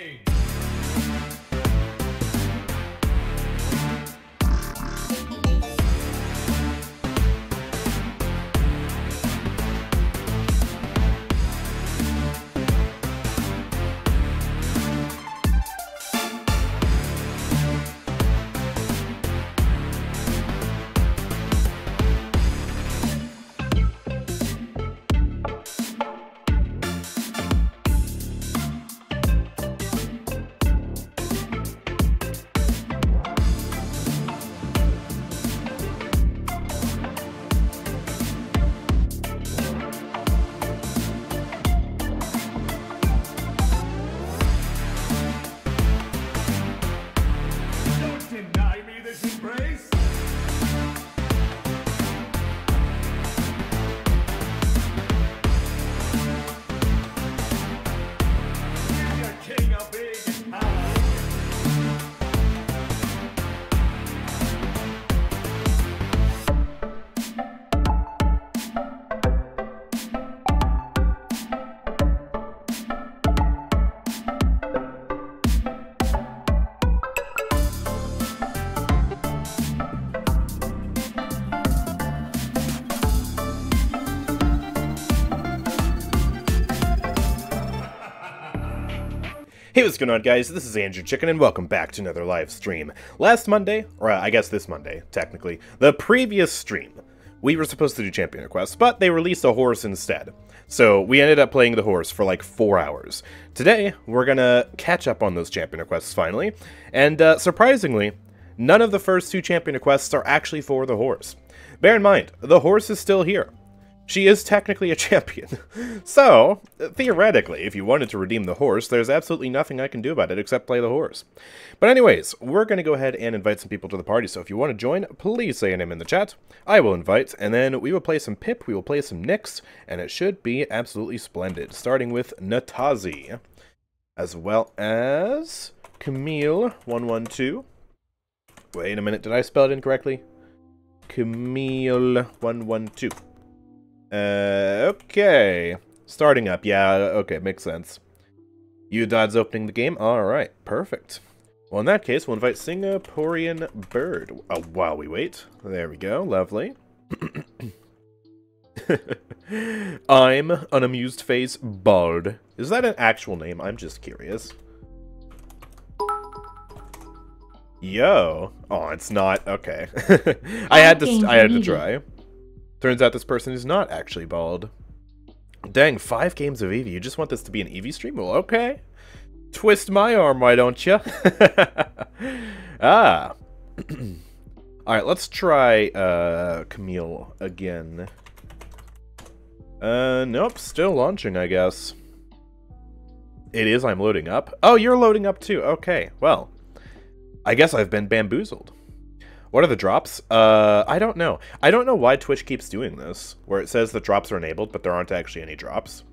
King. Hey, what's going on, guys? This is Andrew Chicken, and welcome back to another live stream. Last Monday, or uh, I guess this Monday, technically, the previous stream, we were supposed to do Champion Request, but they released a horse instead. So we ended up playing the horse for like four hours. Today, we're gonna catch up on those Champion Requests finally, and uh, surprisingly, none of the first two Champion Requests are actually for the horse. Bear in mind, the horse is still here. She is technically a champion. so, theoretically, if you wanted to redeem the horse, there's absolutely nothing I can do about it except play the horse. But anyways, we're going to go ahead and invite some people to the party, so if you want to join, please say a name in the chat. I will invite, and then we will play some Pip, we will play some Nyx, and it should be absolutely splendid. Starting with Natazi, as well as Camille112. Wait a minute, did I spell it incorrectly? Camille112. Uh, okay. Starting up, yeah, okay, makes sense. You Dod's opening the game? Alright, perfect. Well, in that case, we'll invite Singaporean Bird. Uh, while we wait. There we go, lovely. I'm an amused face bald. Is that an actual name? I'm just curious. Yo. Oh, it's not. Okay. I had to I had to try. Turns out this person is not actually bald. Dang, five games of Evie. You just want this to be an Evie stream? Well, okay. Twist my arm, why don't you? ah. Alright, let's try uh, Camille again. Uh, nope, still launching, I guess. It is, I'm loading up. Oh, you're loading up too. Okay, well. I guess I've been bamboozled. What are the drops? Uh, I don't know. I don't know why Twitch keeps doing this, where it says the drops are enabled, but there aren't actually any drops.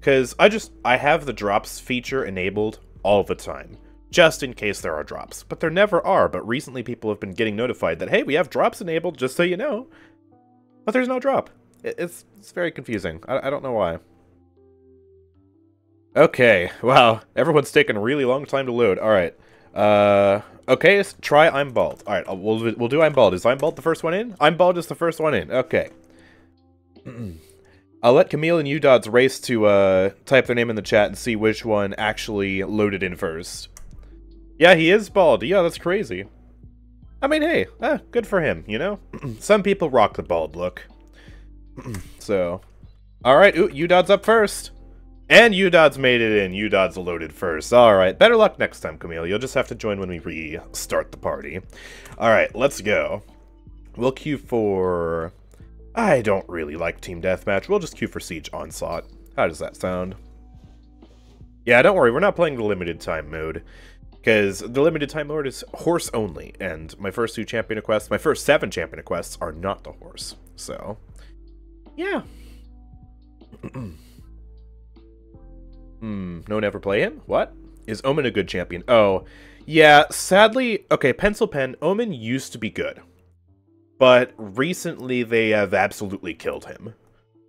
Because I just, I have the drops feature enabled all the time, just in case there are drops. But there never are, but recently people have been getting notified that, hey, we have drops enabled, just so you know. But there's no drop. It's, it's very confusing. I, I don't know why. Okay, wow. Everyone's taking a really long time to load. Alright. Uh, okay, let's try I'm bald. All right, uh, we'll we'll do I'm bald. Is I'm bald the first one in? I'm bald is the first one in. Okay. I'll let Camille and Udods race to uh type their name in the chat and see which one actually loaded in first. Yeah, he is bald. Yeah, that's crazy. I mean, hey, eh, good for him. You know, some people rock the bald look. so, all right, Udods up first. And Udod's made it in. Udod's loaded first. Alright, better luck next time, Camille. You'll just have to join when we restart the party. Alright, let's go. We'll queue for... I don't really like Team Deathmatch. We'll just queue for Siege Onslaught. How does that sound? Yeah, don't worry. We're not playing the limited time mode. Because the limited time mode is horse only. And my first two champion quests, my first seven champion quests are not the horse. So, yeah. Hmm, no one ever play him? What? Is Omen a good champion? Oh, yeah, sadly, okay, Pencil Pen, Omen used to be good. But recently they have absolutely killed him.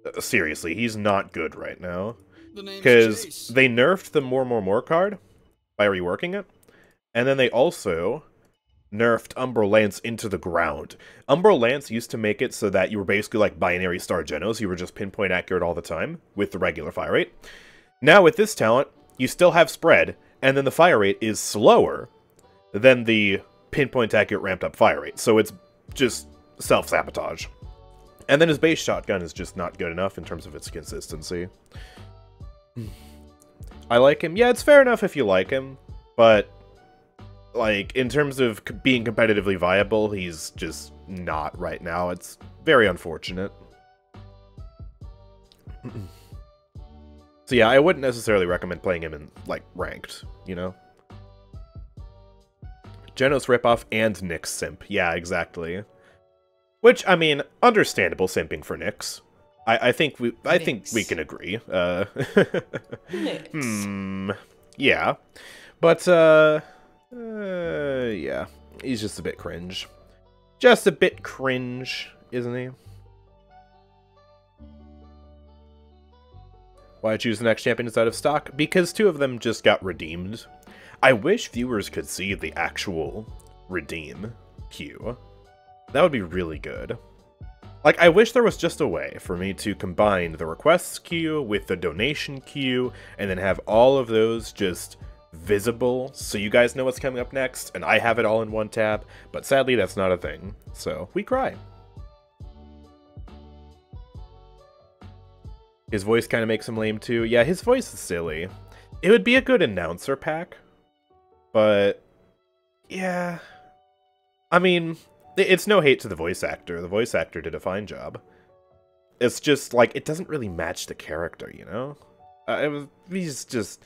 Uh, seriously, he's not good right now. Because Chase. they nerfed the more more more card by reworking it, and then they also nerfed Umbral Lance into the ground. Umbral Lance used to make it so that you were basically like binary star genos, you were just pinpoint accurate all the time with the regular fire rate. Now with this talent, you still have spread, and then the fire rate is slower than the pinpoint accurate ramped up fire rate. So it's just self sabotage. And then his base shotgun is just not good enough in terms of its consistency. I like him. Yeah, it's fair enough if you like him, but like in terms of being competitively viable, he's just not right now. It's very unfortunate. so yeah, I wouldn't necessarily recommend playing him in like ranked, you know. Genos ripoff and Nyx simp. Yeah, exactly. Which I mean, understandable simping for Nyx. I, I think we I think we can agree. Uh, Nyx. hmm. Yeah, but uh, uh, yeah, he's just a bit cringe. Just a bit cringe, isn't he? Why choose the next champion is out of stock? Because two of them just got redeemed. I wish viewers could see the actual redeem queue. That would be really good. Like, I wish there was just a way for me to combine the requests queue with the donation queue, and then have all of those just visible so you guys know what's coming up next, and I have it all in one tab, but sadly that's not a thing. So, we cry. His voice kind of makes him lame too. Yeah, his voice is silly. It would be a good announcer pack, but yeah. I mean, it's no hate to the voice actor. The voice actor did a fine job. It's just like it doesn't really match the character, you know. Uh, it was he's just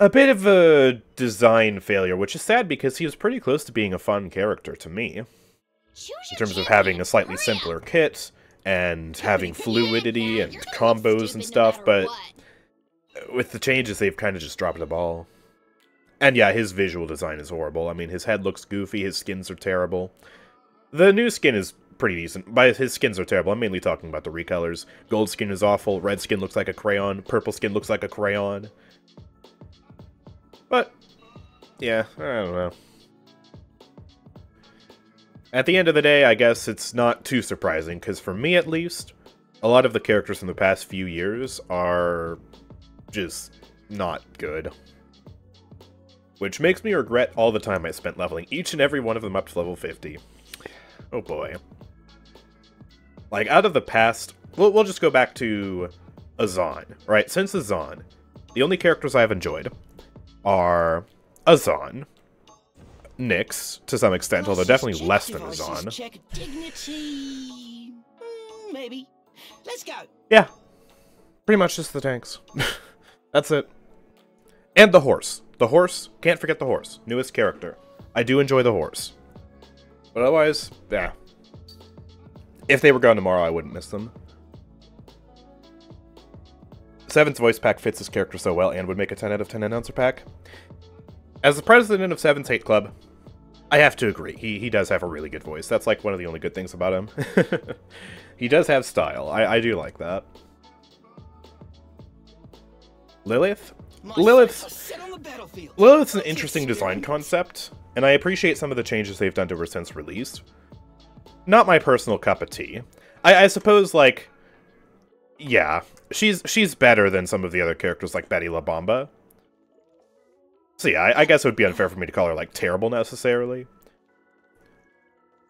a bit of a design failure, which is sad because he was pretty close to being a fun character to me in terms of having a slightly simpler kit and having fluidity and combos and stuff, but with the changes, they've kind of just dropped the ball. And yeah, his visual design is horrible. I mean, his head looks goofy, his skins are terrible. The new skin is pretty decent. By his skins are terrible, I'm mainly talking about the recolors. Gold skin is awful, red skin looks like a crayon, purple skin looks like a crayon. But, yeah, I don't know. At the end of the day, I guess it's not too surprising, because for me at least, a lot of the characters from the past few years are just not good. Which makes me regret all the time I spent leveling each and every one of them up to level 50. Oh boy. Like, out of the past, we'll, we'll just go back to Azaan, right? Since Azaan, the only characters I've enjoyed are Azaan, Nyx, to some extent, although definitely less than Azaan. Check dignity. Mm, maybe. Let's go. Yeah. Pretty much just the tanks. That's it. And the horse. The horse. Can't forget the horse. Newest character. I do enjoy the horse. But otherwise, yeah. If they were gone tomorrow, I wouldn't miss them. Seven's voice pack fits his character so well and would make a 10 out of 10 announcer pack. As the president of Seven's Hate Club, I have to agree. He he does have a really good voice. That's like one of the only good things about him. he does have style. I, I do like that. Lillith? My Lillith sights are set on the battlefield. Lillith's an interesting design concept, and I appreciate some of the changes they've done to her since release. Not my personal cup of tea. I, I suppose, like, yeah, she's she's better than some of the other characters like Betty La Bomba. So yeah, I, I guess it would be unfair for me to call her like terrible necessarily.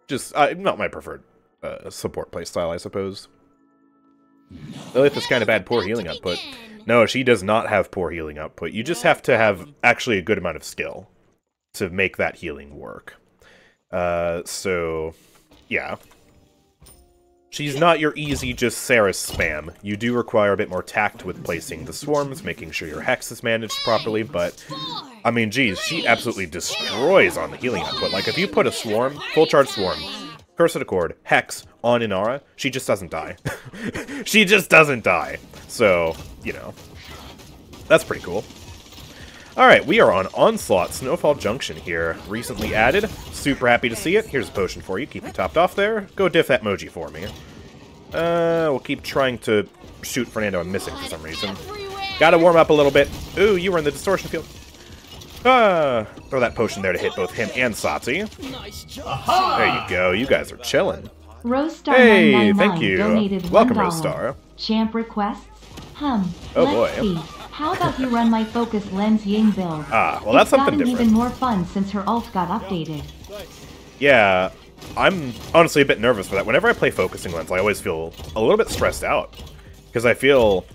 Just not my preferred uh, support playstyle, I suppose. Lillith has kind of bad poor healing output. No, she does not have poor healing output. You just have to have actually a good amount of skill to make that healing work. Uh, so, yeah. She's not your easy just Seris spam. You do require a bit more tact with placing the swarms, making sure your hex is managed properly, but I mean, geez, she absolutely destroys on the healing output. Like, if you put a swarm, full charge swarm, Curse of the Hex on Inara, she just doesn't die. she just doesn't die. So, you know, that's pretty cool. Alright, we are on Onslaught Snowfall Junction here. Recently added. Super happy to see it. Here's a potion for you. Keep you topped off there. Go diff that Moji for me. Uh, we'll keep trying to shoot Fernando. I'm missing for some reason. Gotta warm up a little bit. Ooh, you were in the distortion field. Ah, throw that potion there to hit both him and Saati. There you go. You guys are chilling. Rosestar Hey, thank you. donated Welcome, $1. Rosestar. Champ requests? Hum. Oh, let's boy. see. How about you run my focus lens Ying build? Ah, well, that's it's something different. even more fun since her ult got updated. Yeah, I'm honestly a bit nervous for that. Whenever I play focusing lens, I always feel a little bit stressed out because I feel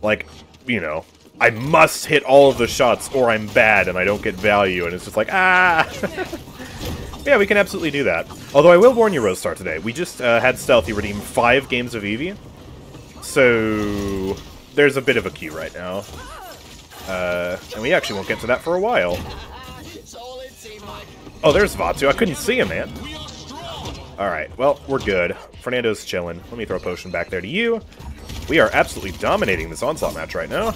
like, you know, I must hit all of the shots or I'm bad and I don't get value, and it's just like ah. yeah, we can absolutely do that. Although I will warn you, Rosestar, today we just uh, had Stealthy redeem five games of Evie, so there's a bit of a queue right now. Uh, and we actually won't get to that for a while. Oh, there's Vatu. I couldn't see him, man. Alright, well, we're good. Fernando's chilling. Let me throw a potion back there to you. We are absolutely dominating this Onslaught match right now.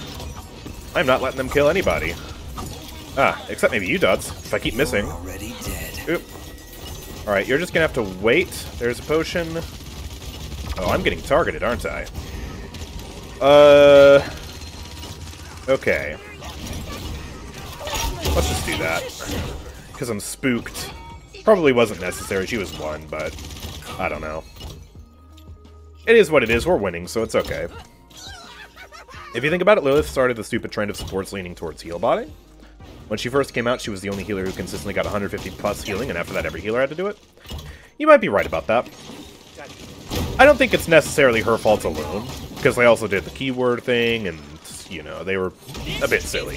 I'm not letting them kill anybody. Ah, except maybe you, Dots, if I keep missing. Already dead. Oop. Alright, you're just gonna have to wait. There's a potion. Oh, I'm getting targeted, aren't I? Uh... Okay. Let's just do that. Because I'm spooked. Probably wasn't necessary, she was one, but... I don't know. It is what it is, we're winning, so it's okay. If you think about it, Lillith started the stupid trend of supports leaning towards heal botting. When she first came out, she was the only healer who consistently got 150 plus healing, and after that, every healer had to do it. You might be right about that. I don't think it's necessarily her fault alone, because they also did the keyword thing, and, you know, they were a bit silly.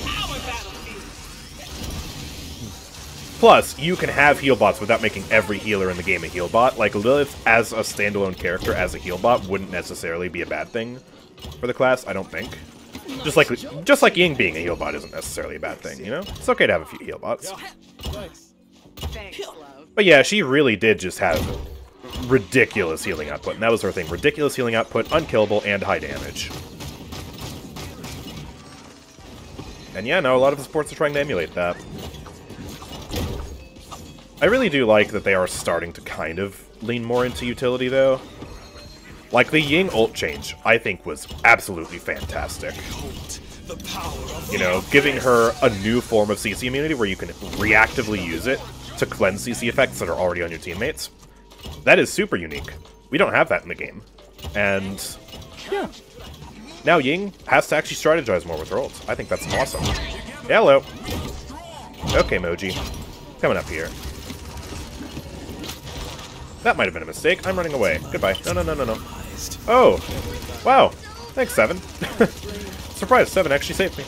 Plus, you can have heal bots without making every healer in the game a heal bot. Like, Lillith, as a standalone character, as a heal bot, wouldn't necessarily be a bad thing for the class, I don't think. Just like just like Ying being a heal bot isn't necessarily a bad thing, you know? It's okay to have a few heal bots. But yeah, she really did just have ridiculous healing output, and that was her thing. Ridiculous healing output, unkillable, and high damage. And yeah, no, a lot of the supports are trying to emulate that. I really do like that they are starting to kind of lean more into utility, though. Like, the Ying ult change, I think, was absolutely fantastic. You know, giving her a new form of CC immunity where you can reactively use it to cleanse CC effects that are already on your teammates. That is super unique. We don't have that in the game. And, yeah. Now Ying has to actually strategize more with her ults. I think that's awesome. Hello. Okay, Moji. Coming up here. That might have been a mistake. I'm running away. Goodbye. No, no, no, no, no. Oh. Wow. Thanks, Seven. Surprise, Seven actually saved me.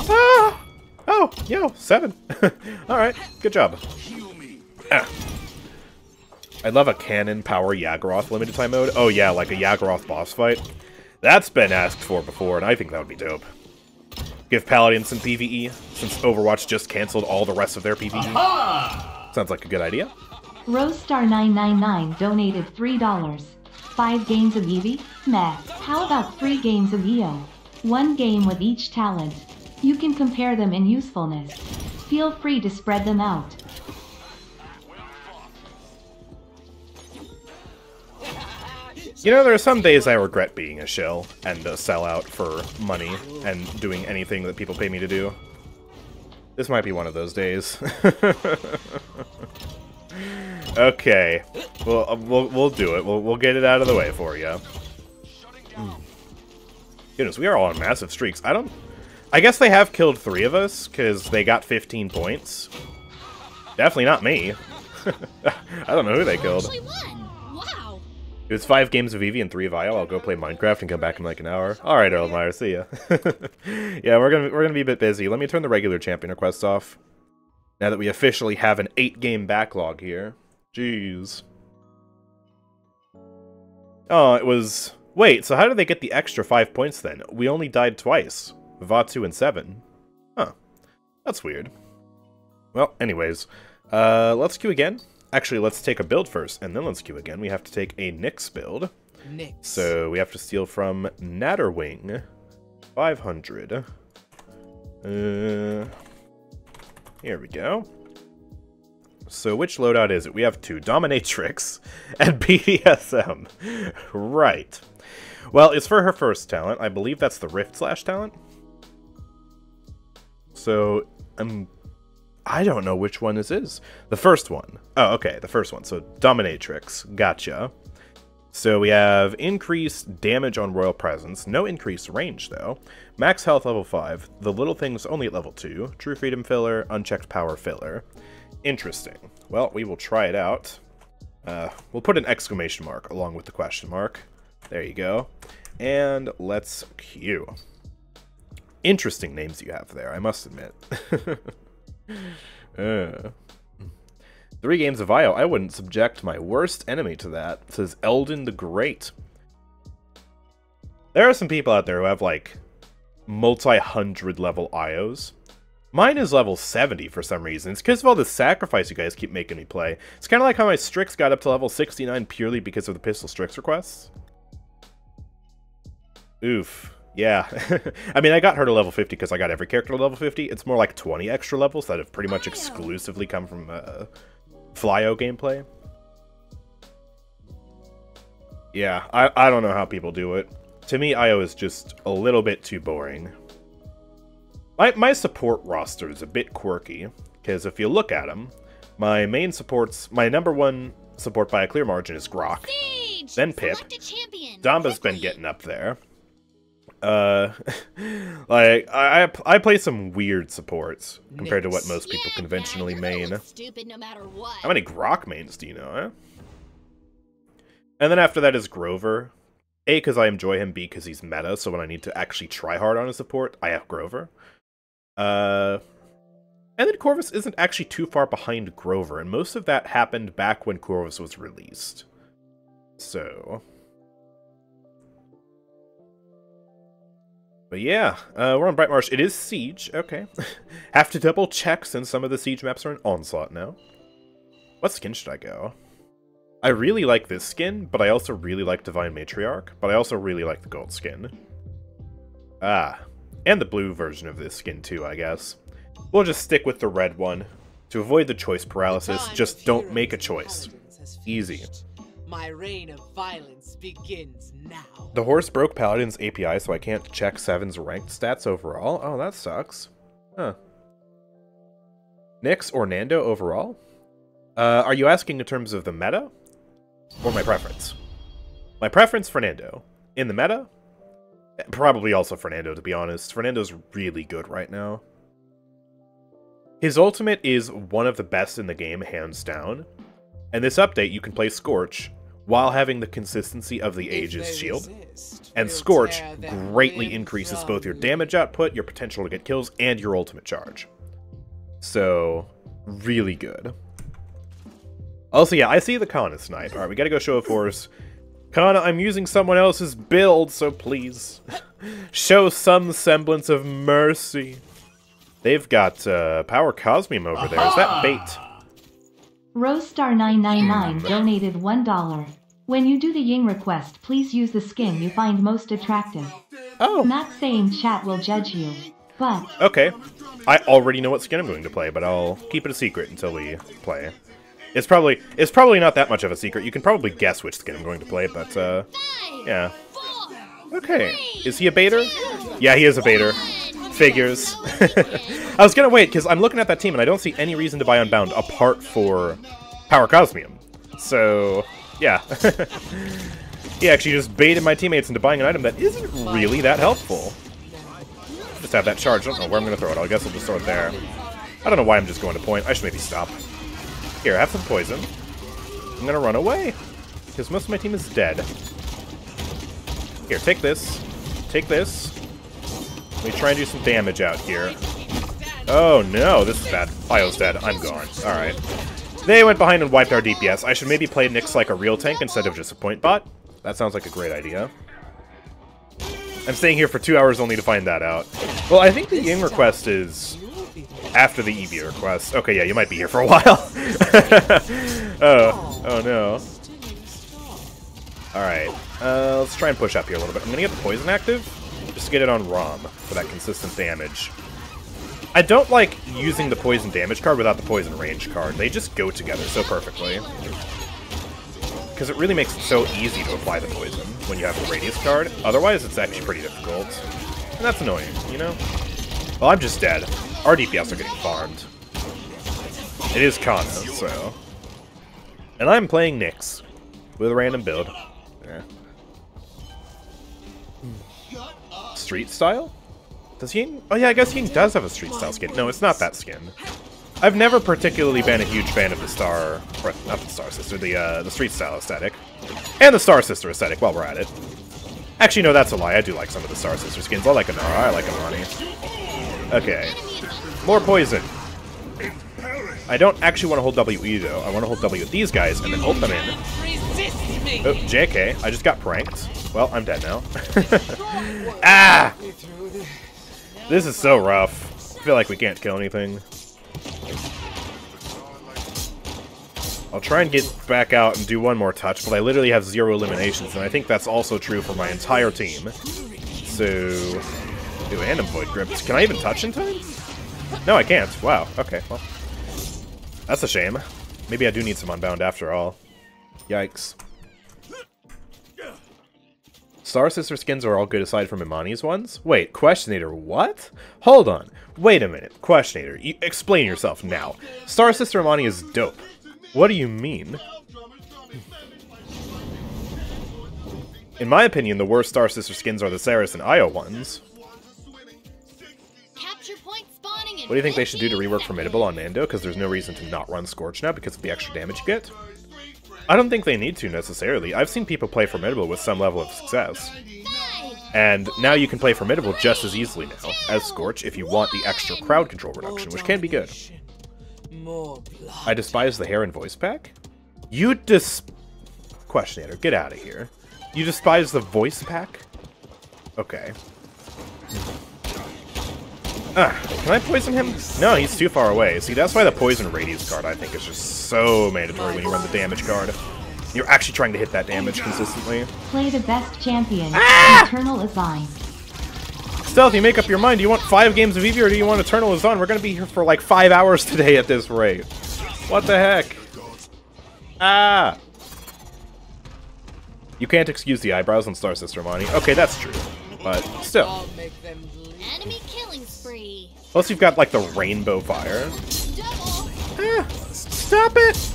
Ah! Oh, yo, Seven. Alright, good job. Ah. I love a cannon power Yagorath limited time mode. Oh yeah, like a Yagorath boss fight. That's been asked for before, and I think that would be dope. Give Paladin some PvE, since Overwatch just canceled all the rest of their PvE. Sounds like a good idea. Rosestar999 donated $3. 5 games of Evie? Meh. How about 3 games of Io? 1 game with each talent. You can compare them in usefulness. Feel free to spread them out. You know, there are some days I regret being a shill and a sellout for money and doing anything that people pay me to do. This might be one of those days. okay, well, uh, we'll we'll do it. We'll we'll get it out of the way for you. Goodness, we are all on massive streaks. I don't. I guess they have killed three of us because they got 15 points. Definitely not me. I don't know who they killed. It was five games of Evie and three of IO. I'll go play Minecraft and come back in like an hour. All right, Erlenmeyer, see ya. yeah, we're gonna we're gonna be a bit busy. Let me turn the regular champion requests off. Now that we officially have an eight-game backlog here. Jeez. Oh, it was. Wait, so how did they get the extra five points then? We only died twice. Vatu and seven. Huh. That's weird. Well, anyways, uh, let's queue again. Actually, let's take a build first, and then let's queue again. We have to take a Nyx build. Nyx. So we have to steal from Natterwing. 500. Uh, here we go. So which loadout is it? We have two, Dominatrix and BDSM. right. Well, it's for her first talent. I believe that's the Rift Slash talent. So I'm I don't know which one this is. The first one. Oh, okay, the first one. So Dominatrix. Gotcha. So we have increased damage on Royal Presence, no increased range though. Max health level 5, the little things only at level 2, True Freedom filler, unchecked power filler. Interesting. Well, we will try it out. Uh, we'll put an exclamation mark along with the question mark. There you go. And let's queue. Interesting names you have there, I must admit. uh. Three games of IO, I wouldn't subject my worst enemy to that, says Eldon the Great. There are some people out there who have, like, multi-hundred level IOs. Mine is level 70 for some reason. It's because of all the sacrifice you guys keep making me play. It's kind of like how my Strix got up to level 69 purely because of the Pistol Strix requests. Oof. Yeah. I mean, I got her to level 50 because I got every character to level 50. It's more like 20 extra levels that have pretty much exclusively come from uh, Flyo gameplay. Yeah, I, I don't know how people do it. To me, IO is just a little bit too boring. My, my support roster is a bit quirky, because if you look at them, my main supports, my number one support by a clear margin is Grohk, Sage, then Pip, select a champion. Damba's been getting up there. Uh, like I I- play some weird supports compared to what most people Yeah, conventionally main. Stupid no matter what. How many Grohk mains do you know, eh? And then after that is Grover. A, because I enjoy him. B, because he's meta, so when I need to actually try hard on a support, I have Grover. Uh, and then Corvus isn't actually too far behind Grover, and most of that happened back when Corvus was released. So... But yeah, uh, we're on Bright Marsh. It is Siege, okay. have to double check since some of the Siege maps are in Onslaught now. What skin should I go? I really like this skin, but I also really like Divine Matriarch, but I also really like the gold skin. Ah, and the blue version of this skin too, I guess. We'll just stick with the red one. To avoid the choice paralysis, just don't make a choice. Easy. My reign of violence begins now. The horse broke Paladin's API, so I can't check Seven's ranked stats overall? Oh, that sucks. Huh. Nyx or Nando overall? Uh, are you asking in terms of the meta? Or my preference? My preference, Fernando. In the meta? Probably also Fernando, to be honest. Fernando's really good right now. His ultimate is one of the best in the game, hands down. And this update, you can play Scorch while having the consistency of the If Aegis shield. resist, And Scorch greatly increases from both your damage output, your potential to get kills, and your ultimate charge. So, really good. Also, yeah, I see the Kana snipe. Alright, we gotta go show a force. Kana, I'm using someone else's build, so please show some semblance of mercy. They've got uh, Power Cosmium over there. Is that bait? Rosestar999 donated $1. When you do the Ying request, please use the skin you find most attractive. Oh, Not saying chat will judge you, but okay. I already know what skin I'm going to play, but I'll keep it a secret until we play. It's probably it's probably not that much of a secret. You can probably guess which skin I'm going to play, but uh, yeah. Okay. Is he a baiter? Yeah, he is a baiter. Figures. I was gonna wait because I'm looking at that team and I don't see any reason to buy Unbound apart for Power Cosmium. So yeah. he actually just baited my teammates into buying an item that isn't really that helpful. Just have that charge. I don't know where I'm gonna throw it. I guess I'll just throw it there. I don't know why I'm just going to point. I should maybe stop. Here, have some poison. I'm gonna run away. Because most of my team is dead. Here, take this. Take this. Let me try and do some damage out here. Oh no, this is bad. Bio's dead. I'm gone. Alright. They went behind and wiped our DPS. I should maybe play Nyx like a real tank instead of just a point bot. That sounds like a great idea. I'm staying here for two hours only to find that out. Well, I think the Ying request is after the Evie request. Okay, yeah, you might be here for a while. oh, oh no. Alright, uh, let's try and push up here a little bit. I'm gonna get the poison active, just get it on ROM for that consistent damage. I don't like using the poison damage card without the poison range card. They just go together so perfectly. Because it really makes it so easy to apply the poison when you have the radius card. Otherwise, it's actually pretty difficult. And that's annoying, you know? Well, I'm just dead. Our DPS are getting farmed. It is Kana, so... And I'm playing Nyx. With a random build. Yeah. Street style? Does he? Oh yeah, I guess he does have a street style skin. No, it's not that skin. I've never particularly been a huge fan of the Star... Or, not the Star Sister, the, uh, the street style aesthetic. And the Star Sister aesthetic, while we're at it. Actually, no, that's a lie. I do like some of the Star Sister skins. I like Inara, I like Imani. Okay. More poison. I don't actually want to hold WE, though. I want to hold W with these guys and then ult them in. Oh, JK. I just got pranked. Well, I'm dead now. ah! This is so rough. I feel like we can't kill anything. I'll try and get back out and do one more touch, but I literally have zero eliminations, and I think that's also true for my entire team. So... Ooh, and I'm Void Gripped. Can I even touch in time? No, I can't. Wow. Okay, well. That's a shame. Maybe I do need some Unbound after all. Yikes. Star Sister skins are all good aside from Imani's ones? Wait, Questionator, what? Hold on. Wait a minute. Questionator, you, explain yourself now. Star Sister Imani is dope. What do you mean? In my opinion, the worst Star Sister skins are the Seris and Io ones. Capture point spawning in What do you think they should do to 15 rework Formidable on Nando? Because there's no reason to not run Scorch now because of the extra damage you get? I don't think they need to necessarily. I've seen people play Formidable with some level of success. And now you can play Formidable just as easily now as Scorch if you want the extra crowd control reduction, which can be good. I despise the hair and voice pack? You dis... Questionator, get out of here. You despise the voice pack? Okay. Ah, can I poison him? No, he's too far away. See, that's why the poison radius card I think is just so mandatory when you run the damage card. You're actually trying to hit that damage consistently. Play the best champion. Ah! Eternal Assign. Stealthy, make up your mind. Do you want five games of Evie or do you want Eternal is on? We're gonna be here for like five hours today at this rate. What the heck? Ah! You can't excuse the eyebrows on Star Sister Money. Okay, that's true. But still. Plus you've got like the rainbow fire. Ah, stop it!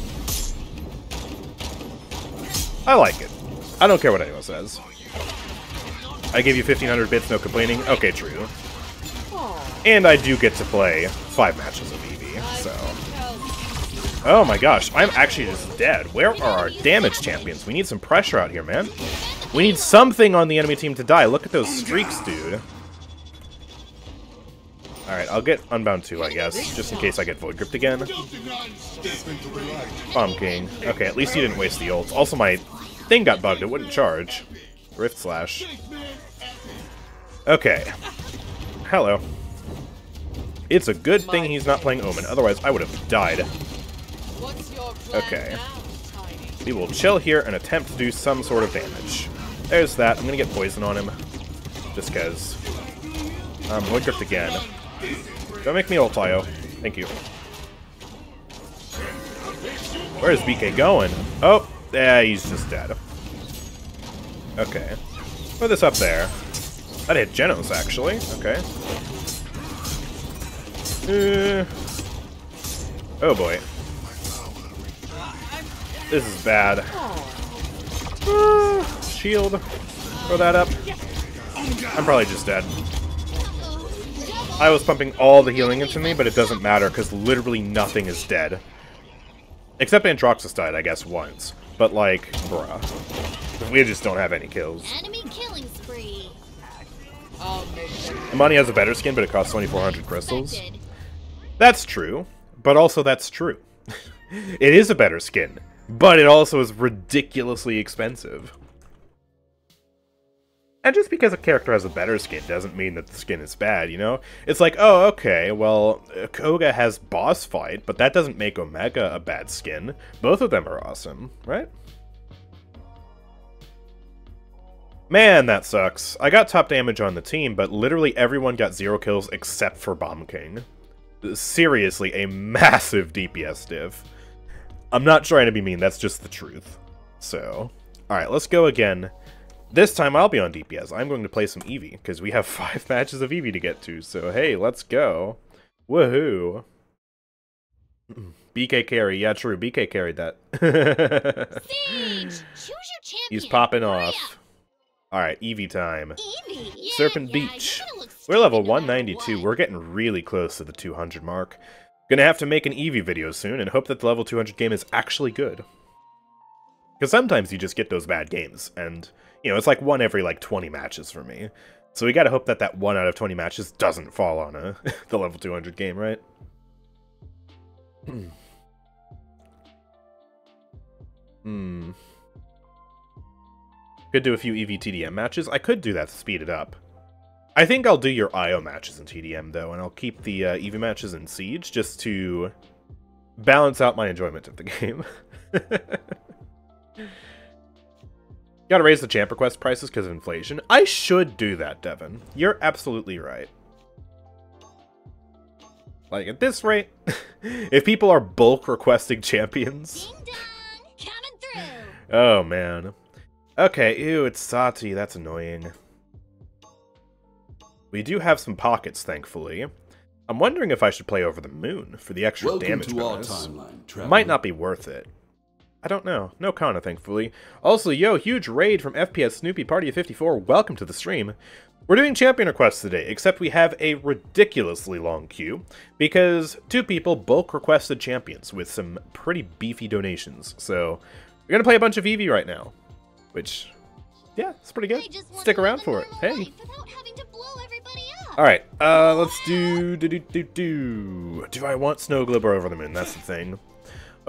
I like it. I don't care what anyone says. I gave you 1500 bits, no complaining. Okay, true. And I do get to play five matches of Evie, so... Oh my gosh, I'm actually just dead. Where are our damage champions? We need some pressure out here, man. We need something on the enemy team to die. Look at those streaks, dude. Alright, I'll get Unbound 2, I guess, just in case I get Void Gripped again. Bomb King. Okay, at least he didn't waste the ults. Also, my thing got bugged. It wouldn't charge. Rift Slash. Okay. Hello. It's a good thing he's not playing Omen, otherwise I would have died. Okay. We will chill here and attempt to do some sort of damage. There's that. I'm gonna get poison on him. Just cause. Um, Void Gripped again. Don't make me ult. Thank you. Where's BK going? Oh, yeah, he's just dead. Okay. Put this up there. That hit Genos, actually. Okay. Uh, oh boy. This is bad. Uh, shield. Throw that up. I'm probably just dead. I was pumping all the healing into me, but it doesn't matter because literally nothing is dead. Except Androxus died, I guess, once. But, like, bruh. We just don't have any kills. Enemy killing spree. I'll make them Imani has a better skin, but it costs 2,400 crystals. That's true, but also that's true. it is a better skin, but it also is ridiculously expensive. And just because a character has a better skin doesn't mean that the skin is bad, you know? It's like, oh, okay, well, Koga has boss fight, but that doesn't make Omega a bad skin. Both of them are awesome, right? Man, that sucks. I got top damage on the team, but literally everyone got zero kills except for Bomb King. Seriously, a massive DPS diff. I'm not trying to be mean, that's just the truth. So, alright, let's go again. This time I'll be on DPS. I'm going to play some Evie, because we have five matches of Evie to get to, so hey, let's go. Woohoo. BK carry. Yeah, true. BK carried that. Sage! Choose your champion. He's popping off. Alright, Evie time. Evie. Yeah, Serpent yeah, Beach. you're gonna look We're level stupid no matter 192. what. We're getting really close to the 200 mark. Gonna have to make an Evie video soon and hope that the level 200 game is actually good. Because sometimes you just get those bad games, and, you know, it's like one every, like, 20 matches for me. So we gotta hope that that 1 out of 20 matches doesn't fall on a the level 200 game, right? hmm. Could do a few E EV TDM matches. I could do that to speed it up. I think I'll do your IO matches in TDM, though, and I'll keep the uh, Evie matches in Siege just to balance out my enjoyment of the game. Gotta raise the champ request prices because of inflation. I should do that, Devin. You're absolutely right. Like, at this rate, if people are bulk requesting champions... Ding dong! Through! Oh, man. Okay, ew, it's Saati. That's annoying. We do have some pockets, thankfully. I'm wondering if I should play over the moon for the extra Welcome damage to our bonus. timeline. Might not be worth it. I don't know. No Kana, thankfully. Also, yo, huge raid from FPS Snoopy Party of 54. Welcome to the stream. We're doing champion requests today, except we have a ridiculously long queue because two people bulk requested champions with some pretty beefy donations. So, we're gonna play a bunch of Evie right now, which, yeah, it's pretty good. Stick around for it. Hey. life Without having to blow everybody up. All right, uh, let's do do do do do. Do I want Snow Globe or Over the Moon? That's the thing.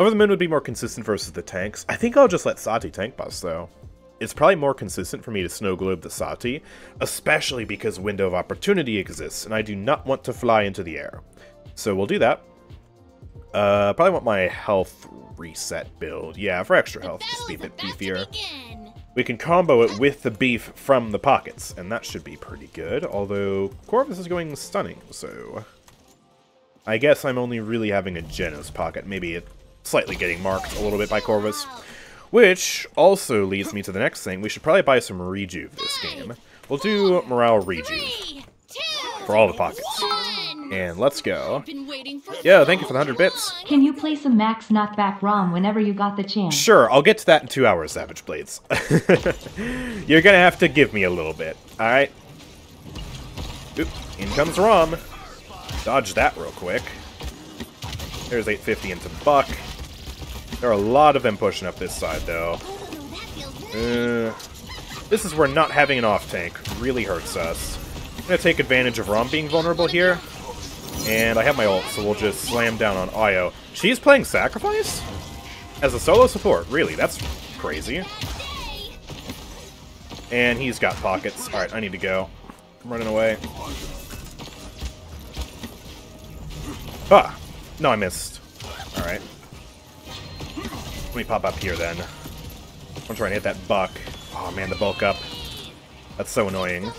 Over the Moon would be more consistent versus the tanks. I think I'll just let Saati tank bust though. It's probably more consistent for me to Snow Globe the Saati, especially because Window of Opportunity exists, and I do not want to fly into the air. So we'll do that. Uh, probably want my health reset build. Yeah, for extra health, just be a bit beefier. We can combo it with the beef from the pockets, and that should be pretty good, although Corvus is going stunning, so... I guess I'm only really having a Genos pocket, maybe it slightly getting marked a little bit by Corvus. Which also leads me to the next thing, we should probably buy some Rejuve this game. We'll do Morale Rejuve for all the pockets. And let's go. Been waiting for Yeah, thank you for the 100 bits. Can you play some max knockback Raum whenever you got the chance? Sure, I'll get to that in two hours, Savage Blades. You're gonna have to give me a little bit, alright? Oop, in comes Raum. Dodge that real quick. There's 850 into Buck. There are a lot of them pushing up this side, though. Uh, this is where not having an off-tank really hurts us. I'm gonna take advantage of Raum being vulnerable here. And I have my ult, so we'll just slam down on Io. She's playing Sacrifice? As a solo support, really, that's crazy. And he's got pockets. Alright, I need to go. I'm running away. Ah! No, I missed. Alright. Let me pop up here then. I'm trying to hit that buck. Oh man, the bulk up. That's so annoying.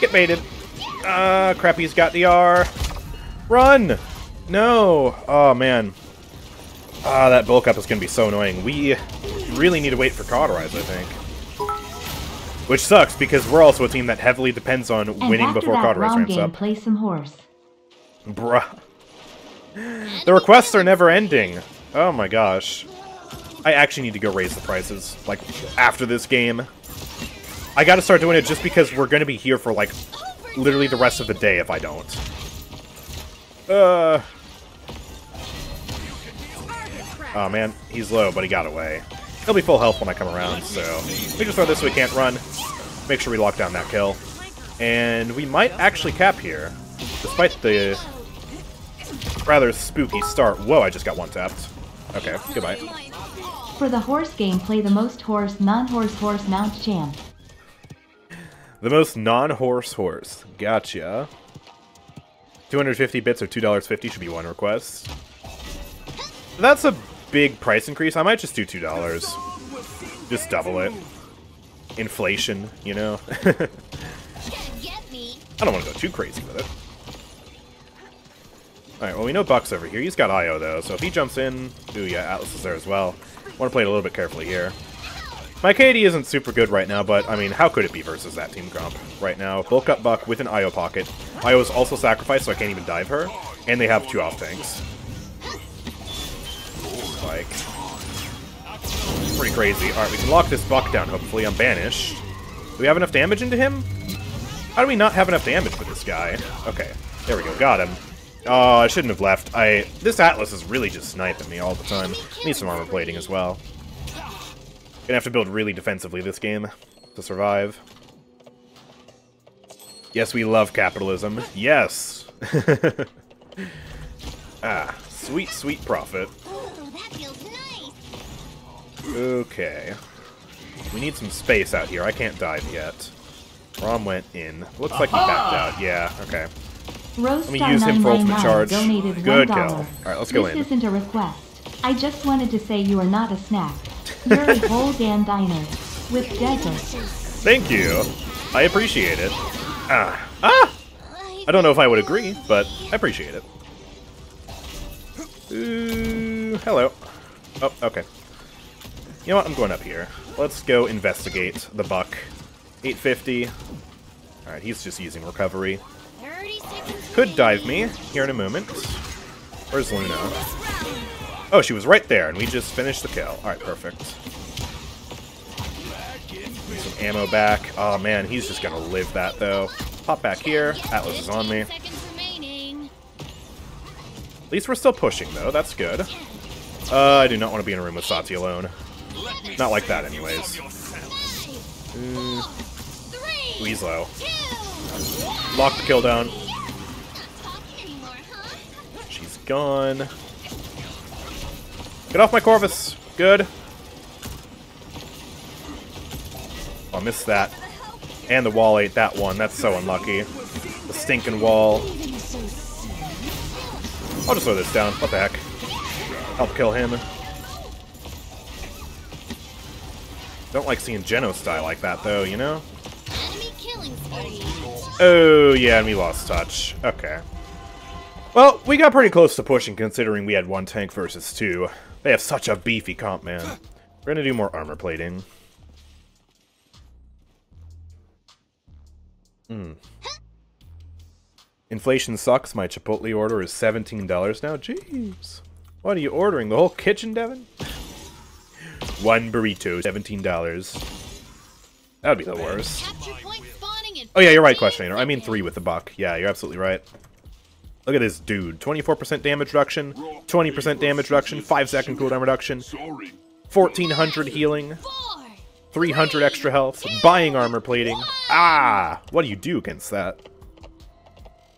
Get baited. Ah, Crappy's got the R. Run! No! Oh man. Ah, that bulk up is gonna be so annoying. We really need to wait for Cauterize, I think. Which sucks, because we're also a team that heavily depends on And winning before Cauterize ramps game, up. play some horse. Bruh. The requests are never ending. Oh my gosh. I actually need to go raise the prices, like, after this game. I gotta start doing it just because we're gonna be here for, like, literally the rest of the day if I don't. Uh... Oh man, he's low, but he got away. He'll be full health when I come around, so... We just throw this so we can't run. Make sure we lock down that kill. And we might actually cap here, despite the rather spooky start. Whoa, I just got one tapped. Okay, goodbye. For the horse game, play the most horse, non-horse horse mount champ. The most non-horse horse. Gotcha. 250 bits or $2.50 should be one request. That's a big price increase. I might just do $2. Just double it. Inflation, you know? Can't get me. I don't want to go too crazy with it. Alright, well we know Buck's over here. He's got Io though, so if he jumps in... Ooh yeah, Atlas is there as well. want to play it a little bit carefully here. My KD isn't super good right now, but I mean, how could it be versus that team Grump right now? Bulk up Buck with an IO pocket. IO is also sacrificed, so I can't even dive her. And they have two off tanks. Like, pretty crazy. Alright, we can lock this Buck down, hopefully. I'm banished. Do we have enough damage into him? How do we not have enough damage for this guy? Okay, there we go. Got him. Oh, I shouldn't have left. I This Atlas is really just sniping me all the time. Need some armor plating as well. Gonna have to build really defensively this game to survive. Yes, we love capitalism. Yes! ah, sweet, sweet profit. Ooh, that feels nice. Okay. We need some space out here. I can't dive yet. Raum went in. Looks like he backed out. Yeah, okay. Me Star use him for ultimate charge. Good $1. kill. Alright, let's go this in. isn't a request. I just wanted to say you are not a snack. You're a whole damn diner. With desert. Thank you. I appreciate it. Ah. Ah! I don't know if I would agree, but I appreciate it. Ooh, hello. Oh, okay. You know what? I'm going up here. Let's go investigate the buck. 850. Alright, he's just using recovery. 30 seconds Could dive me here in a moment. Where's Luna? Oh, she was right there, and we just finished the kill. Alright, perfect. Some ammo back. Oh man, he's just gonna live that though. Pop back here. Atlas is on me. 15 seconds remaining. At least we're still pushing though, that's good. Uh, I do not want to be in a room with Saati alone. Not like that anyways. Three, Weaslow. Lock the kill down. not talking anymore, huh? She's gone. Get off my Corvus. Good. Oh, I missed that. And the wall ate that one. That's so unlucky. The stinking wall. I'll just throw this down. What the heck? Help kill him. Don't like seeing Genos die like that, though, you know? Enemy killing spree. Oh, yeah, and we lost touch. Okay. Well, we got pretty close to pushing considering we had one tank versus two. They have such a beefy comp, man. We're gonna do more armor plating. Hmm. Inflation sucks. My Chipotle order is $17 now. Jeez. What are you ordering? The whole kitchen, Devin? One burrito, $17. That would be the worst. Capture point spawning in Oh yeah, you're right, 15 Questioner. I mean three with the buck. Yeah, you're absolutely right. Look at this dude. 24% damage reduction, 20% damage reduction, 5 second cooldown reduction, 1400 healing, 300 extra health, buying armor plating. Ah! What do you do against that?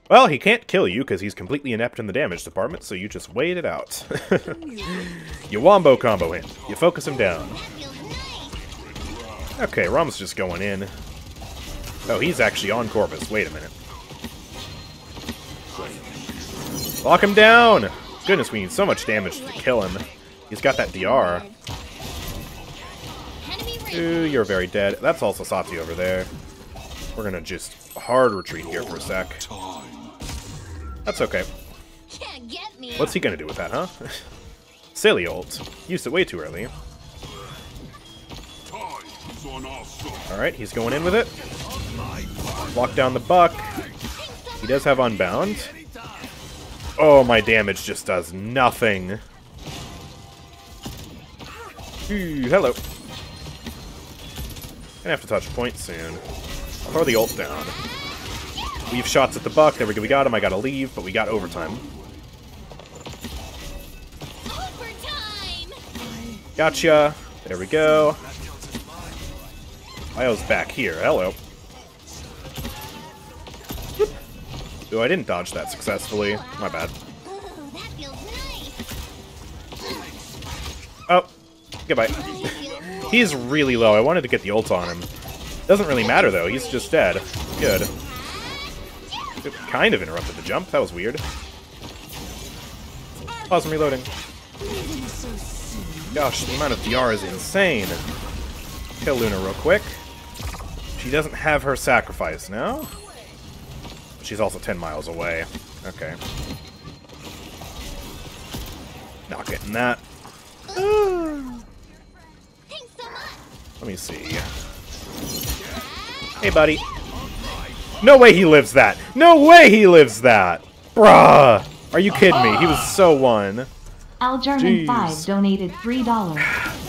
Well, he can't kill you because he's completely inept in the damage department, so you just wait it out. you wombo combo him. You focus him down. Okay, Raum's just going in. Oh, he's actually on Corvus. Wait a minute. Lock him down! Goodness, we need so much damage to kill him. He's got that DR. Ooh, you're very dead. That's also Saati over there. We're gonna just hard retreat here for a sec. That's okay. What's he gonna do with that, huh? Silly ult. Used it way too early. Alright, he's going in with it. Lock down the buck. He does have unbound. Oh, my damage just does nothing. Ooh, hello. Gonna have to touch point soon. I'll throw the ult down. Weave shots at the buck. There we go. We got him. I gotta leave, but we got overtime. Overtime. Gotcha. There we go. Io's back here. Hello. Ooh, I didn't dodge that successfully. My bad. Oh, goodbye. He's really low. I wanted to get the ult on him. Doesn't really matter, though. He's just dead. Good. It kind of interrupted the jump. That was weird. Pause and reloading. Gosh, the amount of DR is insane. Kill Luna real quick. She doesn't have her sacrifice now. She's also 10 miles away. Okay. Not getting that. Thanks. Let me see. Hey, buddy. No way he lives that! No way he lives that! Bruh! Are you kidding me? He was so one. Algerman5 Jeez. donated $3.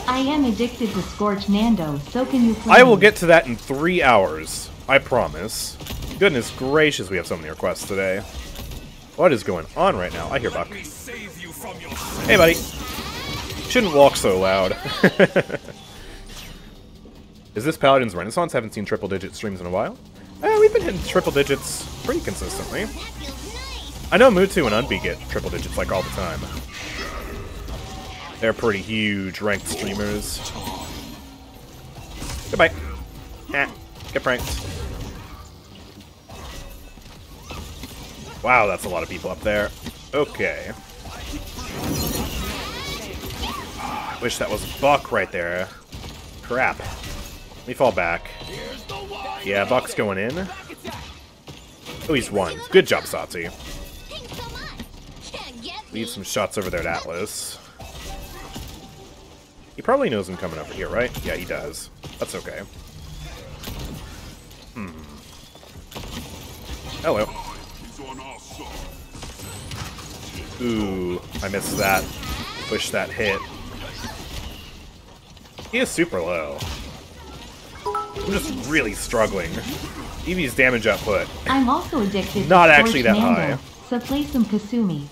I am addicted to Scorch Nando, so can you please? I will get to that in three hours. I promise. Goodness gracious, we have so many requests today. What is going on right now? I hear Buck. Hey, buddy. Shouldn't walk so loud. is this Paladin's Renaissance? Haven't seen triple-digit streams in a while. Eh, we've been hitting triple digits pretty consistently. I know Mutu and Unbi get triple digits like all the time. They're pretty huge ranked streamers. Goodbye. Eh, get pranked. Wow, that's a lot of people up there. Okay. Ah, I wish that was Buck right there. Crap. Let me fall back. Yeah, Buck's going in. Oh, he's one. Good job, me. Leave some shots over there to Atlas. He probably knows I'm coming over here, right? Yeah, he does. That's okay. Hmm. Hello. Ooh, I missed that. Push that hit. He is super low. I'm just really struggling. Evie's damage output. I'm also addicted Not to actually that high. so play some Kasumi.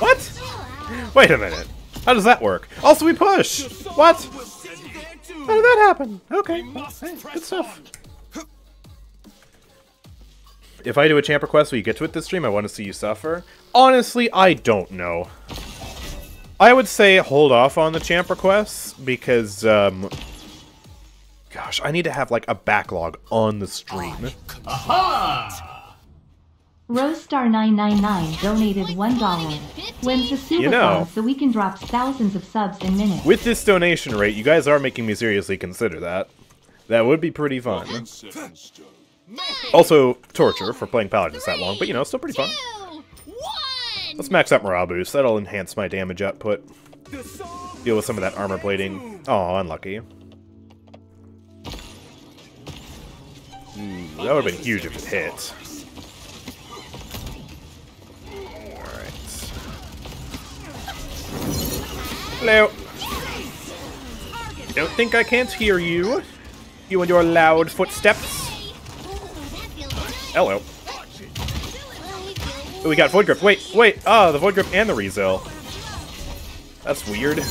What? Wait a minute. How does that work? Also, we push! What? How did that happen? Okay. hey, good stuff. If I do a champ request, will you get to it this stream? I want to see you suffer. Honestly, I don't know. I would say hold off on the champ requests because, um... Gosh, I need to have, like, a backlog on the stream. Aha! Rosestar999 donated $1. When's the super You know. so we can drop thousands of subs in minutes? With this donation rate, you guys are making me seriously consider that. That would be pretty fun. Also, torture for playing paladins that long, but you know, still pretty fun. Let's max out morale boost. That'll enhance my damage output. Deal with some of that armor plating. Oh, unlucky. Ooh, that would have been huge if it hit. Alright. Hello. Don't think I can't hear you. You and your loud footsteps. Hello. Oh, we got Void Grip. Wait, wait. Oh, the Void Grip and the Rezel. That's weird.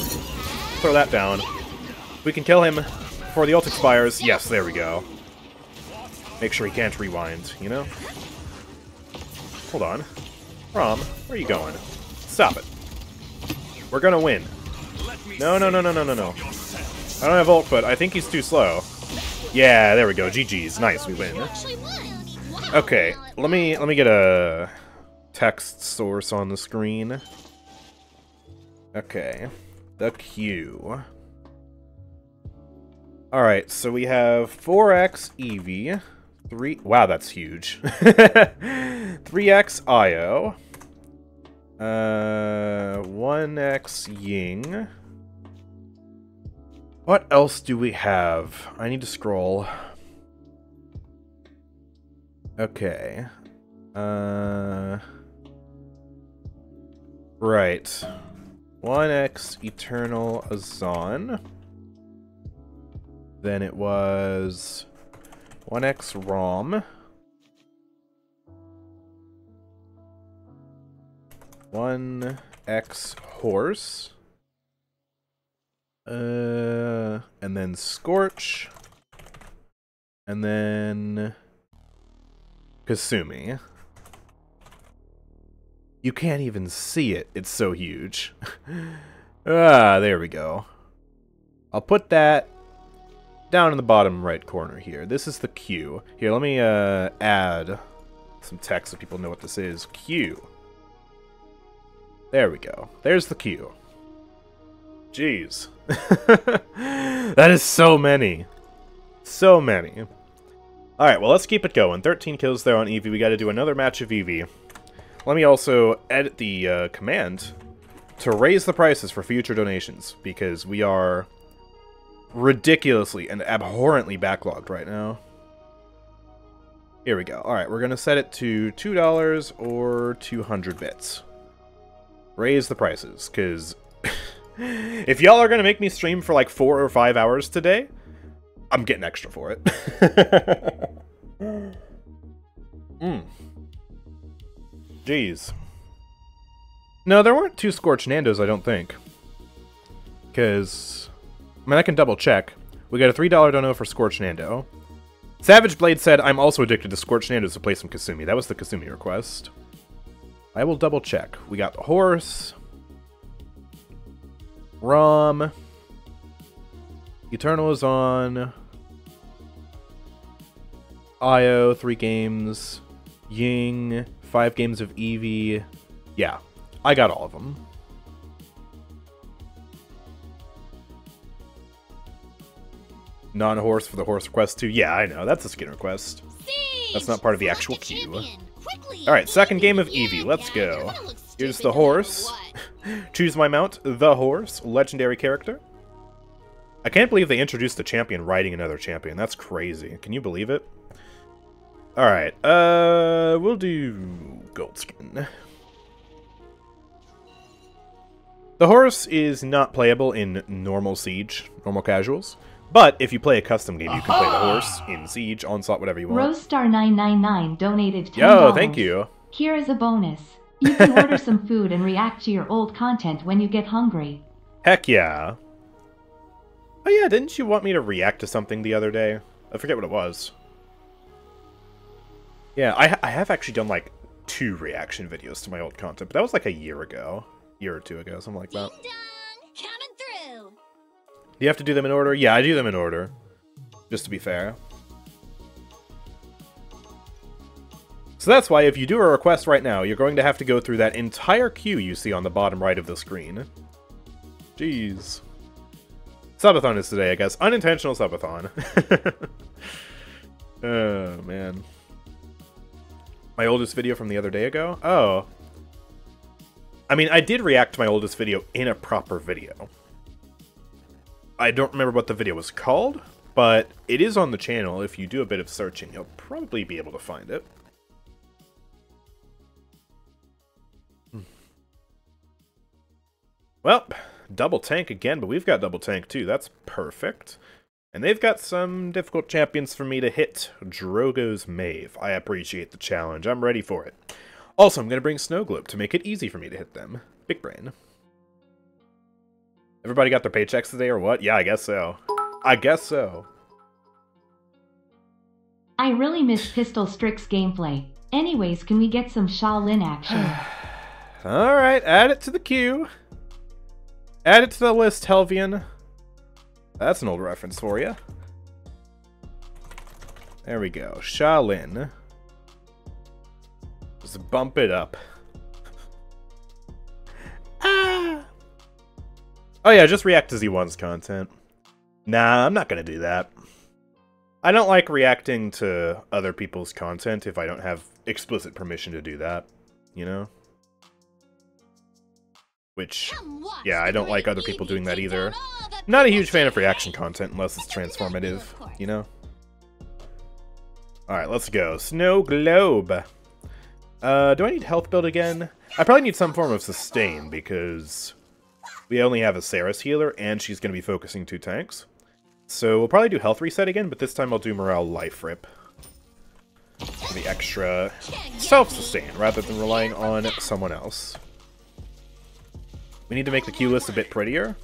Throw that down. We can kill him before the ult expires. Yes, there we go. Make sure he can't rewind, you know? Hold on. Raum, where are you going? Stop it. We're gonna win. No, no, no, no, no, no, no. I don't have ult, but I think he's too slow. Yeah, there we go. GG's. Nice, we win. Okay, let me let me get a text source on the screen. Okay, the Q. All right, so we have 4x Evie, three. Wow, that's huge. 3x Io, uh, 1x Ying. What else do we have? I need to scroll. Okay. Uh. Right. 1x Eternal Azaan. Then it was 1x Raum. 1x Horse. Uh, and then Scorch. And then Kasumi. You can't even see it. It's so huge. ah, there we go. I'll put that down in the bottom right corner here. This is the Q. Here, let me uh, add some text so people know what this is. Q. There we go. There's the Q. Jeez. that is so many. So many. Alright, well, let's keep it going. 13 kills there on Evie. We got to do another match of Evie. Let me also edit the uh, command to raise the prices for future donations, because we are ridiculously and abhorrently backlogged right now. Here we go. All right, we're to set it to $2 or 200 bits. Raise the prices, because if y'all are to make me stream for like four or five hours today, I'm getting extra for it. mm. Jeez. No, there weren't two Scorched Nandos, I don't think. Because, I mean, I can double check. We got a $3 dono for Scorched Nando. Savage Blade said, I'm also addicted to Scorched Nandos to play some Kasumi. That was the Kasumi request. I will double check. We got the horse. Rom. Eternal is on. Io, three games. Ying, five games of Evie. Yeah, I got all of them. Non-horse for the horse request too. Yeah, I know. That's a skin request. That's not part of the actual queue. All right, second game of Evie. Let's go. Here's the horse. Choose my mount, the horse, legendary character. I can't believe they introduced the champion riding another champion. That's crazy. Can you believe it? Alright, uh, we'll do Goldskin. The horse is not playable in normal Siege, normal casuals. But if you play a custom game, you can play the horse in Siege, Onslaught, whatever you want. Rosestar999 donated $10. Yo, thank you. Here is a bonus. You can order some food and react to your old content when you get hungry. Heck yeah. Oh yeah, didn't you want me to react to something the other day? I forget what it was. Yeah, I, I have actually done like two reaction videos to my old content, but that was like a year ago. Year or two ago, something like that. Ding dong! Coming through! Do you have to do them in order? Yeah, I do them in order. Just to be fair. So that's why if you do a request right now, you're going to have to go through that entire queue you see on the bottom right of the screen. Jeez. Subathon is today, I guess. Unintentional subathon. oh, man. My oldest video from the other day ago? Oh. I mean, I did react to my oldest video in a proper video. I don't remember what the video was called, but it is on the channel. If you do a bit of searching, you'll probably be able to find it. Hmm. Well, double tank again, but we've got double tank too. That's perfect. And they've got some difficult champions for me to hit. Drogoz Maeve. I appreciate the challenge. I'm ready for it. Also, I'm going to bring Snow Globe to make it easy for me to hit them. Big brain. Everybody got their paychecks today or what? Yeah, I guess so. I guess so. I really miss Pistol Strix gameplay. Anyways, can we get some Shaolin action? Alright, add it to the queue. Add it to the list, Helvian. That's an old reference for you. There we go. Shaolin. Just bump it up. ah! Oh yeah, just react to Z1's content. Nah, I'm not gonna do that. I don't like reacting to other people's content if I don't have explicit permission to do that, you know? Which, yeah, I don't like other people doing that either. down all the Not a huge fan of reaction content unless it's transformative, you know? Alright, let's go. Snow Globe. Uh, do I need health build again? I probably need some form of sustain because we only have a Seris healer and she's going to be focusing two tanks. So we'll probably do health reset again, but this time I'll do morale life rip. For the extra self-sustain rather than relying on someone else. We need to make the queue list a bit prettier.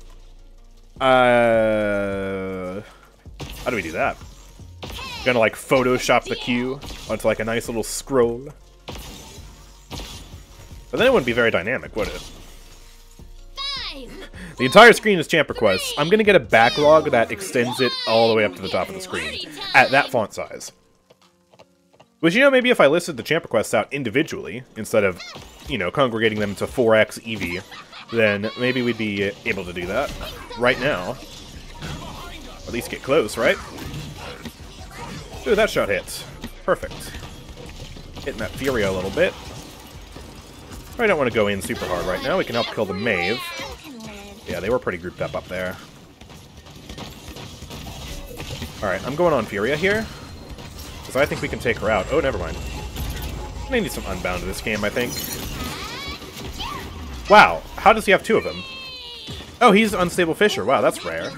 Uh, how do we do that? Gonna like Photoshop the queue onto like a nice little scroll. But then it wouldn't be very dynamic, would it? The entire screen is champ requests. I'm gonna get a backlog that extends it all the way up to the top of the screen at that font size. Which, you know, maybe if I listed the champ requests out individually, instead of, you know, congregating them to 4x Evie, then maybe we'd be uh, able to do that right now. At least get close, right? Ooh, that shot hits. Perfect. Hitting that Furia a little bit. I don't want to go in super hard right now. We can help kill the Maeve. Yeah, they were pretty grouped up up there. Alright, I'm going on Furia here. Because I think we can take her out. Oh, never mind. I need some Unbound in this game, I think. Wow, how does he have two of them? Oh, he's Unstable Fisher. Wow, that's rare.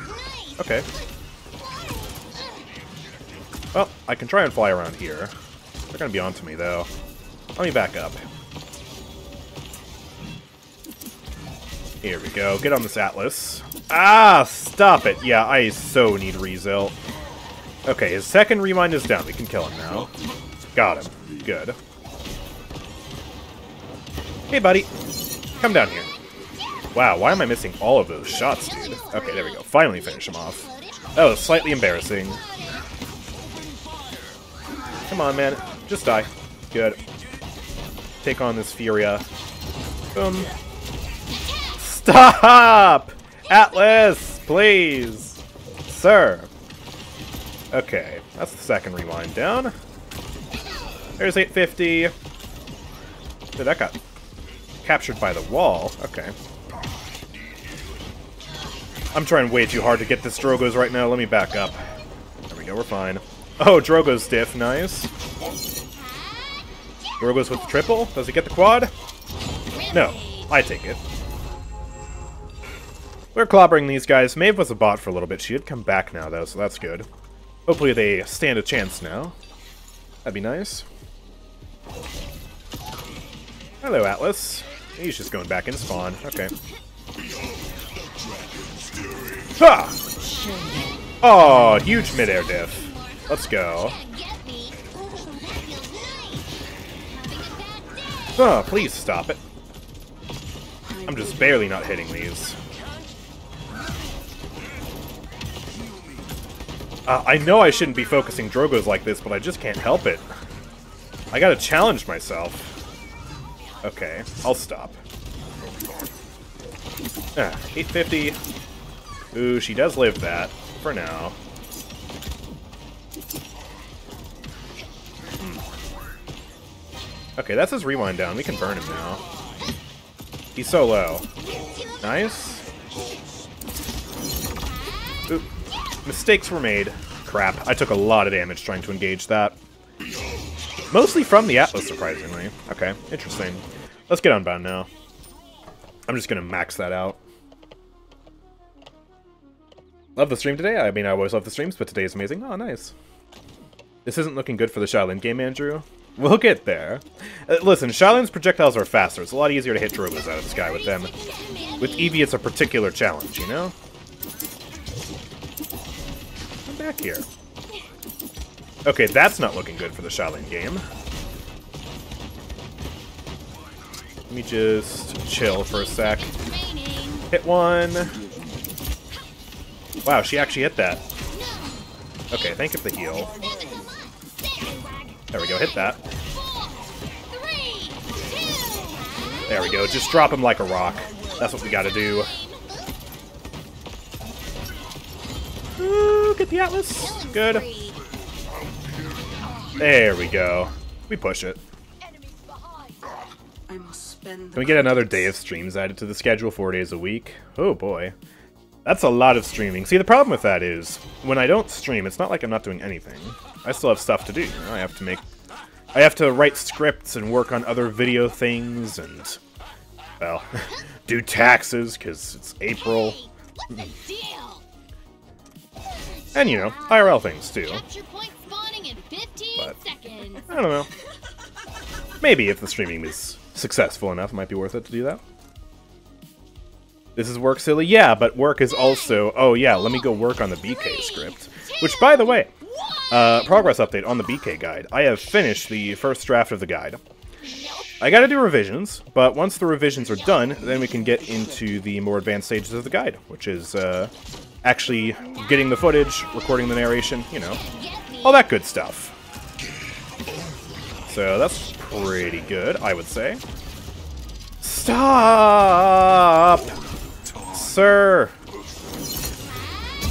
Okay. Well, I can try and fly around here. They're gonna be onto me, though. Let me back up. Here we go. Get on this Atlas. Ah, stop it. Yeah, I so need Rezil. Okay, his second remind is down. We can kill him now. Got him. Good. Hey, buddy. Come down here. Wow, why am I missing all of those shots, dude? Okay, there we go. Finally finish him off. Was slightly embarrassing. Come on, man. Just die. Good. Take on this Furia. Boom. Stop! Atlas, please! Sir. Okay, that's the second rewind down. There's 850. Dude, that got captured by the wall. Okay. I'm trying way too hard to get this Drogoz right now. Let me back up. There we go, we're fine. Oh, Drogoz stiff. Nice. Drogoz with the triple. Does he get the quad? No. I take it. We're clobbering these guys. Maeve was a bot for a little bit. She did come back now, though, so that's good. Hopefully they stand a chance now. That'd be nice. Hello, Atlas. He's just going back in spawn. Okay. Ha! Oh, huge midair diff. Let's go. Oh, please stop it. I'm just barely not hitting these. Uh, I know I shouldn't be focusing Drogoz like this, but I just can't help it. I gotta challenge myself. Okay, I'll stop. Ah, 850. Ooh, she does live that. For now. Hmm. Okay, that's his rewind down. We can burn him now. He's so low. Nice. Oop. Mistakes were made. Crap. I took a lot of damage trying to engage that. Mostly from the Atlas, surprisingly. Okay, interesting. Let's get unbound now. I'm just gonna max that out. Love the stream today. I mean, I always love the streams, but today is amazing. Oh, nice. This isn't looking good for the Shaolin game, Andrew. We'll get there. Uh, listen, Shaolin's projectiles are faster. It's a lot easier to hit Drogoz out of the sky with them. With Evie, it's a particular challenge, you know? Come back here. Okay, that's not looking good for the Shaolin game. Me just chill for a sec. Hit one. Wow, she actually hit that. Okay, thank you for the heal. There we go, hit that. There we go, just drop him like a rock. That's what we gotta do. Ooh, get the Atlas. Good. There we go. We push it. I must spend Can we get another day of streams added to the schedule, four days a week? Oh boy. That's a lot of streaming. See, the problem with that is, when I don't stream, it's not like I'm not doing anything. I still have stuff to do, you know? I have to make... I have to write scripts and work on other video things and... Well, do taxes, because it's April. What's the deal? And, you know, IRL things, too. Point in 15 But- seconds. I don't know. Maybe if the streaming is successful enough, it might be worth it to do that. This is work silly? Yeah, but work is also... Oh, yeah, let me go work on the BK script. Which, by the way, uh, progress update on the BK guide. I have finished the first draft of the guide. I gotta do revisions, but once the revisions are done, then we can get into the more advanced stages of the guide, which is, uh, actually getting the footage, recording the narration, you know, all that good stuff. So that's pretty good, I would say. Stop! Sir!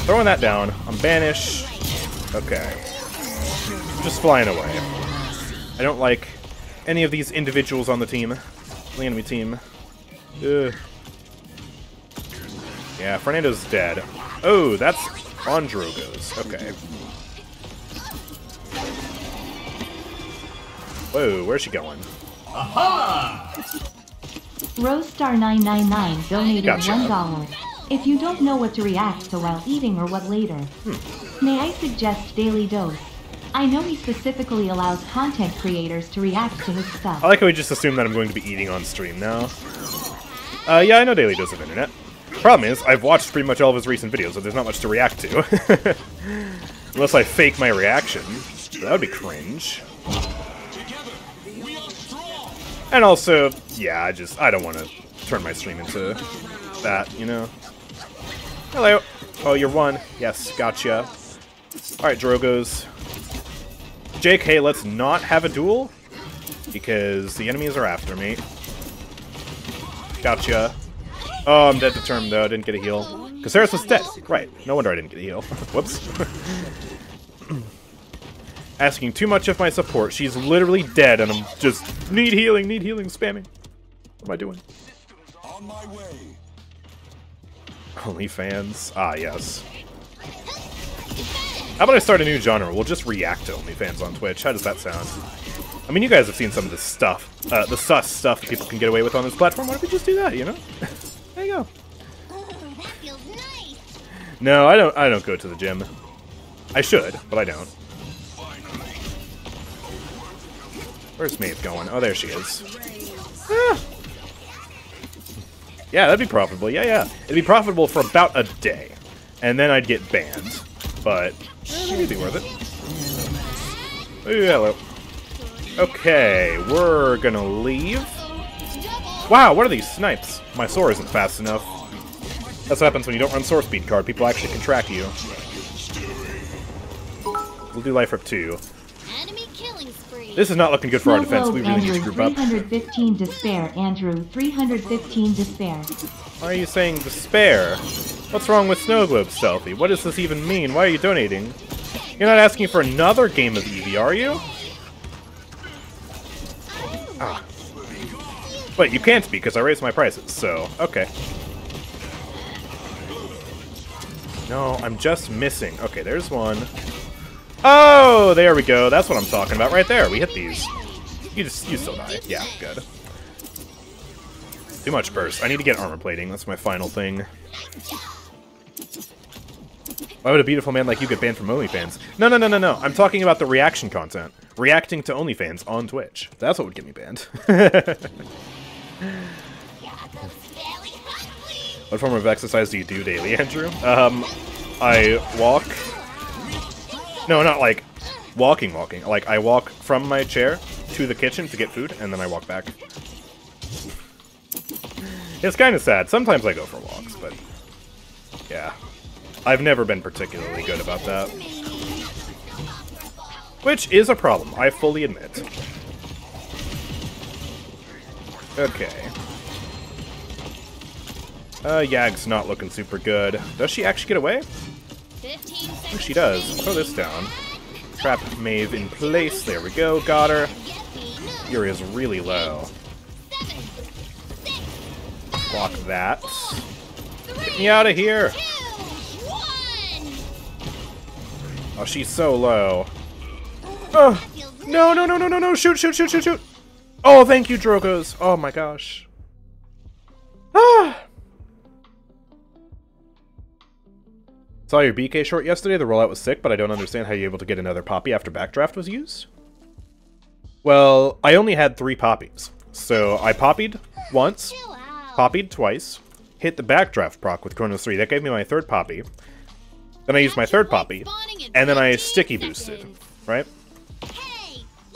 Throwing that down. I'm banished. Okay. Just flying away. I don't like any of these individuals on the team. The enemy team. Ugh. Yeah, Fernando's dead. Oh, that's Androgos. Okay. Whoa, where's she going? Aha! Rosestar999 donated Gotcha. $1. If you don't know what to react to while eating or what later, Hmm. may I suggest Daily Dose? I know he specifically allows content creators to react to his stuff. I like how we just assume that I'm going to be eating on stream now. Uh, yeah, I know Daily Dose of Internet. Problem is, I've watched pretty much all of his recent videos, so there's not much to react to. Unless I fake my reaction. That would be cringe. And also, yeah, I just, I don't want to turn my stream into that, you know? Hello. Oh, you're one. Yes, gotcha. Alright, Drogoz. Jake, hey, let's not have a duel because the enemies are after me. Gotcha. Oh, I'm dead to term though. I didn't get a heal. Because Caceres was dead. Right. No wonder I didn't get a heal. Whoops. Asking too much of my support. She's literally dead, and I'm just need healing, need healing, spamming. What am I doing? On my way. OnlyFans. Ah, yes. How about I start a new genre? We'll just react to OnlyFans on Twitch. How does that sound? I mean, you guys have seen some of this stuff, uh, the sus stuff that people can get away with on this platform. Why don't we just do that, you know? there you go. Oh, feels nice. No, I don't. I don't go to the gym. I should, but I don't. Where's Maeve going? Oh, there she is. Ah. Yeah, that'd be profitable. Yeah, yeah. It'd be profitable for about a day, and then I'd get banned. But eh, it'd be worth it. Hello. Okay, we're gonna leave. Wow, what are these snipes? My soar isn't fast enough. That's what happens when you don't run soar speed card. People actually can track you. We'll do life rip 2. Enemy killing spree. This is not looking good for our defense. We really need to Andrew group up. 315 Despair Andrew 315 Despair. Why are you saying despair? What's wrong with Snow Globe Stealthy? What does this even mean? Why are you donating? You're not asking for another game of Evie, are you? Ah. Wait, you can't be, because I raised my prices, so, okay. No, I'm just missing. Okay, there's one. Oh, there we go. That's what I'm talking about right there. We hit these. You just, you still die. Yeah, good. Too much burst. I need to get armor plating. That's my final thing. Why would a beautiful man like you get banned from OnlyFans? No, no, no, no, no. I'm talking about the reaction content. Reacting to OnlyFans on Twitch. That's what would get me banned. what form of exercise do you do daily, Andrew? Um, I walk. No, not like walking, walking. Like, I walk from my chair to the kitchen to get food, and then I walk back. It's kind of sad. Sometimes I go for walks, but yeah. I've never been particularly good about that. Which is a problem, I fully admit. Okay. Uh, Yag's not looking super good. Does she actually get away? 15 She does. Throw this down. Trap Maeve in place. There we go. Got her. Fury is really low. Block that. Get me out of here. Oh, she's so low. Oh, no, no, no, no, no, no. Shoot, shoot, shoot, shoot, shoot. Oh, thank you, Drogoz. Oh my gosh. Saw your BK short yesterday. The rollout was sick, but I don't understand how you're able to get another poppy after Backdraft was used. Well, I only had three poppies. So I poppied once, poppied twice, hit the Backdraft proc with Chronos 3. That gave me my third poppy. Then I used my third poppy, and then I sticky boosted, right?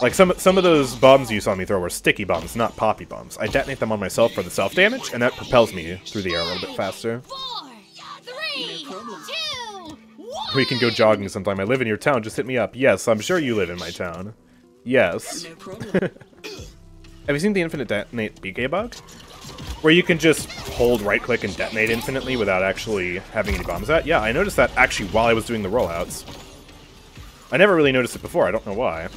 Like some some of those bombs you saw me throw were sticky bombs, not poppy bombs. I detonate them on myself for the self damage, and that propels me through the air a little bit faster. four, three, two. We can go jogging sometime. I live in your town. Just hit me up. Yes, I'm sure you live in my town. Yes. Have you seen the infinite detonate BK bug? Where you can just hold right click and detonate infinitely without actually having any bombs out? Yeah, I noticed that actually while I was doing the rollouts. I never really noticed it before. I don't know why.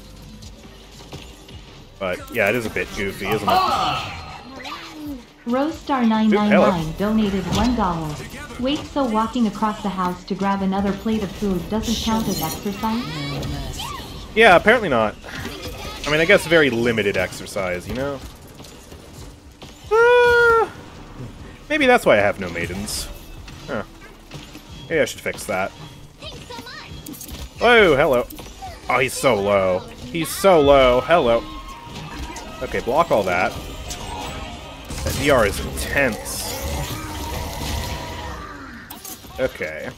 But yeah, it is a bit goofy, isn't it? Rosestar999 donated $1. Wait, so walking across the house to grab another plate of food doesn't count as exercise? Yeah, apparently not. I mean, I guess very limited exercise, you know? Uh, maybe that's why I have no maidens. Huh. Maybe I should fix that. Thanks so much. Whoa, hello. Oh, he's so low. He's so low. Hello. Okay, block all that. That DR is intense. Okay.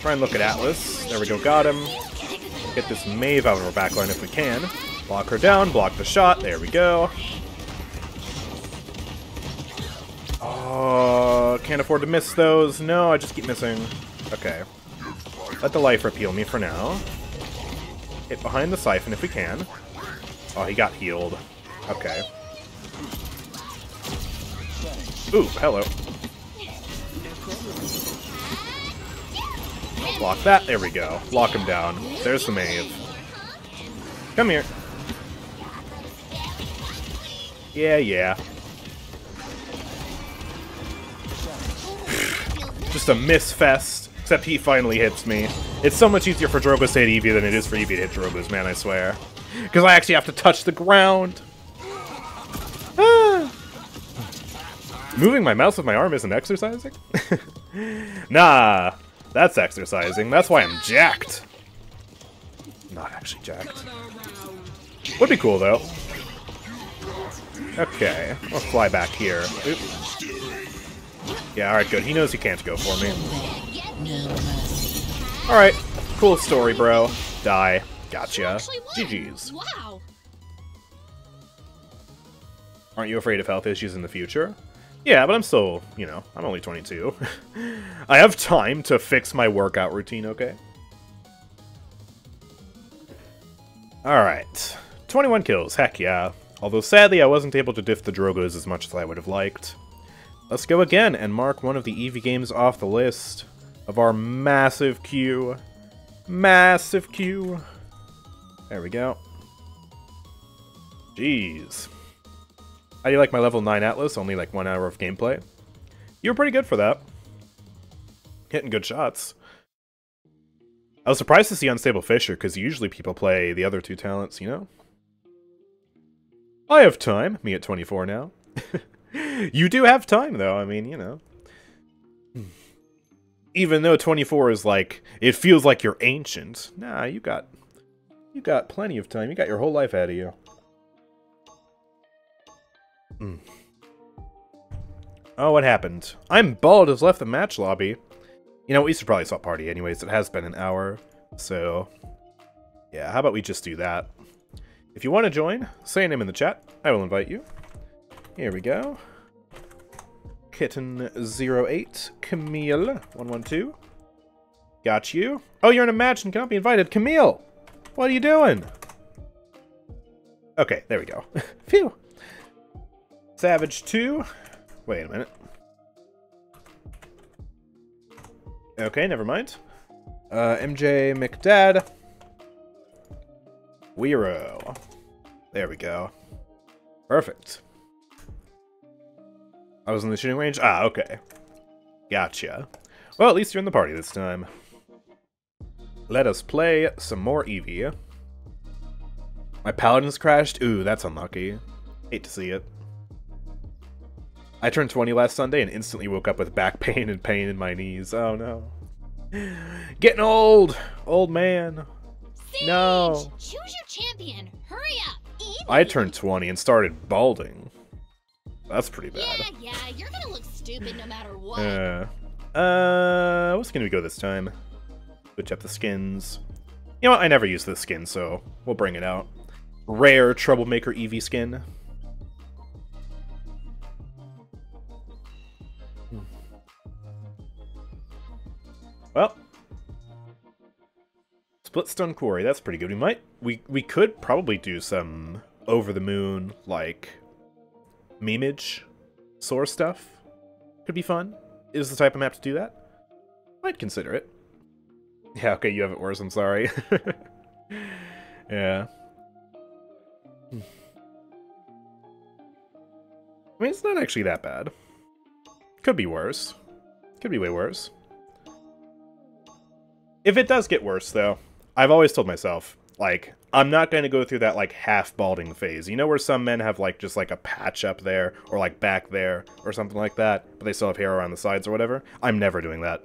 Try and look at Atlas. There we go, got him. Get this Maeve out of our backline if we can. Block her down, block the shot. There we go. Oh, can't afford to miss those. No, I just keep missing. Okay. Let the life repeal me for now. Hit behind the siphon if we can. Oh, he got healed. Okay. Ooh, hello. Block that. There we go. Lock him down. There's the Maeve. Come here. Yeah, yeah. Just a miss fest. Except he finally hits me. It's so much easier for Drogoz to hit Evie than it is for Evie to hit Drogoz, man, I swear. Because I actually have to touch the ground. Ah. Moving my mouse with my arm isn't exercising? nah, that's exercising. That's why I'm jacked. Not actually jacked. Would be cool, though. Okay, I'll fly back here. Oop. Yeah, alright, good. He knows he can't go for me. Alright, cool story, bro. Die. Gotcha. GG's. Wow. Aren't you afraid of health issues in the future? Yeah, but I'm still, you know, I'm only 22. I have time to fix my workout routine, okay? Alright. 21 kills, heck yeah. Although sadly I wasn't able to diff the Drogoz as much as I would have liked. Let's go again and mark one of the Evie games off the list of our massive queue. Massive queue. There we go. Jeez. How do you like my level 9 Atlas? Only like one hour of gameplay. You were pretty good for that. Hitting good shots. I was surprised to see Unstable Fisher, because usually people play the other two talents, you know? I have time, me at 24 now. you do have time, though, I mean, you know. Even though 24 is like, it feels like you're ancient. Nah, you got, you got plenty of time. You got your whole life ahead of you. Mm. Oh, what happened? I'm bald has left the match lobby. You know, we should probably swap party anyways. It has been an hour, so... Yeah, how about we just do that? If you want to join, say a name in the chat. I will invite you. Here we go. Kitten08, Camille112. Got you. Oh, you're in a match and cannot be invited. Camille! What are you doing? Okay, there we go. Phew. Savage 2. Wait a minute. Okay, never mind. Uh, MJ McDad. Weiro. There we go. Perfect. I was in the shooting range? Ah, okay. Gotcha. Well, at least you're in the party this time. Let us play some more Evie. My paladin's crashed? Ooh, that's unlucky. Hate to see it. I turned 20 last Sunday and instantly woke up with back pain and pain in my knees. Oh no. Getting old! Old man. Sage, No. Choose your champion. Hurry up. I turned 20 and started balding. That's pretty bad. Yeah, yeah. You're gonna look stupid no matter what. Uh, uh, what skin do we go this time? Switch up the skins. You know what? I never use this skin, so we'll bring it out. Rare Troublemaker Evie skin. Well, Splitstone Quarry. That's pretty good. We might, we we could probably do some over the moon like memeage source stuff. Could be fun. Is the type of map to do that? Might consider it. Yeah, okay, you have it worse, I'm sorry. yeah. I mean, it's not actually that bad. Could be worse. Could be way worse. If it does get worse, though, I've always told myself, Like, I'm not going to go through that, like, half balding phase. You know where some men have, like, just, like, a patch up there, or, like, back there, or something like that, but they still have hair around the sides or whatever? I'm never doing that.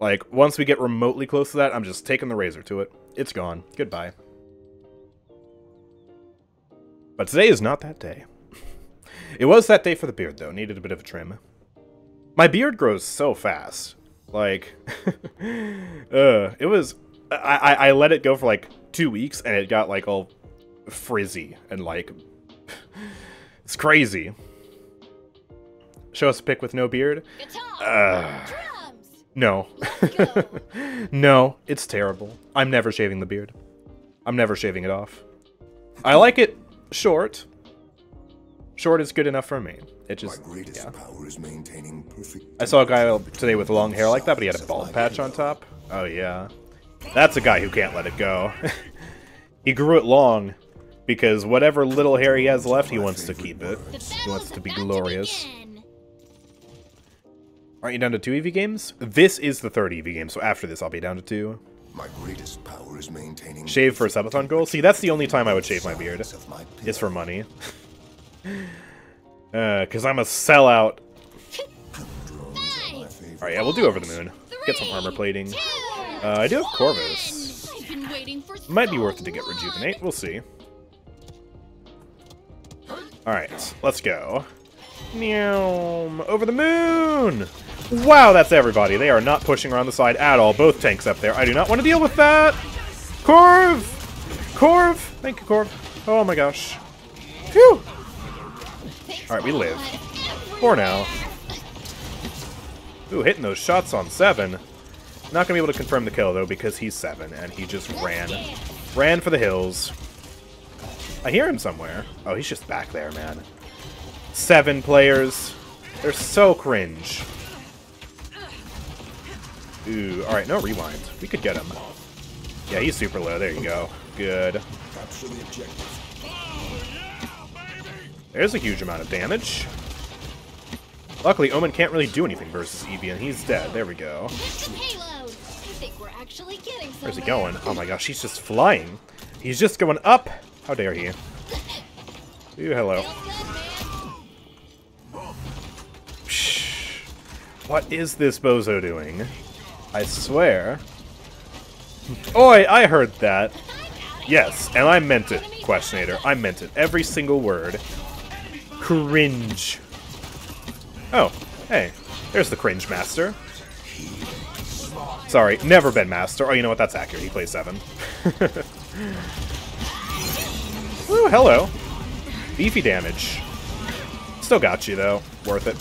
Like, once we get remotely close to that, I'm just taking the razor to it. It's gone. Goodbye. But today is not that day. it was that day for the beard, though. Needed a bit of a trim. My beard grows so fast. Like, uh, it was... I, I, I let it go for, like, two weeks, and it got, like, all frizzy and, like... it's crazy. Show us a pic with no beard? Uh, no. No, it's terrible. I'm never shaving the beard. I'm never shaving it off. I like it short. Short is good enough for me. It My greatest yeah. power is maintaining perfect. I saw a guy today with long hair like that, but he had a bald patch on top. Oh, yeah. That's a guy who can't let it go. he grew it long because whatever little hair he has left, he wants to keep it. He wants battle's to be glorious. Aren't you down to two Evie games? This is the third Evie game, so after this I'll be down to two. My greatest power is maintaining. Shave for a subathon goal? See, that's the only time I would shave my beard. Of my Is for money. Uh, cause I'm a sellout. Alright, yeah, we'll do over the moon. Get some armor plating. Uh, I do have Corvus. One. I've been waiting for Might be worth it to get rejuvenate. We'll see. Alright, let's go. Meow. Over the moon! Wow, that's everybody. They are not pushing around the side at all. Both tanks up there. I do not want to deal with that! Corv! Corv! Thank you, Corv. Oh my gosh. Phew! Alright, we live. For now. Ooh, hitting those shots on 7. Not gonna be able to confirm the kill, though, because he's 7, and he just ran. Ran for the hills. I hear him somewhere. Oh, he's just back there, man. Seven players. They're so cringe. Ooh, alright, no rewind. We could get him. Yeah, he's super low. There you go. Good. Capture the objective. There's a huge amount of damage. Luckily, Omen can't really do anything versus Evie, and he's dead. There we go. Hit the payload. I think we're actually getting somewhere. Where's he going? Oh my gosh, he's just flying. He's just going up. How dare he? Ooh, hello. Psh. What is this bozo doing? I swear. Oi, I heard that. Yes, and I meant it, Questionator. I meant it. Every single word. Cringe. Oh, hey. There's the cringe master. Sorry, never been master. Oh, you know what? That's accurate. He plays seven. Ooh, hello. Beefy damage. Still got you, though. Worth it.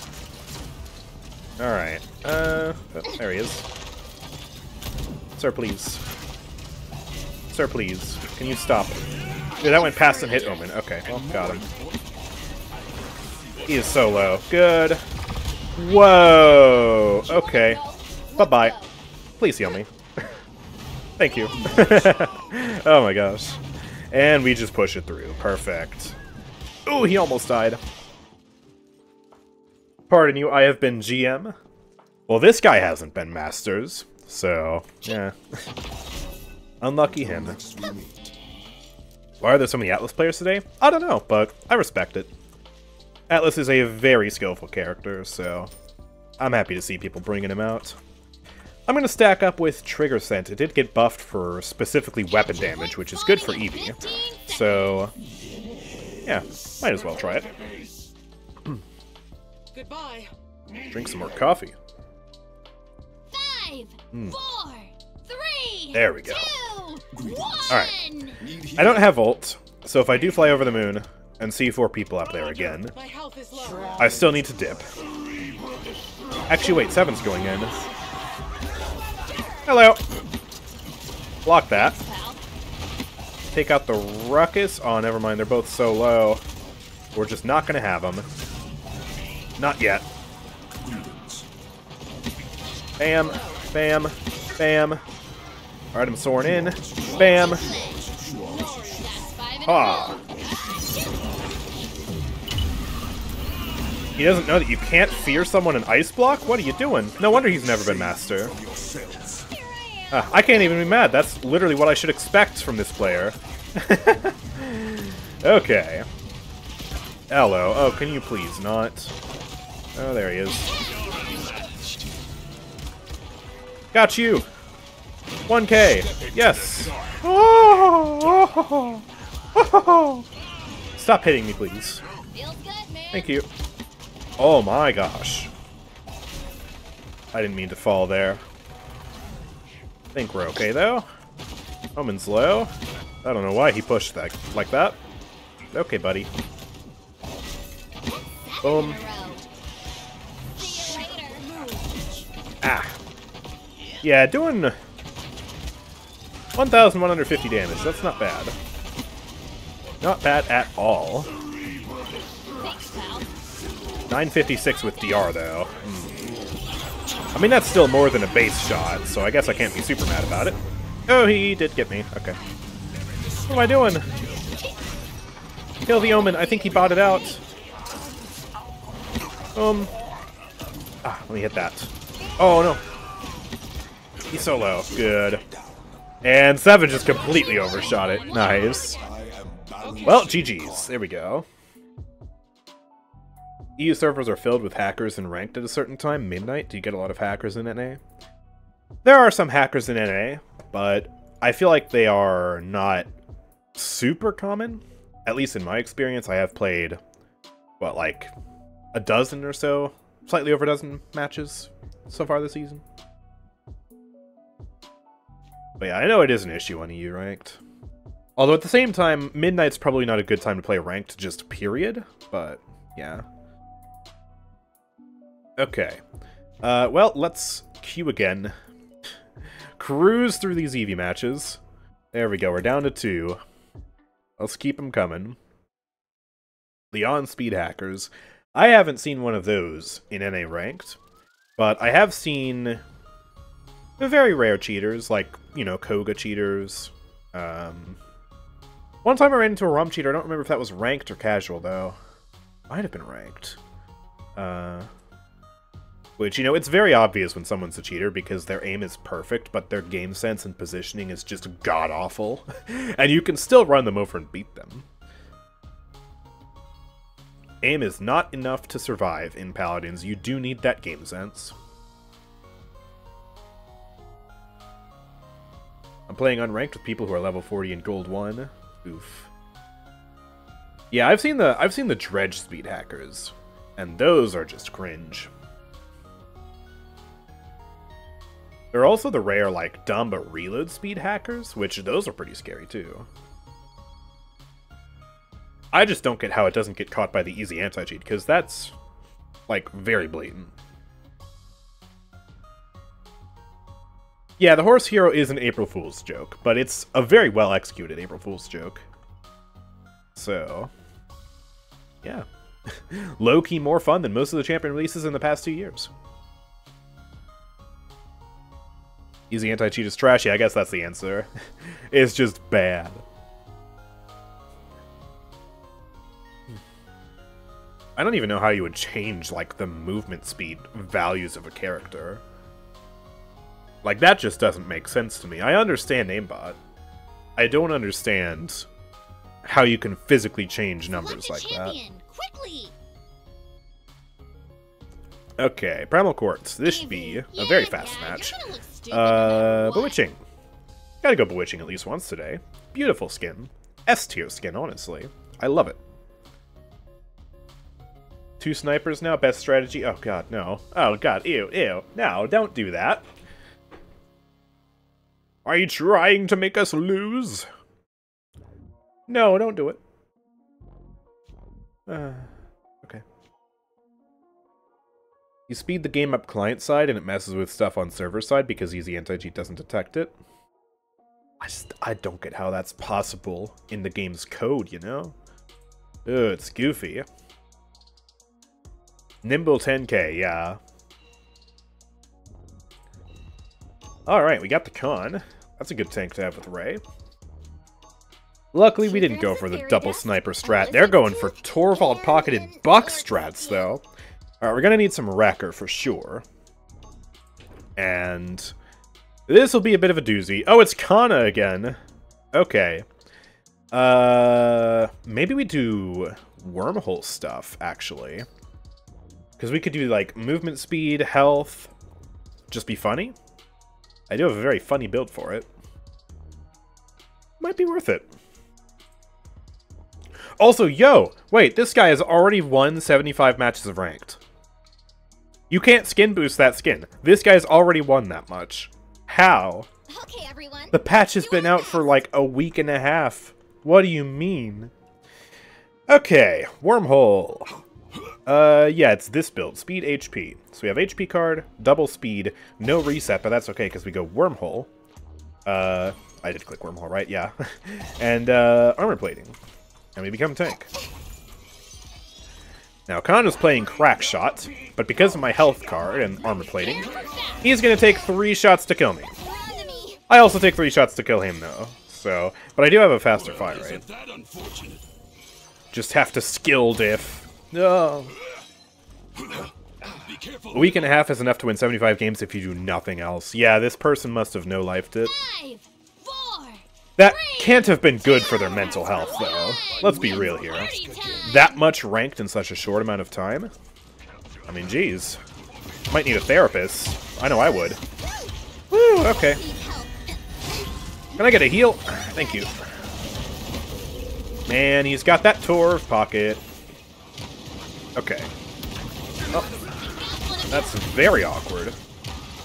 Alright. Uh, oh, there he is. Sir, please. Sir, please. Can you stop? Dude, that went past and hit Omen. Okay, well, got him. He is so low. Good. Whoa. Okay. Bye-bye. Please heal me. Thank you. oh my gosh. And we just push it through. Perfect. Ooh, he almost died. Pardon you, I have been GM. Well, this guy hasn't been Masters, so, yeah. Unlucky him. Why are there so many Atlas players today? I don't know, but I respect it. Atlas is a very skillful character, so I'm happy to see people bringing him out. I'm going to stack up with Trigger Scent. It did get buffed for specifically weapon damage, which is good for Evie. So, yeah, might as well try it. Goodbye. Drink some more coffee. Five, four, three, Hmm. There we go. two. Alright. I don't have ult, so if I do fly over the moon and see four people up there again, My health is low. I still need to dip. Actually, wait, seven's going in. Hello. Block that. Take out the ruckus. Oh, never mind. They're both so low. We're just not going to have them. Not yet. Bam. Bam. Bam. Alright, I'm soaring in. Bam. That's He doesn't know that you can't fear someone in ice block? What are you doing? No wonder he's never been master. I Uh, I can't even be mad. That's literally what I should expect from this player. okay. Hello. Oh, can you please not? Oh, there he is. Got you! 1k! Yes! Stop hitting me, please. Feels good, man. Thank you. Oh my gosh. I didn't mean to fall there. I think we're okay, though. Omen's low. I don't know why he pushed that like that. Okay, buddy. Boom. Ah. Yeah, doing 1,150 damage. That's not bad. Not bad at all. Thanks, pal. 956 with DR, though. Hmm. I mean, that's still more than a base shot, so I guess I can't be super mad about it. Oh, he did get me. Okay. What am I doing? Kill the Omen. I think he bought it out. Um. Ah, let me hit that. Oh, no. He's so low. Good. And Seven just completely overshot it. Nice. Well, GG's. There we go. EU servers are filled with hackers and ranked at a certain time, midnight. Do you get a lot of hackers in NA? There are some hackers in NA, but I feel like they are not super common. At least in my experience, I have played, what, like a dozen or so, slightly over a dozen matches so far this season. But yeah, I know it is an issue on EU ranked. Although at the same time, midnight's probably not a good time to play ranked, just period. But yeah. Okay. Uh, well, let's queue again. Cruise through these Evie matches. There we go, we're down to two. Let's keep them coming. The on-speed hackers. I haven't seen one of those in NA ranked, but I have seen very rare cheaters, like, you know, Koga cheaters. Um, one time I ran into a Raum cheater. I don't remember if that was ranked or casual, though. Might have been ranked. Uh, which, you know, it's very obvious when someone's a cheater because their aim is perfect, but their game sense and positioning is just god-awful. and you can still run them over and beat them. Aim is not enough to survive in Paladins. You do need that game sense. I'm playing unranked with people who are level 40 and gold 1. Oof. Yeah, I've seen the I've seen the dredge speed hackers, and those are just cringe. There are also the rare, like, dumb but reload speed hackers, which those are pretty scary too. I just don't get how it doesn't get caught by the easy anti-cheat, because that's, like, very blatant. Yeah, the horse hero is an April Fool's joke, but it's a very well executed April Fool's joke. So, yeah. Low key more fun than most of the champion releases in the past two years. Easy anti cheat is trashy. I guess that's the answer. it's just bad. Hmm. I don't even know how you would change like the movement speed values of a character. Like that just doesn't make sense to me. I understand aimbot. I don't understand how you can physically change numbers like a that. quickly. Okay, Primal Court. This should be a very fast match. You're gonna look stupid no matter Uh. Bewitching. Gotta go Bewitching at least once today. Beautiful skin. S tier skin, honestly. I love it. Two snipers now, best strategy. Oh god, no. Oh god, ew, ew. No, don't do that. Are you trying to make us lose? No, don't do it. Uh, You speed the game up client side and it messes with stuff on server side because easy anti-cheat doesn't detect it. I just I don't get how that's possible in the game's code, you know? Ugh, it's goofy. Nimble 10k, yeah. Alright, we got the Khan. That's a good tank to have with Ray. Luckily, we didn't go for the double sniper strat. They're going for Torvald pocketed buck strats, though. Alright, we're gonna need some Wrecker for sure. And This will be a bit of a doozy. Oh, it's Kana again. Okay. Uh, maybe we do wormhole stuff, actually. Because we could do, like, movement speed, health, just be funny. I do have a very funny build for it. Might be worth it. Also, yo, wait, this guy has already won 75 matches of ranked. You can't skin boost that skin. This guy's already won that much. How? Okay, everyone. The patch has been out for like a week and a half. What do you mean? Okay, wormhole. Uh, yeah, it's this build. Speed HP. So we have HP card, double speed, no reset, but that's okay because we go wormhole. Uh, I did click wormhole, right? Yeah. and, uh, armor plating. And we become tank. Now, Khan is playing crack shot, but because of my health card and armor plating, he's gonna take three shots to kill me. To. I also take three shots to kill him, though. So, but I do have a faster fire rate. Just have to skill diff. No. Careful. A week and a half is enough to win 75 games if you do nothing else. Yeah, this person must have no-lifed it. That can't have been good for their mental health, though. Let's be real here. That much ranked in such a short amount of time? I mean, geez. Might need a therapist. I know I would. Woo, okay. Can I get a heal? Thank you. Man, he's got that Torv pocket. Okay. Oh, that's very awkward.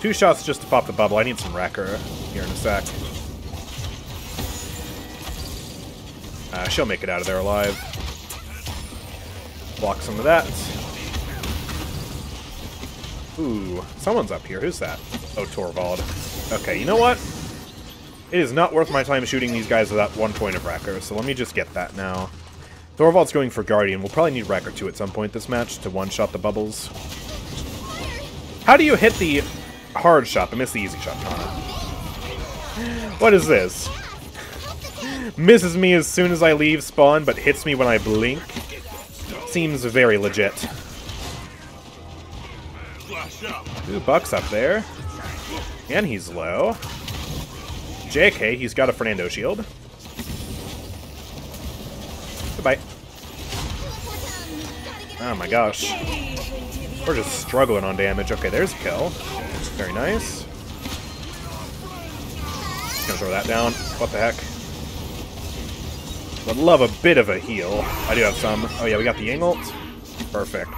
Two shots just to pop the bubble. I need some Wrecker here in a sec. Uh, she'll make it out of there alive. Block some of that. Ooh, someone's up here. Who's that? Oh, Torvald. Okay, you know what? It is not worth my time shooting these guys without one point of Wrecker, so let me just get that now. Torvald's going for Guardian. We'll probably need Wrecker 2 at some point this match to one-shot the bubbles. How do you hit the hard shot but miss the easy shot, Connor? What is this? Misses me as soon as I leave spawn, but hits me when I blink? Seems very legit. Ooh, Buck's up there. And he's low. JK, he's got a Fernando shield. Goodbye. Oh my gosh. We're just struggling on damage. Okay, there's a kill. Very nice. Just Gonna throw that down. What the heck? Would love a bit of a heal. I do have some. Oh yeah, we got the Ingult. Perfect.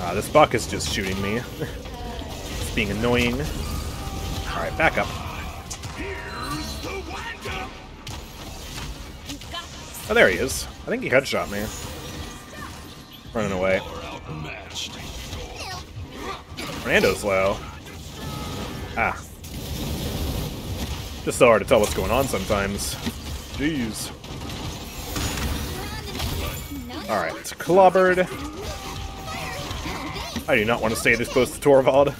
Ah, this buck is just shooting me. it's being annoying. Alright, back up. Oh, there he is. I think he headshot me. Running away. Fernando's low. Ah. Just so hard to tell what's going on sometimes. Jeez. Alright, clobbered. I do not want to stay this close to Torvald.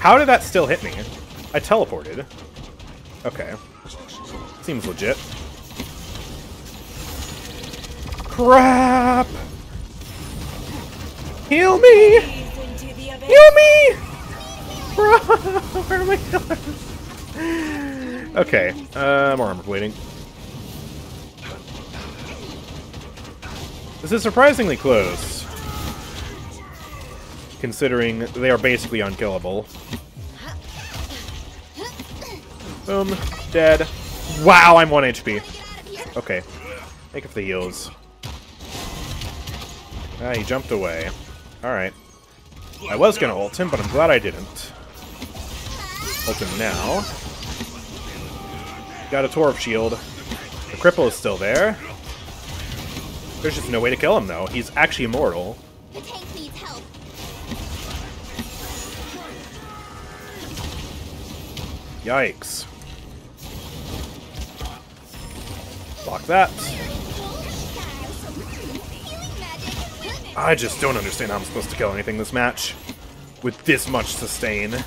How did that still hit me? I teleported. Okay. Seems legit. Crap! Heal me! Heal me! Bro, where are my healers? Okay, uh, more armor plating. This is surprisingly close. Considering they are basically unkillable. Boom. Dead. Wow, I'm 1 HP. Okay. Make up the heals. Ah, he jumped away. Alright. I was gonna ult him, but I'm glad I didn't. Him now. Got a Torv shield. The cripple is still there. There's just no way to kill him, though. He's actually immortal. The tank needs help. Yikes. Block that. I just don't understand how I'm supposed to kill anything this match. With this much sustain.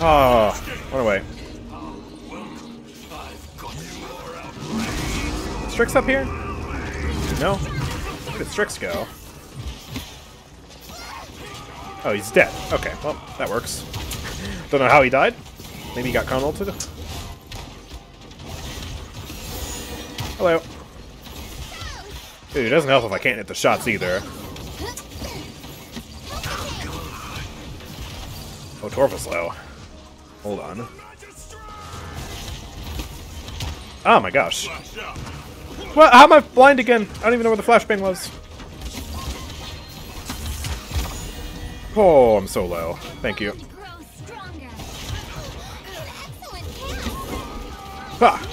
Oh, run away. Strix up here? No? Where did Strix go? Oh, he's dead. Okay, well, that works. Don't know how he died. Maybe he got Khan ulted. Hello. Dude, it doesn't help if I can't hit the shots either. Oh, Torva's low. Hold on. Oh my gosh. What? How am I blind again? I don't even know where the flashbang was. Oh, I'm so low. Thank you. Ha!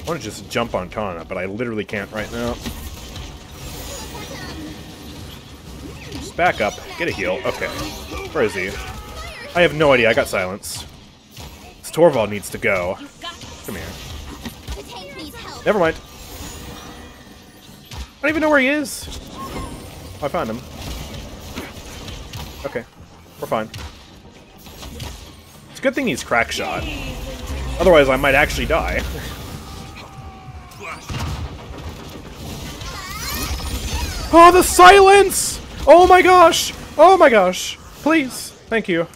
I want to just jump on Tana, but I literally can't right now. Just back up, get a heal. Okay. Where is he? I have no idea. I got silence. This Torvald needs to go. Come here. Never mind. I don't even know where he is. I found him. Okay. We're fine. It's a good thing he's crack shot. Otherwise, I might actually die. Oh, the silence! Oh my gosh! Oh my gosh! Please! Thank you.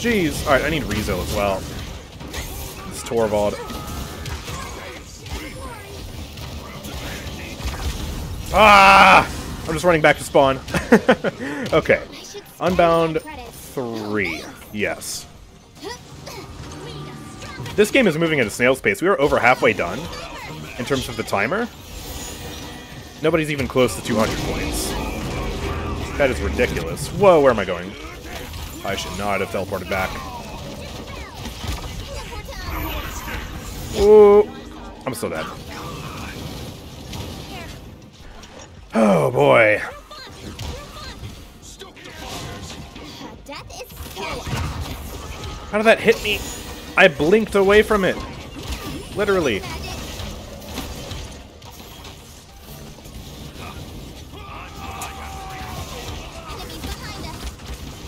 Jeez. Alright, I need Rezo as well. It's Torvald. Ah! I'm just running back to spawn. okay. Unbound 3. Yes. This game is moving at a snail's pace. We are over halfway done in terms of the timer. Nobody's even close to 200 points. That is ridiculous. Whoa, where am I going? I should not have teleported back. Whoa. I'm still dead. Oh boy. How did that hit me? I blinked away from it. Literally.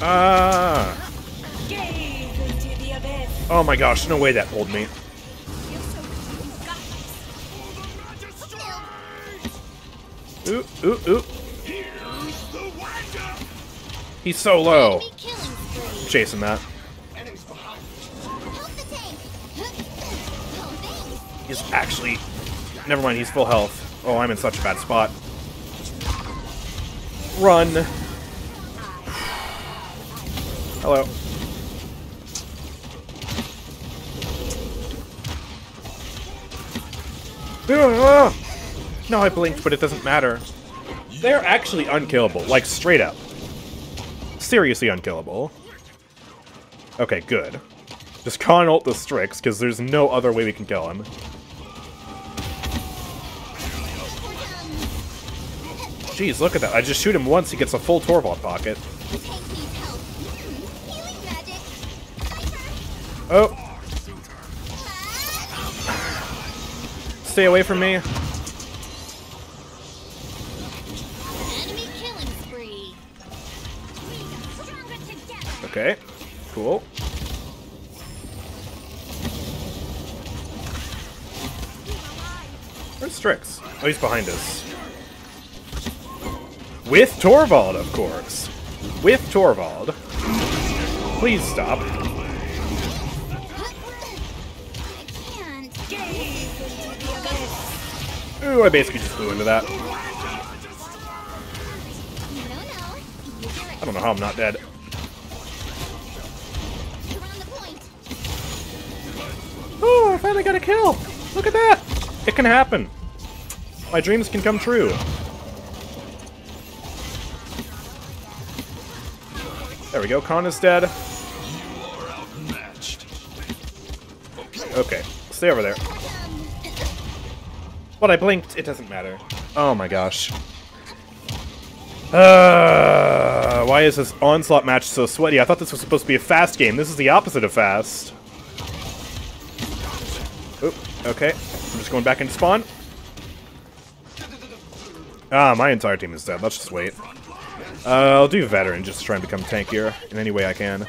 Ah. Oh my gosh, no way that pulled me. Ooh, ooh, ooh. He's so low. Spree. Chasing that. He's actually... Never mind, he's full health. Oh, I'm in such a bad spot. Run. Hello. Ah! No, I blinked, but it doesn't matter. They're actually unkillable, like straight up. Seriously unkillable. Okay, good. Just Khan ult the Strix, because there's no other way we can kill him. Jeez, look at that. I just shoot him once, he gets a full Torvald pocket. Oh! Stay away from me. Okay. Cool. Where's Strix? Oh, he's behind us. With Torvald, of course. With Torvald. Please stop. Ooh, I basically just flew into that. No, no. You hear it. I don't know how I'm not dead. You're on the point. Oh, I finally got a kill! Look at that! It can happen. My dreams can come true. There we go, Khan is dead. Okay, stay over there. But I blinked, it doesn't matter. Oh my gosh. Uh, why is this onslaught match so sweaty? I thought this was supposed to be a fast game. This is the opposite of fast. Oop, okay. I'm just going back into spawn. Ah, my entire team is dead. Let's just wait. Uh, I'll do veteran just trying to try and become tankier in any way I can.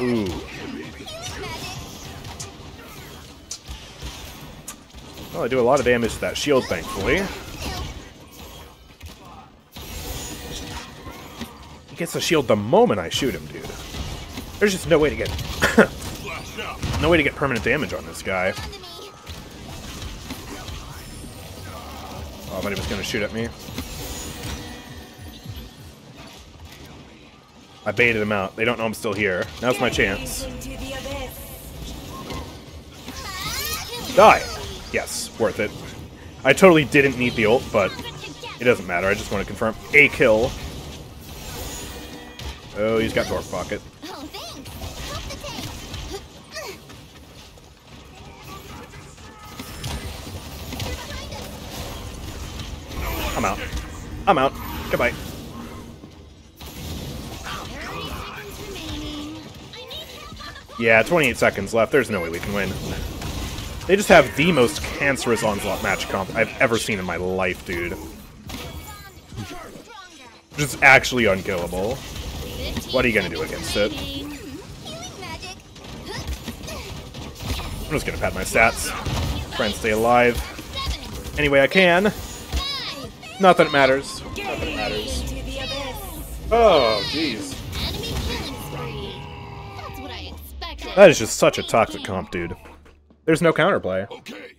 Ooh. Well, I do a lot of damage to that shield, thankfully. He gets the shield the moment I shoot him, dude. There's just no way to get no way to get permanent damage on this guy. Oh, thought he was gonna shoot at me. I baited him out. They don't know I'm still here. Now's my chance. Die! Yes, worth it. I totally didn't need the ult, but it doesn't matter. I just want to confirm a kill. Oh, he's got Dwarf Pocket. I'm out. I'm out. Goodbye. Yeah, 28 seconds left. There's no way we can win. They just have the most cancerous onslaught match comp I've ever seen in my life, dude. Just actually unkillable. What are you gonna do against it? I'm just gonna pad my stats. Try and stay alive. Any way I can. Not that it matters. Not that it matters. Oh, jeez. Enemy killing spree. That's what I expected. That is just such a toxic comp, dude. There's no counterplay. Okay.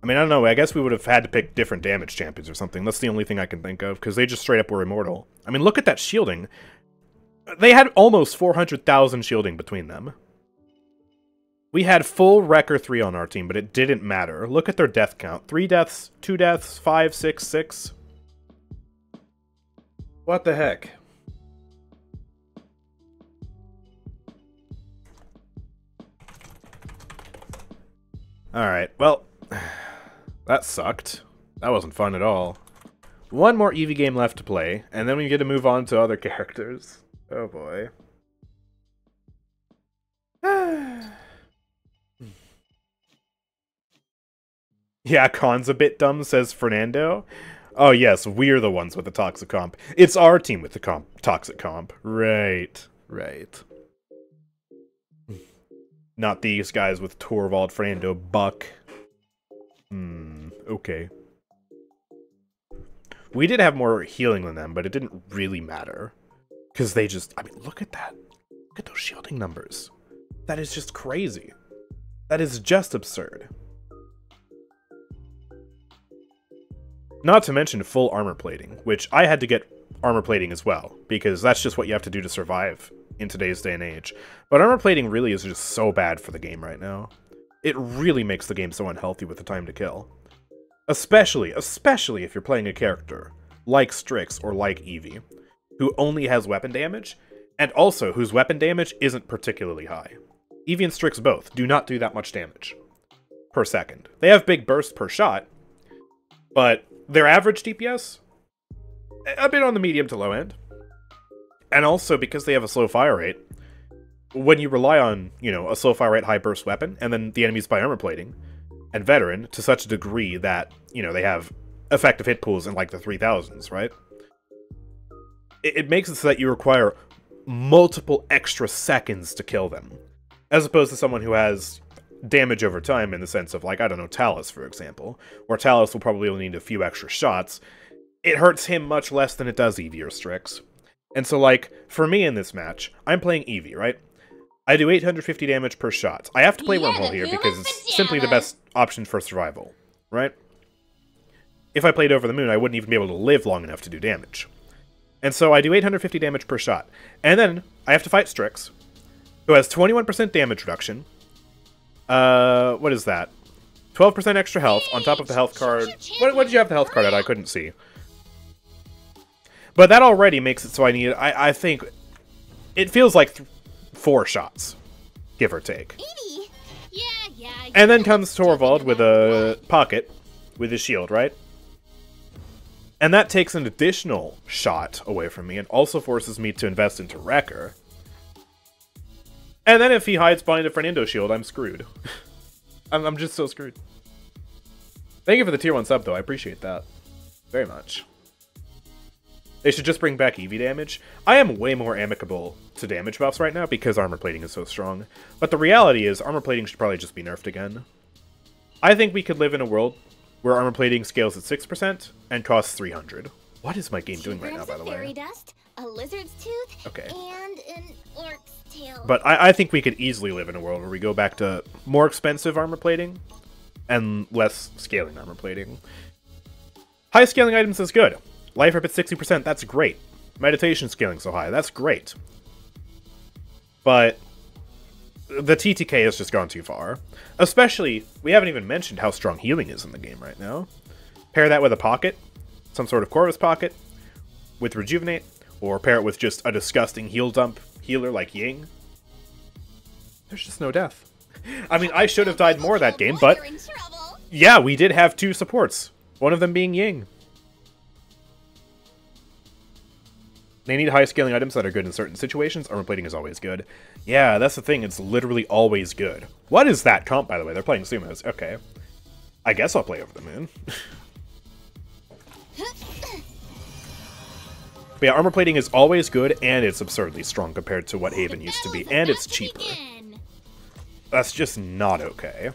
I mean, I don't know. I guess we would have had to pick different damage champions or something. That's the only thing I can think of, because they just straight up were immortal. I mean, look at that shielding. They had almost 400,000 shielding between them. We had full Wrecker 3 on our team, but it didn't matter. Look at their death count. Three deaths, two deaths, five, six, six. What the heck? Alright, well, that sucked. That wasn't fun at all. One more Evie game left to play, and then we get to move on to other characters. Oh boy. yeah, Khan's a bit dumb, says Fernando. Oh yes, we're the ones with the toxic comp. It's our team with the comp toxic comp. Right, right. Not these guys with Torvald, Fernando, Buck. Hmm, okay. We did have more healing than them, but it didn't really matter. Because they just, I mean, look at that. Look at those shielding numbers. That is just crazy. That is just absurd. Not to mention full armor plating, which I had to get armor plating as well, because that's just what you have to do to survive in today's day and age. But armor plating really is just so bad for the game right now. It really makes the game so unhealthy with the time to kill. Especially, especially if you're playing a character like Strix or like Evie, who only has weapon damage, and also whose weapon damage isn't particularly high. Evie and Strix both do not do that much damage per second. They have big bursts per shot, but their average DPS, a bit on the medium to low end. And also because they have a slow fire rate, when you rely on, you know, a slow fire rate high burst weapon, and then the enemies by armor plating, and veteran to such a degree that, you know, they have effective hit pools in like the 3000s, right? It, it makes it so that you require multiple extra seconds to kill them. As opposed to someone who has damage over time in the sense of, like, I don't know, Talus, for example, where Talus will probably only need a few extra shots. It hurts him much less than it does Evie or Strix. And so, like, for me in this match, I'm playing Evie, right? I do 850 damage per shot. I have to play Yeah, Wormhole here because it's simply the best option for survival, right? If I played Over the Moon, I wouldn't even be able to live long enough to do damage. And so I do 850 damage per shot. And then I have to fight Strix, who has 21% damage reduction. Uh, what is that? 12% extra health on top of the health card. What, what did you have the health card at? I couldn't see. But that already makes it so I need. I, I think it feels like th- four shots, give or take. Edie. Yeah, yeah. And then comes Torvald with a pocket with his shield, right? And that takes an additional shot away from me and also forces me to invest into Wrecker. And then if he hides behind a Fernando shield, I'm screwed. I'm, I'm just so screwed. Thank you for the tier 1 sub, though. I appreciate that. Very much. They should just bring back Evie damage. I am way more amicable to damage buffs right now because armor plating is so strong. But the reality is, armor plating should probably just be nerfed again. I think we could live in a world where armor plating scales at 6% and costs 300. What is my game doing right now, by the way? dust, a lizard's tooth, Okay. and an orc's tail. But I, I think we could easily live in a world where we go back to more expensive armor plating and less scaling armor plating. High scaling items is good. Life up at 60%, that's great. Meditation scaling so high, that's great. But the TTK has just gone too far. Especially, we haven't even mentioned how strong healing is in the game right now. Pair that with a pocket, some sort of Corvus pocket, with Rejuvenate, or pair it with just a disgusting heal dump healer like Ying. There's just no death. I mean, I should have died more that game, but You're in trouble. yeah, we did have two supports. One of them being Ying. They need high scaling items that are good in certain situations. Armor plating is always good. Yeah, that's the thing. It's literally always good. What is that comp, by the way? They're playing sumos. Okay. I guess I'll play over the moon. but yeah, armor plating is always good, and it's absurdly strong compared to what Haven used to be, and it's cheaper. That's just not okay.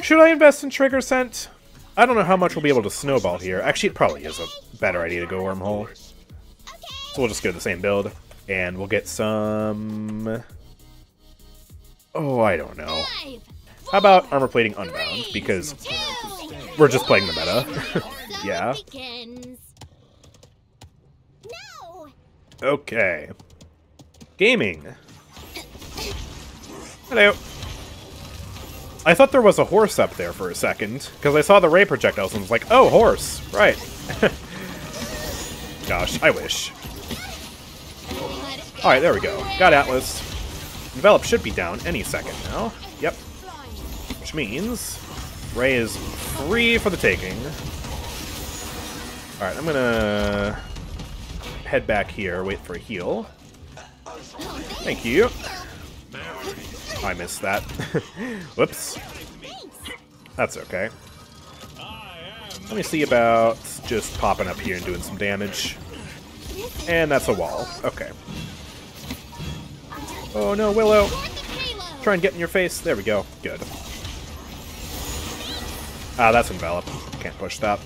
Should I invest in Trigger Scent? I don't know how much we'll be able to snowball here. Actually, it probably is a better idea to go Wormhole. So we'll just go the same build, and we'll get some... Oh, I don't know. How about Armor Plating Unbound? Because we're just playing the meta. Yeah. okay. Gaming. Hello. I thought there was a horse up there for a second, because I saw the ray projectiles and was like, oh, horse, right. Gosh, I wish. Alright, there we go. Got Atlas. Envelop should be down any second now. Yep. Which means Ray is free for the taking. Alright, I'm gonna head back here, wait for a heal. Thank you. I missed that. Whoops. That's okay. Let me see about just popping up here and doing some damage. And that's a wall. Okay. Oh no, Willow! Try and get in your face. There we go. Good. Ah, that's Envelop. Can't push that.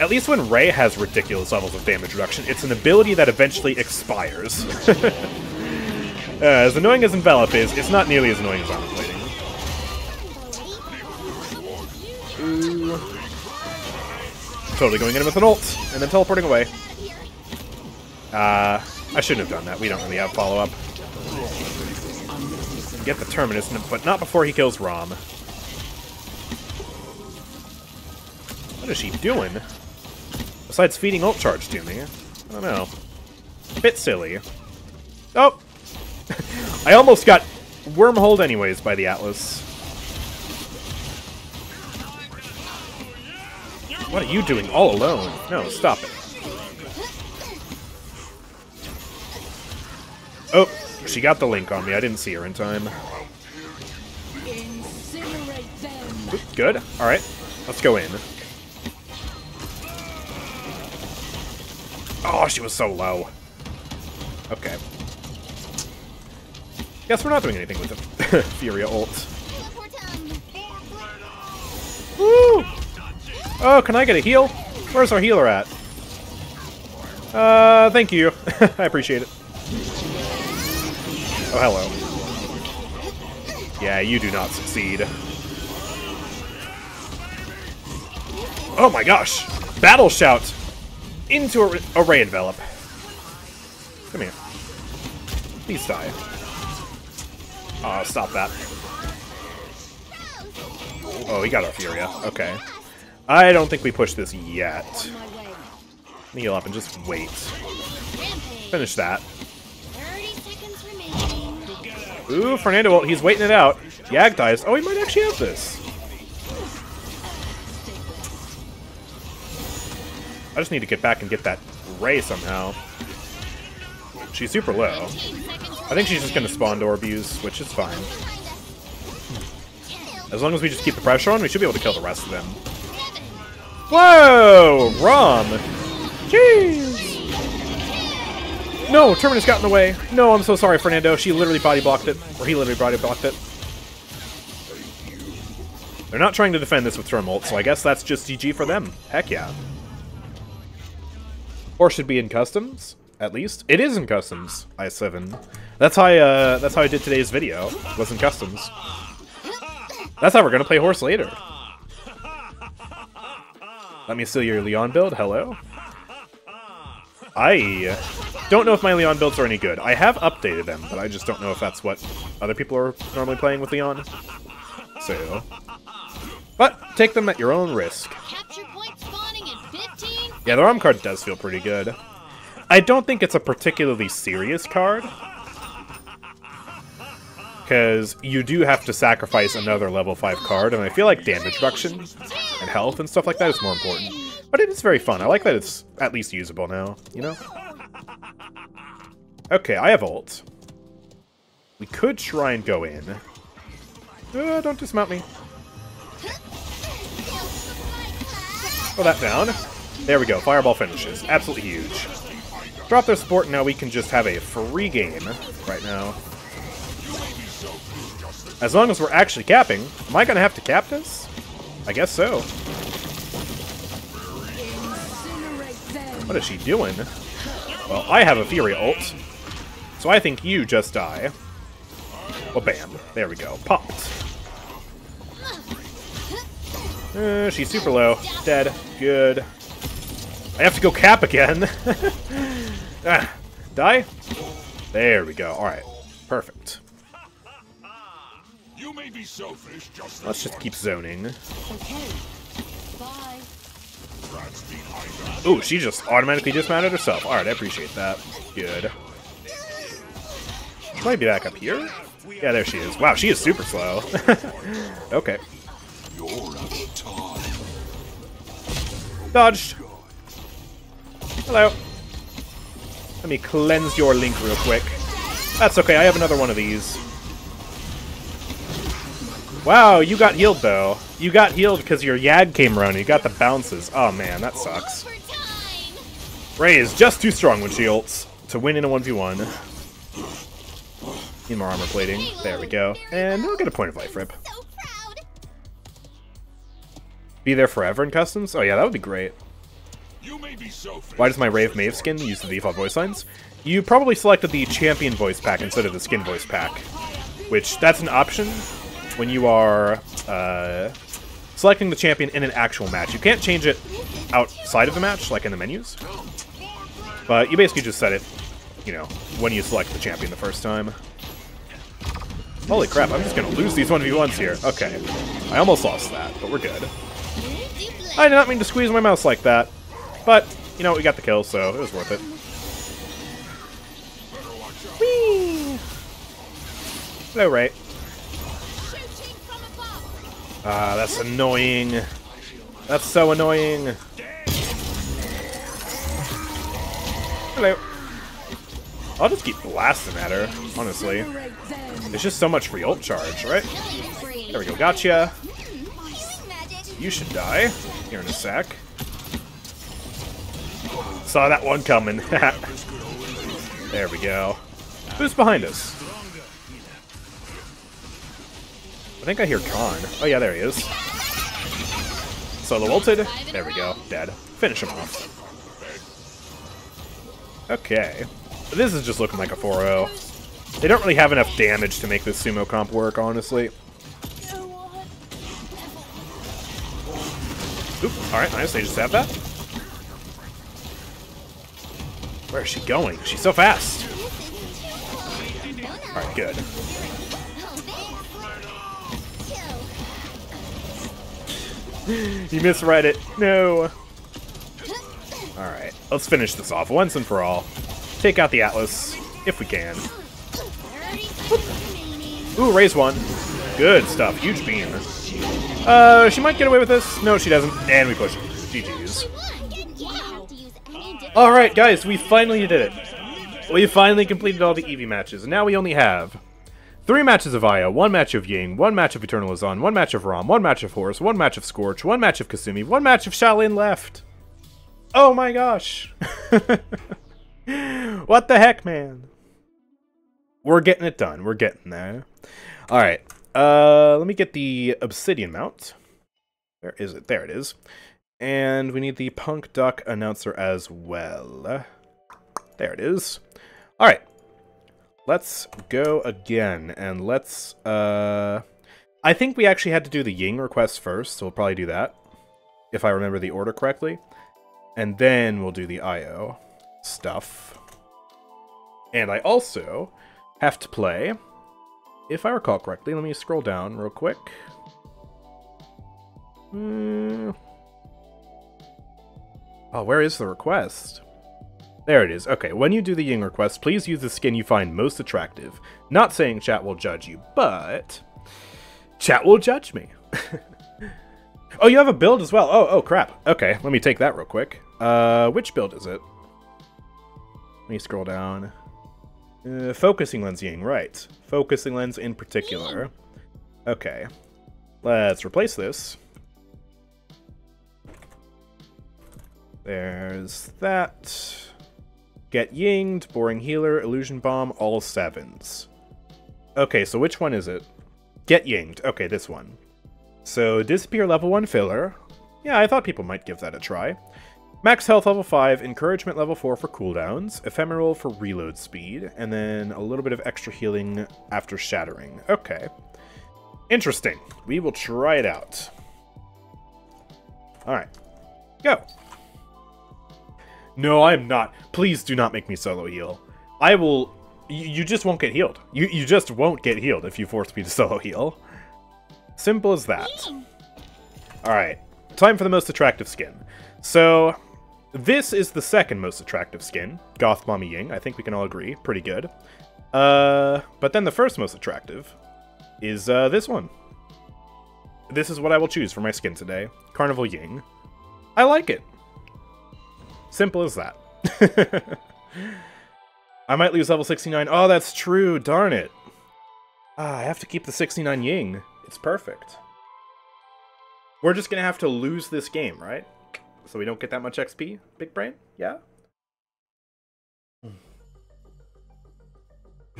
At least when Rei has ridiculous levels of damage reduction, it's an ability that eventually expires. Uh, as annoying as Envelop is, it's not nearly as annoying as Armor Plating. Totally going in with an ult, and then teleporting away. Uh, I shouldn't have done that. We don't really have follow-up. Get the Terminus, but not before he kills Raum. What is she doing? Besides feeding ult charge to me? I don't know. Bit silly. Oh! I almost got wormholed anyways by the Atlas. What are you doing all alone? No, stop it. Oh, she got the link on me. I didn't see her in time. Good. Alright. Let's go in. Oh, she was so low. Okay. Guess we're not doing anything with the Furia ult. Woo! Oh, can I get a heal? Where's our healer at? Uh, thank you. I appreciate it. Oh, hello. Yeah, you do not succeed. Oh my gosh! Battle shout! Into a, a Rei envelop. Come here. Please die. Oh, stop that. Oh, he got our Furia. Okay. I don't think we push this yet. Kneel up and just wait. Finish that. 30 seconds remaining. Ooh, Fernando, well, he's waiting it out. Yag dies. Oh, he might actually have this. I just need to get back and get that Rei somehow. She's super low. I think she's just gonna spawn door abuse, which is fine. As long as we just keep the pressure on, we should be able to kill the rest of them. Whoa! Raum! Jeez! No, Terminus got in the way. No, I'm so sorry, Fernando. She literally body blocked it. Or he literally body blocked it. They're not trying to defend this with Turn so I guess that's just GG for them. Heck yeah. Or should be in customs, at least. It is in customs, i7. That's how I, uh, that's how I did today's video, was in customs. That's how we're gonna play horse later. Let me steal your Leon build, hello? I don't know if my Leon builds are any good. I have updated them, but I just don't know if that's what other people are normally playing with Leon. So... But, take them at your own risk. Capture point spawning in 15. Yeah, the Raum card does feel pretty good. I don't think it's a particularly serious card. Because you do have to sacrifice another level 5 card, and I feel like damage reduction and health and stuff like that is more important. But it is very fun. I like that it's at least usable now, you know? Okay, I have ult. We could try and go in. Uh, don't dismount me. Throw that down. There we go. Fireball finishes. Absolutely huge. Drop their support, now we can just have a free game right now. As long as we're actually capping. Am I going to have to cap this? I guess so. What is she doing? Well, I have a Fury ult. So I think you just die. Well, bam. There we go. Popped. Uh, she's super low. Dead. Good. I have to go cap again. ah, die? There we go. Alright. Perfect. You may be selfish, just Let's just keep zoning. Okay. Bye. Ooh, she just automatically dismounted herself. Alright, I appreciate that. Good. She might be back up here. Yeah, there she is. Wow, she is super slow. okay. Dodged. Hello. Let me cleanse your link real quick. That's okay, I have another one of these. Wow, you got healed though. You got healed because your Yag came around you got the bounces. Oh man, that sucks. Rei is just too strong when she ults to win in a 1v1. Need more armor plating. There we go. And we'll get a point of life rip. Be there forever in customs? Oh yeah, that would be great. Why does my Rave Maeve skin use the default voice lines? You probably selected the champion voice pack instead of the skin voice pack. Which, that's an option when you are uh, selecting the champion in an actual match. You can't change it outside of the match, like in the menus. But you basically just set it, you know, when you select the champion the first time. Holy crap, I'm just gonna lose these 1v1s here. Okay. I almost lost that, but we're good. I did not mean to squeeze my mouse like that. But, you know, we got the kill, so it was worth it. Whee! Hello, Rei. Ah, that's annoying. That's so annoying. Hello. I'll just keep blasting at her, honestly. It's just so much free ult charge, right? There we go, gotcha. You should die here in a sec. Saw that one coming. there we go. Who's behind us? Think I hear Khan. Oh yeah, there he is. Solo ulted. There we go. Dead. Finish him off. Okay. This is just looking like a 4-0. They don't really have enough damage to make this sumo comp work, honestly. Oop, alright, nice, they just have that. Where is she going? She's so fast. Alright, good. You misread it. No. Alright, let's finish this off once and for all. Take out the Atlas, if we can. Ooh, raise one. Good stuff. Huge beam. Uh, she might get away with this. No, she doesn't. And we push. GG's. Alright, guys, we finally did it. We finally completed all the Evie matches. and Now we only have three matches of Aya, one match of Ying, one match of Eternal Azaan, one match of Raum, one match of Horus, one match of Scorch, one match of Kasumi, one match of Sha Lin left. Oh my gosh. what the heck, man? We're getting it done. We're getting there. Alright. Uh, let me get the Obsidian mount. Where is it? There it is. And we need the Punk Duck announcer as well. There it is. Alright. Let's go again, and let's, uh... I think we actually had to do the Ying request first, so we'll probably do that. If I remember the order correctly. And then we'll do the Io stuff. And I also have to play, if I recall correctly, let me scroll down real quick. Hmm. Oh, where is the request? There it is. Okay, when you do the Ying request, please use the skin you find most attractive. Not saying chat will judge you, but chat will judge me. oh, you have a build as well. Oh, oh crap. Okay, let me take that real quick. Uh, which build is it? Let me scroll down. Uh, focusing lens Ying, right. Focusing lens in particular. Okay. Let's replace this. There's that. Get Yinged, Boring Healer, Illusion Bomb, all sevens. Okay, so which one is it? Get Yinged. Okay, this one. So, Disappear level 1 filler. Yeah, I thought people might give that a try. Max health level 5, encouragement level 4 for cooldowns, ephemeral for reload speed, and then a little bit of extra healing after shattering. Okay. Interesting. We will try it out. Alright. Go. No, I am not. Please do not make me solo heal. I will... You, you just won't get healed. You, you just won't get healed if you force me to solo heal. Simple as that. Alright. Time for the most attractive skin. So, this is the second most attractive skin. Goth Mommy Ying. I think we can all agree. Pretty good. Uh, but then the first most attractive is uh, this one. This is what I will choose for my skin today. Carnival Ying. I like it. Simple as that. I might lose level 69. Oh, that's true. Darn it. Ah, I have to keep the 69 Ying. It's perfect. We're just going to have to lose this game, right? So we don't get that much XP, Big Brain? Yeah?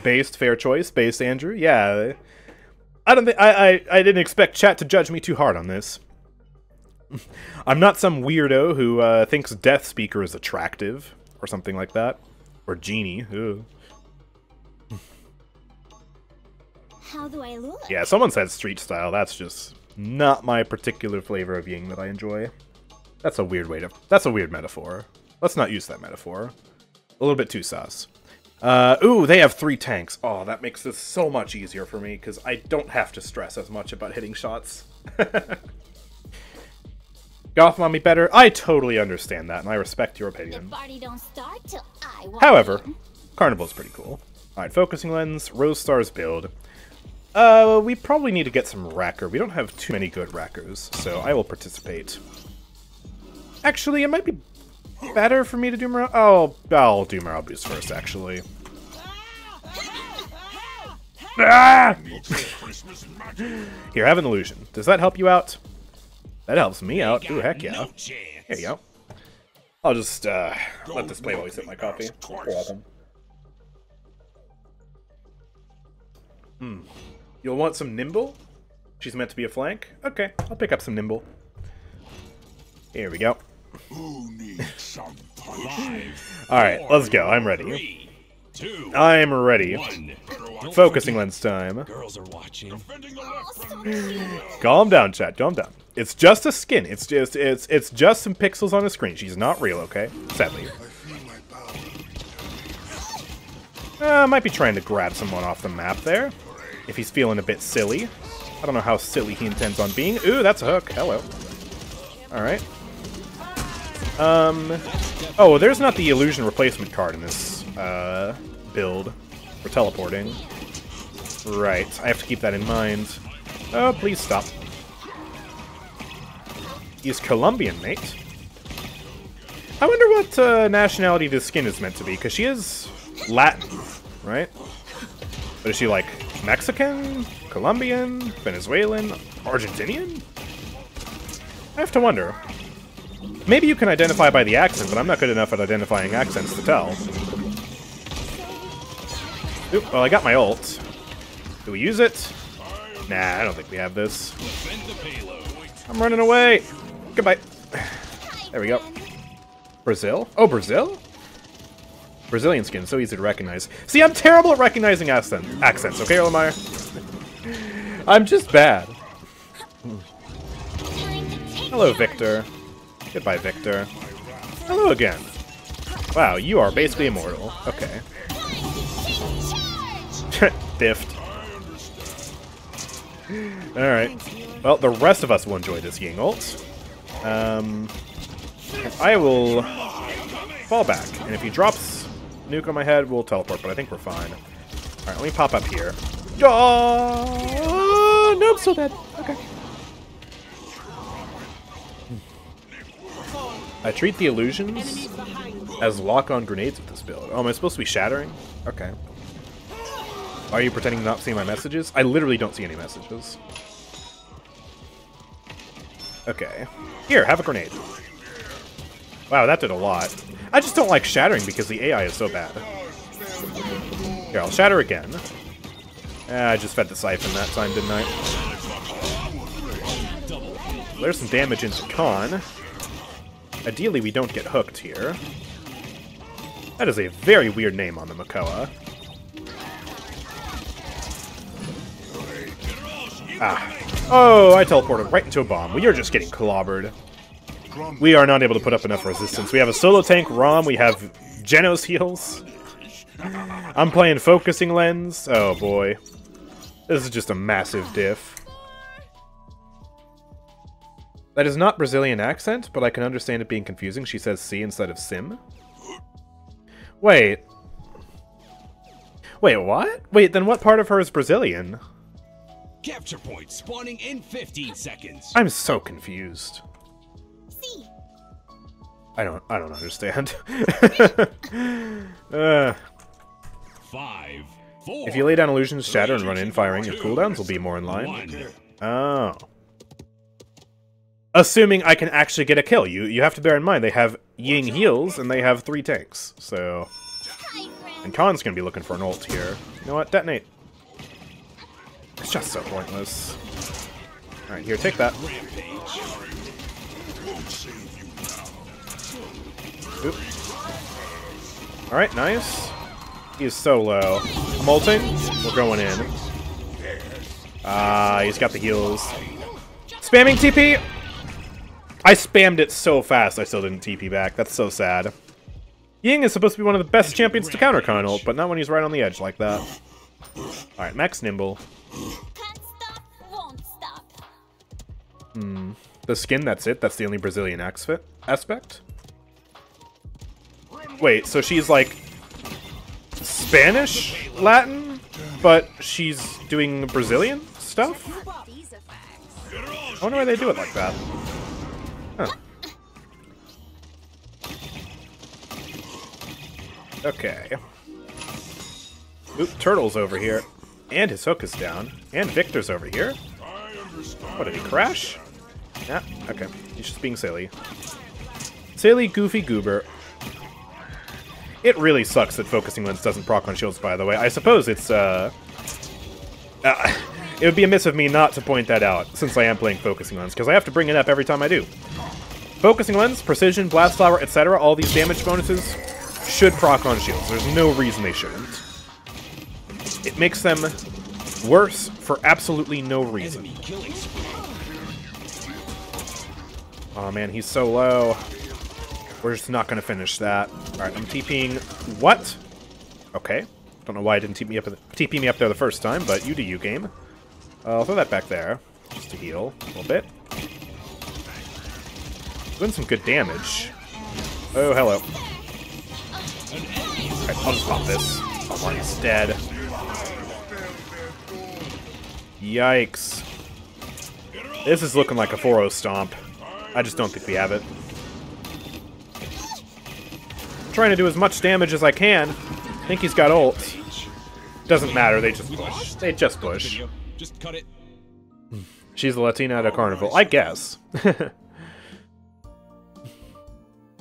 Based, fair choice. Based, Andrew? Yeah. I don't think... I, I, I didn't expect chat to judge me too hard on this. I'm not some weirdo who uh, thinks Death Speaker is attractive, or something like that. Or Genie. How do I look? Yeah, someone said street style. That's just not my particular flavor of Ying that I enjoy. That's a weird way to... That's a weird metaphor. Let's not use that metaphor. A little bit too sus. Uh, ooh, they have three tanks. Oh, that makes this so much easier for me, because I don't have to stress as much about hitting shots. Goth Mommy better? I totally understand that, and I respect your The opinion. party don't start till I However, in. Carnival's pretty cool. Alright, focusing lens, Rose Star's build. Uh, we probably need to get some Racker. We don't have too many good Rackers, so I will participate. Actually, it might be better for me to do Morale... Oh, I'll do Morale Boost first, actually. Ah! Here, have an illusion. Does that help you out? That helps me out. Ooh, heck yeah. No. There you go. I'll just, uh, let this play while we sip my coffee. ask. You're welcome. Hmm. You'll want some Nimble? She's meant to be a flank? Okay, I'll pick up some Nimble. Here we go. Who needs some punch? Alright, let's go. I'm ready. Three, two, I'm ready. one. Focusing lens time. Girls are watching. Defending the left so from cute. Calm down, chat. Calm down. It's just a skin. It's just it's it's just some pixels on a screen. She's not real, okay? Sadly. Uh, might be trying to grab someone off the map there. If he's feeling a bit silly. I don't know how silly he intends on being. Ooh, that's a hook. Hello. Alright. Um. Oh, there's not the illusion replacement card in this uh, build for teleporting. Right. I have to keep that in mind. Oh, please stop. He's Colombian, mate. I wonder what uh, nationality this skin is meant to be, because she is Latin, right? But is she like Mexican, Colombian, Venezuelan, Argentinian? I have to wonder. Maybe you can identify by the accent, but I'm not good enough at identifying accents to tell. Oop, well, I got my ult. Do we use it? Nah, I don't think we have this. I'm running away. Goodbye. There we go. Brazil? Oh, Brazil? Brazilian skin, so easy to recognize. See, I'm terrible at recognizing accent, accents, okay, Olamire? I'm just bad. Hello, Victor. Goodbye, Victor. Hello again. Wow, you are basically immortal. Okay. Diffed. Alright. Well, the rest of us will enjoy this Ying ult. Um, I will fall back, and if he drops nuke on my head, we'll teleport, but I think we're fine. Alright, let me pop up here. Oh, no, I'm so dead. Okay. I treat the illusions as lock-on grenades with this build. Oh, am I supposed to be shattering? Okay. Are you pretending to not see my messages? I literally don't see any messages. Okay. Here, have a grenade. Wow, that did a lot. I just don't like shattering because the AI is so bad. Here, I'll shatter again. Ah, I just fed the Siphon that time, didn't I? There's some damage into Khan. Ideally, we don't get hooked here. That is a very weird name on the Makoa. Ah. Oh, I teleported right into a bomb. We are just getting clobbered. We are not able to put up enough resistance. We have a solo tank, Raum. We have Jenos heals. I'm playing Focusing Lens. Oh, boy. This is just a massive diff. That is not Brazilian accent, but I can understand it being confusing. She says C instead of Sim. Wait. Wait, what? Wait, then what part of her is Brazilian? Capture point spawning in 15 seconds. I'm so confused. See. I don't I don't understand. uh, Five, four. if you lay down illusions, shatter, and run in firing, your cooldowns will be more in line. one. Oh. Assuming I can actually get a kill. You you have to bear in mind they have Ying heals and they have three tanks. So Hi, and Khan's gonna be looking for an ult here. You know what? Detonate. It's just so pointless. Alright, here, take that. Alright, nice. He is so low. I'm. We're going in. Ah, he's got the heals. Spamming TP! I spammed it so fast I still didn't TP back. That's so sad. Ying is supposed to be one of the best champions to counter Khan but not when he's right on the edge like that. Alright, Max Nimble. Can't stop, won't stop. Hmm. The skin, that's it? That's the only Brazilian aspect? Wait, so she's like Spanish Latin, but she's doing Brazilian stuff? I wonder why they do it like that. Huh. Okay. Oop, Turtle's over here. And his hook is down. And Victor's over here. What, did he crash? Yeah, okay. He's just being silly. Silly, goofy goober. It really sucks that Focusing Lens doesn't proc on shields, by the way. I suppose it's, uh... uh it would be amiss of me not to point that out, since I am playing Focusing Lens, because I have to bring it up every time I do. Focusing Lens, Precision, Blast Flower, etc., all these damage bonuses should proc on shields. There's no reason they shouldn't. It makes them worse for absolutely no reason. Enemy killing spree. Oh man, he's so low. We're just not gonna finish that. Alright, I'm TPing what? Okay. Don't know why I didn't TP me up TP me up there the first time, but you do you game. Uh, I'll throw that back there. Just to heal a little bit. Doing some good damage. Oh, hello. Alright, I'll just pop this. Oh, he's dead. Yikes. This is looking like a 4-0 stomp. I just don't think we have it. trying to do as much damage as I can. I think he's got ult. Doesn't matter, they just push. They just push. Just cut it. She's a Latina at a carnival. I guess.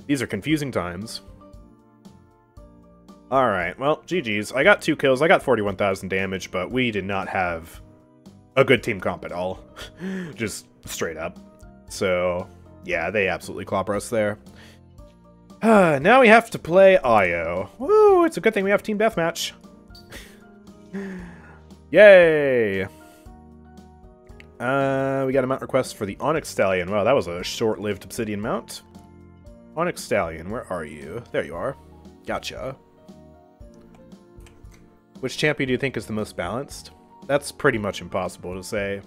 These are confusing times. Alright, well, GG's. I got two kills. I got 41,000 damage, but we did not have a good team comp at all. Just straight up. So, yeah, they absolutely clobber us there. Uh, now we have to play Io. Woo, it's a good thing we have Team Deathmatch. Yay! Uh, we got a mount request for the Onyx Stallion. Wow, that was a short-lived Obsidian mount. Onyx Stallion, where are you? There you are. Gotcha. Which champion do you think is the most balanced? That's pretty much impossible to say.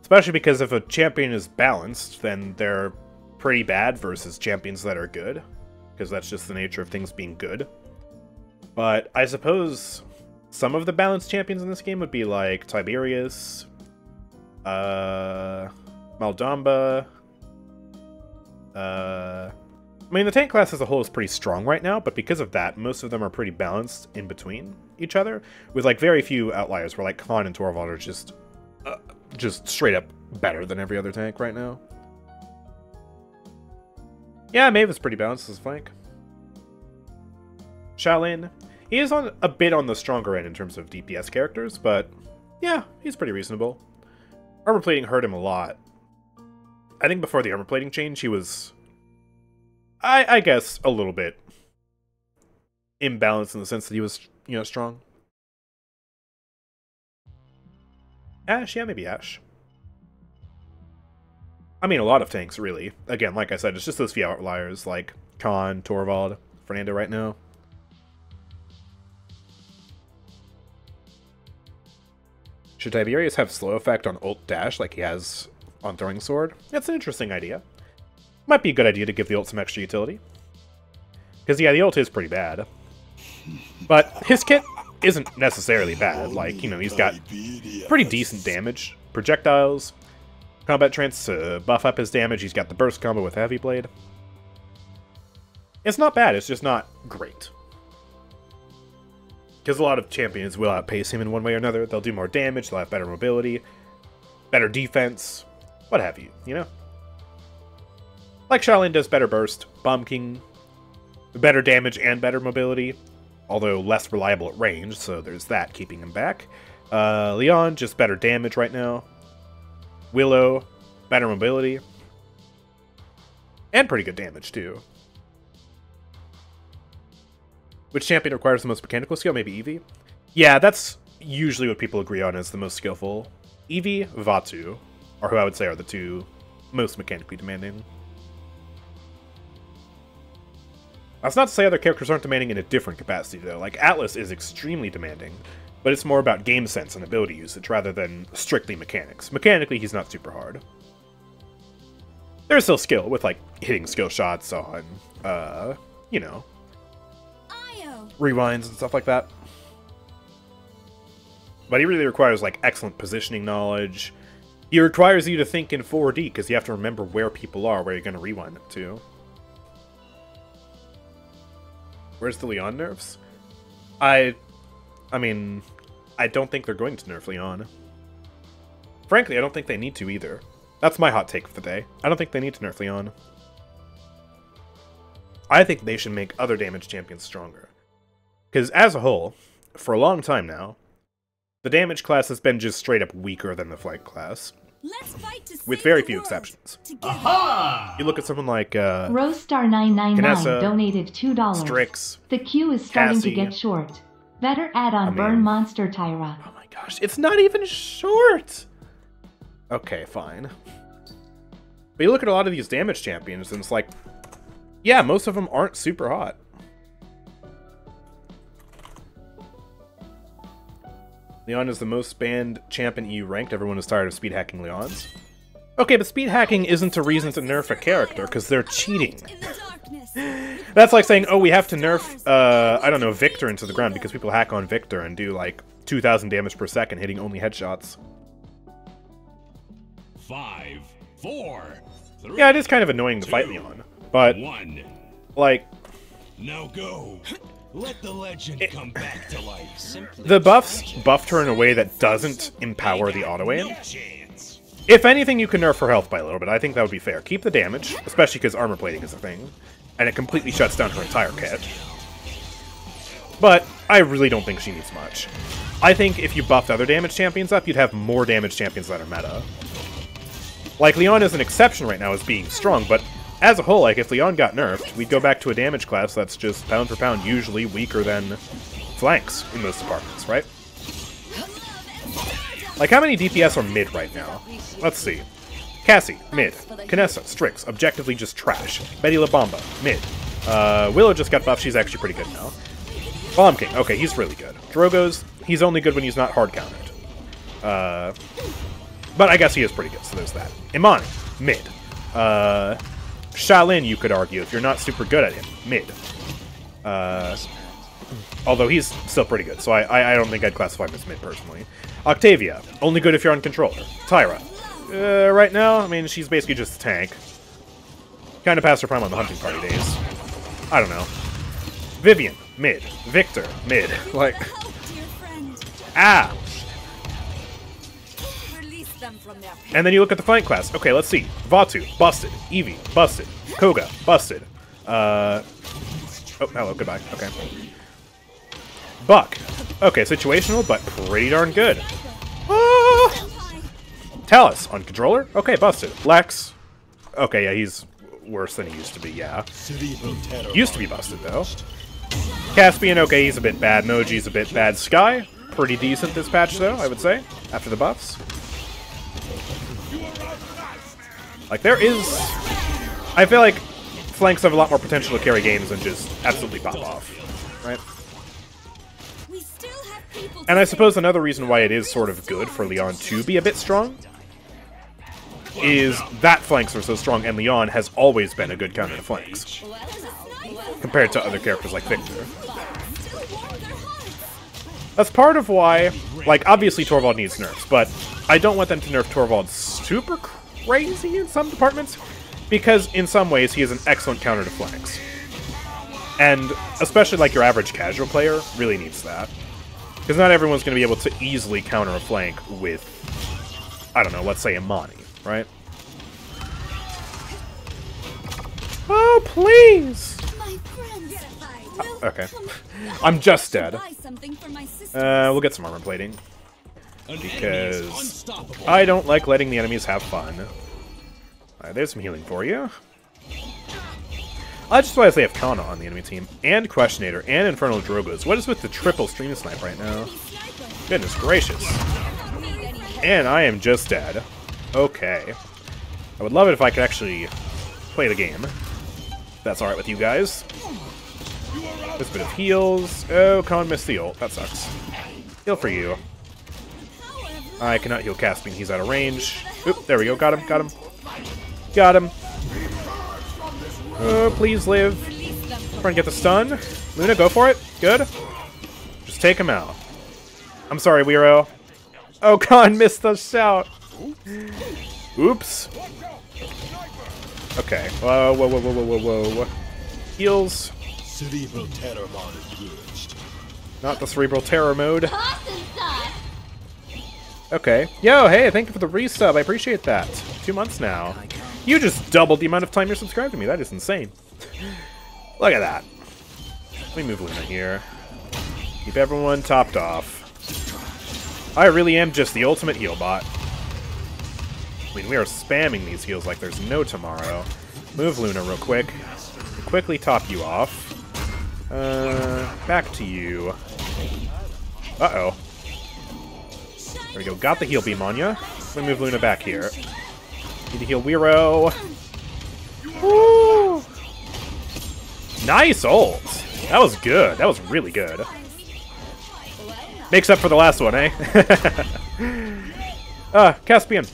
Especially because if a champion is balanced, then they're pretty bad versus champions that are good. Because that's just the nature of things being good. But I suppose some of the balanced champions in this game would be like Tiberius, uh, Mal'Damba. Uh, I mean, the tank class as a whole is pretty strong right now, but because of that, most of them are pretty balanced in between each other, with like very few outliers where like Khan and Torvald are just, uh, just straight up better than every other tank right now. Yeah, Maeve is pretty balanced as a flank. Sha Lin, he is on a bit on the stronger end in terms of DPS characters, but yeah, he's pretty reasonable. Armor plating hurt him a lot. I think before the armor plating change, he was, I, I guess, a little bit imbalanced in the sense that he was, you know, strong. Ash, yeah, maybe Ash. I mean, a lot of tanks, really. Again, like I said, it's just those few outliers, like Khan, Torvald, Fernando right now. Should Tiberius have slow effect on ult dash like he has on throwing sword? That's an interesting idea. Might be a good idea to give the ult some extra utility. Because, yeah, the ult is pretty bad. But his kit isn't necessarily bad. Like, you know, he's got pretty decent damage. Projectiles, combat trance to buff up his damage. He's got the burst combo with Heavy Blade. It's not bad, it's just not great. Because a lot of champions will outpace him in one way or another. They'll do more damage, they'll have better mobility, better defense, what have you, you know? Like Sha Lin does better burst, Bomb King, better damage and better mobility, although less reliable at range, so there's that keeping him back. Uh, Leon, just better damage right now. Willow, better mobility. And pretty good damage, too. Which champion requires the most mechanical skill? Maybe Evie? Yeah, that's usually what people agree on as the most skillful. Evie, Vatu, or who I would say are the two most mechanically demanding. That's not to say other characters aren't demanding in a different capacity, though. Like, Atlas is extremely demanding, but it's more about game sense and ability usage rather than strictly mechanics. Mechanically, he's not super hard. There's still skill with, like, hitting skill shots on, uh, you know, rewinds and stuff like that. But he really requires like excellent positioning knowledge. He requires you to think in 4D because you have to remember where people are, where you're going to rewind them to. Where's the Leon nerfs? I, I mean, I don't think they're going to nerf Leon. Frankly, I don't think they need to either. That's my hot take for the day. I don't think they need to nerf Leon. I think they should make other damage champions stronger. Because as a whole, for a long time now, the damage class has been just straight up weaker than the flight class. With very few exceptions. Aha! You look at someone like uh, Rosestar999 Kinessa, donated $2. Strix. The queue is starting Cassie. to get short. Better add on I Burn Monster Tyra. Oh my gosh, it's not even short! Okay, fine. But you look at a lot of these damage champions, and it's like, yeah, most of them aren't super hot. Leon is the most banned champ in EU ranked. Everyone is tired of speed hacking Leons. Okay, but speed hacking isn't a reason to nerf a character, because they're cheating. That's like saying, oh, we have to nerf, uh, I don't know, Victor into the ground because people hack on Victor and do like 2,000 damage per second hitting only headshots. Five, four, three, Yeah, it is kind of annoying to fight Leon, but one. like, Now go. Let the legend come back to life. the buffs buffed her in a way that doesn't empower the auto aim. No. If anything, you can nerf her health by a little bit. I think that would be fair. Keep the damage, especially because armor plating is a thing, and it completely shuts down her entire kit. But I really don't think she needs much. I think if you buffed other damage champions up, you'd have more damage champions that are meta. Like, Leon is an exception right now as being strong, but as a whole, like, if Leon got nerfed, we'd go back to a damage class that's just pound for pound usually weaker than flanks in most departments, right? Like, how many DPS are mid right now? Let's see. Cassie, mid. Kinessa, Strix, objectively just trash. Betty la Bomba, mid. Uh, Willow just got buffed, she's actually pretty good now. Bomb King, okay, he's really good. Drogoz, he's only good when he's not hard countered. Uh, but I guess he is pretty good, so there's that. Imani, mid. Uh, Sha Lin, you could argue, if you're not super good at him, mid. Uh, although he's still pretty good, so I, I, I don't think I'd classify him as mid personally. Octavia, only good if you're on controller. Tyra, uh, right now, I mean, she's basically just a tank. Kind of past her prime on the hunting party days. I don't know. Vivian, mid. Victor, mid. Like, Help, dear friend. ah! And then you look at the flank class. Okay, let's see. Vatu, busted. Evie, busted. Koga, busted. Uh. Oh, hello, goodbye. Okay. Buck. Okay, situational, but pretty darn good. Ah! Talus, on controller? Okay, busted. Lex. Okay, yeah, he's worse than he used to be, yeah. Used to be busted, though. Caspian, okay, he's a bit bad. Moji's a bit bad. Skye, pretty decent this patch, though, I would say, after the buffs. Like, there is... I feel like flanks have a lot more potential to carry games than just absolutely pop off, right? We still have people And I suppose another reason why it is sort of good for Leon to be a bit strong is that flanks are so strong, and Leon has always been a good counter to flanks, compared to other characters like Victor. That's part of why, like, obviously Torvald needs nerfs, but I don't want them to nerf Torvald super crazy in some departments, because in some ways he is an excellent counter to flanks. And especially like your average casual player really needs that. Because not everyone's going to be able to easily counter a flank with, I don't know, let's say Imani, right? Oh, please! My. Okay. I'm just dead. Buy something for my sister. Uh, we'll get some armor plating. An enemy is Because. I don't like letting the enemies have fun. Alright, there's some healing for you. I just realized they have Kana on the enemy team, and Questionator, and Infernal Drogoz. What is with the triple stream snipe right now? Goodness gracious. And I am just dead. Okay. I would love it if I could actually play the game. If that's alright with you guys. This bit of heals. Oh, Khan missed the ult. That sucks. Heal for you. I cannot heal Caspian. He's out of range. Oop, there we go. Got him. Got him. Got him. Oh, please live. Trying to get the stun. Luna, go for it. Good. Just take him out. I'm sorry, Weiro. Oh, god, missed the shout. Oops. Okay. Whoa, whoa, whoa, whoa, whoa, whoa, whoa. Heals. Cerebral terror mod engaged. Not the cerebral terror mode. Okay. Yo, hey, thank you for the resub. I appreciate that. Two months now. You just doubled the amount of time you're subscribed to me. That is insane. Look at that. Let me move Luna here. Keep everyone topped off. I really am just the ultimate heal bot. I mean, we are spamming these heals like there's no tomorrow. Move Luna real quick. Quickly top you off. Uh, back to you. Uh-oh. There we go. Got the heal beam on ya. Let me move Luna back here. Need to heal Weiro. Woo! Nice ult. That was good. That was really good. Makes up for the last one, eh? Ah, Caspian.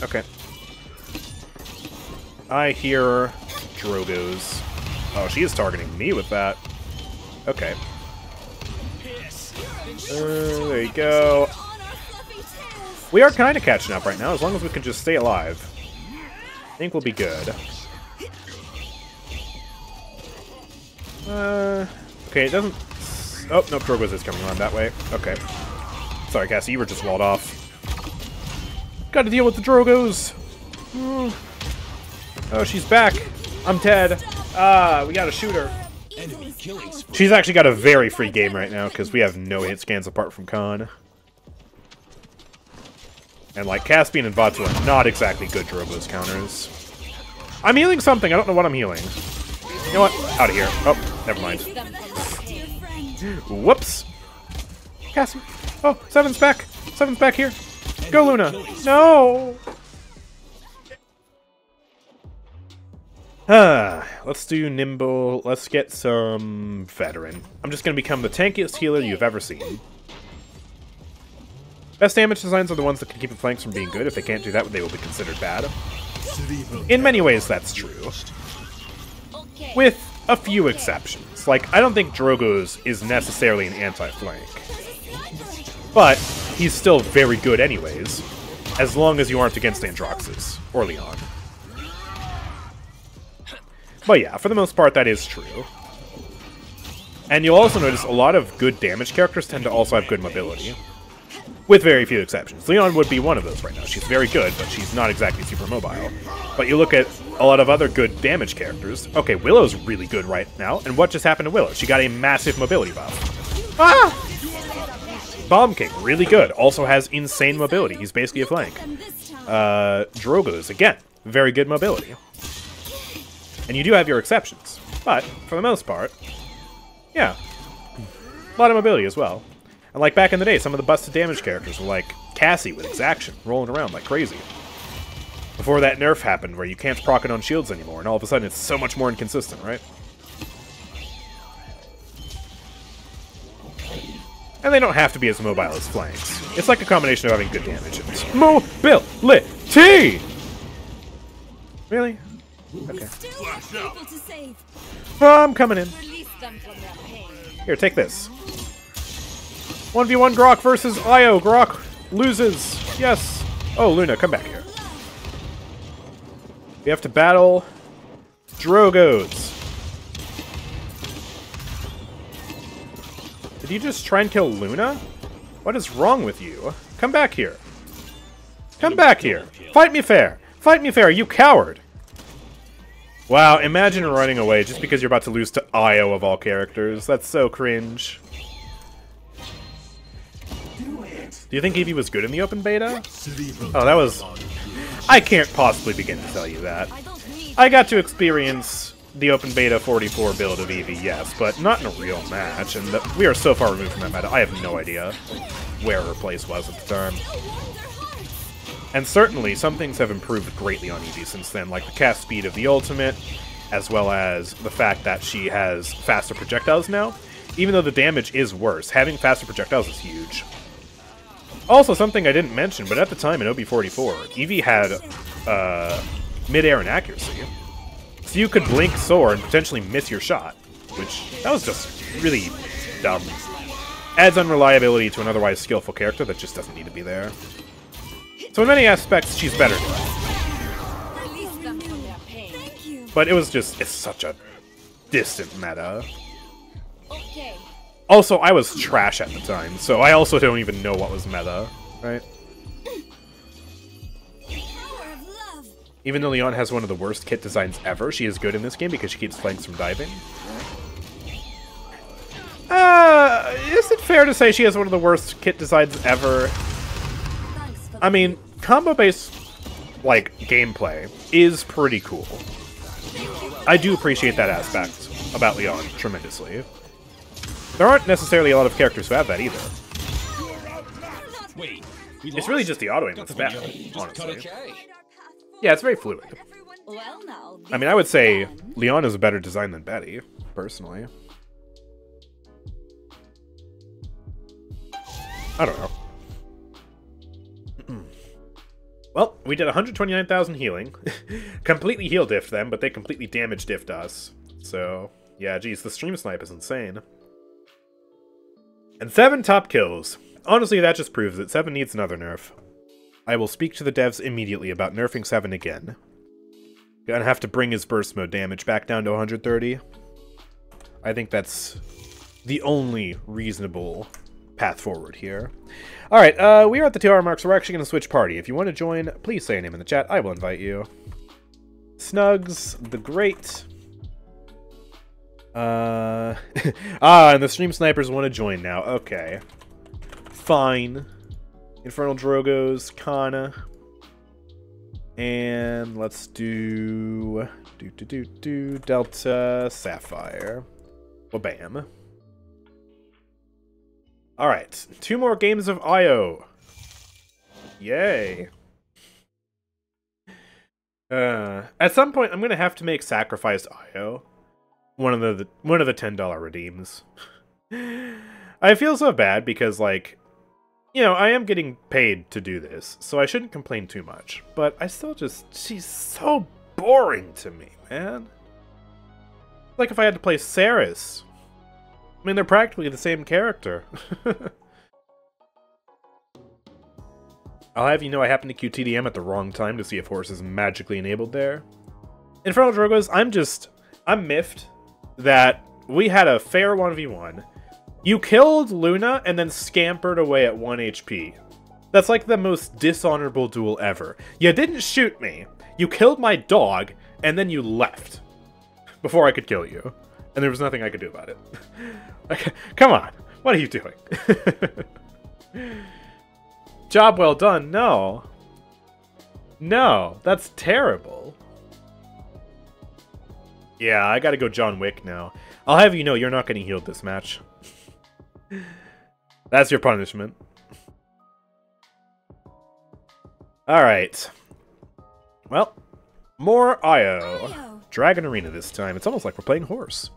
Okay. I hear Drogoz. Oh, she is targeting me with that. Okay. Uh, there you go. We are kind of catching up right now, as long as we can just stay alive. I think we'll be good. Uh, okay, it doesn't... Oh, no, Drogoz is coming around that way. Okay. Sorry, Cassie, you were just walled off. Gotta deal with the Drogoz! Oh, oh she's back! I'm dead! Ah, we gotta shoot her. She's actually got a very free game right now because we have no hit scans apart from Khan. And like Caspian and Vatu are not exactly good Drogoz counters. I'm healing something. I don't know what I'm healing. You know what? Out of here. Oh, never mind. Whoops. Cassie. Oh, Seven's back. Seven's back here. Go, Luna. No. Ah, let's do Nimble. Let's get some Veteran. I'm just going to become the tankiest healer you've ever seen. Best damage designs are the ones that can keep the flanks from being good. If they can't do that, they will be considered bad. In many ways, that's true. With a few exceptions. Like, I don't think Drogoz is necessarily an anti-flank. But, he's still very good anyways, as long as you aren't against Androxus, or Leon. But yeah, for the most part, that is true. And you'll also notice a lot of good damage characters tend to also have good mobility. With very few exceptions. Leon would be one of those right now. She's very good, but she's not exactly super mobile. But you look at a lot of other good damage characters. Okay, Willow's really good right now. And what just happened to Willow? She got a massive mobility buff. Ah! Bomb King, really good. Also has insane mobility. He's basically a flank. Uh, Drogoz, again, very good mobility. And you do have your exceptions. But, for the most part, yeah. A lot of mobility as well. And like back in the day, some of the busted damage characters were like Cassie with Exaction, rolling around like crazy. Before that nerf happened where you can't proc it on shields anymore, and all of a sudden it's so much more inconsistent, right? And they don't have to be as mobile as flanks. It's like a combination of having good damage and mobility! Really? Okay. Oh, I'm coming in. Here, take this. 1v1 Grohk versus Io. Grohk loses. Yes. Oh, Luna, come back here. We have to battle Drogoz. Did you just try and kill Luna? What is wrong with you? Come back here. Come back here. Fight me fair. Fight me fair, you coward. Wow, imagine running away just because you're about to lose to Io of all characters. That's so cringe. Do you think Evie was good in the open beta? Oh, that was... I can't possibly begin to tell you that. I got to experience the open beta 44 build of Evie, yes, but not in a real match, and we are so far removed from that meta, I have no idea where her place was at the time. And certainly, some things have improved greatly on Evie since then, like the cast speed of the ultimate, as well as the fact that she has faster projectiles now. Even though the damage is worse, having faster projectiles is huge. Also, something I didn't mention, but at the time in OB44, Evie had uh, mid-air inaccuracy. So you could blink Soar and potentially miss your shot, which, that was just really dumb. Adds unreliability to an otherwise skillful character that just doesn't need to be there. So in many aspects, she's better But it was just, it's such a distant meta. Also, I was trash at the time, so I also don't even know what was meta, right? Even though Lian has one of the worst kit designs ever, she is good in this game because she keeps flanks from diving. Uh, is it fair to say she has one of the worst kit designs ever? I mean, combo-based, like, gameplay is pretty cool. I do appreciate that aspect about Lian tremendously. There aren't necessarily a lot of characters who have that either. Wait, It's really just the auto aim that's the bad, video. Just cut honestly. Yeah, it's very fluid. I mean, I would say Lian is a better design than Betty, personally. I don't know. Well, we did 129,000 healing. completely heal diffed them, but they completely damage diffed us. So, yeah, geez, the stream snipe is insane. And seven top kills. Honestly, that just proves that 7 needs another nerf. I will speak to the devs immediately about nerfing 7 again. Gonna have to bring his burst mode damage back down to 130. I think that's the only reasonable path forward here. Alright, uh, we are at the two hour mark, so we're actually gonna switch party. If you want to join, please say your name in the chat. I will invite you. Snugs, the Great. Uh, ah, and the stream snipers want to join now. Okay. Fine. Infernal Drogos, Kana. And let's do do do do do Delta Sapphire. Bam. All right, two more games of IO. Yay. Uh, at some point, I'm gonna have to make sacrificed IO one of the one of the ten dollar redeems. I feel so bad because like you know, I am getting paid to do this, so I shouldn't complain too much. But I still just she's so boring to me, man. Like if I had to play Seris. I mean, they're practically the same character. I'll have you know I happened to QTDM at the wrong time to see if horse is magically enabled there. Infernal Drogos, I'm just... I'm miffed that we had a fair 1v1. You killed Luna and then scampered away at 1 HP. That's like the most dishonorable duel ever. You didn't shoot me. You killed my dog, and then you left. Before I could kill you. And there was nothing I could do about it. okay, come on. What are you doing? Job well done. No. No, that's terrible. Yeah, I gotta go John Wick now. I'll have you know you're not getting healed this match. that's your punishment. Alright. Well, more IO. Dragon Arena this time. It's almost like we're playing horse.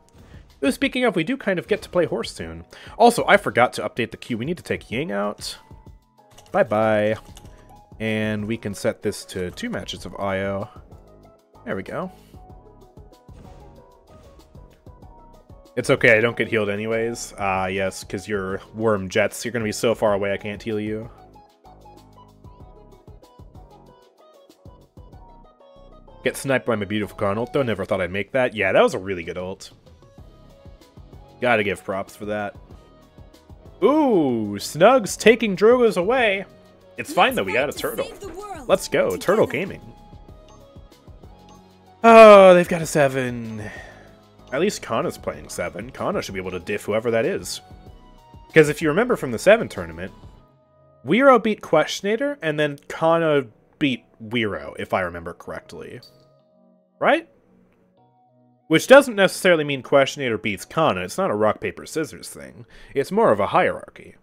Ooh, speaking of, we do kind of get to play horse soon. Also, I forgot to update the queue. We need to take Ying out. Bye-bye. And we can set this to two matches of IO. There we go. It's okay, I don't get healed anyways. Ah, uh, yes, because you're worm jets. You're going to be so far away I can't heal you. Get sniped by my beautiful Karn ult, though. Never thought I'd make that. Yeah, that was a really good ult. Gotta give props for that. Ooh, Snug's taking Drogoz away. It's fine, though. We got a turtle. Let's go. Turtle Gaming. Oh, they've got a 7. At least Kana's playing 7. Kana should be able to diff whoever that is. Because if you remember from the 7 tournament, Weiro beat Questionator, and then Kana beat Weiro, if I remember correctly. Right? Which doesn't necessarily mean Questionator beats Kana. It's not a rock, paper, scissors thing. It's more of a hierarchy.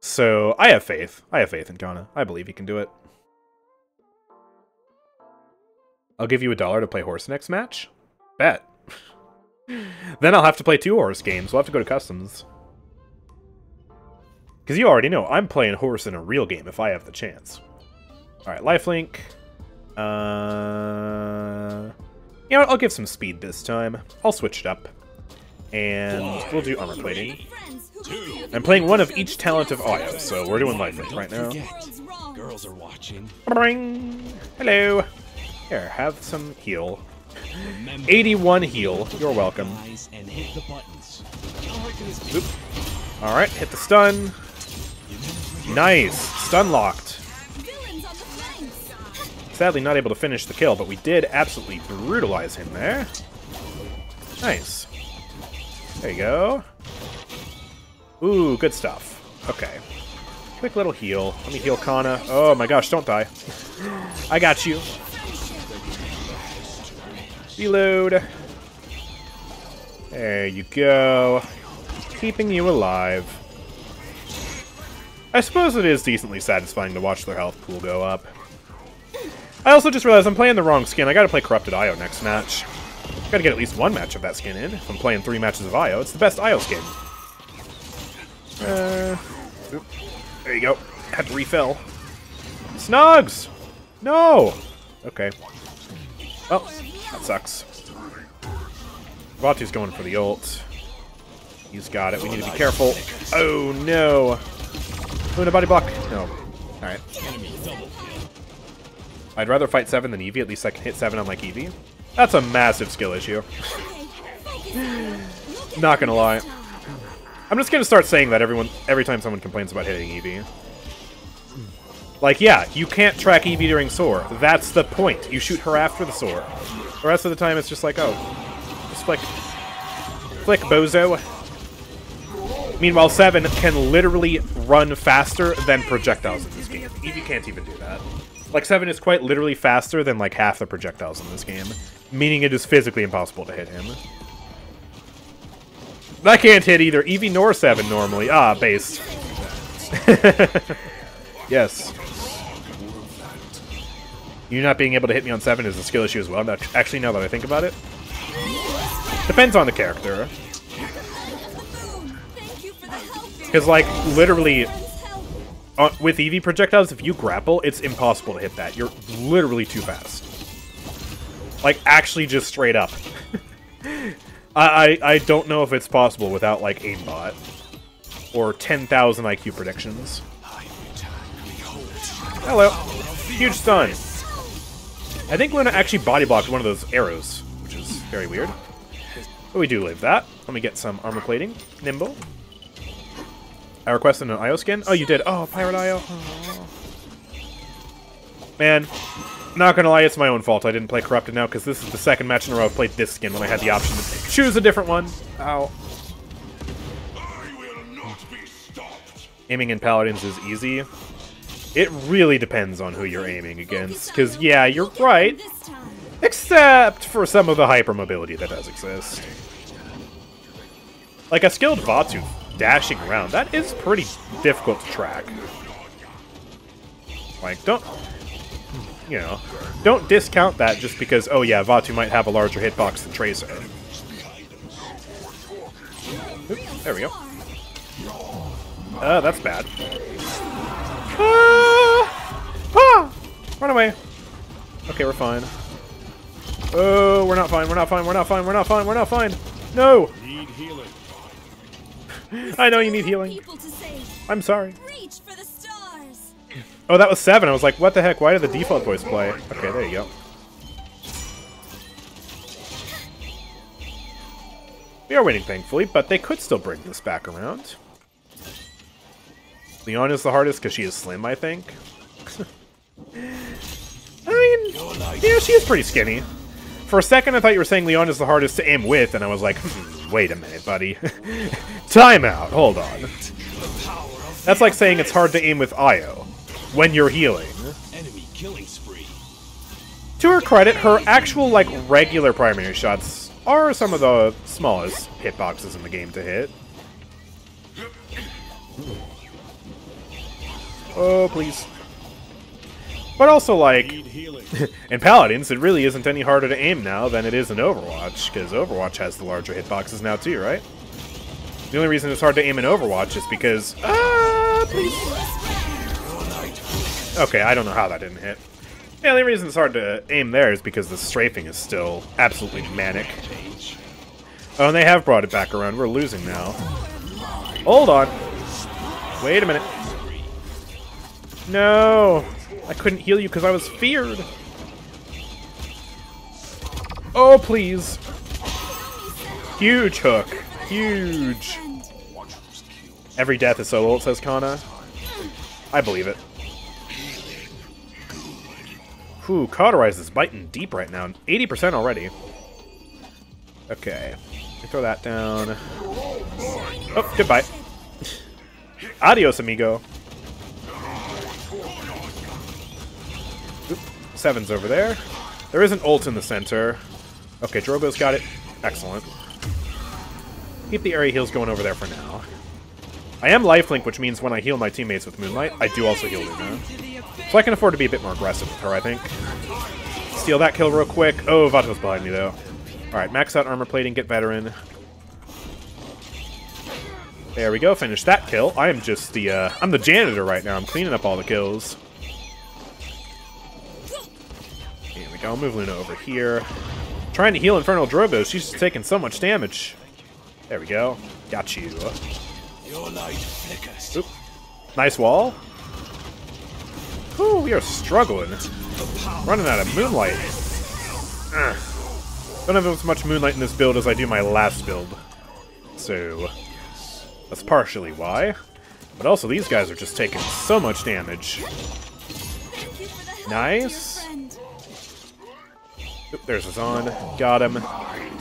So, I have faith. I have faith in Kana. I believe he can do it. I'll give you a dollar to play horse next match? Bet. then I'll have to play two horse games. We'll have to go to customs. Because you already know, I'm playing horse in a real game if I have the chance. Alright, lifelink. Uh... You know what, I'll give some speed this time. I'll switch it up. And we'll do armor plating. I'm playing one of each talent of Io, so we're doing lifelink right now. Girls are watching. Bring. Hello. Here, have some heal. 81 heal. You're welcome. And hit the buttons. Oop. Alright, hit the stun. Nice. Stun locked. Sadly not able to finish the kill, but we did absolutely brutalize him there. Nice. There you go. Ooh, good stuff. Okay. Quick little heal. Let me heal Kana. Oh my gosh, don't die. I got you. Reload. There you go. Keeping you alive. I suppose it is decently satisfying to watch their health pool go up. I also just realized I'm playing the wrong skin. I gotta play Corrupted Io next match. Gotta get at least one match of that skin in. If I'm playing three matches of Io, it's the best Io skin. Uh, oop. there you go. Had to refill. Snugs! No! Okay. Oh, that sucks. Vatu's going for the ult. He's got it. We need to be careful. Oh, no. Luna body block. No. Alright. I'd rather fight 7 than Evie, at least I can hit 7 on like Evie. That's a massive skill issue. Not gonna lie. I'm just gonna start saying that everyone every time someone complains about hitting Evie. Like, yeah, you can't track Evie during Soar. That's the point. You shoot her after the Soar. The rest of the time, it's just like, oh, just flick. Flick, bozo. Meanwhile, Seven can literally run faster than projectiles in this game. Evie can't even do that. Like Seven is quite literally faster than like half the projectiles in this game, meaning it is physically impossible to hit him. I can't hit either Evie nor Seven normally. Ah, base. yes. You not being able to hit me on 7 is a skill issue as well. Actually, now that I think about it. Depends on the character. Because, like, literally, uh, with Evie projectiles, if you grapple, it's impossible to hit that. You're literally too fast. Like, actually just straight up. I, I, I don't know if it's possible without, like, aimbot. Or 10,000 IQ predictions. Hello. Huge stun. I think Luna actually body blocked one of those arrows, which is very weird. But we do live that. Let me get some armor plating. Nimble. I requested an IO skin? Oh, you did. Oh, Pirate IO. Man, not gonna lie, it's my own fault I didn't play Corrupted now, because this is the second match in a row I've played this skin when I had the option to choose a different one. Ow. Aiming in Paladins is easy. It really depends on who you're aiming against, because, yeah, you're right. Except for some of the hypermobility that does exist. Like a skilled Vatu dashing around, that is pretty difficult to track. Like, don't... You know, don't discount that just because, oh yeah, Vatu might have a larger hitbox than Tracer. Oop, there we go. Uh, that's bad. Ah! Ah! Run away. Okay, we're fine. Oh, we're not fine, we're not fine, we're not fine, we're not fine, we're not fine. No! Need healing. I know you need healing. People to save. I'm sorry. Reach for the stars. Oh, that was seven. I was like, what the heck? Why did the default voice play? Okay, there you go. We are winning, thankfully, but they could still bring this back around. Lian is the hardest because she is slim, I think. I mean, yeah, she is pretty skinny. For a second, I thought you were saying Lian is the hardest to aim with, and I was like, hmm, wait a minute, buddy. Time out. Hold on. That's like saying it's hard to aim with Io when you're healing. Enemy killing spree. To her credit, her actual, like, regular primary shots are some of the smallest hitboxes in the game to hit. Oh, please. But also, like, in Paladins, it really isn't any harder to aim now than it is in Overwatch, because Overwatch has the larger hitboxes now too, right? The only reason it's hard to aim in Overwatch is because... Ah, please. Okay, I don't know how that didn't hit. Yeah, the only reason it's hard to aim there is because the strafing is still absolutely manic. Oh, and they have brought it back around. We're losing now. Hold on. Wait a minute. No! I couldn't heal you because I was feared. Oh, please. Huge hook. Huge. Every death is so old, says Kana. I believe it. Whew, Cauterize is biting deep right now. 80% already. Okay. Throw that down. Oh, goodbye. Adios, amigo. Seven's over there. There is an ult in the center. Okay, Drogo's got it. Excellent. Keep the area heals going over there for now. I am lifelink, which means when I heal my teammates with Moonlight, I do also heal Luna. So I can afford to be a bit more aggressive with her, I think. Steal that kill real quick. Oh, Vatu's behind me, though. Alright, max out armor plating, get veteran. There we go, finish that kill. I am just the, uh, I'm the janitor right now. I'm cleaning up all the kills. Here go, I'll move Luna over here. Trying to heal Infernal Drogo, she's just taking so much damage. There we go. Got you. Your light flickers. Oop. Nice wall. Ooh, we are struggling. Running out of moonlight. Ugh. Don't have as much moonlight in this build as I do my last build. So, that's partially why. But also, these guys are just taking so much damage. Thank you for the help, Nice. There's Azaan. Got him.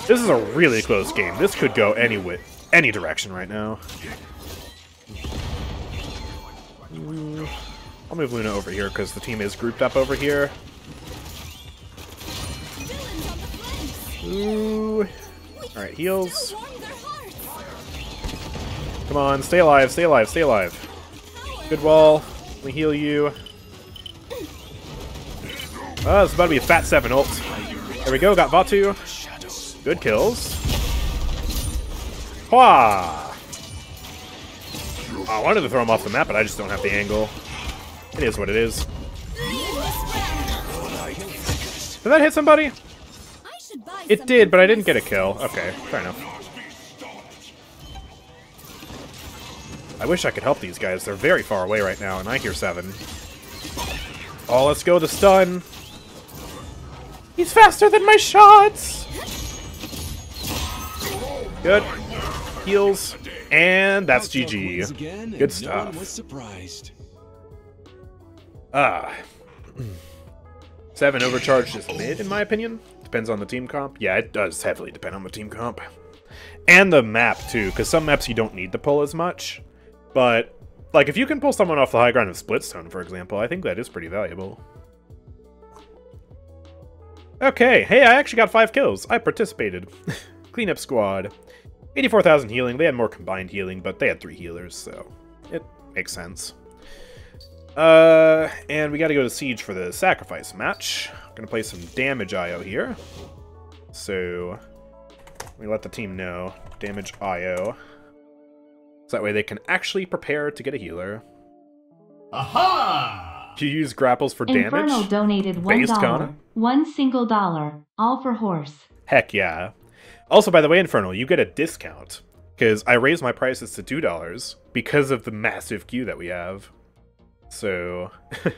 This is a really close game. This could go any wi- any direction right now. I'll move Luna over here because the team is grouped up over here. Ooh. Alright, heals. Come on, stay alive, stay alive, stay alive. Good wall. Let me heal you. Ah, oh, it's about to be a fat 7 ult. There we go, got Vatu. Good kills. Hua! Oh, I wanted to throw him off the map, but I just don't have the angle. It is what it is. Did that hit somebody? It did, but I didn't get a kill. Okay, fair enough. I wish I could help these guys. They're very far away right now, and I hear seven. Oh, let's go to stun. He's faster than my shots. Good. Heals. And that's GG. again, and Good stuff. was surprised. Ah. Seven overcharged is mid, in my opinion. Depends on the team comp. Yeah, it does heavily depend on the team comp. And the map, too, because some maps you don't need to pull as much. But, like, if you can pull someone off the high ground of Splitstone, for example, I think that is pretty valuable. Okay, hey, I actually got five kills. I participated. Cleanup squad. 84,000 healing. They had more combined healing, but they had three healers, so it makes sense. Uh, and we got to go to Siege for the sacrifice match. I'm Gonna play some damage IO here. So, we let the team know. Damage IO. So that way they can actually prepare to get a healer. Aha! You use grapples for Inferno damage? donated one dollar. One single dollar. All for horse. Heck yeah. Also, by the way, Infernal, you get a discount. Because I raised my prices to $2 because of the massive queue that we have. So,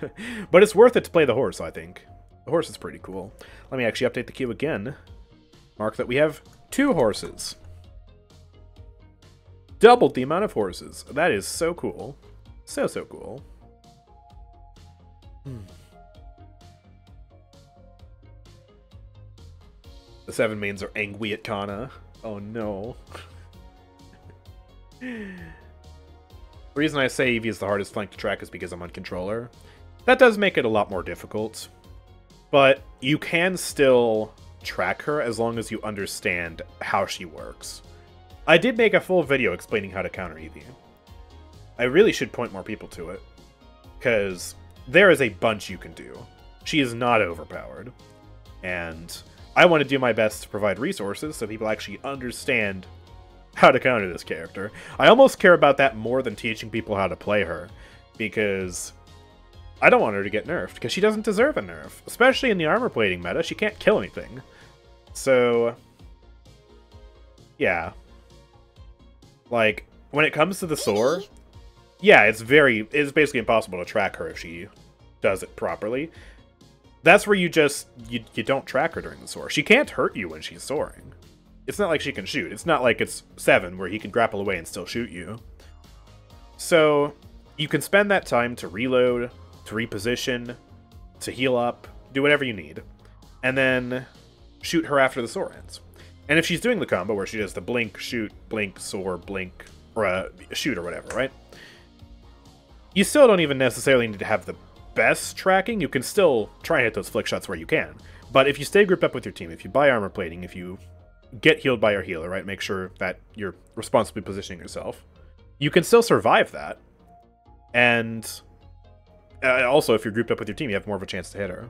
but it's worth it to play the horse, I think. The horse is pretty cool. Let me actually update the queue again. Mark that we have two horses. Doubled the amount of horses. That is so cool. So, so cool. The seven mains are angry at Kana. Oh no. the reason I say Evie is the hardest flank to track is because I'm on controller. That does make it a lot more difficult. But you can still track her as long as you understand how she works. I did make a full video explaining how to counter Evie. I really should point more people to it. Because there is a bunch you can do. She is not overpowered. And I want to do my best to provide resources so people actually understand how to counter this character. I almost care about that more than teaching people how to play her, because I don't want her to get nerfed, because she doesn't deserve a nerf. Especially in the armor plating meta, she can't kill anything. So, yeah. Like, when it comes to the Soar, yeah, it's very, it's basically impossible to track her if she does it properly that's where you just you, you don't track her during the soar. She can't hurt you when she's soaring. It's not like she can shoot. It's not like it's seven where he can grapple away and still shoot you. So you can spend that time to reload, to reposition, to heal up, do whatever you need, and then shoot her after the soar ends. And if she's doing the combo where she does the blink, shoot, blink, soar, blink, or uh, shoot or whatever, right? You still don't even necessarily need to have the best tracking, you can still try and hit those flick shots where you can. But if you stay grouped up with your team, if you buy armor plating, if you get healed by your healer, right, make sure that you're responsibly positioning yourself, you can still survive that. And uh, also, if you're grouped up with your team, you have more of a chance to hit her.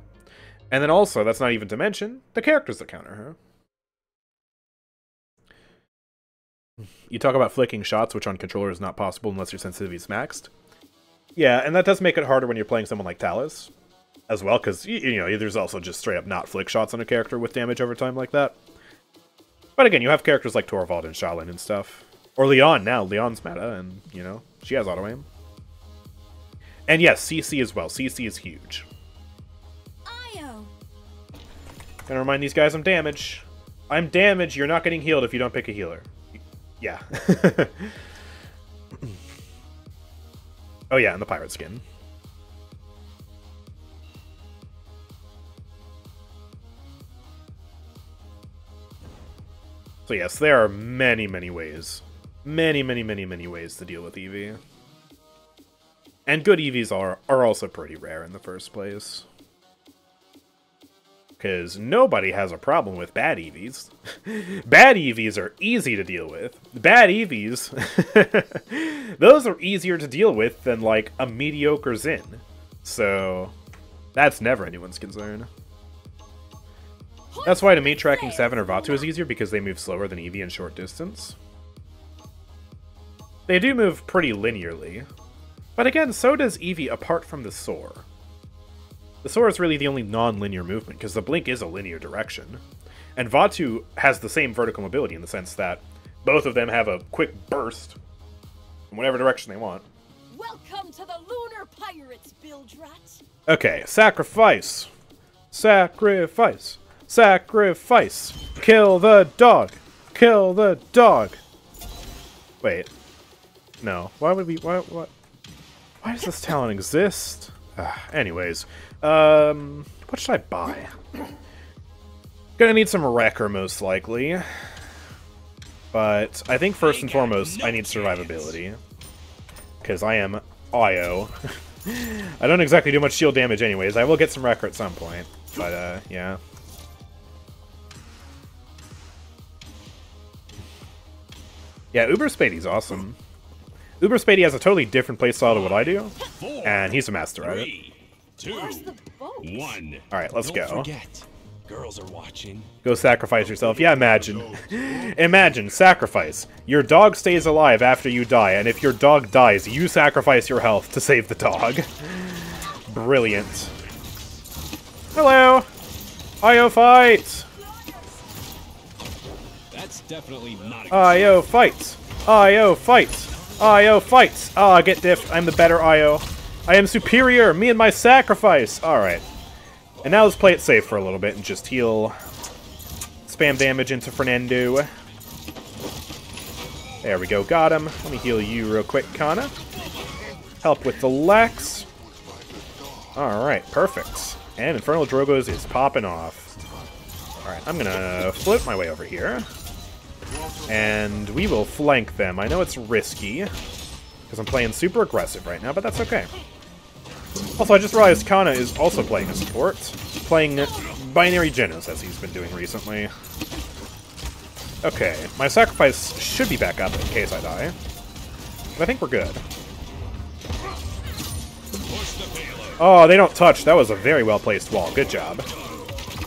And then also, that's not even to mention the characters that counter her. You talk about flicking shots, which on controller is not possible unless your sensitivity is maxed. Yeah, and that does make it harder when you're playing someone like Talus as well, because, you, you know, there's also just straight up not flick shots on a character with damage over time like that. But again, you have characters like Torvald and Sha Lin and stuff. Or Lian now. Lian's meta, and, you know, she has auto aim. And yes, CC as well. CC is huge. Io. Gonna remind these guys I'm damage. I'm damage. You're not getting healed if you don't pick a healer. Yeah. oh yeah, and the pirate skin. So yes, there are many, many ways. Many, many, many, many ways to deal with Evie. And good Evies are, are also pretty rare in the first place. Because nobody has a problem with bad Evies. bad Evies are easy to deal with. Bad Evies, those are easier to deal with than, like, a mediocre Zhin. So, that's never anyone's concern. That's why to me tracking 7 or Vatu is easier because they move slower than Evie in short distance. They do move pretty linearly. But again, so does Evie apart from the Soar. The Soar is really the only non-linear movement, because the Blink is a linear direction. And Vatu has the same vertical mobility in the sense that both of them have a quick burst in whatever direction they want. Welcome to the Lunar Pirates, Bildrat. Okay, sacrifice. Sacrifice. Sacrifice. Kill the dog. Kill the dog. Wait. No. Why would we... Why, what? Why does this talent exist? Ah, anyways. Um, what should I buy? Gonna need some Wrecker, most likely. But I think first and foremost, I need survivability. Because I am Io. I don't exactly do much shield damage anyways. I will get some Wrecker at some point. But, uh, yeah. Yeah, Uber Spadey's awesome. Uber Spady has a totally different playstyle to what I do, and he's a master at it. Three, two, Where's the boat? one. All right, let's Don't go. forget, girls are watching. Go sacrifice yourself. Yeah, imagine. imagine, sacrifice. Your dog stays alive after you die, and if your dog dies, you sacrifice your health to save the dog. Brilliant. Hello! IO fight! That's definitely not a IO fight! IO fight! IO fight! Ah, get diff. I'm the better IO. I am superior! Me and my sacrifice! Alright. And now let's play it safe for a little bit and just heal. Spam damage into Fernando. There we go, got him. Let me heal you real quick, Kana. Help with the Lex. Alright, perfect. And Infernal Drogos is popping off. Alright, I'm gonna float my way over here. And we will flank them. I know it's risky, because I'm playing super aggressive right now, but that's okay. Also, I just realized Kana is also playing a support, playing Binary Jenos, as he's been doing recently. Okay, my sacrifice should be back up in case I die. But I think we're good. Oh, they don't touch. That was a very well-placed wall. Good job.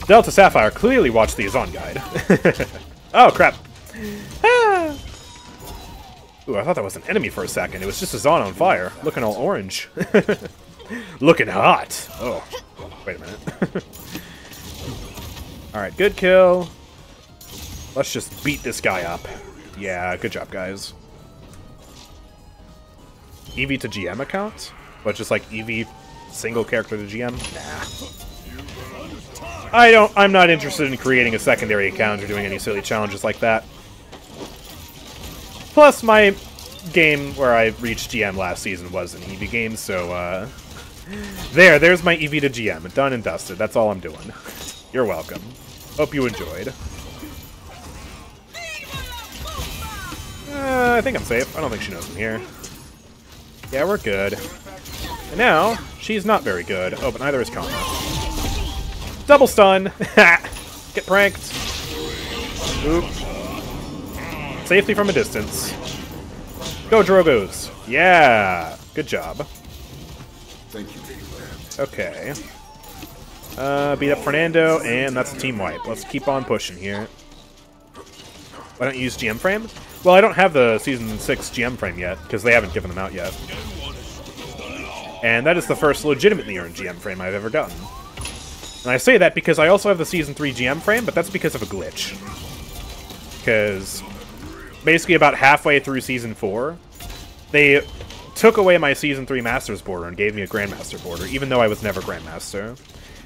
Delta Sapphire clearly watched the Azaan guide. oh, crap. Ah. Ooh, I thought that was an enemy for a second. It was just Azaan on fire, looking all orange. looking hot. Oh, wait a minute. Alright, good kill. Let's just beat this guy up. Yeah, good job, guys. Evie to GM account? But just like Evie single character to GM? Nah. I don't, I'm not interested in creating a secondary account or doing any silly challenges like that. Plus, my game where I reached GM last season was an Evie game, so, uh... There, there's my Evie to GM. Done and dusted. That's all I'm doing. You're welcome. Hope you enjoyed. Uh, I think I'm safe. I don't think she knows I'm here. Yeah, we're good. And now, she's not very good. Oh, but neither is Kana. Double stun! Get pranked! Oop. Safely from a distance. Go, Drogos! Yeah! Good job. Okay. Uh, beat up Fernando, and that's a team wipe. Let's keep on pushing here. Why don't you use GM frame? Well, I don't have the Season 6 GM frame yet, because they haven't given them out yet. And that is the first legitimately earned GM frame I've ever gotten. And I say that because I also have the Season 3 GM frame, but that's because of a glitch. Because basically about halfway through Season 4, they took away my Season 3 Master's border and gave me a Grandmaster border, even though I was never Grandmaster.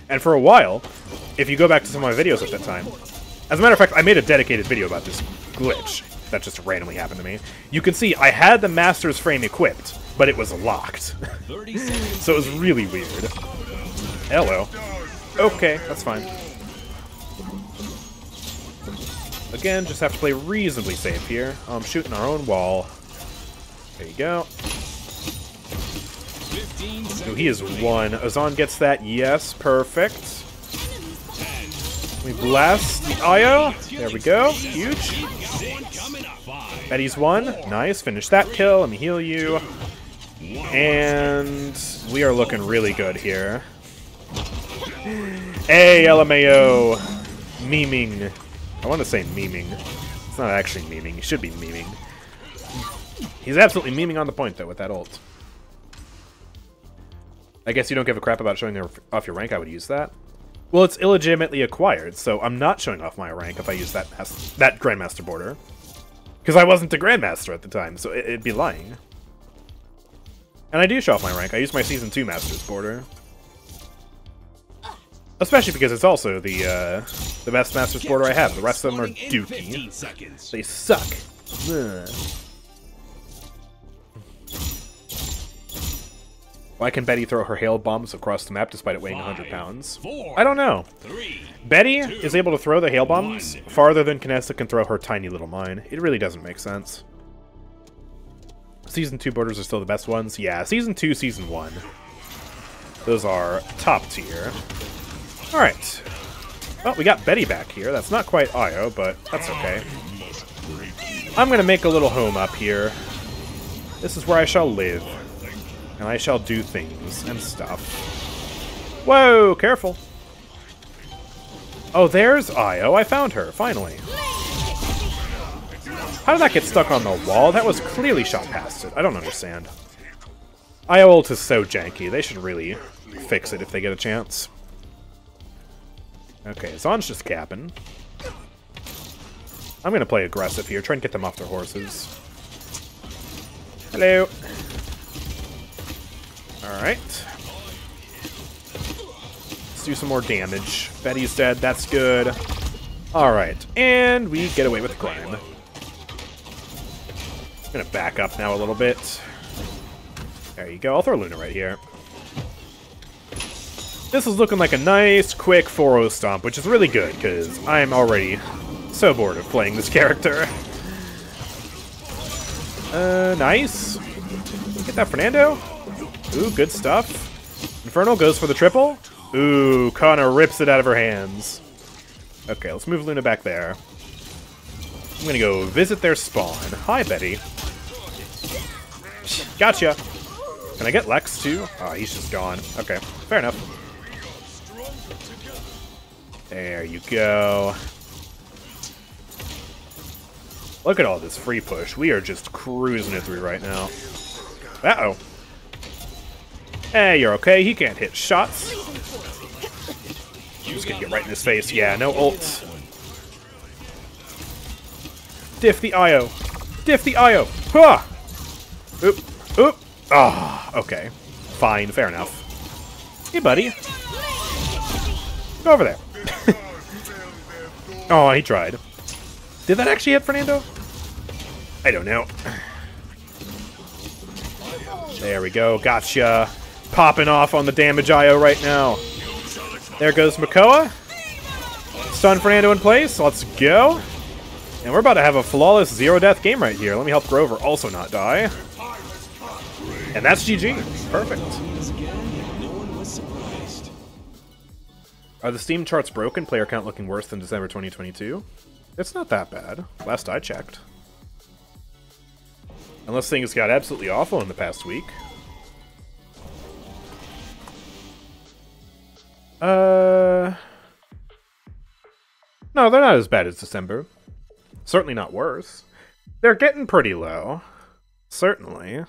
And for a while, if you go back to some of my videos at that time, as a matter of fact, I made a dedicated video about this glitch that just randomly happened to me. You can see I had the Master's frame equipped, but it was locked. so it was really weird. Hello. Okay, that's fine. Again, just have to play reasonably safe here. I'm shooting our own wall. There you go. Ooh, he is one. Azaan gets that. Yes, perfect. We blast the Io. There we go. Huge. Betty's one. Nice. Finish that kill. Let me heal you. And we are looking really good here. Hey, LMAO. Memeing. I want to say memeing. It's not actually memeing. He should be memeing. He's absolutely memeing on the point, though, with that ult. I guess you don't give a crap about showing off your rank. I would use that. Well, it's illegitimately acquired, so I'm not showing off my rank if I use that that Grandmaster border. Because I wasn't a Grandmaster at the time, so it, it'd be lying. And I do show off my rank. I use my Season 2 Masters border. Especially because it's also the uh, the best Masters border I have. The rest of them are dookie. They suck. Ugh. Why can Betty throw her hail bombs across the map despite it weighing 100 pounds? I don't know. Betty is able to throw the hail bombs farther than Kinessa can throw her tiny little mine. It really doesn't make sense. Season 2 borders are still the best ones. Yeah, Season 2, Season 1. Those are top tier. Alright. Well, we got Betty back here. That's not quite Io, but that's okay. I'm going to make a little home up here. This is where I shall live. And I shall do things and stuff. Whoa, careful. Oh, there's Io. I found her, finally. How did that get stuck on the wall? That was clearly shot past it. I don't understand. Io ult is so janky. They should really fix it if they get a chance. Okay, Zaan's just capping. I'm gonna play aggressive here, try and get them off their horses. Hello. Alright. Let's do some more damage. Betty's dead, that's good. Alright, and we get away with the crime. I'm gonna back up now a little bit. There you go, I'll throw Luna right here. This is looking like a nice, quick 4-0 stomp, which is really good, because I'm already so bored of playing this character. Uh, nice. Get that Fernando. Ooh, good stuff. Infernal goes for the triple. Ooh, Connor rips it out of her hands. Okay, let's move Luna back there. I'm gonna go visit their spawn. Hi, Betty. Gotcha. Can I get Lex, too? Oh, he's just gone. Okay, fair enough. There you go. Look at all this free push. We are just cruising it through right now. Uh-oh. Hey, you're okay. He can't hit shots. Just gonna get right in his face. Yeah, no ult. Diff the Io. Diff the Io. Ha! Oop. Oop. Ah, oh, okay. Fine, fair enough. Hey, buddy. Go over there. oh, he tried. Did that actually hit Fernando? I don't know. There we go. Gotcha. Popping off on the damage IO right now. There goes Makoa. Stun Fernando in place. Let's go. And we're about to have a flawless zero-death game right here. Let me help Grover also not die. And that's GG. Perfect. Are the Steam charts broken? Player count looking worse than December 2022? It's not that bad. Last I checked. Unless things got absolutely awful in the past week. Uh... No, they're not as bad as December. Certainly not worse. They're getting pretty low. Certainly.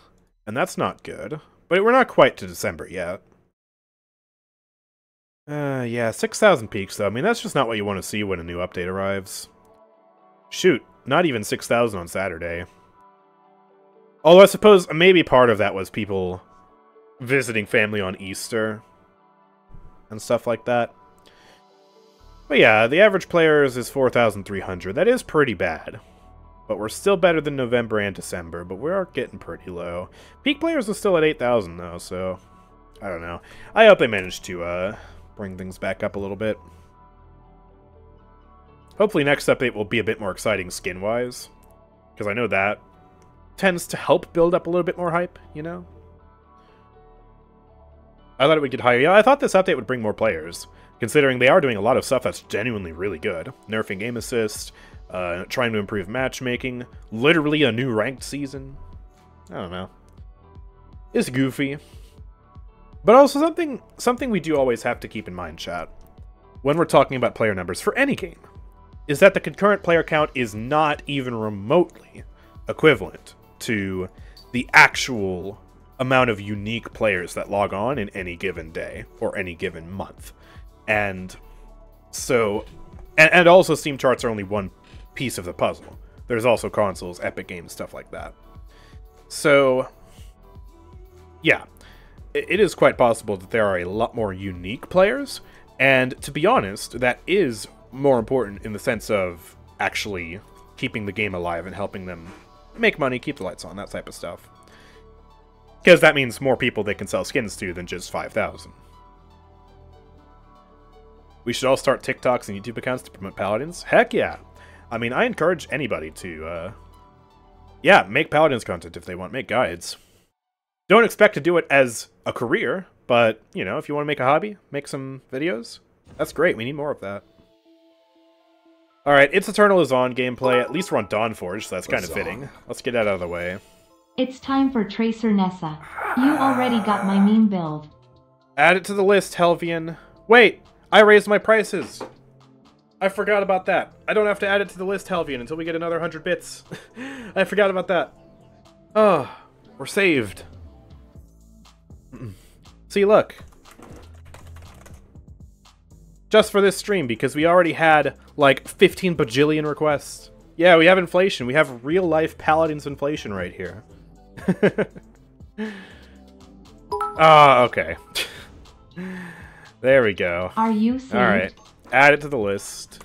And that's not good. But we're not quite to December yet. Uh, yeah, 6,000 peaks, though. I mean, that's just not what you want to see when a new update arrives. Shoot, not even 6,000 on Saturday. Although I suppose maybe part of that was people visiting family on Easter and stuff like that. But yeah, the average players is 4,300. That is pretty bad. But we're still better than November and December, but we are getting pretty low. Peak players are still at 8,000 though, so I don't know. I hope they manage to uh, bring things back up a little bit. Hopefully next update will be a bit more exciting skin-wise. Because I know that tends to help build up a little bit more hype, you know? I thought it would get higher. Yeah, I thought this update would bring more players, considering they are doing a lot of stuff that's genuinely really good. Nerfing game assist, uh, trying to improve matchmaking, literally a new ranked season. I don't know. It's goofy. But also something something we do always have to keep in mind, chat, when we're talking about player numbers for any game, is that the concurrent player count is not even remotely equivalent to the actual amount of unique players that log on in any given day or any given month. And so and, and also Steam charts are only one piece of the puzzle. There's also consoles, Epic Games, stuff like that. So yeah, it, it is quite possible that there are a lot more unique players, and to be honest, that is more important in the sense of actually keeping the game alive and helping them make money, keep the lights on, that type of stuff. Because that means more people they can sell skins to than just 5,000. We should all start TikToks and YouTube accounts to promote Paladins? Heck yeah! I mean, I encourage anybody to, uh... Yeah, make Paladins content if they want, make guides. Don't expect to do it as a career, but, you know, if you want to make a hobby, make some videos, that's great, we need more of that. Alright, It's Eternal is on gameplay, at least we're on Dawnforge, so that's kind of fitting. Let's get that out of the way. It's time for Tracer Nessa. You already got my meme build. Add it to the list, Helvian. Wait, I raised my prices. I forgot about that. I don't have to add it to the list, Helvian, until we get another 100 bits. I forgot about that. Oh, we're saved. See, look. Just for this stream, because we already had, like, 15 bajillion requests. Yeah, we have inflation. We have real-life Paladins inflation right here. Ah, okay. there we go. Are you saved? Alright. Add it to the list.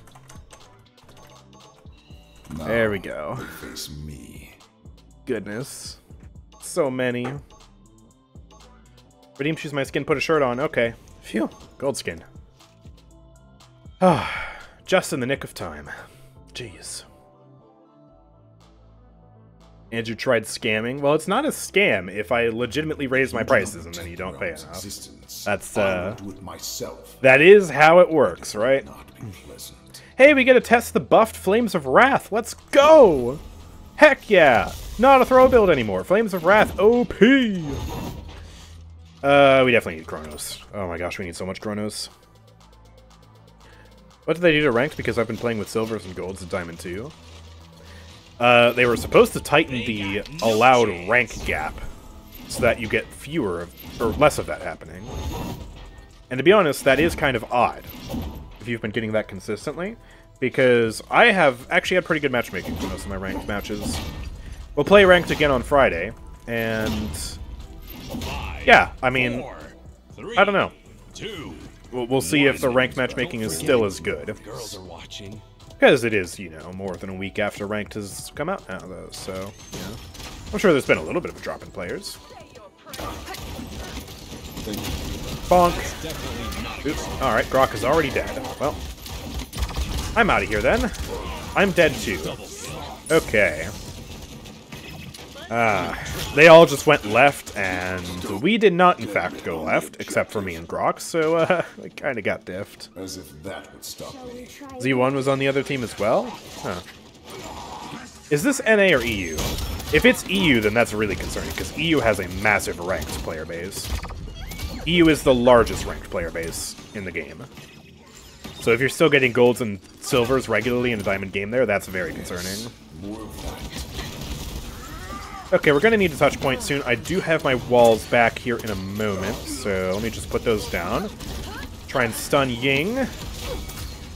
There we go. Face me. Goodness. So many. Redeem choose my skin, put a shirt on. Okay. Phew. Gold skin. Ah, just in the nick of time. Jeez. Andrew tried scamming. Well, it's not a scam if I legitimately raise my prices and then you don't pay enough. That's, uh, do. That is how it works, right? Hey, we get to test the buffed Flames of Wrath. Let's go! Heck yeah! Not a throw build anymore. Flames of Wrath OP! Uh, we definitely need Chronos. Oh my gosh, we need so much Chronos. What did they do to ranked? Because I've been playing with silvers and golds and diamond too. Uh, they were supposed to tighten the allowed rank gap so that you get fewer of, or less of that happening. And to be honest, that is kind of odd if you've been getting that consistently, because I have actually had pretty good matchmaking for most of my ranked matches. We'll play ranked again on Friday, and yeah, I mean, I don't know. We'll, we'll see if the ranked matchmaking is still as good. Girls are watching. Because it is, you know, more than a week after ranked has come out now, though, so, yeah. I'm sure there's been a little bit of a drop in players. Bonk. Oops. Alright, Grohk is already dead. Well, I'm out of here then. I'm dead too. Okay. Ah, they all just went left, and we did not, in fact, go left, except for me and Grohk, so, uh, I kinda got diffed. As if that would stop me. Z1 was on the other team as well? Huh. Is this NA or EU? If it's EU, then that's really concerning, because EU has a massive ranked player base. EU is the largest ranked player base in the game. So if you're still getting golds and silvers regularly in a diamond game there, that's very concerning. Okay, we're going to need a touch point soon. I do have my walls back here in a moment, so let me just put those down. Try and stun Ying.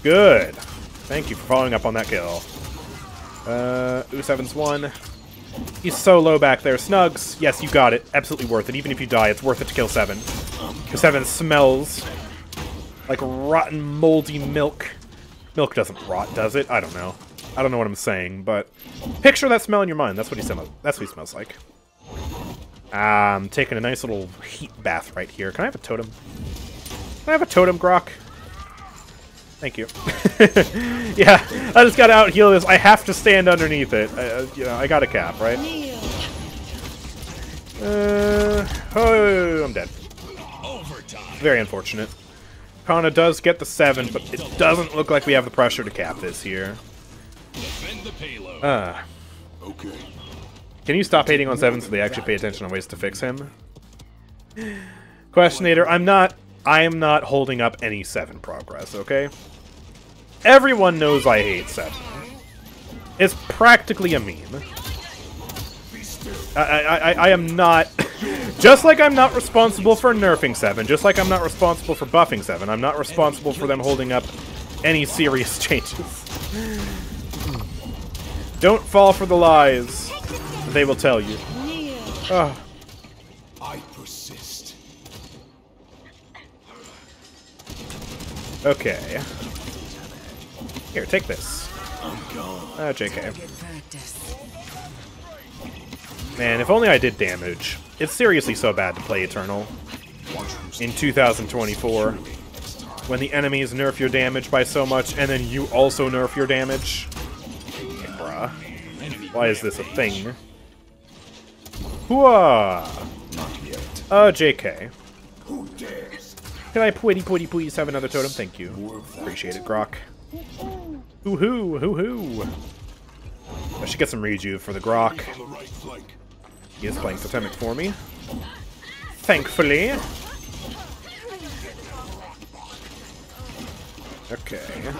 Good. Thank you for following up on that kill. Uh, U7's one. He's so low back there. Snugs, yes, you got it. Absolutely worth it. Even if you die, it's worth it to kill Seven. Because Seven smells like rotten, moldy milk. Milk doesn't rot, does it? I don't know. I don't know what I'm saying, but picture that smell in your mind. That's what he smells. That's what he smells like. I'm taking a nice little heat bath right here. Can I have a totem? Can I have a totem, Grohk? Thank you. yeah, I just gotta out heal this. I have to stand underneath it. I, uh, you know, I got a cap, right? Uh, oh, I'm dead. Very unfortunate. Kana does get the 7, but it doesn't look like we have the pressure to cap this here. Defend the payload. Uh, Okay. can you stop hating on 7 so they actually pay attention on ways to fix him? Questionator, I'm not... I am not holding up any 7 progress, okay? Everyone knows I hate 7. It's practically a meme. I, I, I, I am not... Just like I'm not responsible for nerfing 7, just like I'm not responsible for buffing 7, I'm not responsible for them holding up any serious changes. Don't fall for the lies. They will tell you. Ah, I persist. okay. Here, take this. Uh, JK. Man, if only I did damage. It's seriously so bad to play Eternal in 2024. When the enemies nerf your damage by so much, and then you also nerf your damage. Why is this a thing? Hooah! Yet. Uh, JK. Can I pwitty pwitty please have another totem? Thank you. Appreciate it, Grohk. Hoo hoo, hoo hoo. I should get some rejuve for the Grohk. He is playing Totemic for me. Thankfully. Okay.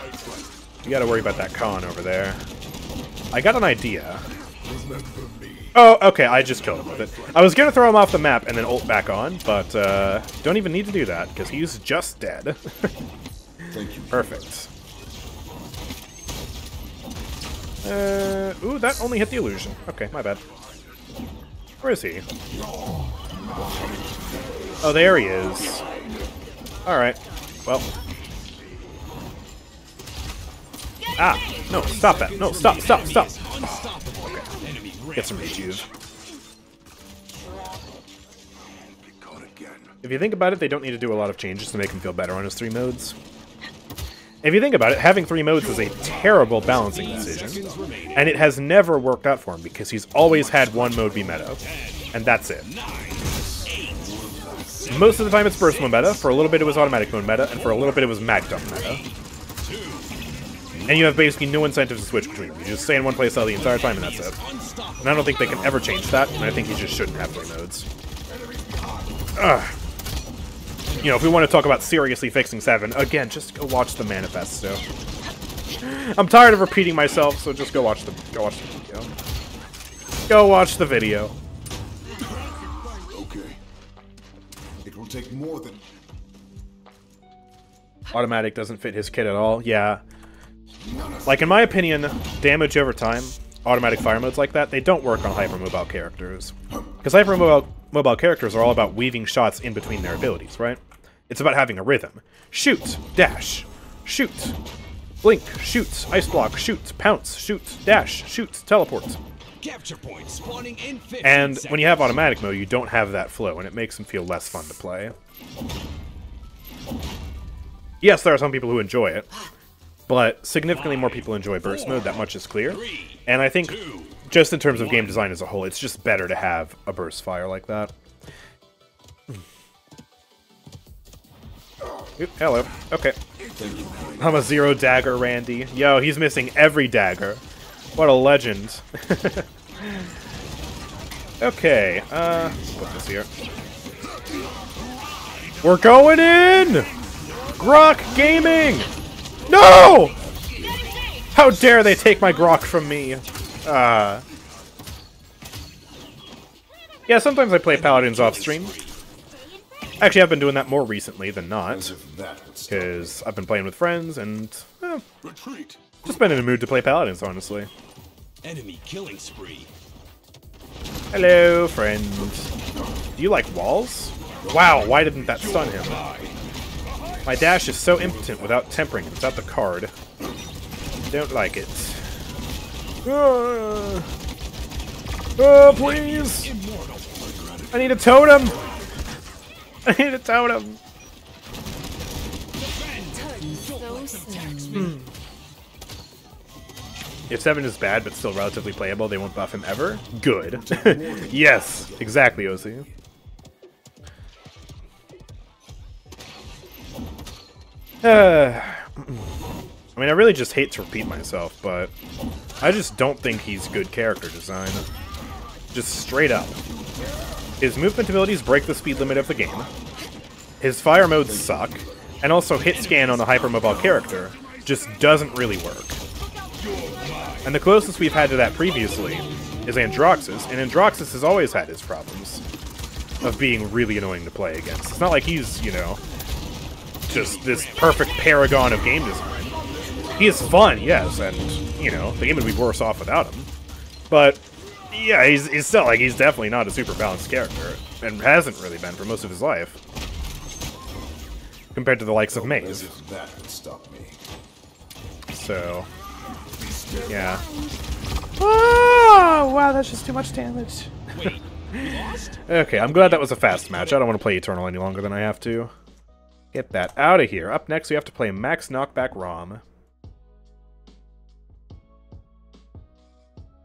You gotta worry about that con over there. I got an idea. Oh, okay, I just killed him with it. I was gonna throw him off the map and then ult back on, but uh, don't even need to do that, because he's just dead. Thank you. Perfect. Uh, ooh, that only hit the illusion. Okay, my bad. Where is he? Oh, there he is. Alright. Well. Ah! No, stop that. No, stop, stop, stop! Unstoppable. Enemy Get some rejuve. If you think about it, they don't need to do a lot of changes to make him feel better on his three modes. If you think about it, having three modes is a terrible balancing decision, and it has never worked out for him because he's always had one mode be meta, and that's it. Most of the time it's burst mode meta, for a little bit it was automatic mode meta, and for a little bit it was mag dump meta. And you have basically no incentive to switch between. You just stay in one place all the entire time and that's it. And I don't think they can ever change that, and I think you just shouldn't have three modes. Ugh. You know, if we want to talk about seriously fixing 7, again, just go watch the manifesto. I'm tired of repeating myself, so just go watch the go watch the video. Go watch the video. Okay. It will take more than. Automatic doesn't fit his kit at all. Yeah. Like in my opinion, damage over time, automatic fire modes like that, they don't work on hypermobile characters. Because hypermobile mobile characters are all about weaving shots in between their abilities, right? It's about having a rhythm. Shoot, dash, shoot, blink, shoot, ice block, shoot, pounce, shoot, dash, shoot, teleport. Capture point spawning in 15 And when you have automatic mode, you don't have that flow, and it makes them feel less fun to play. Yes, there are some people who enjoy it, ah, but significantly more people enjoy burst mode, that much is clear. And I think, just in terms of game design as a whole, it's just better to have a burst fire like that. Oop, hello. Okay. I'm a zero dagger Randy. Yo, he's missing every dagger. What a legend. okay, uh, put this here. We're going in! Grohk Gaming! No! How dare they take my Grohk from me? Uh. Yeah, sometimes I play Paladins off stream. Actually, I've been doing that more recently than not, As if that would stop. because I've been playing with friends and eh, just been in a mood to play Paladins, honestly. enemy killing spree. Hello, friend. Do you like walls? Wow, why didn't that stun him? My dash is so impotent without tempering without the card. Don't like it. Ah. Oh, please! I need a totem! I need a totem! So. If 7 is bad but still relatively playable, they won't buff him ever? Good. yes, exactly, OC. I mean, I really just hate to repeat myself, but I just don't think he's good character design. Just straight up. His movement abilities break the speed limit of the game. His fire modes suck, and also hit scan on a hypermobile character just doesn't really work. And the closest we've had to that previously is Androxus, and Androxus has always had his problems of being really annoying to play against. It's not like he's, you know, just this perfect paragon of game design. He is fun, yes, and, you know, the game would be worse off without him. But, yeah, he's, he's still, like, he's definitely not a super balanced character, and hasn't really been for most of his life. Compared to the likes of As Maze. that would stop me. So, yeah. Oh, wow, that's just too much damage. Wait, you lost? Okay, I'm glad that was a fast match. I don't want to play Eternal any longer than I have to. Get that out of here. Up next, we have to play Max Knockback Raum.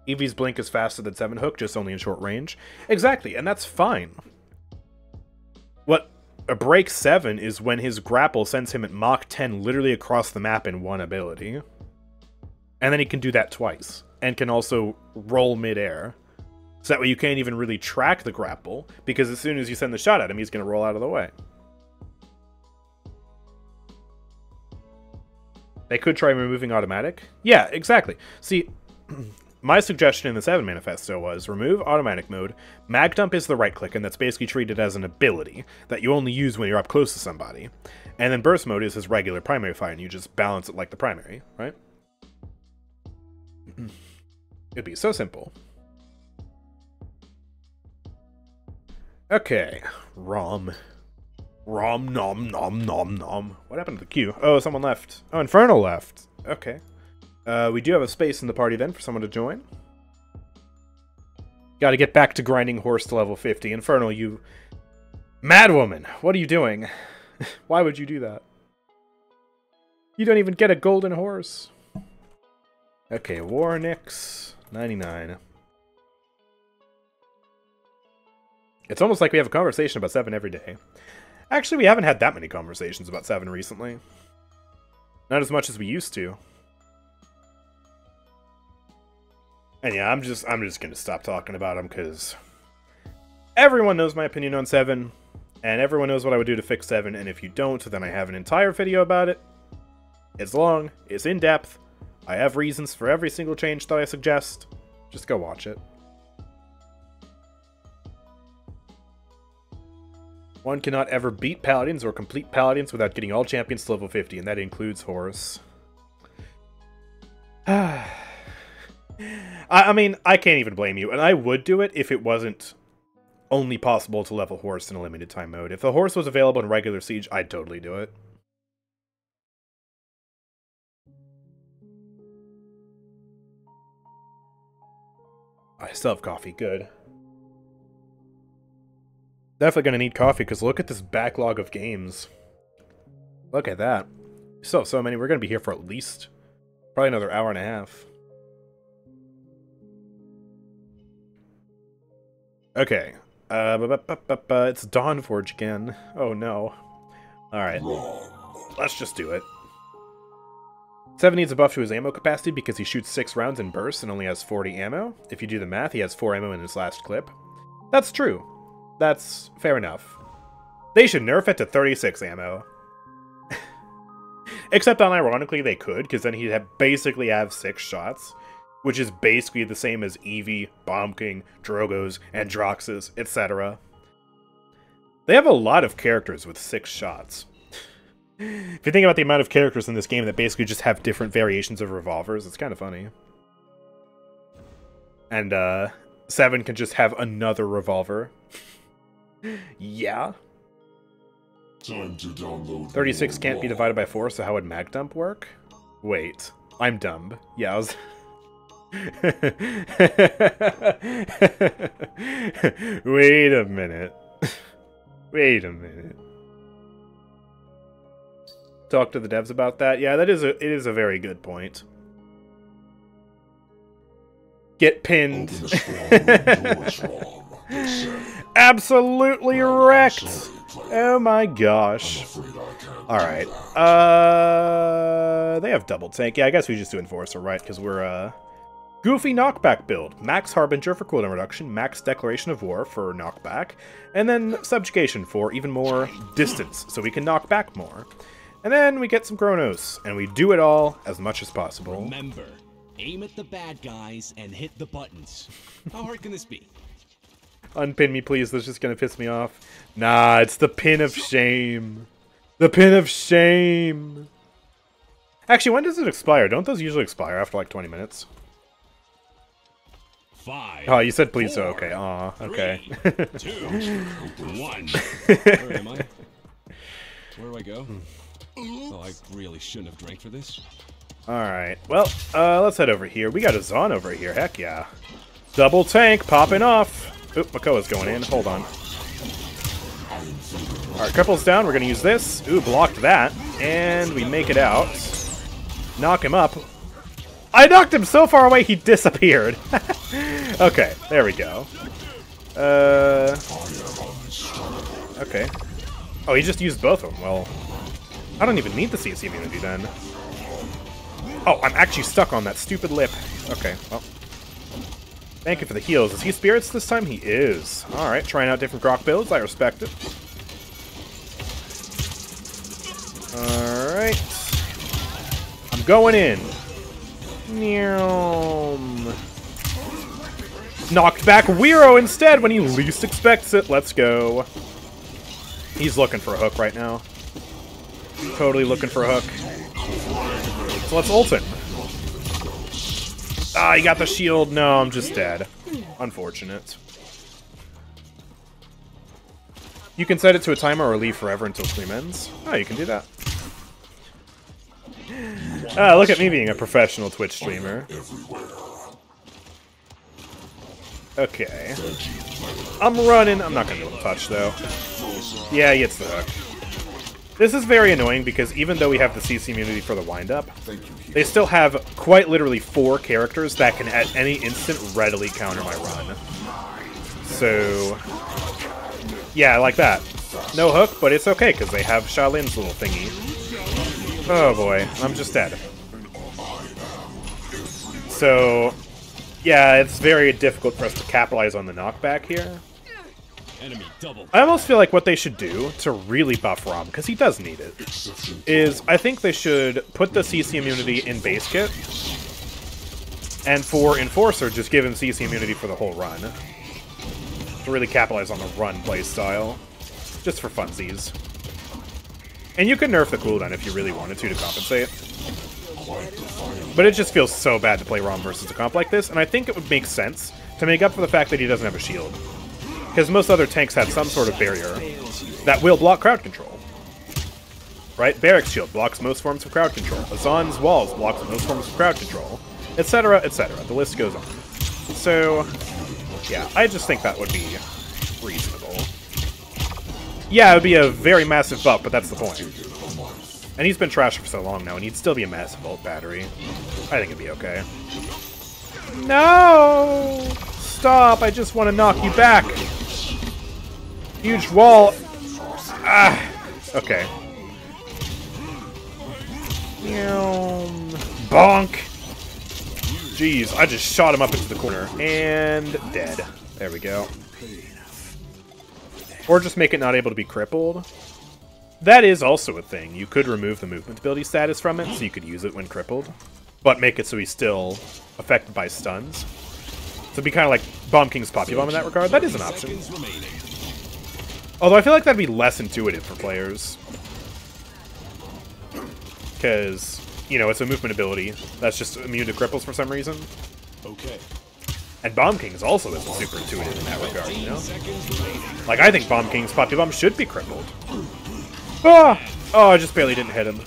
Evie's Blink is faster than Seven Hook, just only in short range. Exactly, and that's fine. What a break 7 is when his grapple sends him at Mach 10 literally across the map in one ability. And then he can do that twice, and can also roll midair. So that way you can't even really track the grapple, because as soon as you send the shot at him, he's going to roll out of the way. They could try removing automatic. Yeah, exactly. See, my suggestion in the 7 manifesto was remove automatic mode. Mag dump is the right click, and that's basically treated as an ability that you only use when you're up close to somebody. And then burst mode is his regular primary fire, and you just balance it like the primary, right? It'd be so simple. Okay, Raum. Raum nom nom nom nom. What happened to the queue? Oh, someone left. Oh, Infernal left. Okay. Uh, we do have a space in the party then for someone to join. Gotta get back to grinding horse to level 50. Infernal, you... Madwoman, what are you doing? Why would you do that? You don't even get a golden horse. Okay, Warnix, 99. It's almost like we have a conversation about 7 every day. Actually, we haven't had that many conversations about 7 recently. Not as much as we used to. And yeah, I'm just I'm just gonna stop talking about him because everyone knows my opinion on Seven, and everyone knows what I would do to fix Seven. And if you don't, then I have an entire video about it. It's long, it's in depth. I have reasons for every single change that I suggest. Just go watch it. One cannot ever beat paladins or complete paladins without getting all champions to level 50, and that includes Horus. I, I mean, I can't even blame you, and I would do it if it wasn't only possible to level Horus in a limited time mode. If the Horus was available in regular Siege, I'd totally do it. I still have coffee, good. Definitely gonna need coffee, because look at this backlog of games. Look at that. So, so many, we're gonna be here for at least probably another hour and a half. Okay. Uh, bu- bu- bu- it's Dawnforge again. Oh no. Alright. Let's just do it. 7 needs a buff to his ammo capacity because he shoots 6 rounds in bursts and only has 40 ammo. If you do the math, he has 4 ammo in his last clip. That's true. That's fair enough. They should nerf it to 36 ammo. Except unironically they could, because then he'd have basically have 6 shots which is basically the same as Evie, Bomb King, Drogoz, Androxus, etc. They have a lot of characters with six shots. if you think about the amount of characters in this game that basically just have different variations of revolvers, it's kind of funny. And, uh, Seven can just have another revolver. Yeah. Time to download 36 can't be divided by 4, so how would mag dump work? Wait, I'm dumb. Yeah, I was... Wait a minute. Wait a minute. Talk to the devs about that. Yeah, that is a it is a very good point. Get pinned. Open a strong room door, Raum. They said. Absolutely Well, wrecked. sorry, Oh my gosh. Afraid I can't. Alright. Uh they have double tank. Yeah, I guess we just do enforcer, right? Because we're uh Goofy knockback build. Max Harbinger for cooldown reduction, max Declaration of War for knockback, and then Subjugation for even more distance, so we can knock back more. And then we get some Chronos, and we do it all as much as possible. Remember, aim at the bad guys and hit the buttons. How hard can this be? Unpin me, please. That's just gonna piss me off. Nah, it's the pin of shame. The pin of shame. Actually, when does it expire? Don't those usually expire after like 20 minutes? Five. Oh, you said please, so okay. Aw, okay. three, two, one. Where am I? Where do I go? Oh, I really shouldn't have drank for this. Alright, well, uh, let's head over here. We got a Zon over here, heck yeah. Double tank popping off. Oop, Makoa's going in. Hold on. Alright, cripple's down. We're gonna use this. Ooh, blocked that. And we make it out. Knock him up. I knocked him so far away he disappeared. okay, there we go. Uh... Okay. Oh, he just used both of them. Well, I don't even need the CC immunity then. Oh, I'm actually stuck on that stupid lip. Okay, well. Thank you for the heals. Is he spirits this time? He is. Alright, trying out different Grohk builds. I respect it. Alright. I'm going in. Knocked back Weiro instead when he least expects it. Let's go. He's looking for a hook right now. Totally looking for a hook. So let's ult him. Ah, he got the shield. No, I'm just dead. Unfortunate. You can set it to a timer or leave forever until stream ends. Oh, you can do that. Ah, look at me being a professional Twitch streamer. Okay. I'm running. I'm not going to be able to touch, though. Yeah, he hits the hook. This is very annoying because even though we have the CC immunity for the wind-up, they still have quite literally four characters that can at any instant readily counter my run. So, yeah, I like that. No hook, but it's okay because they have Sha Lin's little thingy. Oh boy, I'm just dead. So, yeah, it's very difficult for us to capitalize on the knockback here. Enemy double. I almost feel like what they should do to really buff Raum, because he does need it, is I think they should put the CC immunity in base kit, and for Enforcer, just give him CC immunity for the whole run. To really capitalize on the run play style. Just for funsies. And you could nerf the cooldown if you really wanted to to compensate. But it just feels so bad to play Raum versus a comp like this, and I think it would make sense to make up for the fact that he doesn't have a shield. Because most other tanks have some sort of barrier that will block crowd control. Right? Barik's shield blocks most forms of crowd control. Azaan's walls blocks most forms of crowd control. Etc., etc. The list goes on. So, yeah, I just think that would be reasonable. Yeah, it would be a very massive buff, but that's the point. And he's been trashed for so long now, and he'd still be a massive ult battery. I think it'd be okay. No! Stop! I just want to knock you back! Huge wall! Ah! Okay. Bonk! Jeez, I just shot him up into the corner. And dead. There we go. Or just make it not able to be crippled. That is also a thing. You could remove the movement ability status from it, so you could use it when crippled. But make it so he's still affected by stuns. So it'd be kind of like Bomb King's Poppy Bomb in that regard. That is an option. Although I feel like that'd be less intuitive for players. Because, you know, it's a movement ability that's just immune to cripples for some reason. Okay. And Bomb King's also isn't super intuitive in that regard, you know? Like, I think Bomb King's Poppy Bomb should be crippled. Ah! Oh, I just barely didn't hit him.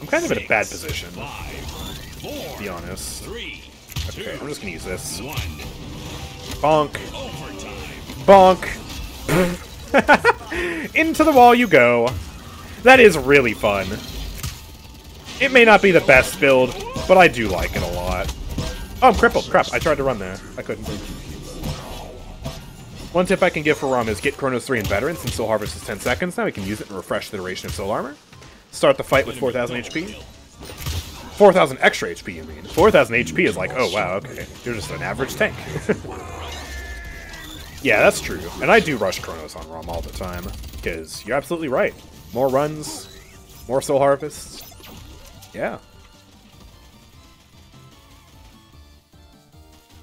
I'm kind of in a bad position, to be honest. Three. Okay, I'm just gonna use this. Bonk. Bonk. Into the wall you go. That is really fun. It may not be the best build, but I do like it a lot. Oh, I'm crippled. Crap, I tried to run there. I couldn't. One tip I can give for Raum is get Chronos 3 and Veteran since Soul Harvest is 10 seconds. Now we can use it and refresh the duration of Soul Armor. Start the fight with 4,000 HP. 4,000 extra HP, you mean? 4,000 HP is like, oh wow, okay. You're just an average tank. yeah, that's true. And I do rush Chronos on Raum all the time. Because you're absolutely right. More runs, more Soul Harvests. Yeah.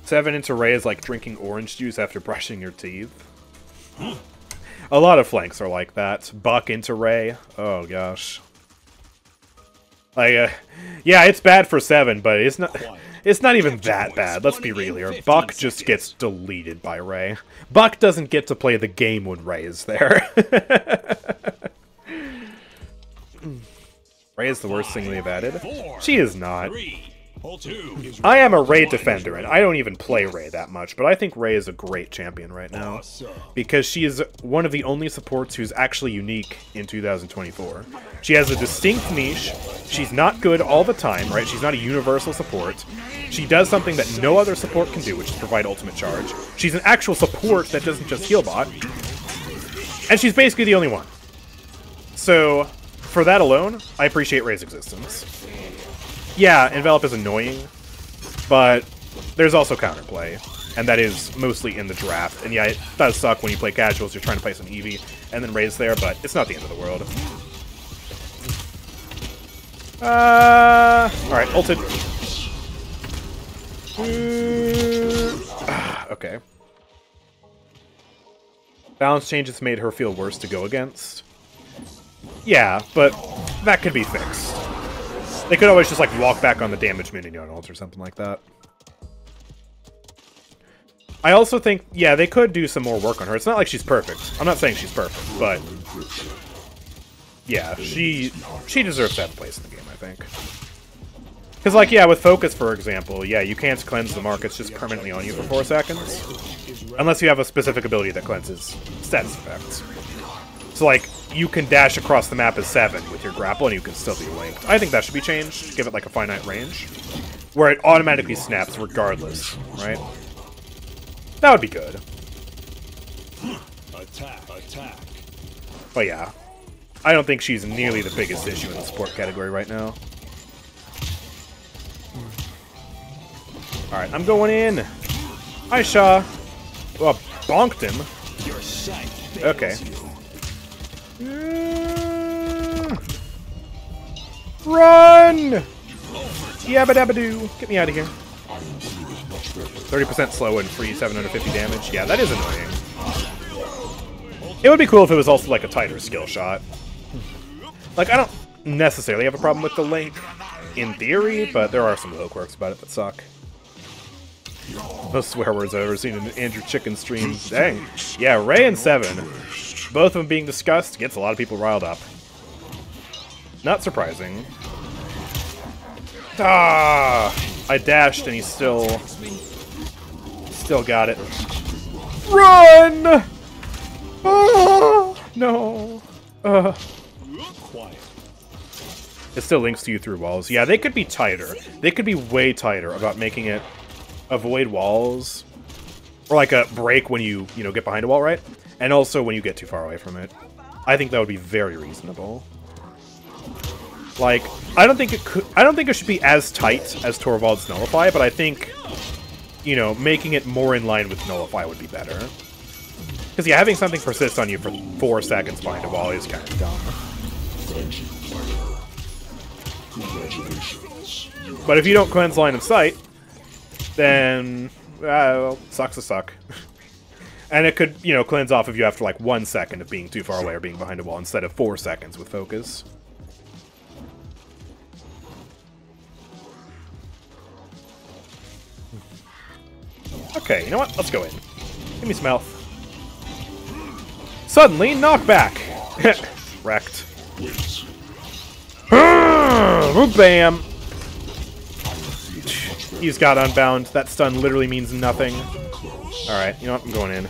Seven into Rei is like drinking orange juice after brushing your teeth. A lot of flanks are like that. Buck into Rei. Oh gosh. Like, uh, yeah, it's bad for seven, but it's not. It's not even that bad. Let's be real here. Buck just gets deleted by Rei. Buck doesn't get to play the game when Rei is there. Rei is the worst thing they've added. She is not. I am a Rei defender, and I don't even play Rei that much, but I think Rei is a great champion right now. Because she is one of the only supports who's actually unique in 2024. She has a distinct niche, she's not good all the time, right? She's not a universal support. She does something that no other support can do, which is provide ultimate charge. She's an actual support that doesn't just heal bot. And she's basically the only one. So, for that alone, I appreciate Rei's existence. Yeah, Envelop is annoying, but there's also counterplay, and that is mostly in the draft. And yeah, it does suck when you play casuals, you're trying to play some Eevee, and then Rei's there, but it's not the end of the world. Uh, alright, ulted. Okay. Balance changes made her feel worse to go against. Yeah, but that could be fixed. They could always just, like, walk back on the damage minion or something like that. I also think, yeah, they could do some more work on her. It's not like she's perfect. I'm not saying she's perfect, but... Yeah, she she deserves a place in the game, I think. Because, like, yeah, with Focus, for example, yeah, you can't cleanse the mark. It's just permanently on you for 4 seconds. Unless you have a specific ability that cleanses status effects. So, like, you can dash across the map as 7 with your grapple, and you can still be linked. I think that should be changed. Give it, like, a finite range. Where it automatically snaps regardless, right? That would be good. Attack, attack. But yeah, I don't think she's nearly the biggest issue in the support category right now. Alright, I'm going in. Hi, Shaw. Well, bonked him. Okay. Mm. Run! Yabba dabba doo. Get me out of here. 30% slow and free 750 damage. Yeah, that is annoying. It would be cool if it was also like a tighter skill shot. Like, I don't necessarily have a problem with the link in theory, but there are some little about it that suck. Most swear words I've ever seen in an Andrew Chicken stream. Dang. Yeah, Rei and Seven. Both of them being discussed gets a lot of people riled up. Not surprising. Ah! I dashed and he still... Still got it. Run! Oh, no. Uh. It still links to you through walls. Yeah, they could be tighter. They could be way tighter about making it avoid walls. Or like a break when you, you know, get behind a wall, right? And also when you get too far away from it. I think that would be very reasonable. Like, I don't think it could I don't think it should be as tight as Torvald's Nullify, but I think you know, making it more in line with Nullify would be better. Because, yeah, having something persist on you for four seconds behind a wall is kind of dumb. But if you don't cleanse line of sight, then, uh, well, sucks a suck. and it could, you know, cleanse off of you after like one second of being too far away or being behind a wall instead of four seconds with focus. Okay, you know what? Let's go in. Give me some health. Suddenly, knockback! Wrecked. Bam! He's got unbound. That stun literally means nothing. Alright, you know what? I'm going in.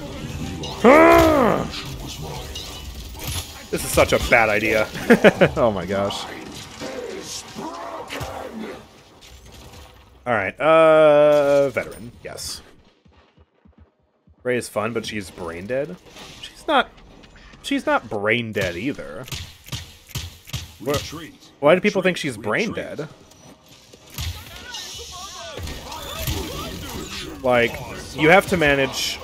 This is such a bad idea. oh my gosh. Alright, uh... Veteran, yes. Rei is fun, but she's brain dead. She's not. She's not brain dead either. Retreat. Why do people think she's brain dead? Like, you have to manage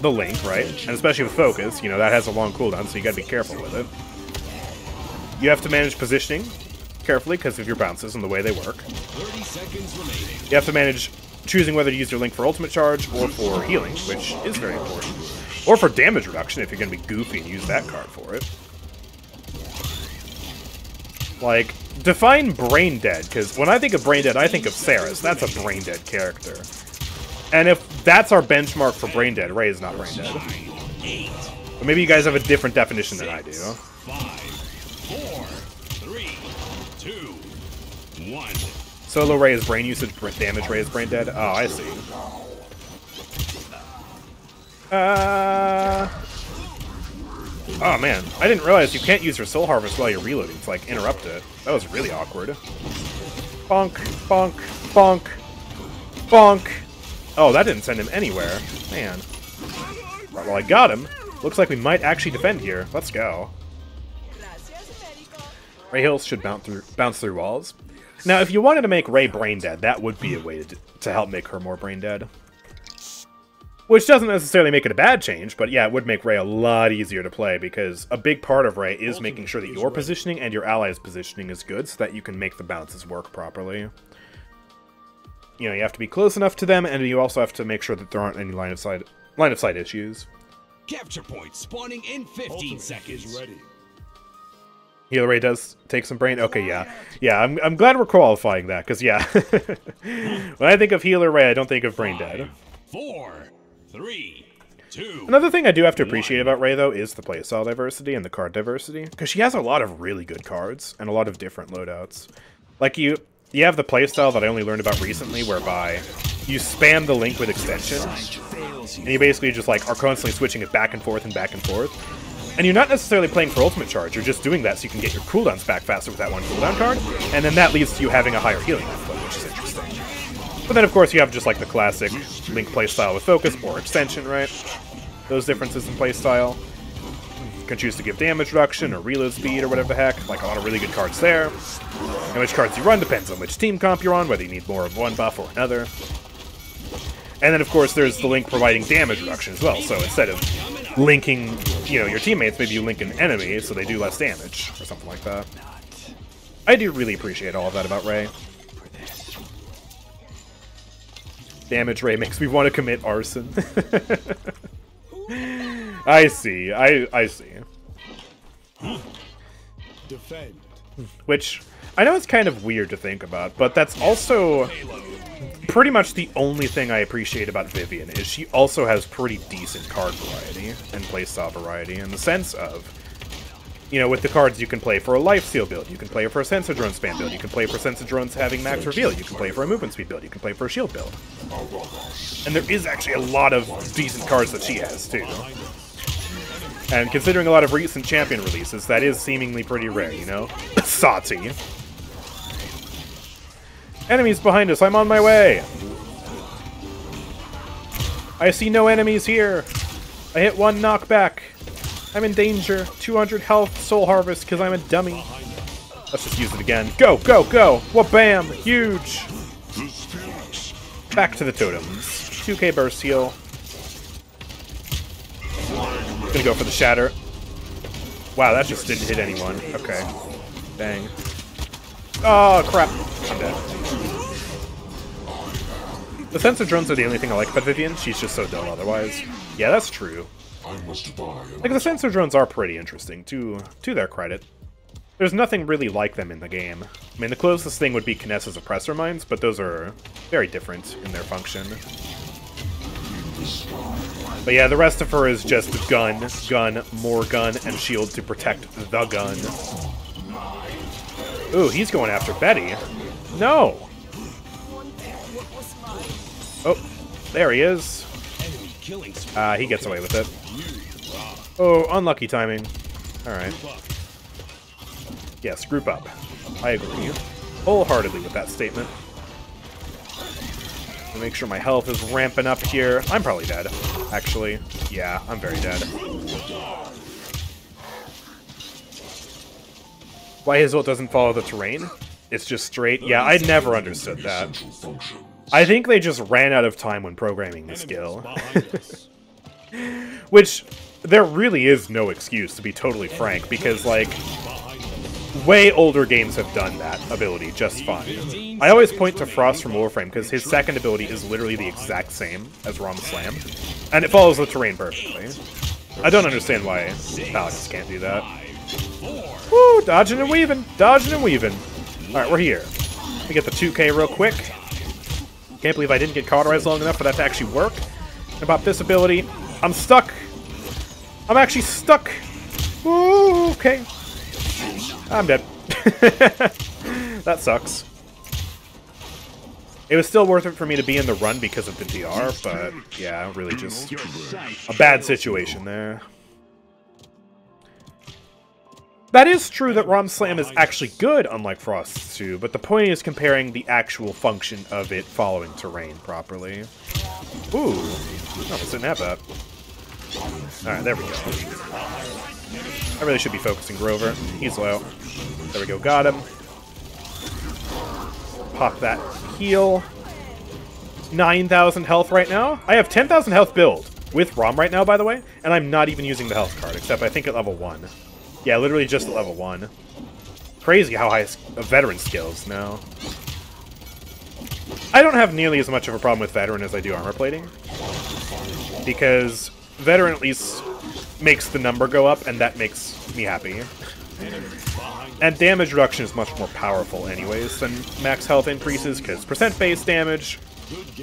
the link, right? And especially with focus, you know, that has a long cooldown, so you gotta be careful with it. You have to manage positioning carefully because of your bounces and the way they work. 30 seconds remaining. You have to manage choosing whether to use your link for ultimate charge or for healing, which is very important. Or for damage reduction if you're going to be goofy and use that card for it. Like, define brain dead, because when I think of brain dead, I think of Seris. That's a brain dead character. And if that's our benchmark for brain dead, Rei is not brain dead. But maybe you guys have a different definition than I do. Five, four, three, two, one. Solo Rei is brain usage, damage Rei is brain dead. Oh, I see. Uh. Oh man, I didn't realize you can't use your Soul Harvest while you're reloading to like interrupt it. That was really awkward. Bonk, bonk, bonk, bonk. Oh, that didn't send him anywhere. Man. Well, I got him. Looks like we might actually defend here. Let's go. Rei Hills should bounce through bounce through walls. Now, if you wanted to make Rei brain dead, that would be a way to, to help make her more brain dead. Which doesn't necessarily make it a bad change, but yeah, it would make Rei a lot easier to play because a big part of Rei is making sure that your positioning and your allies' positioning is good so that you can make the bounces work properly. You know, you have to be close enough to them, and you also have to make sure that there aren't any line of sight line of sight issues. Capture point spawning in 15 seconds. Ready. Healer Rei does take some brain. Okay, yeah, yeah. I'm I'm glad we're qualifying that because yeah, when I think of Healer Rei, I don't think of brain dead. Five, four, three, two. Another thing I do have to appreciate about Rei, though, is the playstyle diversity and the card diversity. Because she has a lot of really good cards and a lot of different loadouts. Like, you you have the playstyle that I only learned about recently, whereby you spam the link with extension, and you basically just, like, are constantly switching it back and forth and back and forth. And you're not necessarily playing for ultimate charge, you're just doing that so you can get your cooldowns back faster with that one cooldown card, and then that leads to you having a higher healing output, which is interesting. But then, of course, you have just like the classic Link playstyle with focus or extension, right? Those differences in playstyle. Can choose to give damage reduction or reload speed or whatever the heck. Like a lot of really good cards there. And which cards you run depends on which team comp you're on, whether you need more of one buff or another. And then, of course, there's the link providing damage reduction as well. So instead of linking, you know, your teammates, maybe you link an enemy so they do less damage or something like that. I do really appreciate all of that about Rei. Damage Rei makes me want to commit arson. I see. I I see. Defend. Which I know it's kind of weird to think about, but that's also pretty much the only thing I appreciate about Vivian is she also has pretty decent card variety and playstyle variety in the sense of you know, with the cards you can play for a life steal build, you can play for a sensor drone spam build, you can play for sensor drones having max reveal, you can play for a movement speed build, you can play for a shield build. And there is actually a lot of decent cards that she has too. And considering a lot of recent champion releases, that is seemingly pretty rare, you know? Saati. Enemies behind us, I'm on my way! I see no enemies here! I hit one knockback! I'm in danger. 200 health, soul harvest, because I'm a dummy. Let's just use it again. Go, go, go! What bam! Huge! Back to the totems. 2k burst heal. Gonna go for the shatter. Wow, that just didn't hit anyone. Okay. Bang. Oh, crap. I'm dead. The sensor drones are the only thing I like about Vivian. She's just so dull otherwise. Yeah, that's true. Like the sensor drones are pretty interesting, to to their credit. There's nothing really like them in the game. I mean, the closest thing would be Kinessa's oppressor mines, but those are very different in their function. But yeah, the rest of her is just gun, gun, more gun, and shield to protect the gun. Ooh, he's going after Betty. No! Oh, there he is. Ah, he gets away with it. Oh, unlucky timing. Alright. Yes, group up. I agree wholeheartedly with that statement. Make sure my health is ramping up here. I'm probably dead, actually. Yeah, I'm very dead. Why his ult doesn't follow the terrain? It's just straight. Yeah, I never understood that. I think they just ran out of time when programming the skill. Which, there really is no excuse, to be totally frank, because, like. Way older games have done that ability just fine. I always point to Frost from Warframe, because his second ability is literally the exact same as Raum Slam, and it follows the terrain perfectly. I don't understand why Paladins can't do that. Woo! Dodging and weaving! Dodging and weaving! Alright, we're here. Let me get the 2k real quick. Can't believe I didn't get cauterized long enough for that to actually work. About this ability, I'm stuck. I'm actually stuck. Ooh, okay. I'm dead. that sucks. It was still worth it for me to be in the run because of the DR, but yeah, really just a bad situation there. That is true that Raum Slam is actually good, unlike Frost 2, but the point is comparing the actual function of it following terrain properly. Ooh, oh, I didn't have that. Alright, there we go. I really should be focusing Grover. He's low. There we go, got him. Pop that heal. 9,000 health right now. I have 10,000 health build with Raum right now, by the way, and I'm not even using the health card, except I think at level 1. Yeah, literally just at level 1. Crazy how high a veteran skills now. I don't have nearly as much of a problem with veteran as I do armor plating. Because veteran at least makes the number go up, and that makes me happy. And damage reduction is much more powerful anyways than max health increases, because percent base damage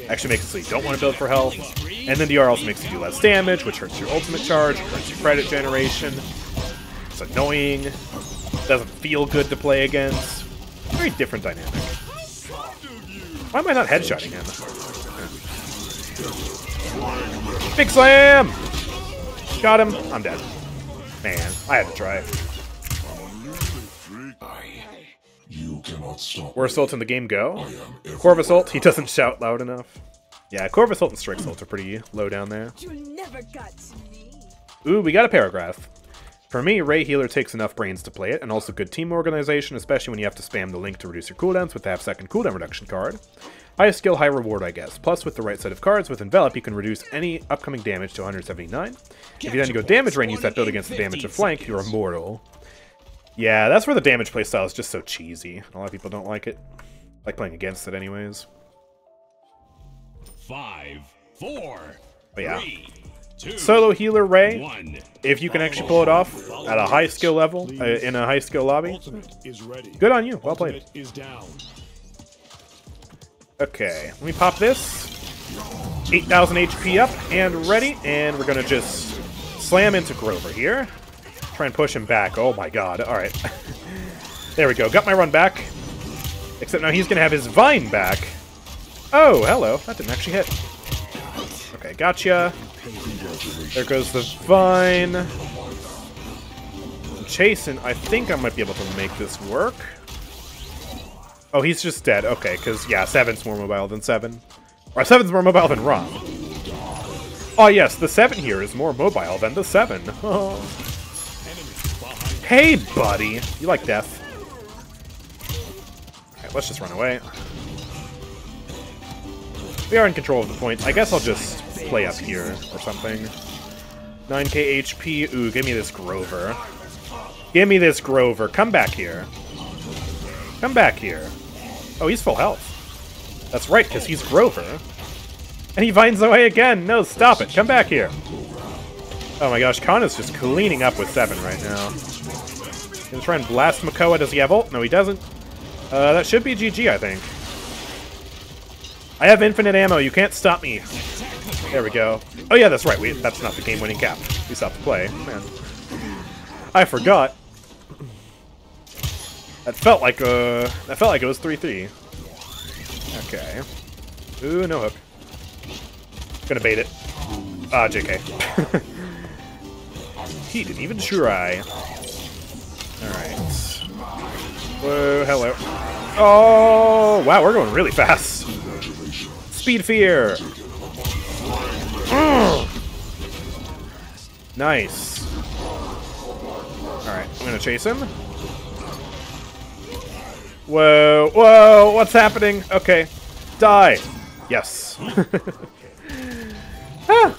actually makes it so you don't want to build for health. And then DR also makes you do less damage, which hurts your ultimate charge, hurts your credit generation. It's annoying. Doesn't feel good to play against. Very different dynamic. Why am I not headshotting him? Big slam! Got him. I'm dead. Man, I had to try. I. You cannot stop. Worst ult in the game go? I am every- Corvus ult, he doesn't shout loud enough. Yeah, Corvus ult and Strix ult are pretty low down there. You never got to me. Ooh, we got a paragraph. For me, Rei Healer takes enough brains to play it, and also good team organization, especially when you have to spam the link to reduce your cooldowns with the half second cooldown reduction card. High skill, high reward, I guess. Plus, with the right set of cards, with Envelop, you can reduce any upcoming damage to 179. If you then go damage Rei, use that build against the damage of flank, you're immortal. Yeah, that's where the damage playstyle is just so cheesy. A lot of people don't like it. Like playing against it anyways. Five, four, But yeah. three, two, Solo healer Rei, one. if you can actually pull it off at a high skill level, uh, in a high skill lobby, is ready. good on you. Well played. Is down. Okay, let me pop this. 8,000 HP up and ready, and we're gonna just slam into Grover here. Try and push him back. Oh my god, alright. there we go, got my run back. Except now he's gonna have his vine back. Oh, hello, that didn't actually hit. Okay, gotcha. There goes the vine. Chasing, I think I might be able to make this work. Oh, he's just dead. Okay, because, yeah, seven's more mobile than 7. Or seven's more mobile than Raum. Oh, ah, yes, the 7 here is more mobile than the 7. Oh. Hey, buddy! You like death. Alright, let's just run away. We are in control of the point. I guess I'll just play up here or something. 9k HP. Ooh, give me this Grover. Give me this Grover. Come back here. Come back here. Oh, he's full health. That's right, because he's Grover. And he vines away again. No, stop it. Come back here. Oh my gosh, Khan is just cleaning up with 7 right now. Gonna try and blast Makoa. Does he have ult? No, he doesn't. Uh, that should be GG, I think. I have infinite ammo. You can't stop me. There we go. Oh yeah, that's right. We, that's not the game-winning cap. We stopped the play. Man. I forgot. That felt like uh that felt like it was 3-3. Okay. Ooh, no hook. Gonna bait it. Ah, JK. he didn't even try. Alright. Whoa, hello. Oh wow, we're going really fast. Speed Fear! Mm. Nice. Alright, I'm gonna chase him. Whoa, whoa, what's happening? Okay. Die! Yes. Ah.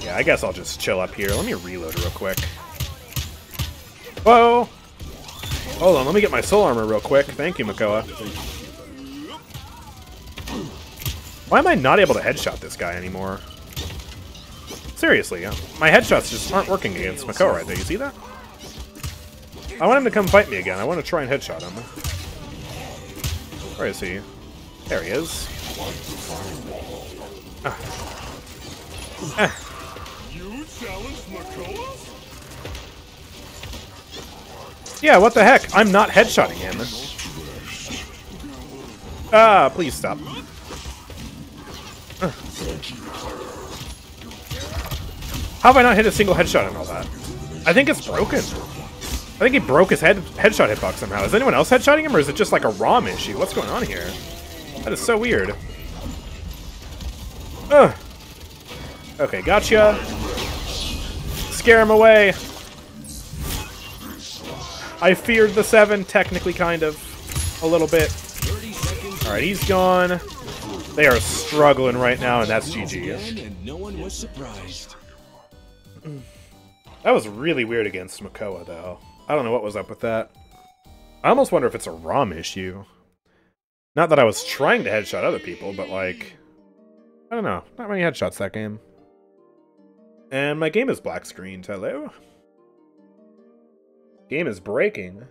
Yeah, I guess I'll just chill up here. Let me reload real quick. Whoa! Hold on, let me get my soul armor real quick. Thank you, Makoa. Why am I not able to headshot this guy anymore? Seriously, my headshots just aren't working against Makoa right there. You see that? I want him to come fight me again. I want to try and headshot him. Where is he? There he is. Ah. Ah. Yeah, what the heck? I'm not headshotting him. Ah, please stop. Ugh. How have I not hit a single headshot on all that? I think it's broken. I think he broke his head headshot hitbox somehow. Is anyone else headshotting him, or is it just like a Raum issue? What's going on here? That is so weird. Ugh. Okay, gotcha. Scare him away. I feared the seven, technically, kind of. A little bit. Alright, he's gone. They are struggling right now, and that's GG. And no one was surprised. That was really weird against Makoa, though. I don't know what was up with that. I almost wonder if it's a Raum issue. Not that I was trying to headshot other people, but like... I don't know. Not many headshots that game. And my game is black screened. Hello? Game is breaking.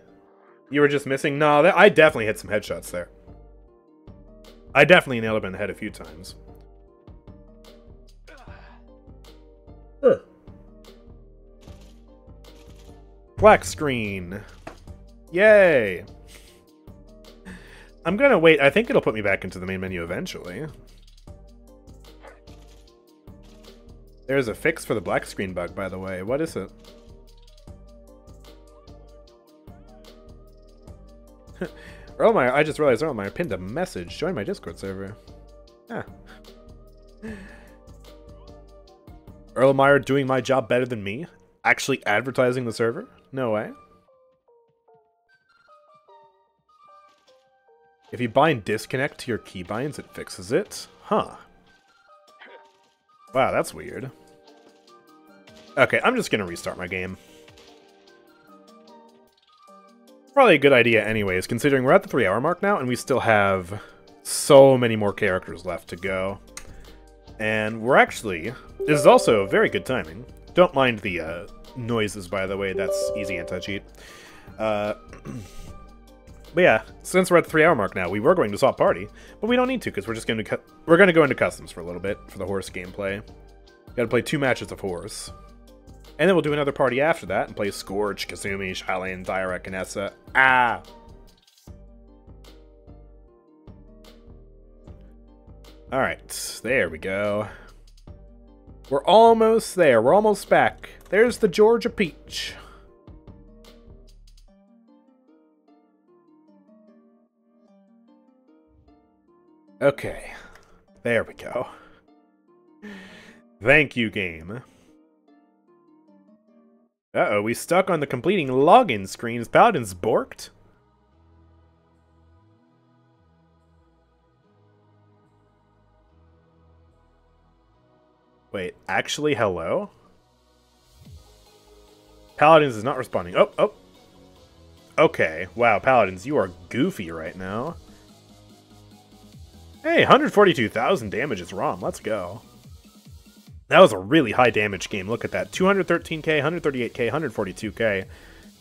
You were just missing? No, that, I definitely hit some headshots there. I definitely nailed him in the head a few times. Ugh. Black screen. Yay! I'm gonna wait. I think it'll put me back into the main menu eventually. There's a fix for the black screen bug, by the way. What is it? Erlmeyer, I just realized Erlmeyer pinned a message. Join my Discord server. Ah. Erlmeyer doing my job better than me? Actually advertising the server? No way. If you bind disconnect to your keybinds, it fixes it? Huh. Wow, that's weird. Okay, I'm just gonna restart my game. Probably a good idea anyways, considering we're at the three hour mark now, and we still have so many more characters left to go. And we're actually... This is also very good timing. Don't mind the uh, noises, by the way. That's easy anti-cheat. Uh, but yeah, since we're at the three-hour mark now, we were going to swap party, but we don't need to because we're just going to we're going to go into customs for a little bit for the horse gameplay. Got to play two matches of horse, and then we'll do another party after that and play Scourge, Kasumi, Shaolin, Dyrek, and Essa. Ah. All right, there we go. We're almost there. We're almost back. There's the Georgia Peach. Okay. There we go. Thank you, game. Uh-oh, we stuck on the completing login screen. Is Paladin's borked? Wait, actually, hello? Paladins is not responding. Oh, oh. Okay. Wow, Paladins, you are goofy right now. Hey, 142,000 damage is Raum. Let's go. That was a really high damage game. Look at that. 213k, 138k, 142k,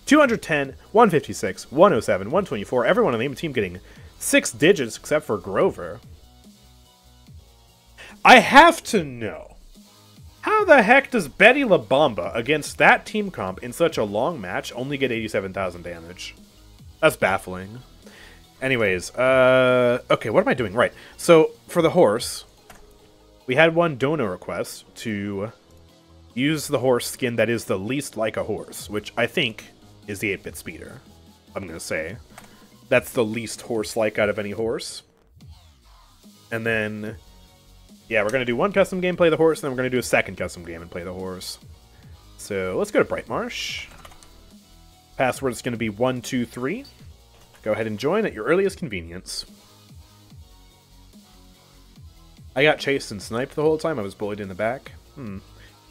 210, 156, 107, 124. Everyone on the team getting six digits except for Grover. I have to know. How the heck does Betty la Bomba against that team comp in such a long match only get 87,000 damage? That's baffling. Anyways, uh, okay, what am I doing? Right, so for the horse, we had one donor request to use the horse skin that is the least like a horse, which I think is the 8-bit speeder, I'm going to say. That's the least horse-like out of any horse. And then, yeah, we're going to do one custom game, play the horse, and then we're going to do a second custom game and play the horse. So let's go to Bright Marsh. Password is going to be 123. Go ahead and join at your earliest convenience. I got chased and sniped the whole time. I was bullied in the back. Hmm.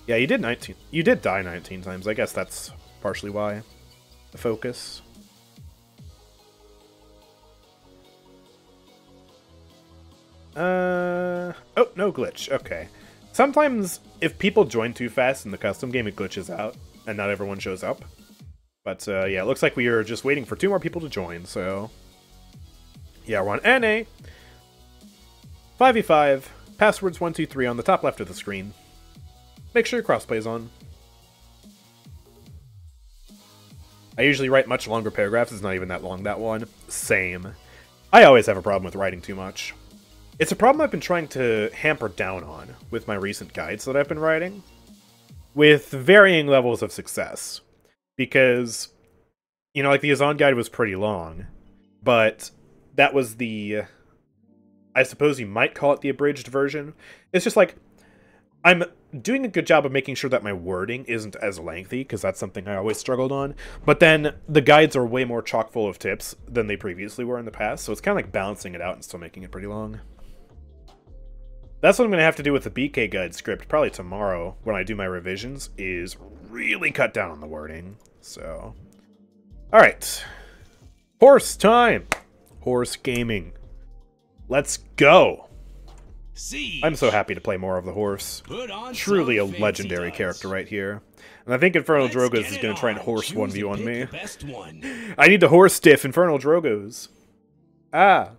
Yeah, you did 19. You did die 19 times. I guess that's partially why. The focus. Uh oh, no glitch. Okay. Sometimes if people join too fast in the custom game, it glitches out and not everyone shows up. But uh, yeah, it looks like we are just waiting for two more people to join. So yeah, we're on NA. 5v5. Passwords 123 on the top left of the screen. Make sure your crossplay is on. I usually write much longer paragraphs. It's not even that long, that one. Same. I always have a problem with writing too much. It's a problem I've been trying to hamper down on with my recent guides that I've been writing, with varying levels of success. Because, you know, like the Azaan guide was pretty long, but that was the. I suppose you might call it the abridged version. It's just like, I'm doing a good job of making sure that my wording isn't as lengthy, because that's something I always struggled on. But then the guides are way more chock full of tips than they previously were in the past, so it's kind of like balancing it out and still making it pretty long. That's what I'm going to have to do with the BK guide script probably tomorrow when I do my revisions, is really cut down on the wording. So, alright. Horse time! Horse gaming. Let's go! See. I'm so happy to play more of the horse. On Truly a legendary character right here. And I think Infernal Let's Drogoz is going to try and horse Choose 1v and 1 me. I need to horse stiff Infernal Drogoz. Ah.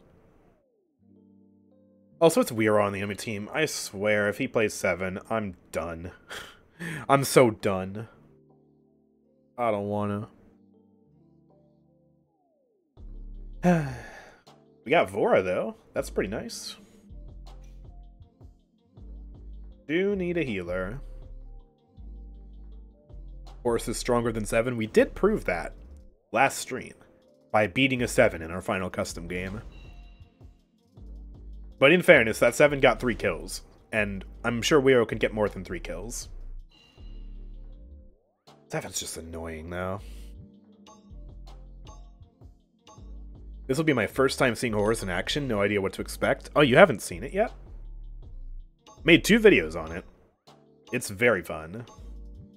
Also, it's Weir on the enemy team. I swear, if he plays 7, I'm done. I'm so done. I don't wanna. we got Vora, though. That's pretty nice. Do need a healer. Horse is stronger than 7. We did prove that last stream by beating a 7 in our final custom game. But in fairness, that 7 got 3 kills, and I'm sure Wiro can get more than 3 kills. 7's just annoying, though. This will be my first time seeing Horus in action, no idea what to expect. Oh, you haven't seen it yet? Made two videos on it. It's very fun.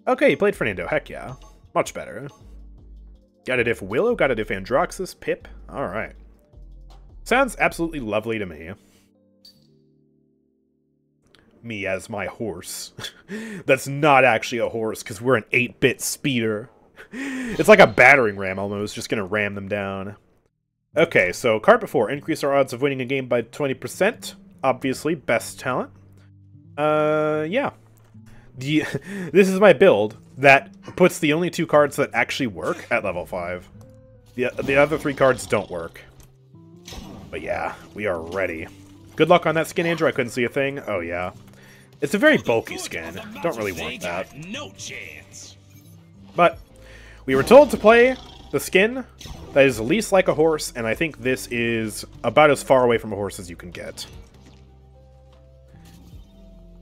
Okay, you played Fernando, heck yeah. Much better. Got it if Willo, got it if Androxus, Pip. Alright. Sounds absolutely lovely to me. Me as my horse. That's not actually a horse, because we're an 8-bit speeder. It's like a battering ram almost, just gonna ram them down. Okay, so Carpet 4. Increase our odds of winning a game by 20%. Obviously, best talent. Uh, yeah. The, this is my build that puts the only two cards that actually work at level 5. The, the other three cards don't work. But yeah, we are ready. Good luck on that skin, Andrew. I couldn't see a thing. Oh, yeah. It's a very bulky skin. Don't really want that. No chance. But we were told to play the skin that is least like a horse, and I think this is about as far away from a horse as you can get.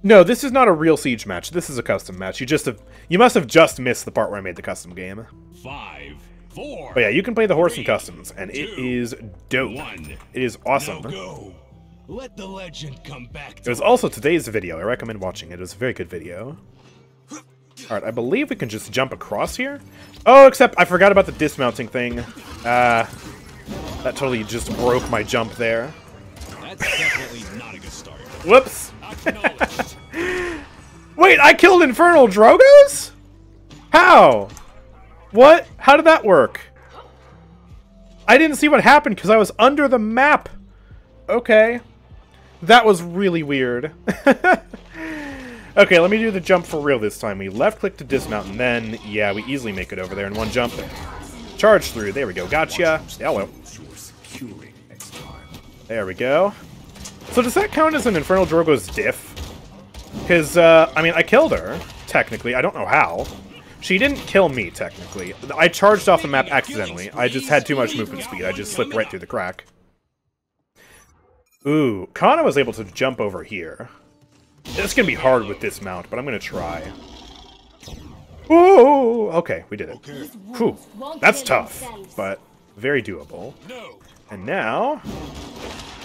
No, this is not a real siege match. This is a custom match. You just have you must have just missed the part where I made the custom game. Five, four. But yeah, you can play the horse in customs, and it two, is dope. One. It is awesome. Let the legend come back. It was also today's video. I recommend watching it. It was a very good video. Alright, I believe we can just jump across here. Oh, except I forgot about the dismounting thing. Uh, that totally just broke my jump there. That's definitely not a good start. Whoops. Wait, I killed Infernal Drogoz? How? What? How did that work? I didn't see what happened because I was under the map. Okay. That was really weird. okay, let me do the jump for real this time. We left click to dismount, and then, yeah, we easily make it over there in one jump. Charge through. There we go. Gotcha. Hello. There we go. So does that count as an Infernal Drogoz diff? Because, uh, I mean, I killed her, technically. I don't know how. She didn't kill me, technically. I charged off the map accidentally. I just had too much movement speed. I just slipped right through the crack. Ooh, Kana was able to jump over here. It's gonna be hard with this mount, but I'm gonna try. Ooh, okay, we did it. Whew, that's tough, but very doable. And now...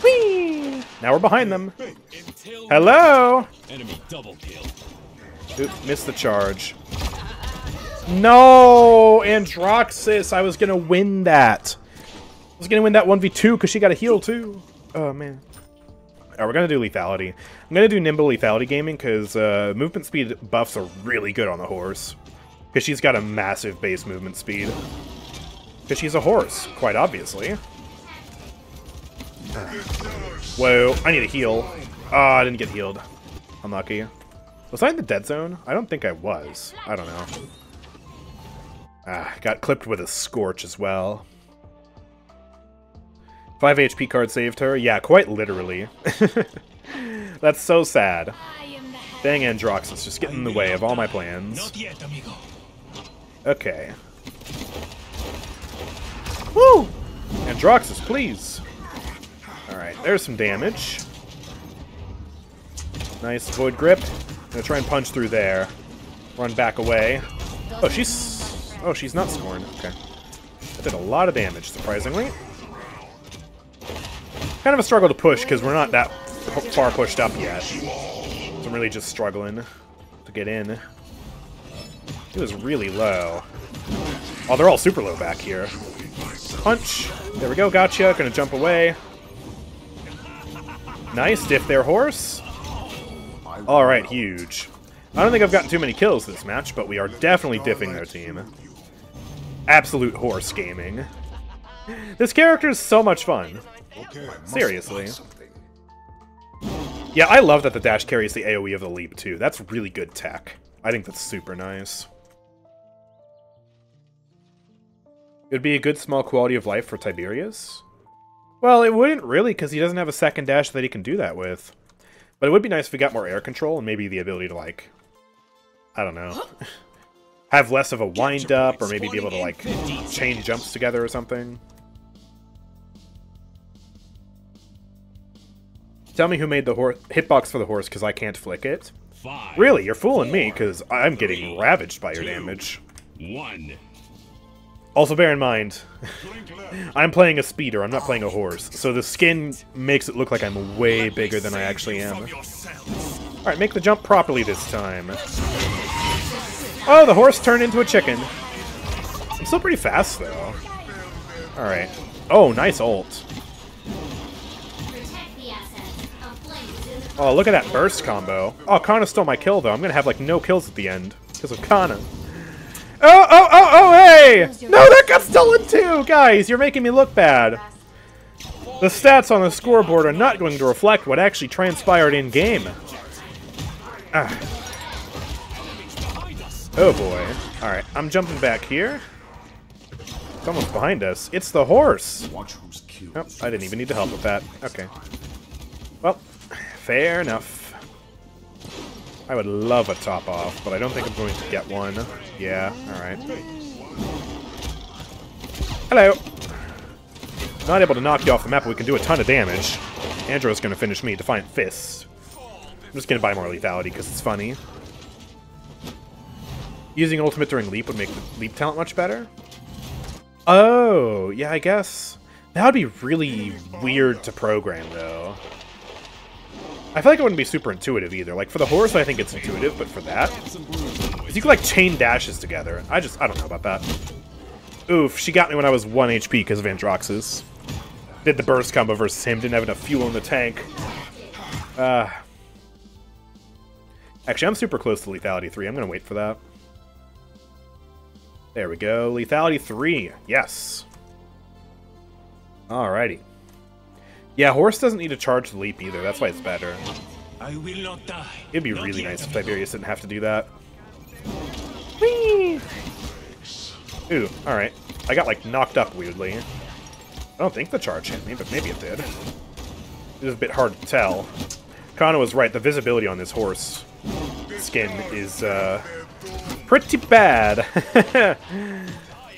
Whee! Now we're behind them. Hello! enemy double kill. Oop, missed the charge. No! Androxus! I was gonna win that. I was gonna win that 1v2 because she got a heal too. Oh, man. Alright, we're gonna do lethality. I'm gonna do nimble lethality gaming because uh, movement speed buffs are really good on the horse. Because she's got a massive base movement speed. Because she's a horse, quite obviously. Whoa, I need a heal. Oh, I didn't get healed. Unlucky. Was I in the dead zone? I don't think I was. I don't know. Ah, got clipped with a Scorch as well. 5 HP card saved her? Yeah, quite literally. That's so sad. Dang Androxus, just getting in the way of all my plans. Okay. Woo! Androxus, please. Alright, there's some damage. Nice void grip. I'm Gonna try and punch through there. Run back away. Oh, she's... Oh, she's not scorned. Okay. That did a lot of damage, surprisingly. Kind of a struggle to push, because we're not that far pushed up yet. So I'm really just struggling to get in. He was really low. Oh, they're all super low back here. Punch. There we go, gotcha. Gonna jump away. Nice, diff their horse. Alright, huge. I don't think I've gotten too many kills this match, but we are definitely diffing their team. Absolute horse gaming. This character is so much fun. Okay, Seriously. Yeah, I love that the dash carries the AoE of the leap, too. That's really good tech. I think that's super nice. It would be a good small quality of life for Tiberius? Well, it wouldn't really, because he doesn't have a second dash that he can do that with. But it would be nice if we got more air control and maybe the ability to, like... I don't know. have less of a wind-up, or maybe be able to, like, chain jumps together or something. Tell me who made the hitbox for the horse, because I can't flick it. Five. Really, you're fooling me, because I'm getting ravaged by your damage. One. Also, bear in mind, I'm playing a speeder, I'm not playing a horse, so the skin makes it look like I'm way bigger than I actually am. Alright, make the jump properly this time. Oh, the horse turned into a chicken. I'm still pretty fast, though. Alright. Oh, nice ult. Oh, look at that burst combo. Oh, Kana stole my kill, though. I'm gonna have, like, no kills at the end. Because of Kana. Oh, oh, oh, oh, hey! No, that got stolen too! Guys, you're making me look bad. The stats on the scoreboard are not going to reflect what actually transpired in-game. Ah. Oh boy. Alright, I'm jumping back here. Almost behind us. It's the horse! Watch who's killed. Oh, I didn't even need to help with that. Okay. Well, fair enough. I would love a top off, but I don't think I'm going to get one. Yeah, alright. Hello! Not able to knock you off the map, but we can do a ton of damage. Andrew's gonna finish me, Defiant Fists. I'm just gonna buy more lethality because it's funny. Using ultimate during leap would make the leap talent much better. Oh, yeah, I guess. That would be really weird to program, though. I feel like it wouldn't be super intuitive either. Like, for the horse, I think it's intuitive, but for that... You could, like, chain dashes together. I just... I don't know about that. Oof, she got me when I was 1 HP because of Androxus. Did the burst combo versus him, didn't have enough fuel in the tank. Uh... Actually, I'm super close to Lethality 3. I'm going to wait for that. There we go. Lethality 3. Yes. Alrighty. Yeah, horse doesn't need to charge the leap either. That's why it's better. I will not die. It'd be Not really nice if. Tiberius didn't have to do that. Whee! Ooh, alright. I got, like, knocked up weirdly. I don't think the charge hit me, but maybe it did. It was a bit hard to tell. Kana was right, the visibility on this horse skin is, uh, pretty bad.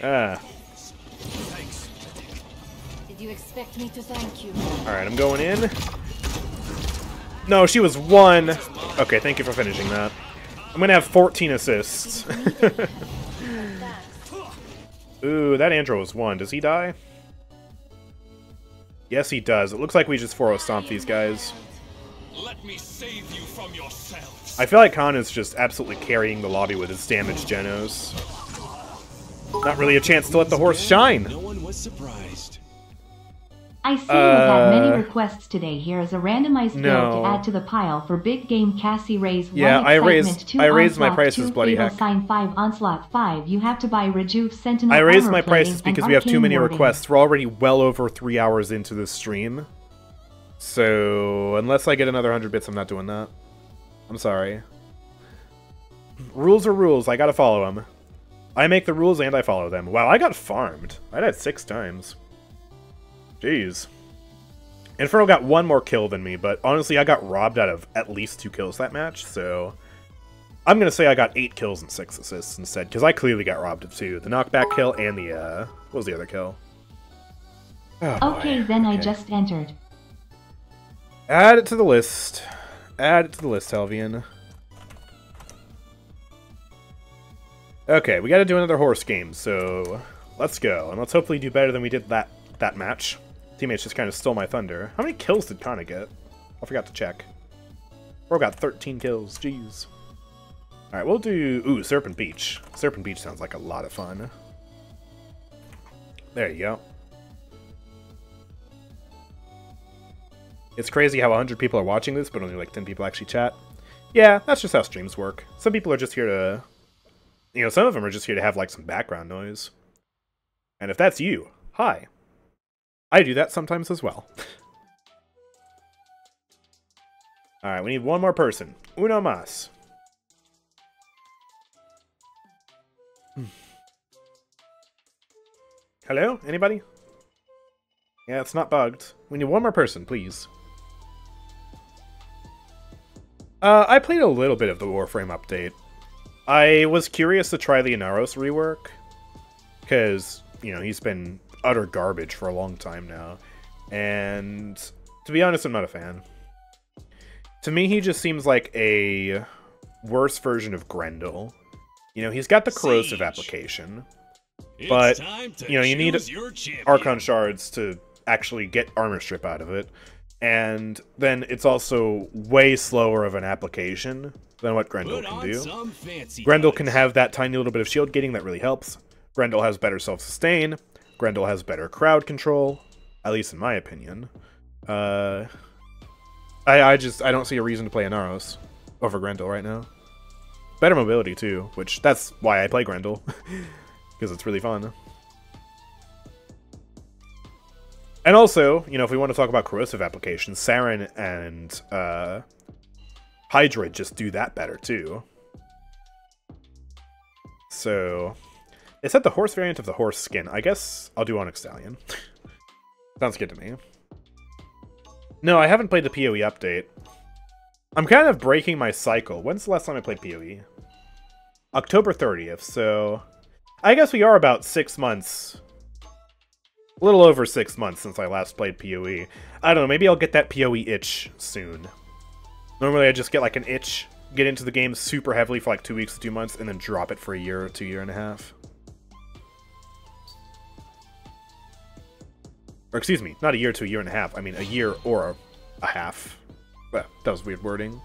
Ah. Did you expect me to thank you? Alright, I'm going in. No, she was one. Okay, thank you for finishing that. I'm gonna have 14 assists. Ooh, that Andro was one. Does he die? Yes, he does. It looks like we just 4 stomp these guys. Let me save you from yourselves. I feel like Khan is just absolutely carrying the lobby with his damaged Jenos. Not really a chance to let the horse shine. No one was surprised. I see you've had many Uh, requests today. Here is a randomized no. build to add to the pile for big game Cassie raise Yeah, one I raised- two I raised my onslaught, prices, two bloody heck. sign five onslaught five. You have to buy rejuve sentinel. I raised my prices because we have too many warding. requests. We're already well over three hours into the stream. So, unless I get another 100 bits, I'm not doing that. I'm sorry. Rules are rules. I gotta follow them. I make the rules and I follow them. Wow, I got farmed. I died six times. Jeez. Inferno got one more kill than me, but honestly, I got robbed out of at least two kills that match, so... I'm gonna say I got eight kills and six assists instead, because I clearly got robbed of two. The knockback kill and the, uh... What was the other kill? Oh, boy. Okay, then I just entered. Add it to the list. Add it to the list, Helvian. Okay, we gotta do another horse game, so let's go. And let's hopefully do better than we did that that match. Teammates just kind of stole my thunder. How many kills did Kana get? I forgot to check. Bro got 13 kills, jeez. Alright, we'll do... Ooh, Serpent Beach. Serpent Beach sounds like a lot of fun. There you go. It's crazy how 100 people are watching this, but only like 10 people actually chat. Yeah, that's just how streams work. Some people are just here to... You know, some of them are just here to have like some background noise. And if that's you, hi. I do that sometimes as well. Alright, we need one more person. Uno mas. Hmm. Hello? Anybody? Yeah, it's not bugged. We need one more person, please. Uh, I played a little bit of the Warframe update. I was curious to try the Inaros rework, because, you know, he's been utter garbage for a long time now. And, to be honest, I'm not a fan. To me, he just seems like a worse version of Grendel. You know, he's got the corrosive application, It's But, you know, you need choose your champion. Archon shards to actually get armor strip out of it. And then it's also way slower of an application than what Grendel Put can do. Grendel can have that tiny little bit of shield gating that really helps. Grendel has better self-sustain. Grendel has better crowd control, at least in my opinion. Uh, I, I just I don't see a reason to play Inaros over Grendel right now. Better mobility too, which that's why I play Grendel because it's really fun. And also, you know, if we want to talk about corrosive applications, Saryn and uh, Hydra just do that better too. So, they said the horse variant of the horse skin. I guess I'll do Onyx Stallion. Sounds good to me. No, I haven't played the PoE update. I'm kind of breaking my cycle. When's the last time I played PoE? October 30th, so... I guess we are about six months... A little over six months since I last played PoE. I don't know, maybe I'll get that PoE itch soon. Normally I just get like an itch, get into the game super heavily for like two weeks to two months, and then drop it for a year or two year and a half. Or excuse me, not a year to a year and a half. I mean a year or a half. Well, that was weird wording.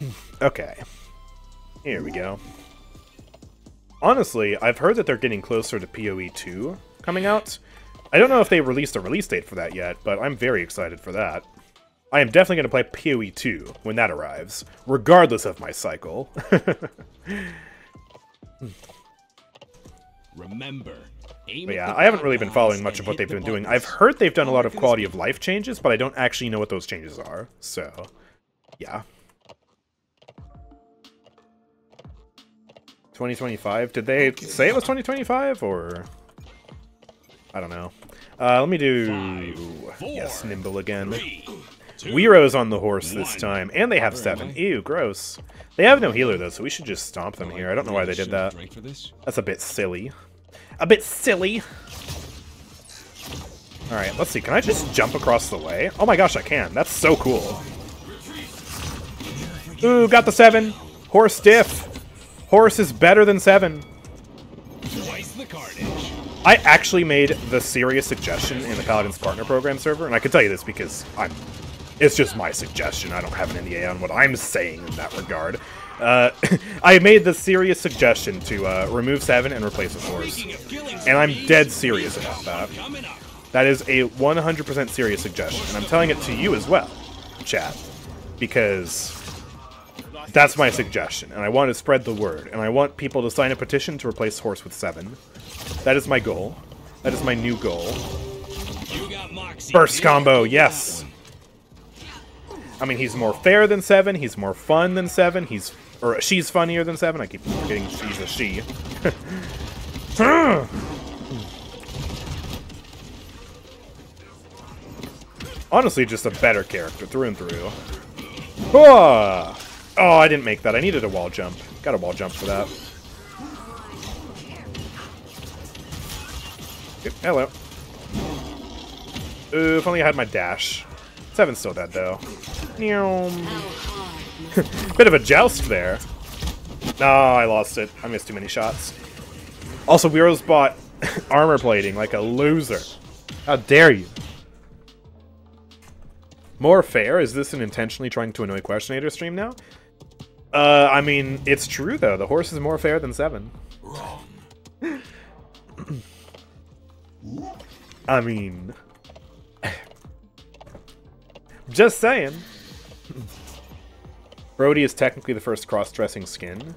okay. Here we go. Honestly, I've heard that they're getting closer to PoE 2 coming out. I don't know if they released a release date for that yet, but I'm very excited for that. I am definitely going to play PoE 2 when that arrives, regardless of my cycle. Remember, But yeah, I haven't really been following much of what they've the been doing. I've heard they've done a lot of quality of life changes, but I don't actually know what those changes are. So, yeah. 2025? Did they say it was 2025 or I don't know. Uh, let me do Five, four, yes, nimble again. Three, Weero's on the horse this time, and they have Where seven. Ew, gross. They have no healer though, so we should just stomp them here. I don't know why they did that. Drink for this? That's a bit silly. A bit silly. Alright, let's see. Can I just jump across the way? Oh my gosh, I can. That's so cool. Ooh, got the seven. Horse diff. Horse is better than seven. Twice the carnage. I actually made the serious suggestion in the Paladins Partner Program server, and I can tell you this because I'm. It's just my suggestion. I don't have an NDA on what I'm saying in that regard. Uh, I made the serious suggestion to uh, remove seven and replace with horse, Speaking of killing and I'm dead serious about that. That is a 100% serious suggestion, and I'm telling it to you as well, chat, because that's my suggestion, and I want to spread the word, and I want people to sign a petition to replace horse with seven. That is my goal. That is my new goal. Burst combo, yes. I mean, he's more fair than seven. He's more fun than seven. He's or she's funnier than seven. I keep forgetting she's a she. Honestly, just a better character through and through. Ah! Oh, I didn't make that. I needed a wall jump. Got a wall jump for that. Hello. Ooh, if only I had my dash. Seven's still dead, though. Bit of a joust there. No, I lost it. I missed too many shots. Also, Weero's bought armor plating like a loser. How dare you? More fair? Is this an intentionally trying to annoy Questionator stream now? Uh, I mean, it's true, though. The horse is more fair than seven. Wrong. I mean... Just saying. Brody is technically the first cross-dressing skin.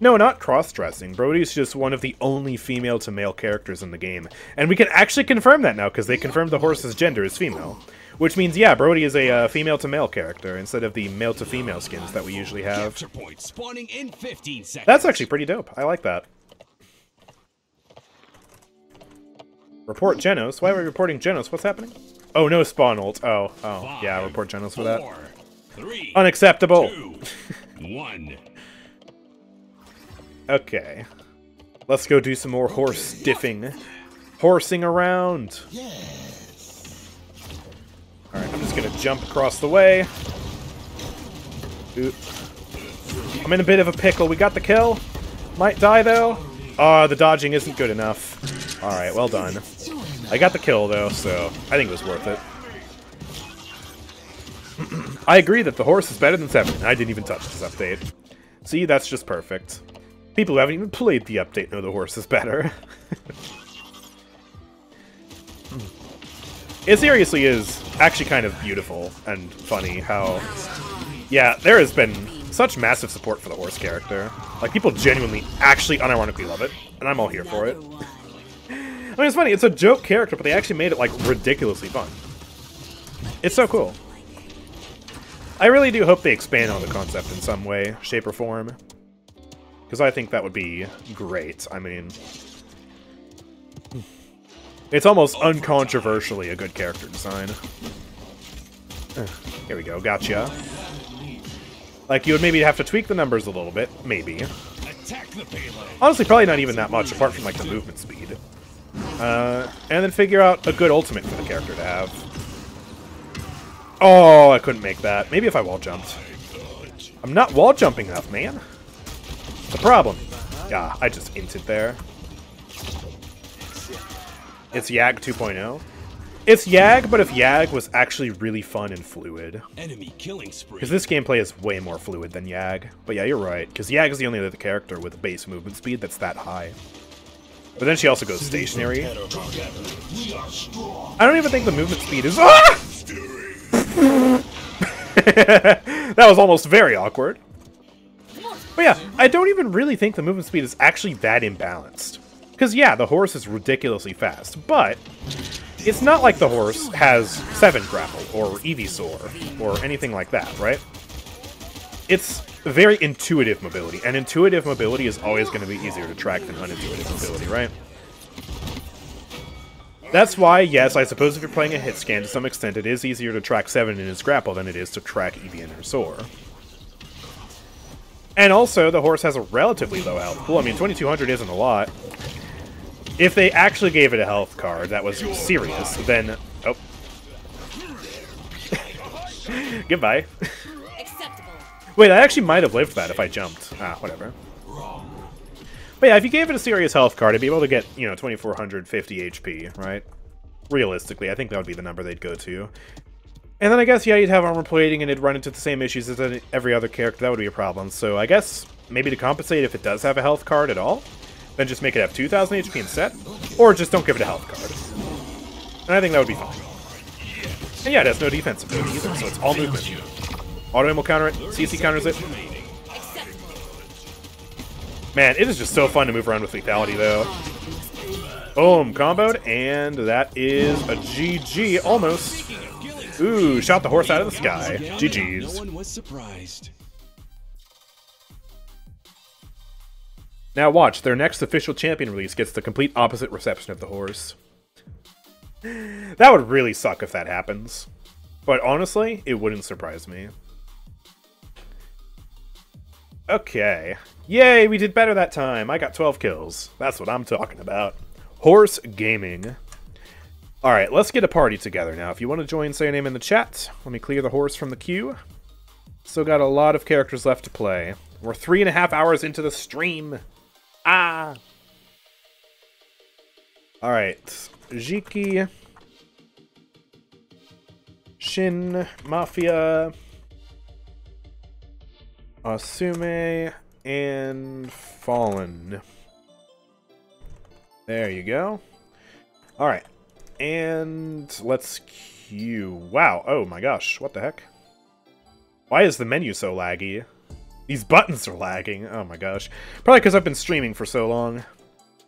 No, not cross-dressing. Brody's just one of the only female-to-male characters in the game. And we can actually confirm that now, because they confirmed the horse's gender is female. Which means, yeah, Brody is a uh, female-to-male character, instead of the male-to-female skins that we usually have. Capture point spawning in 15 seconds. That's actually pretty dope. I like that. Report Jenos. Why are we reporting Jenos? What's happening? Oh, no spawn ult. Oh, oh. Yeah, report Jenos for that. Three, Unacceptable. two, one. Okay. Let's go do some more horse stiffing. Horsing around. Alright, I'm just gonna jump across the way. Oop. I'm in a bit of a pickle. We got the kill. Might die, though. Ah, the dodging isn't good enough. Alright, well done. I got the kill, though, so I think it was worth it. I agree that the horse is better than 7. I didn't even touch this update. See, that's just perfect. People who haven't even played the update know the horse is better. it seriously is actually kind of beautiful and funny how... Yeah, there has been such massive support for the horse character. Like, people genuinely, actually, unironically love it, and I'm all here for it. I mean, it's funny, it's a joke character, but they actually made it, like, ridiculously fun. It's so cool. I really do hope they expand on the concept in some way, shape, or form. Because I think that would be great. I mean... It's almost uncontroversially a good character design. Here we go, gotcha. Like, you would maybe have to tweak the numbers a little bit, maybe. Honestly, probably not even that much, apart from, like, the movement speed. Uh, and then figure out a good ultimate for the character to have. Oh, I couldn't make that. Maybe if I wall jumped. I'm not wall jumping enough, man. The problem. Yeah, I just inted there. It's Yag 2.0. It's Yag, but if Yag was actually really fun and fluid. Enemy killing spree. Because this gameplay is way more fluid than Yag. But yeah, you're right. Because Yag is the only other character with base movement speed that's that high. But then she also goes stationary. I don't even think the movement speed is. Ah! that was almost very awkward. But yeah, I don't even really think the movement speed is actually that imbalanced. Because yeah, the horse is ridiculously fast, but it's not like the horse has 7 grapple or Evie soar or anything like that, right? It's very intuitive mobility, and intuitive mobility is always going to be easier to track than unintuitive mobility, right? That's why, yes, I suppose if you're playing a hit scan to some extent, it is easier to track 7 in his grapple than it is to track Evie in her soar. And also, the horse has a relatively low health pool. I mean, 2200 isn't a lot. If they actually gave it a health card that was serious, then... Oh. Goodbye. Wait, I actually might have lived that if I jumped. Ah, whatever. But yeah, if you gave it a serious health card, it'd be able to get, you know, 2450 HP, right? Realistically, I think that would be the number they'd go to. And then I guess, yeah, you'd have armor plating and it'd run into the same issues as any- every other character. That would be a problem. So I guess maybe to compensate if it does have a health card at all, then just make it have 2000 HP instead. Or just don't give it a health card. And I think that would be fine. And yeah, it has no defensive ability either, so it's all movement. Auto aim will counter it, CC counters it. Man, it is just so fun to move around with lethality, though. Boom, comboed, and that is a GG, almost. Ooh, shot the horse out of the sky. GG's. Now watch, their next official champion release gets the complete opposite reception of the horse. That would really suck if that happens. But honestly, it wouldn't surprise me. Okay. Yay, we did better that time. I got 12 kills. That's what I'm talking about. Horse gaming. Alright, let's get a party together now. If you want to join, say your name in the chat. Let me clear the horse from the queue. Still got a lot of characters left to play. We're three and a half hours into the stream. Ah! Alright. Jiki. Shin. Mafia. Asume. And Fallen. There you go. Alright. And let's queue. Wow. Oh my gosh. What the heck? Why is the menu so laggy? These buttons are lagging. Oh my gosh. Probably because I've been streaming for so long.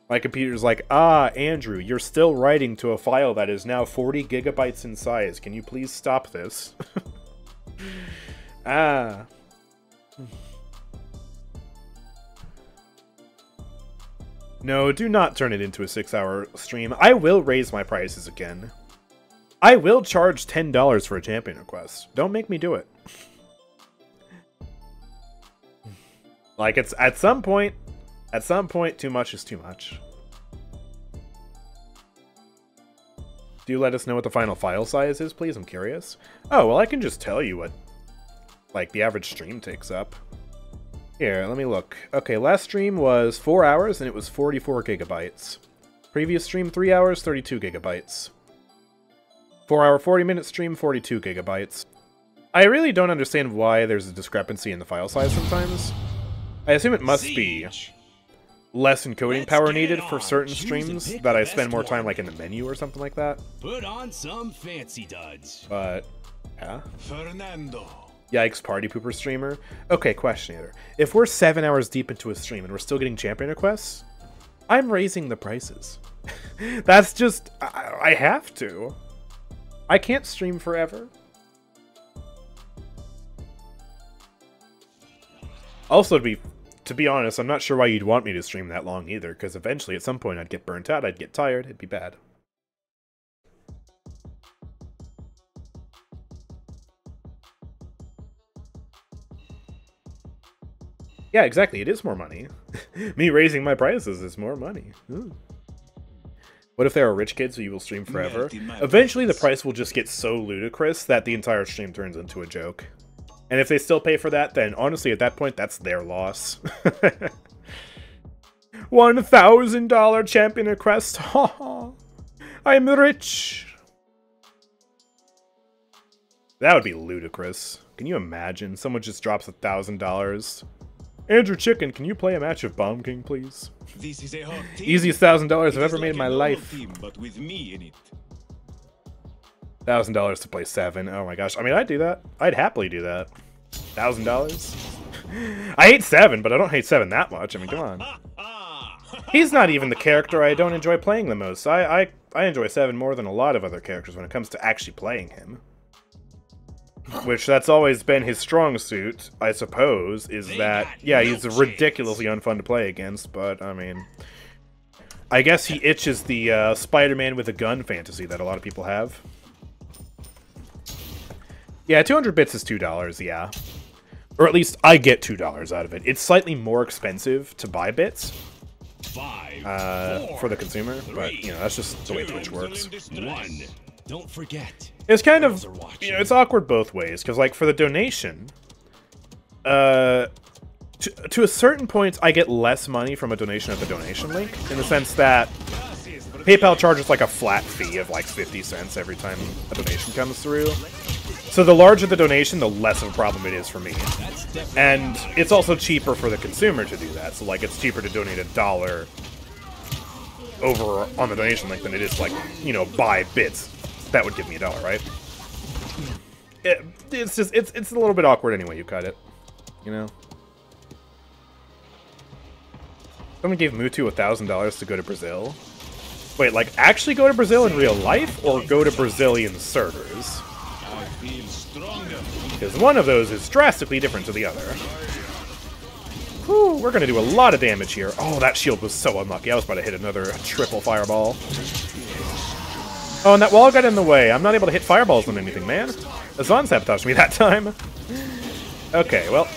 My computer's like, ah, Andrew, you're still writing to a file that is now 40 gigabytes in size. Can you please stop this? ah. No, do not turn it into a six hour stream. I will raise my prices again. I will charge $10 for a champion request. Don't make me do it. Like it's at some point, at some point, too much is too much. Do you let us know what the final file size is, please. I'm curious. Oh well, I can just tell you what, like the average stream takes up. Here, let me look. Okay, last stream was four hours and it was 44 gigabytes. Previous stream three hours, 32 gigabytes. Four hour, 40 minute stream, 42 gigabytes. I really don't understand why there's a discrepancy in the file size sometimes. I assume it must be less encoding Let's power needed for certain Choose streams that I spend more time like in the menu or something like that. Put on some fancy duds. But yeah. Fernando. Yikes, party pooper streamer. Okay, questionator. If we're seven hours deep into a stream and we're still getting champion requests, I'm raising the prices. That's just I, I have to. I can't stream forever. Also, to be to be honest, I'm not sure why you'd want me to stream that long either, because eventually at some point I'd get burnt out, I'd get tired, it'd be bad. Yeah, exactly. It is more money. Me raising my prices is more money. Ooh. What if there are rich kids who will stream forever? Melt in my Eventually, the price will just get so ludicrous that the entire stream turns into a joke. And if they still pay for that, then honestly, at that point, that's their loss. $1,000 champion request. Ha ha. I'm rich. That would be ludicrous. Can you imagine? Someone just drops a thousand dollars. Andrew Chicken, can you play a match of Bomb King, please? This is a hot team. Easiest thousand dollars I've is ever made in my life. Team, but with me in it. Thousand dollars to play seven. Oh my gosh. I mean, I'd do that. I'd happily do that. Thousand dollars. I hate seven, but I don't hate seven that much. I mean, come on. He's not even the character I don't enjoy playing the most. I, I I enjoy seven more than a lot of other characters when it comes to actually playing him. Which that's always been his strong suit, I suppose, is that yeah, he's ridiculously unfun to play against, but I mean I guess he itches the uh, Spider-Man with a gun fantasy that a lot of people have. Yeah, 200 bits is $2, yeah. Or at least I get $2 out of it. It's slightly more expensive to buy bits Five, uh, four, for the consumer, but, you know, that's just the way two, Twitch works. One. Don't forget. It's kind of, Girls you know, it's awkward both ways, because, like, for the donation, uh, to, to a certain point, I get less money from a donation at the donation link, in the sense that PayPal charges, like, a flat fee of, like, 50 cents every time a donation comes through. So the larger the donation, the less of a problem it is for me. And it's also cheaper for the consumer to do that. So, like, it's cheaper to donate a dollar over on the donation link than it is, like, you know, buy bits. That would give me a dollar, right? It, it's just, it's, it's a little bit awkward anyway you cut it. You know? Someone gave Mutu a thousand dollars to go to Brazil. Wait, like actually go to Brazil in real life, or go to Brazilian servers? Because one of those is drastically different to the other. Whew, we're gonna do a lot of damage here. Oh, that shield was so unlucky. I was about to hit another triple fireball. Oh, and that wall got in the way. I'm not able to hit fireballs on anything, man. Azaan sabotaged me that time. Okay, well,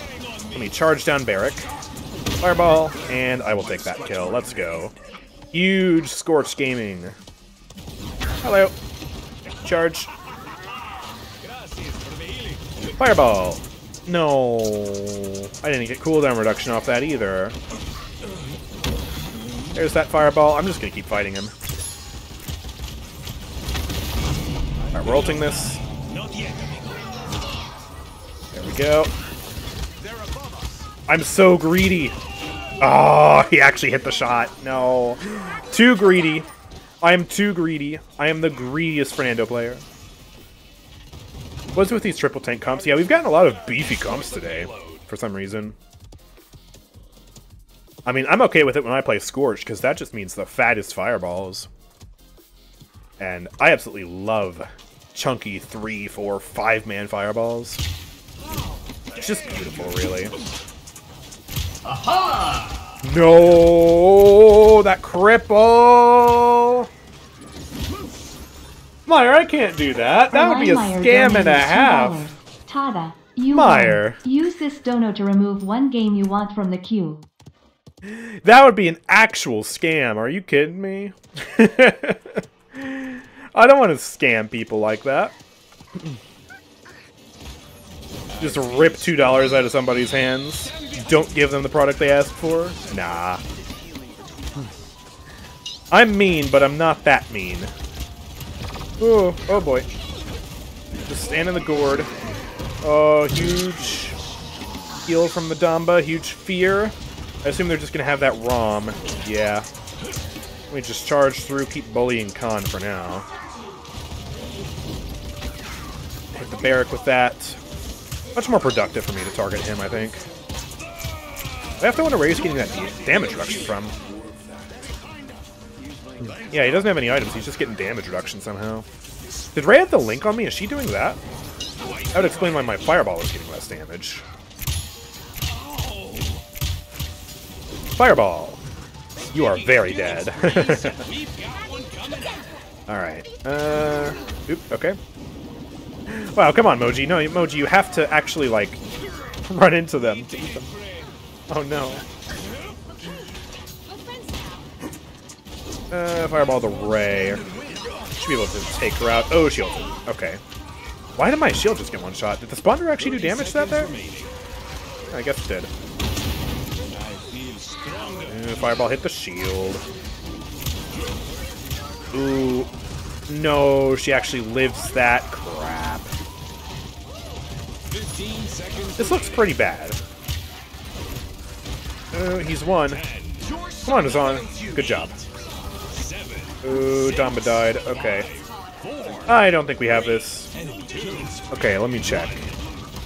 let me charge down Barik. Fireball, and I will take that kill. Let's go. Huge Scorch Gaming. Hello. Charge. Fireball. No. I didn't get cooldown reduction off that either. There's that fireball. I'm just gonna keep fighting him. Alright, we're ulting this. There we go. I'm so greedy. Oh, he actually hit the shot. No. Too greedy. I am too greedy. I am the greediest Fernando player. What's with these triple tank comps? Yeah, we've gotten a lot of beefy comps today, for some reason. I mean, I'm okay with it when I play Scorch, because that just means the fattest fireballs. And I absolutely love chunky three, four, five-man fireballs. It's just beautiful, really. No, that cripple. Meyer, I can't do that. That would be a scam and a half. $2. Tada, you Meyer. won. Use this dono to remove one game you want from the queue. That would be an actual scam. Are you kidding me? I don't want to scam people like that. Just rip two dollars out of somebody's hands. Don't give them the product they asked for. Nah. Hmm. I'm mean, but I'm not that mean. Oh, oh boy. Just stand in the gourd. Oh, huge heal from the Damba. Huge fear. I assume they're just gonna have that Raum. Yeah. Let me just charge through, keep bullying Khan for now. Hit the Barik with that. Much more productive for me to target him, I think. I have to wonder where he's getting that damage reduction from. Yeah, he doesn't have any items, he's just getting damage reduction somehow. Did Rei have the link on me? Is she doing that? That would explain why my fireball is getting less damage. Fireball! You are very dead. Alright. Uh. Oop, okay. Wow, come on, Moji. No, Moji, you have to actually, like, run into them to eat them. Oh no. Uh, fireball the Rei. Should be able to take her out. Oh, shield. Okay. Why did my shield just get one shot? Did the spawner actually do damage to that there? I guess it did. Uh, fireball hit the shield. Ooh. No, she actually lives that crap. This looks pretty bad. Uh, he's won. Come on, Azaan. Good job. Ooh, Damba died. Okay. I don't think we have this. Okay, let me check.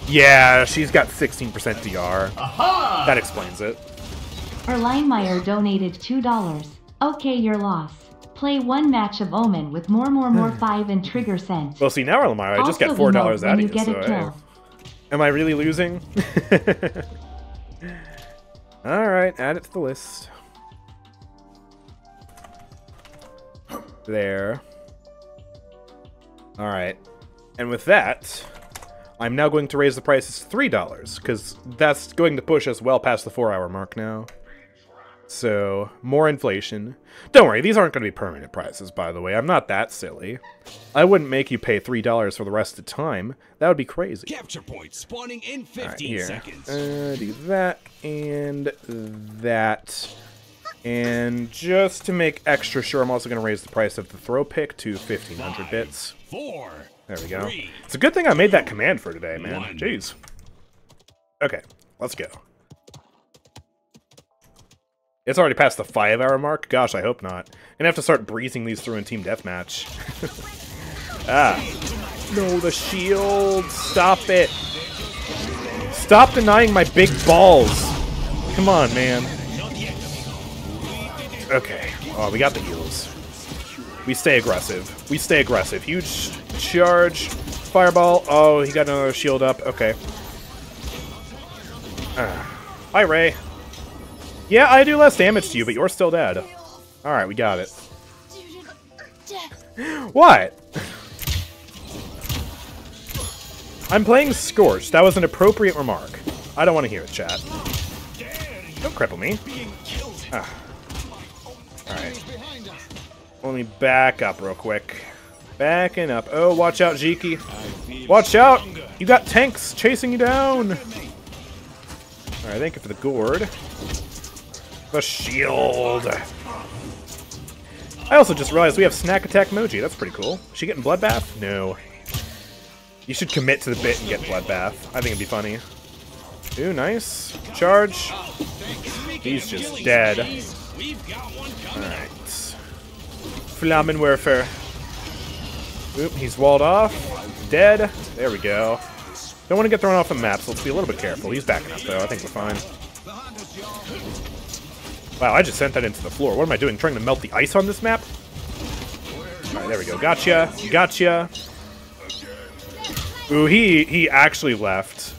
Yeah, she's got 16% DR. That explains it. Erline Meyer donated $2. Okay, your loss. Play one match of Omen with more, more, more hmm. 5 and trigger sent. Well, see, now Lamar, I just got $4 out of you you, get so a hey. kill. Am I really losing? Alright, add it to the list. There. Alright. And with that, I'm now going to raise the prices to $3, because that's going to push us well past the 4-hour mark now. So, more inflation. Don't worry, these aren't going to be permanent prices, by the way. I'm not that silly. I wouldn't make you pay $3 for the rest of the time. That would be crazy. Capture point spawning in 15 Alright, here. seconds. Uh, do that and that. And just to make extra sure, I'm also going to raise the price of the throw pick to 1500 bits. Four. There we go. Three. It's a good thing I made that command for today, man. One. Jeez. Okay, let's go. It's already past the five hour mark? Gosh, I hope not. I'm Gonna have to start breezing these through in Team Deathmatch. ah. No, the shield! Stop it! Stop denying my big balls! Come on, man. Okay. Oh, we got the heals. We stay aggressive. We stay aggressive. Huge charge. Fireball. Oh, he got another shield up. Okay. Ah. Hi, Rei. Yeah, I do less damage to you, but you're still dead. Alright, we got it. What? I'm playing Scorched. That was an appropriate remark. I don't want to hear it, chat. Don't cripple me. Ah. Alright. Let me back up real quick. Backing up. Oh, watch out, Jiki. Watch out! You got tanks chasing you down! Alright, thank you for the gourd. The shield! I also just realized we have Snack Attack Moji. That's pretty cool. Is she getting Bloodbath? No. You should commit to the bit and get Bloodbath. I think it'd be funny. Ooh, nice. Charge. He's just dead. Alright. Flammenwerfer. Oop, he's walled off. Dead. There we go. Don't want to get thrown off the map, so let's be a little bit careful. He's backing up, though. I think we're fine. Wow, I just sent that into the floor. What am I doing? Trying to melt the ice on this map? Alright, there we go. Gotcha. Gotcha. Ooh, he, he actually left.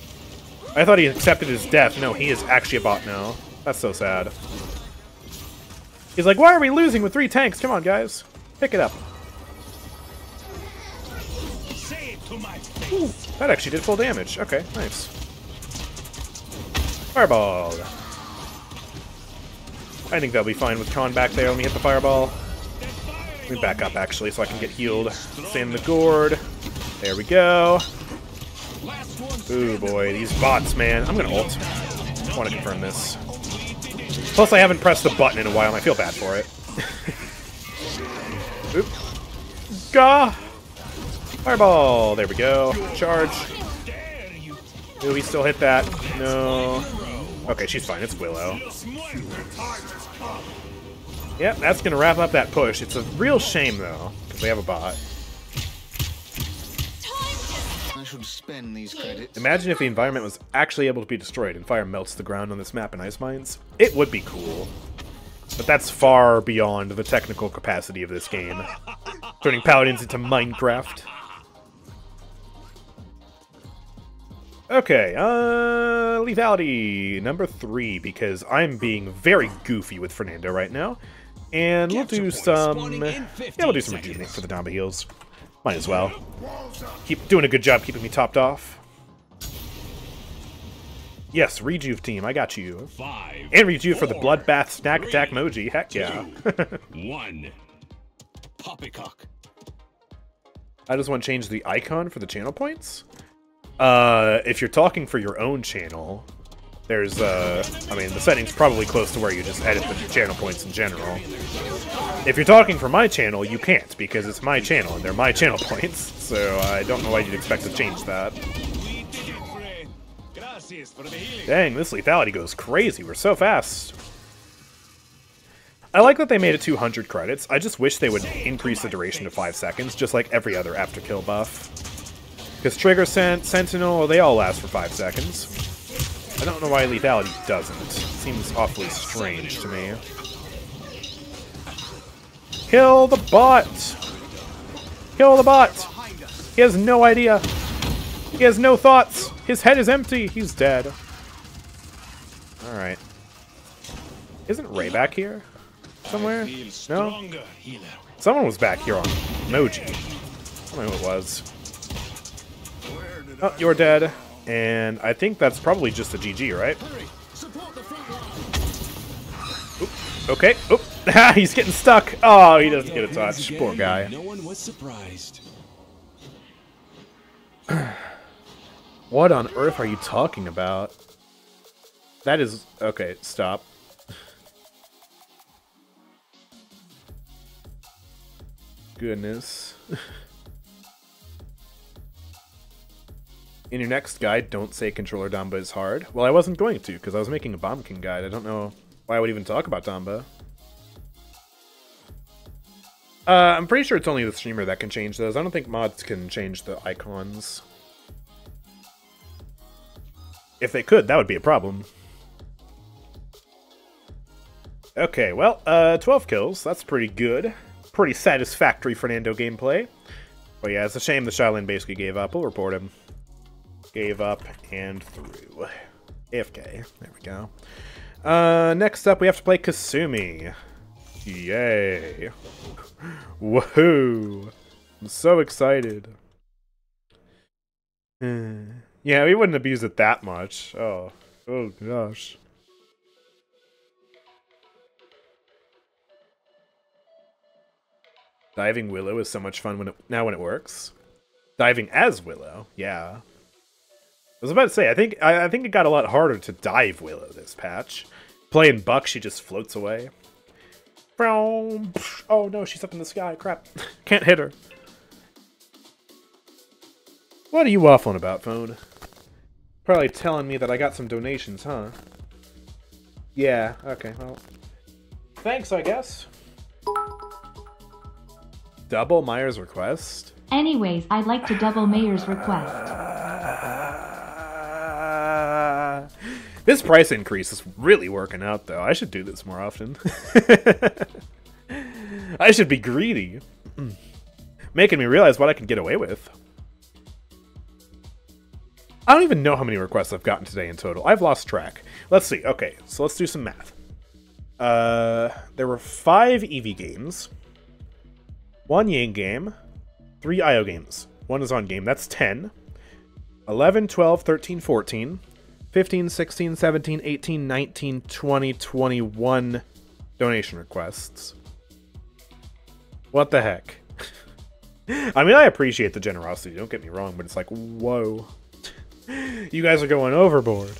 I thought he accepted his death. No, he is actually a bot now. That's so sad. He's like, why are we losing with three tanks? Come on, guys. Pick it up. Ooh, that actually did full damage. Okay, nice. Fireball. I think that'll be fine with Khan back there. Let me hit the fireball. Let me back up, actually, so I can get healed. Sand the gourd. There we go. Ooh, boy, these bots, man. I'm gonna ult. I want to confirm this. Plus, I haven't pressed the button in a while, and I feel bad for it. Oop. Gah! Fireball! There we go. Charge. Ooh, he still hit that. No. Okay, she's fine. It's Willo. Yep, that's gonna wrap up that push. It's a real shame, though, because we have a bot. I should spend these credits. Imagine if the environment was actually able to be destroyed and fire melts the ground on this map in ice mines. It would be cool. But that's far beyond the technical capacity of this game. Turning paladins into Minecraft. Okay, uh, lethality number three, because I'm being very goofy with Fernando right now. And we'll do some, yeah, we'll do some rejuvenate for the Damba heals. Might as well. Keep doing a good job keeping me topped off. Yes, Rejuve team, I got you. Five. And Rejuve for the Bloodbath Snack three, Attack Moji, heck yeah. One. Poppycock. I just want to change the icon for the channel points. Uh, if you're talking for your own channel, there's, uh, I mean, the setting's probably close to where you just edit the channel points in general. If you're talking for my channel, you can't, because it's my channel, and they're my channel points, so I don't know why you'd expect to change that. Dang, this lethality goes crazy. We're so fast. I like that they made it 200 credits. I just wish they would increase the duration to 5 seconds, just like every other after kill buff. Because Trigger Sent, Sentinel, they all last for 5 seconds. I don't know why lethality doesn't. It seems awfully strange to me. Kill the bot! Kill the bot! He has no idea. He has no thoughts. His head is empty. He's dead. Alright. Isn't Rei back here? Somewhere? No? Someone was back here on Moji. I don't know who it was. Oh, you're dead. And I think that's probably just a GG, right? Oop, okay. Oop. He's getting stuck. Oh, he doesn't get a touch. Poor guy. No one was surprised. What on earth are you talking about? That is... Okay, stop. Goodness. In your next guide, don't say controller Damba is hard. Well, I wasn't going to, because I was making a Bomb King guide. I don't know why I would even talk about Damba. Uh, I'm pretty sure it's only the streamer that can change those. I don't think mods can change the icons. If they could, that would be a problem. Okay, well, uh, 12 kills. That's pretty good. Pretty satisfactory Fernando gameplay. But yeah, it's a shame the Sha Lin basically gave up. We'll report him. Gave up and through. AFK. There we go. Uh, next up, we have to play Kasumi. Yay. Woohoo! I'm so excited. yeah, we wouldn't abuse it that much. Oh, oh gosh. Diving Willo is so much fun when it now when it works. Diving as Willo, yeah. I was about to say, I think I, I think it got a lot harder to dive Willo this patch. Playing Buck, she just floats away. Oh no, she's up in the sky. Crap. Can't hit her. What are you waffling about, phone? Probably telling me that I got some donations, huh? Yeah, okay, well. Thanks, I guess. Double Myers request? Anyways, I'd like to double Mayor's request. This price increase is really working out, though. I should do this more often. I should be greedy. Making me realize what I can get away with. I don't even know how many requests I've gotten today in total. I've lost track. Let's see. Okay, so let's do some math. Uh, there were five Evie games, one Yang game, three Io games. One is on game. That's 10. 11, 12, 13, 14, 15, 16, 17, 18, 19, 20, 21 donation requests. What the heck? I mean, I appreciate the generosity, don't get me wrong, but it's like, whoa. You guys are going overboard.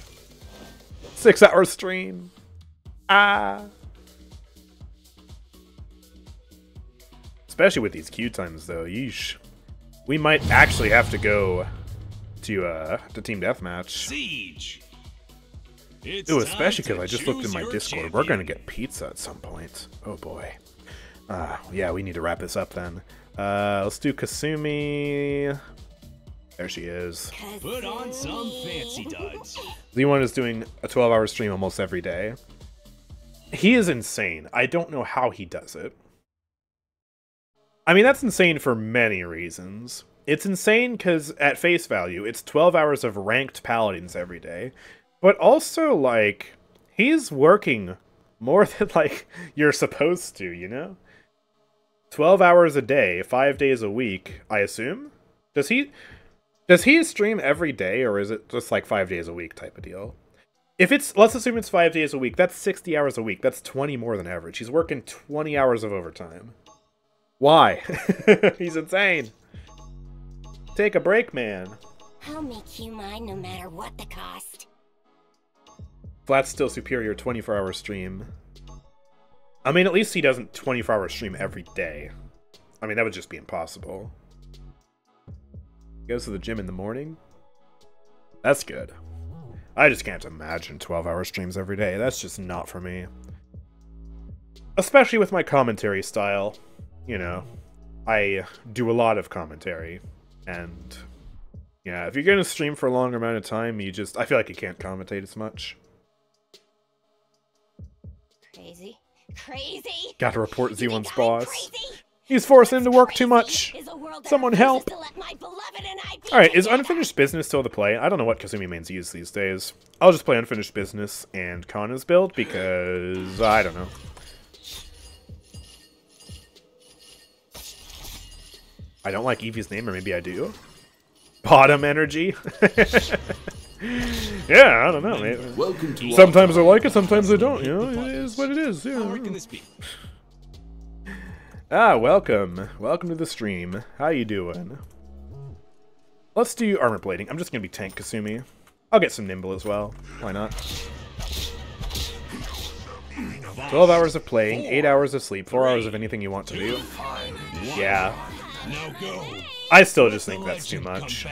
Six hour stream. Ah. Especially with these queue times, though. Yeesh. We might actually have to go to uh to team deathmatch. Siege. It's Ooh, especially because I just looked in my Discord. We're gonna get pizza at some point. Oh boy. Uh, yeah, we need to wrap this up then. Uh, let's do Kasumi. There she is. Put on some fancy duds. Z1 is doing a 12 hour stream almost every day. He is insane. I don't know how he does it. I mean, that's insane for many reasons. It's insane because, at face value, it's 12 hours of ranked paladins every day. But also, like, he's working more than, like, you're supposed to, you know? 12 hours a day, 5 days a week, I assume? Does he... Does he stream every day, or is it just like five days a week type of deal? If it's, let's assume it's five days a week, that's 60 hours a week. That's 20 more than average. He's working 20 hours of overtime. Why? He's insane. Take a break, man. I'll make you mine no matter what the cost. Flat's still superior 24 hour stream. I mean, at least he doesn't 24 hour stream every day. I mean, that would just be impossible. He Goes to the gym in the morning? That's good. I just can't imagine 12 hour streams every day. That's just not for me. Especially with my commentary style. You know, I do a lot of commentary. And yeah, if you're going to stream for a long amount of time, you just, I feel like you can't commentate as much. Crazy. Crazy. Gotta report Z1's boss. crazy? He's forcing him to work too much. is a world that Someone help. to let my beloved and I be Alright, is. Unfinished Business still the play? I don't know what Kasumi mains use these days. I'll just play Unfinished Business and Kana's build because I don't know. I don't like Eevee's name, or maybe I do. Bottom energy. yeah, I don't know. Man. Welcome to Sometimes I like it, sometimes I don't. You know, it is what it is. How can this be? Ah, welcome, welcome to the stream. How you doing? Let's do armor plating. I'm just gonna be tank Kasumi. I'll get some nimble as well. Why not? 12 hours of playing, 8 hours of sleep, 4 hours of anything you want to do. Yeah. I still just think that's too much.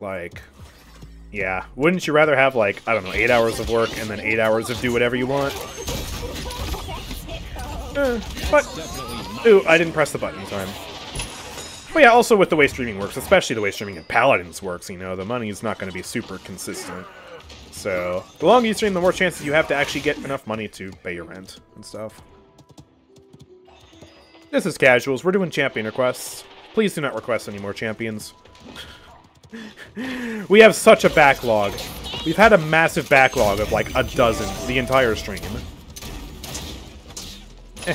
Like, yeah. Wouldn't you rather have, like, I don't know, 8 hours of work and then 8 hours of do whatever you want? Eh, but, ooh, I didn't press the button in time. But yeah, also with the way streaming works, especially the way streaming in Paladins works, you know, the money is not going to be super consistent. So, the longer you stream, the more chances you have to actually get enough money to pay your rent and stuff. This is Casuals. We're doing champion requests. Please do not request any more champions. We have such a backlog. We've had a massive backlog of like a dozen the entire stream. Eh.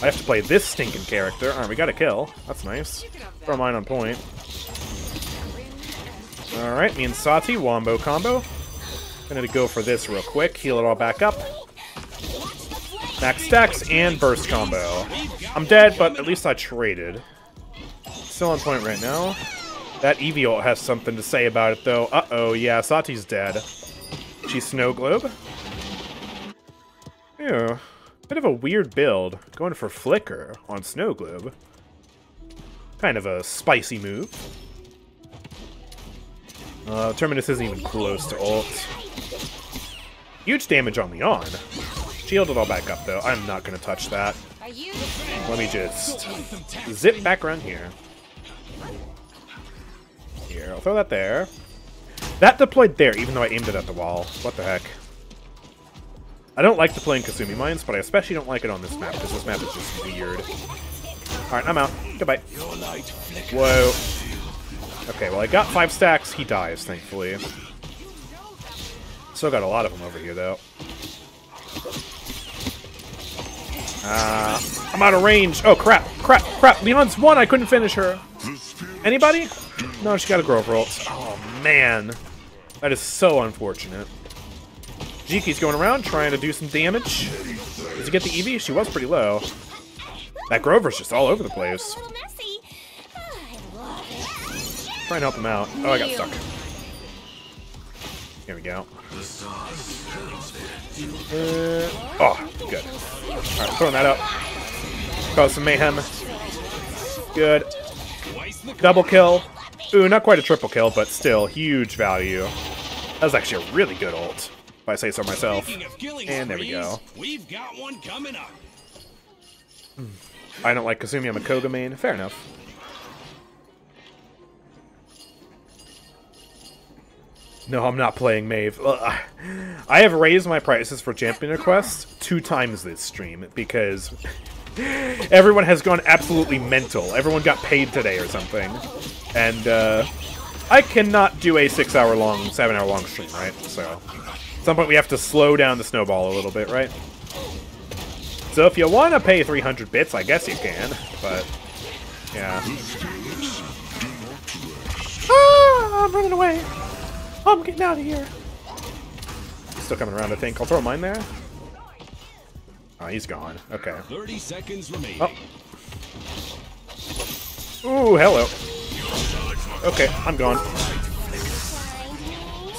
I have to play this stinking character. Alright, we got a kill. That's nice. Throw mine on point. Alright, me and Saati, Wombo combo. Gonna go for this real quick. Heal it all back up. Max stacks and burst combo. I'm dead, but at least I traded. Still on point right now. That Evie ult has something to say about it, though. Uh-oh, yeah, Saati's dead. She's Snow Globe. Yeah, bit of a weird build. Going for Flicker on Snow Globe. Kind of a spicy move. Uh, Terminus isn't even close to ult. Huge damage on Lian. Shield it all back up, though. I'm not going to touch that. Let me just zip back around here. Here, I'll throw that there. That deployed there, even though I aimed it at the wall. What the heck? I don't like deploying Kasumi mines, but I especially don't like it on this map, because this map is just weird. Alright, I'm out. Goodbye. Whoa. Okay, well I got five stacks. He dies, thankfully. Still got a lot of them over here, though. Uh, I'm out of range. Oh, crap, crap, crap. Lian's one. I couldn't finish her. Anybody? No, she got a grove roll. Oh, man. That is so unfortunate. Jiki's going around trying to do some damage. Did he get the EV? She was pretty low. That Grover's just all over the place. Try and help him out. Oh, I got stuck. Here we go. Uh, oh, good. Alright, throwing that up. Cause some mayhem. Good. Double kill. Ooh, not quite a triple kill, but still, huge value. That was actually a really good ult, if I say so myself. Speaking of killing And there we go. We've got one coming up. I don't like Kasumi, I'm a Koga main. Fair enough. No, I'm not playing Maeve. Ugh. I have raised my prices for Champion Requests two times this stream because everyone has gone absolutely mental. Everyone got paid today or something. And uh, I cannot do a six hour long, seven hour long stream, right? So at some point we have to slow down the snowball a little bit, right? So if you want to pay 300 bits, I guess you can, but yeah. Ah, I'm running away. I'm getting out of here. Still coming around, I think. I'll throw mine there. Oh, he's gone. Okay. 30 seconds remaining. Oh. Ooh, hello. Okay, I'm gone.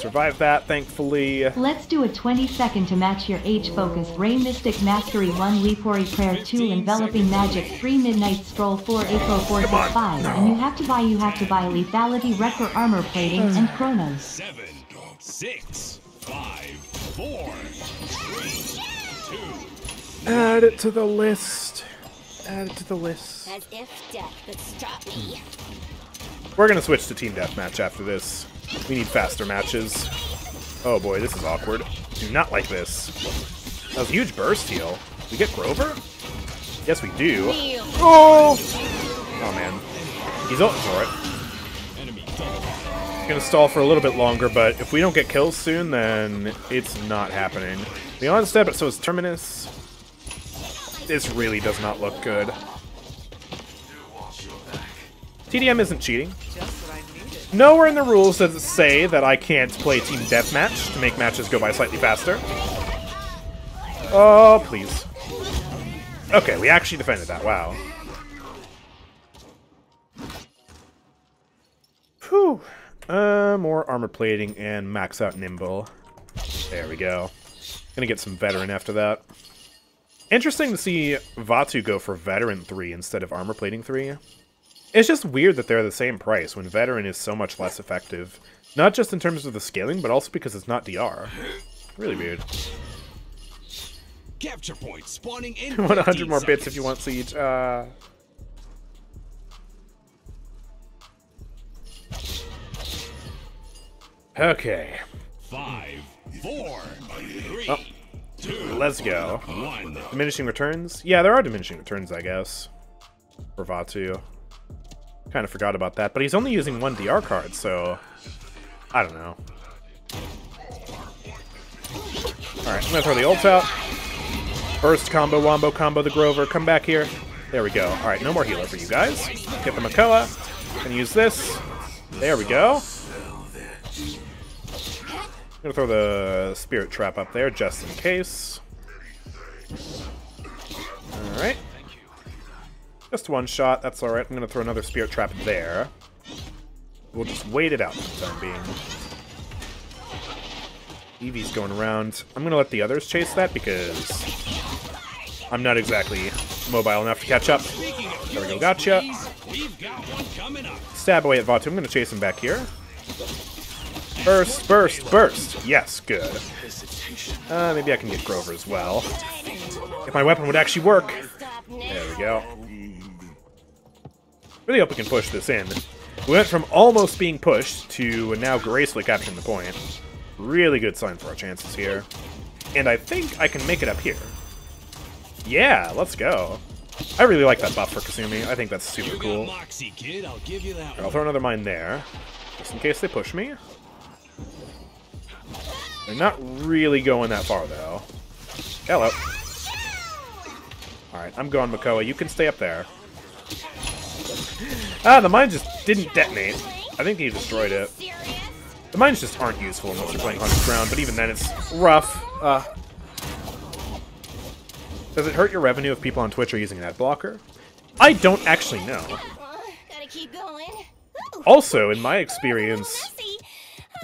Survived that, thankfully. Let's do a 20 second to match your age focus. Rei Mystic Mastery 1 Lepori Prayer 2 Enveloping Magic 3 Midnight Stroll 4 April 4 5 And you have to buy you have to buy Lethality Wrecker Armor Plating and Chronos. Seven, six, five, four, three, two. Add it to the list. Add it to the list. As if death could stop me. We're gonna switch to team deathmatch after this. We need faster matches. Oh boy, this is awkward. Do not like this. That was a huge burst heal. We get Grover? Yes, we do. Oh! Oh man. He's ulting for it. Enemy. Gonna stall for a little bit longer, but if we don't get kills soon, then it's not happening. Dead, but so is Terminus. this really does not look good. TDM isn't cheating. Nowhere in the rules does it say that I can't play team deathmatch to make matches go by slightly faster. Oh, please. Okay, we actually defended that. Wow. Whew. Uh, more armor plating and max out nimble. There we go. Gonna get some veteran after that. Interesting to see Vatu go for veteran 3 instead of armor plating 3. It's just weird that they're the same price when veteran is so much less effective. Not just in terms of the scaling, but also because it's not DR. Really weird. Capture point spawning in. 100 more bits if you want siege. Uh... Okay, Five, four, three, Oh. two, let's go. one. Diminishing returns? Yeah, there are diminishing returns, I guess. For Vatu. Kind of forgot about that, but he's only using one DR card, so... I don't know. Alright, I'm gonna throw the ult out. Burst combo, wombo combo the Grover. Come back here. There we go. Alright, no more healer for you guys. Get the Makoa. Gonna use this. There we go. Gonna throw the Spirit Trap up there, just in case. Alright. Just one shot, that's alright. I'm gonna throw another Spirit Trap there. We'll just wait it out for the time being. Evie's going around. I'm gonna let the others chase that because I'm not exactly mobile enough to catch up. There we go, gotcha. Stab away at Vatu. I'm gonna chase him back here. Burst, burst, burst. Yes, good. Uh, maybe I can get Grover as well. If my weapon would actually work. There we go. Really hope we can push this in. We went from almost being pushed to now gracefully capturing the point. Really good sign for our chances here. And I think I can make it up here. Yeah, let's go. I really like that buff for Kasumi. I think that's super cool. Moxie, kid. I'll give you that I'll throw another mine there, just in case they push me. They're not really going that far, though. Hello. Ah, Alright, I'm going, Makoa. You can stay up there. Ah, the mine just didn't detonate. I think he destroyed it. The mines just aren't useful unless you're playing Haunted Ground, but even then it's rough. Uh, does it hurt your revenue if people on Twitch are using an ad blocker? I don't actually know. Gotta keep going. Ooh, Also, in my experience.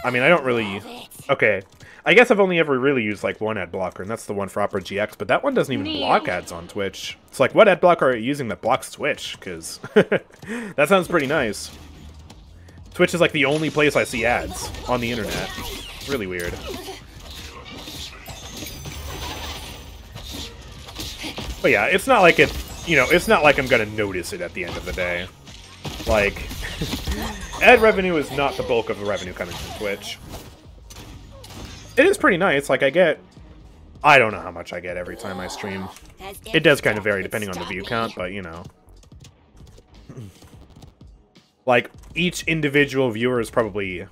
I mean, I don't really. Okay, I guess I've only ever really used like one ad blocker, and that's the one for Opera GX. But that one doesn't even Neil. block ads on Twitch. It's like, what ad blocker are you using that blocks Twitch? Because that sounds pretty nice. Twitch is like the only place I see ads on the internet. It's really weird. But yeah, it's not like it. You know, it's not like I'm gonna notice it at the end of the day. Like, ad revenue is not the bulk of the revenue coming from Twitch. It is pretty nice. Like, I get. I don't know how much I get every time I stream. It does kind of vary depending on the view count, but you know. Like, each individual viewer is probably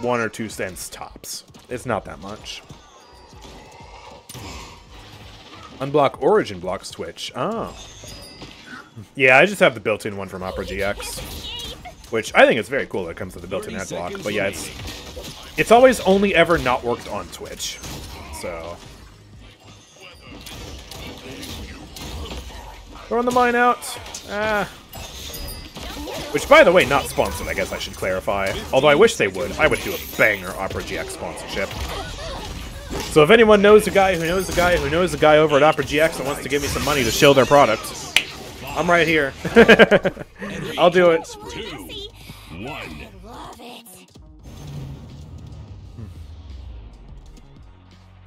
one or two cents tops. It's not that much. uBlock Origin blocks Twitch. Oh. Yeah, I just have the built-in one from Opera GX. Which I think is very cool that it comes with the built-in ad block. But yeah, it's it's always only ever not worked on Twitch. So Throwing the mine out. Ah. Which, by the way, not sponsored, I guess I should clarify. Although I wish they would. I would do a banger Opera GX sponsorship. So if anyone knows a guy who knows a guy who knows a guy over at Opera GX that wants to give me some money to shill their product, I'm right here. I'll do it. One.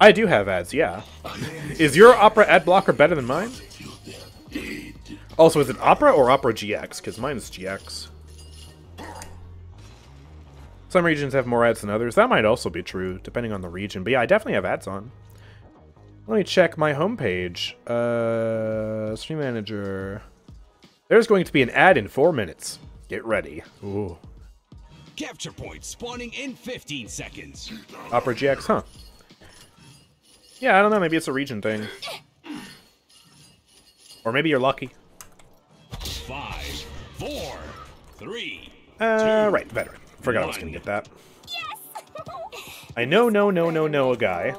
I do have ads, yeah. Is your Opera ad blocker better than mine? Also, is it Opera or Opera GX? Because mine is GX. Some regions have more ads than others. That might also be true, depending on the region. But yeah, I definitely have ads on. Let me check my homepage. Uh, Stream Manager. There's going to be an ad in four minutes. Get ready. Ooh. Capture point spawning in 15 seconds. Opera GX, huh? Yeah, I don't know. Maybe it's a region thing. Or maybe you're lucky. Five, four, three. Uh, right, veteran. Forgot I was gonna get that. Yes. I know, no, no, no, no, a guy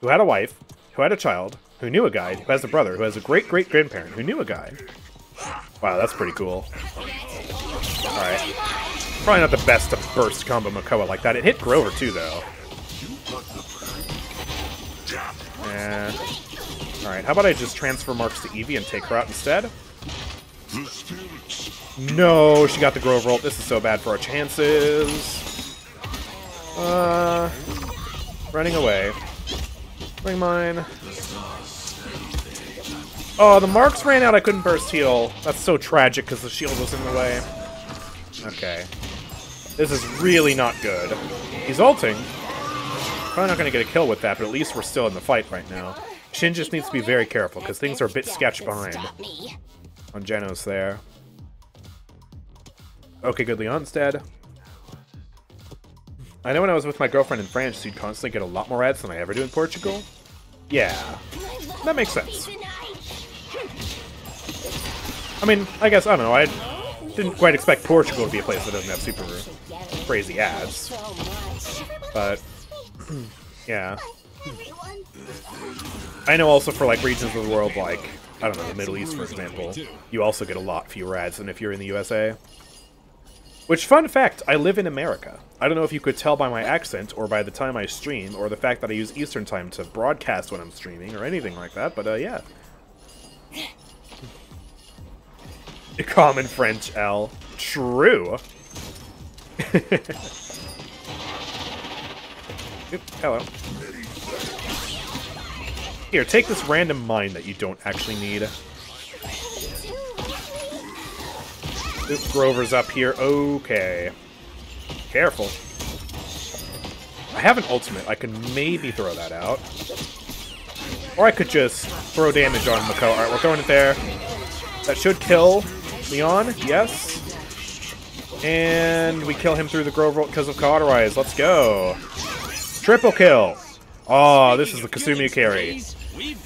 who had a wife, who had a child, who knew a guy, who has a brother, who has a great great grandparent, who knew a guy. Wow, that's pretty cool. Alright. Probably not the best to burst combo Makoa like that. It hit Grover too, though. Alright, how about I just transfer marks to Evie and take her out instead? No, she got the Grove ult. This is so bad for our chances. Uh, running away. Bring mine. Oh, the marks ran out. I couldn't burst heal. That's so tragic because the shield was in the way. Okay. This is really not good. He's ulting. Probably not going to get a kill with that, but at least we're still in the fight right now. Zhin just needs to be very careful because things are a bit sketch behind. On Jenos there. Okay, good Lian's dead. I know when I was with my girlfriend in France, she'd constantly get a lot more ads than I ever do in Portugal. Yeah, that makes sense. I mean, I guess, I don't know, I didn't quite expect Portugal to be a place that doesn't have super crazy ads. But, yeah. I know also for, like, regions of the world like, I don't know, the Middle East, for example, you also get a lot fewer ads than if you're in the USA. Which, fun fact, I live in America. I don't know if you could tell by my accent, or by the time I stream, or the fact that I use Eastern Time to broadcast when I'm streaming, or anything like that, but uh, yeah. Common French L. True. Oop, hello. Here, take this random mine that you don't actually need. Oop, Grover's up here. Okay. Careful. I have an ultimate. I could maybe throw that out. Or I could just throw damage on Mako. Alright, we're throwing it there. That should kill Lian. Yes. And we kill him through the Grover because of Cauterize. Let's go. Triple kill. Oh, ah, this is the Kasumi carry.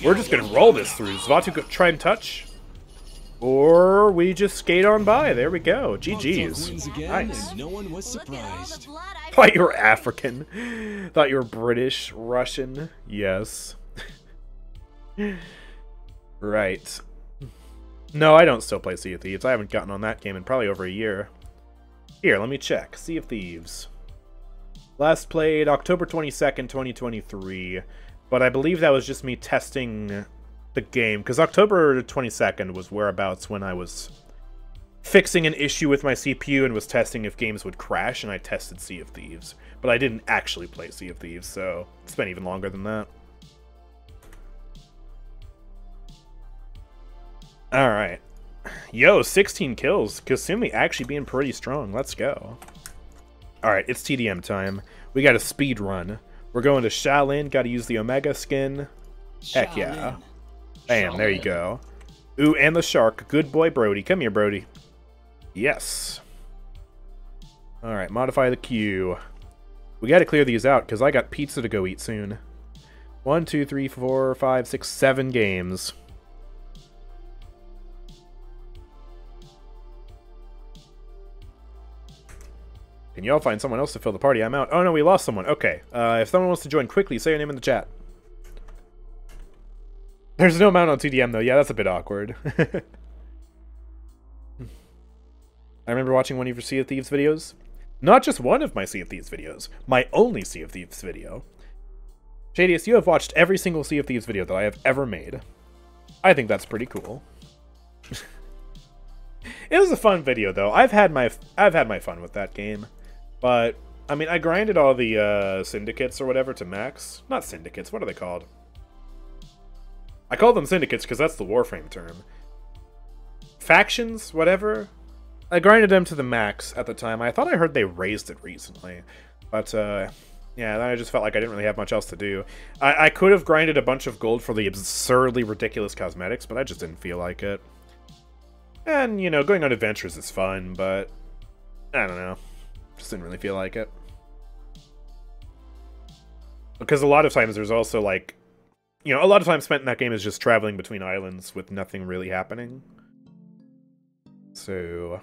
We're just going to roll this through. Zvatu, try and touch. Or we just skate on by. There we go. GG's. Nice. No one was surprised. Thought you were African. Thought you were British, Russian. Yes. right. No, I don't still play Sea of Thieves. I haven't gotten on that game in probably over a year. Here, let me check. Sea of Thieves. Last played October 22nd, 2023. But I believe that was just me testing the game. Because October 22nd was whereabouts when I was fixing an issue with my CPU and was testing if games would crash, and I tested Sea of Thieves. But I didn't actually play Sea of Thieves, so it's been even longer than that. Alright. Yo, 16 kills. Kasumi actually being pretty strong. Let's go. Alright, it's TDM time. We got a speed run. We're going to Sha Lin. Got to use the Omega skin. Heck yeah. Bam, there you go. Ooh, and the shark. Good boy, Brody. Come here, Brody. Yes. Alright, modify the queue. We gotta clear these out, because I got pizza to go eat soon. One, two, three, four, five, six, seven games. Can y'all find someone else to fill the party? I'm out. Oh no, we lost someone. Okay. Uh, if someone wants to join quickly, say your name in the chat. There's no amount on TDM though. Yeah, that's a bit awkward. I remember watching one of your Sea of Thieves videos. Not just one of my Sea of Thieves videos. My only Sea of Thieves video. Shadius, you have watched every single Sea of Thieves video that I have ever made. I think that's pretty cool. it was a fun video though. I've had my I've had my fun with that game. But I mean, I grinded all the uh, syndicates or whatever to max. Not syndicates. What are they called? I call them syndicates because that's the Warframe term. Factions, whatever. I grinded them to the max at the time. I thought I heard they raised it recently, but uh, yeah, then I just felt like I didn't really have much else to do. I, I could have grinded a bunch of gold for the absurdly ridiculous cosmetics, but I just didn't feel like it. And, you know, going on adventures is fun, but I don't know. Just didn't really feel like it. Because a lot of times there's also, like, you know, a lot of time spent in that game is just traveling between islands with nothing really happening. So.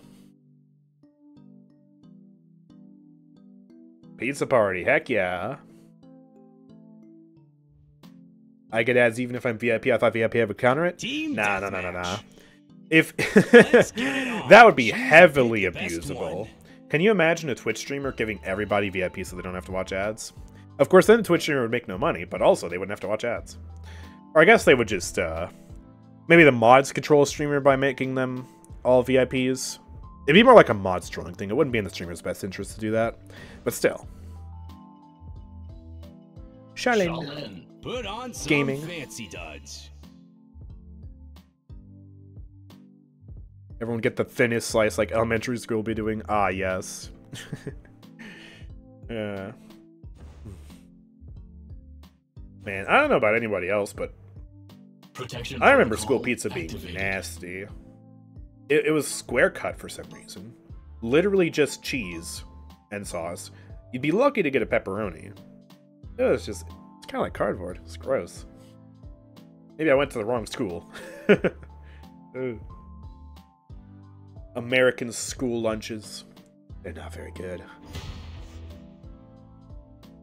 Pizza party, heck yeah. I get ads even if I'm VIP. I thought VIP would counter it. Team Nah, nah, nah, nah, nah. If Let's get it on. that would be heavily abusable. One. Can you imagine a Twitch streamer giving everybody VIP so they don't have to watch ads? Of course, then the Twitch streamer would make no money, but also they wouldn't have to watch ads. Or I guess they would just, uh, maybe the mods control a streamer by making them all VIPs. It'd be more like a mod strong thing. It wouldn't be in the streamer's best interest to do that, but still. Sha Lin. Put on some Gaming. fancy duds. Everyone get the thinnest slice like elementary school will be doing. Ah, yes. yeah. Man, I don't know about anybody else, but Protection I remember school pizza being activated. nasty. It, it was square cut for some reason. Literally just cheese and sauce. You'd be lucky to get a pepperoni. It was just, it's kind of like cardboard. It's gross. Maybe I went to the wrong school. Ugh. American school lunches. They're not very good.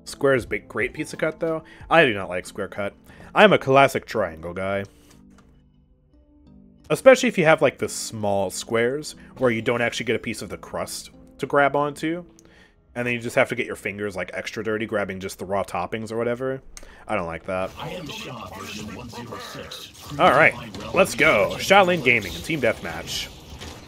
Square's big great pizza cut though. I do not like square cut. I'm a classic triangle guy. Especially if you have like the small squares where you don't actually get a piece of the crust to grab onto. And then you just have to get your fingers like extra dirty grabbing just the raw toppings or whatever. I don't like that. I am Shaw version 106. Alright, let's go. Sha Lin Gaming and Team Deathmatch.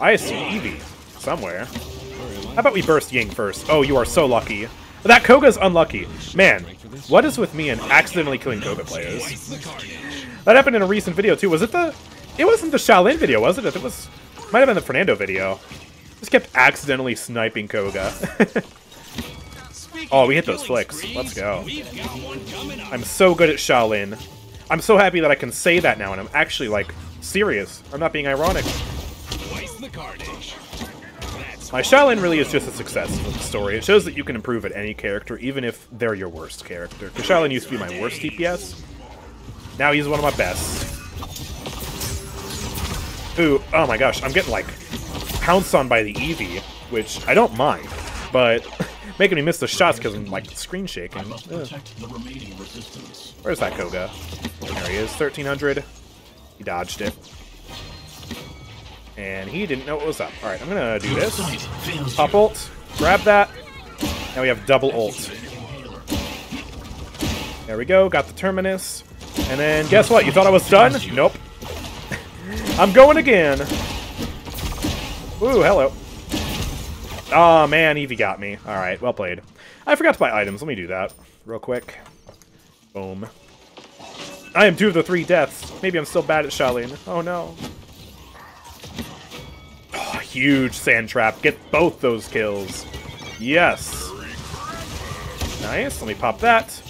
I see Evie somewhere. How about we burst Ying first? Oh, you are so lucky. That Koga's unlucky. Man, what is with me and accidentally killing Koga players? That happened in a recent video too. Was it the... It wasn't the Sha Lin video, was it? It was... Might have been the Fernando video. Just kept accidentally sniping Koga. oh, we hit those flicks. Let's go. I'm so good at Sha Lin. I'm so happy that I can say that now, and I'm actually, like, serious. I'm not being ironic. The carnage. My Sha Lin really is just a success for the story. It shows that you can improve at any character, even if they're your worst character. Because Sha Lin used to be my worst DPS. Now he's one of my best. Ooh, oh my gosh, I'm getting, like, pounced on by the Evie, which I don't mind, but making me miss the shots because I'm, like, screen shaking. I must Ugh. protect the remaining resistance. Where's that Koga? There he is, 1300. He dodged it. And he didn't know what was up. Alright, I'm gonna do this. Pop ult. Grab that. Now we have double ult. There we go, got the Terminus. And then, guess what? You thought I was done? Nope. I'm going again. Ooh, hello. Oh man, Evie got me. Alright, well played. I forgot to buy items. Let me do that real quick. Boom. I am two of the three deaths. Maybe I'm still bad at Sha Lin. Oh no. Huge sand trap. Get both those kills. Yes. Nice. Let me pop that.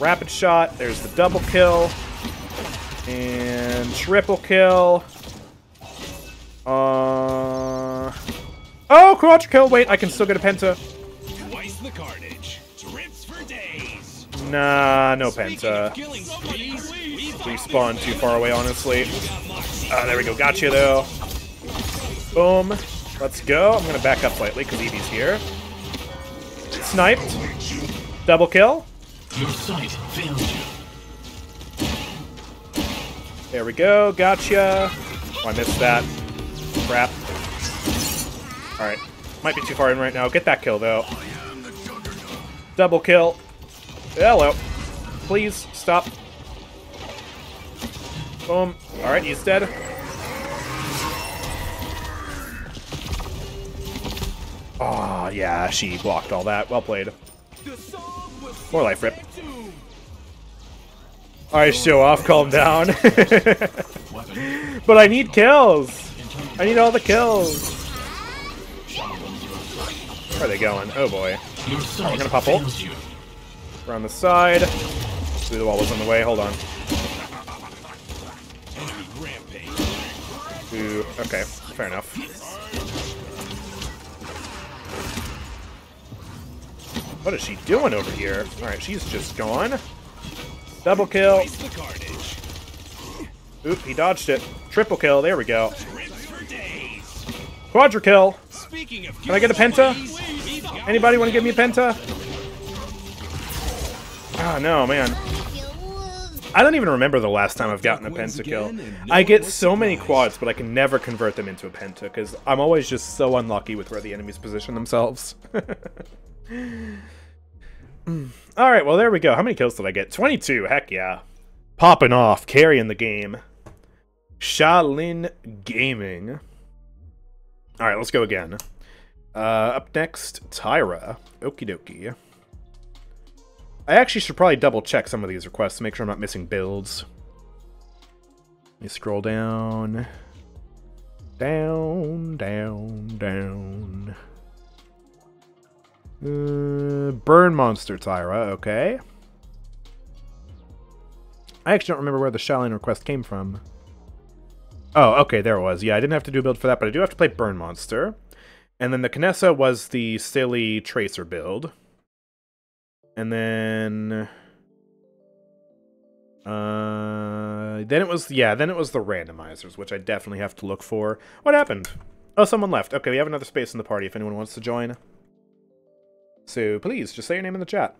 Rapid shot. There's the double kill. And triple kill. Uh. Oh, quadra kill. Wait, I can still get a penta. twice the carnage. Trips for days. Nah, no penta. sprees, we've too far away, honestly. Ah, there we go. Gotcha, though. Boom. Let's go. I'm going to back up slightly because Evie's here. Sniped. Double kill. Your sight fails you. There we go. Gotcha. Oh, I missed that. Crap. Alright. Might be too far in right now. Get that kill, though. Double kill. Hello. Please, stop. Boom. Alright, he's dead. Oh, yeah, she blocked all that. Well played. More life rip. Alright, show off, calm down. But I need kills. I need all the kills. Where are they going? Oh boy. Sight gonna pop ult. Around the side. Ooh, the wall was in the way. Hold on. Ooh, okay. Fair enough. What is she doing over here? Alright, she's just gone. Double kill. Oop, he dodged it. Triple kill, there we go. Quadra kill. Can I get a penta? Anybody want to give me a penta? Oh, no, man. I don't even remember the last time I've gotten a penta kill. I get so many quads, but I can never convert them into a penta because I'm always just so unlucky with where the enemies position themselves. All right, well there we go. How many kills did I get? 22. Heck yeah. Popping off, carrying the game. Sha Lin Gaming. All right, let's go again. Uh, up next, Tyra. Okie dokie. I actually should probably double check some of these requests to make sure I'm not missing builds. Let me scroll down. Down, down, down. Uh, Burn Monster Tyra, okay. I actually don't remember where the Sha Lin request came from. Oh, okay, there it was. Yeah, I didn't have to do a build for that, but I do have to play Burn Monster. And then the Kinessa was the silly Tracer build. And then... Uh, then it was, yeah, then it was the randomizers, which I definitely have to look for. What happened? Oh, someone left. Okay, we have another space in the party if anyone wants to join. So please, just say your name in the chat.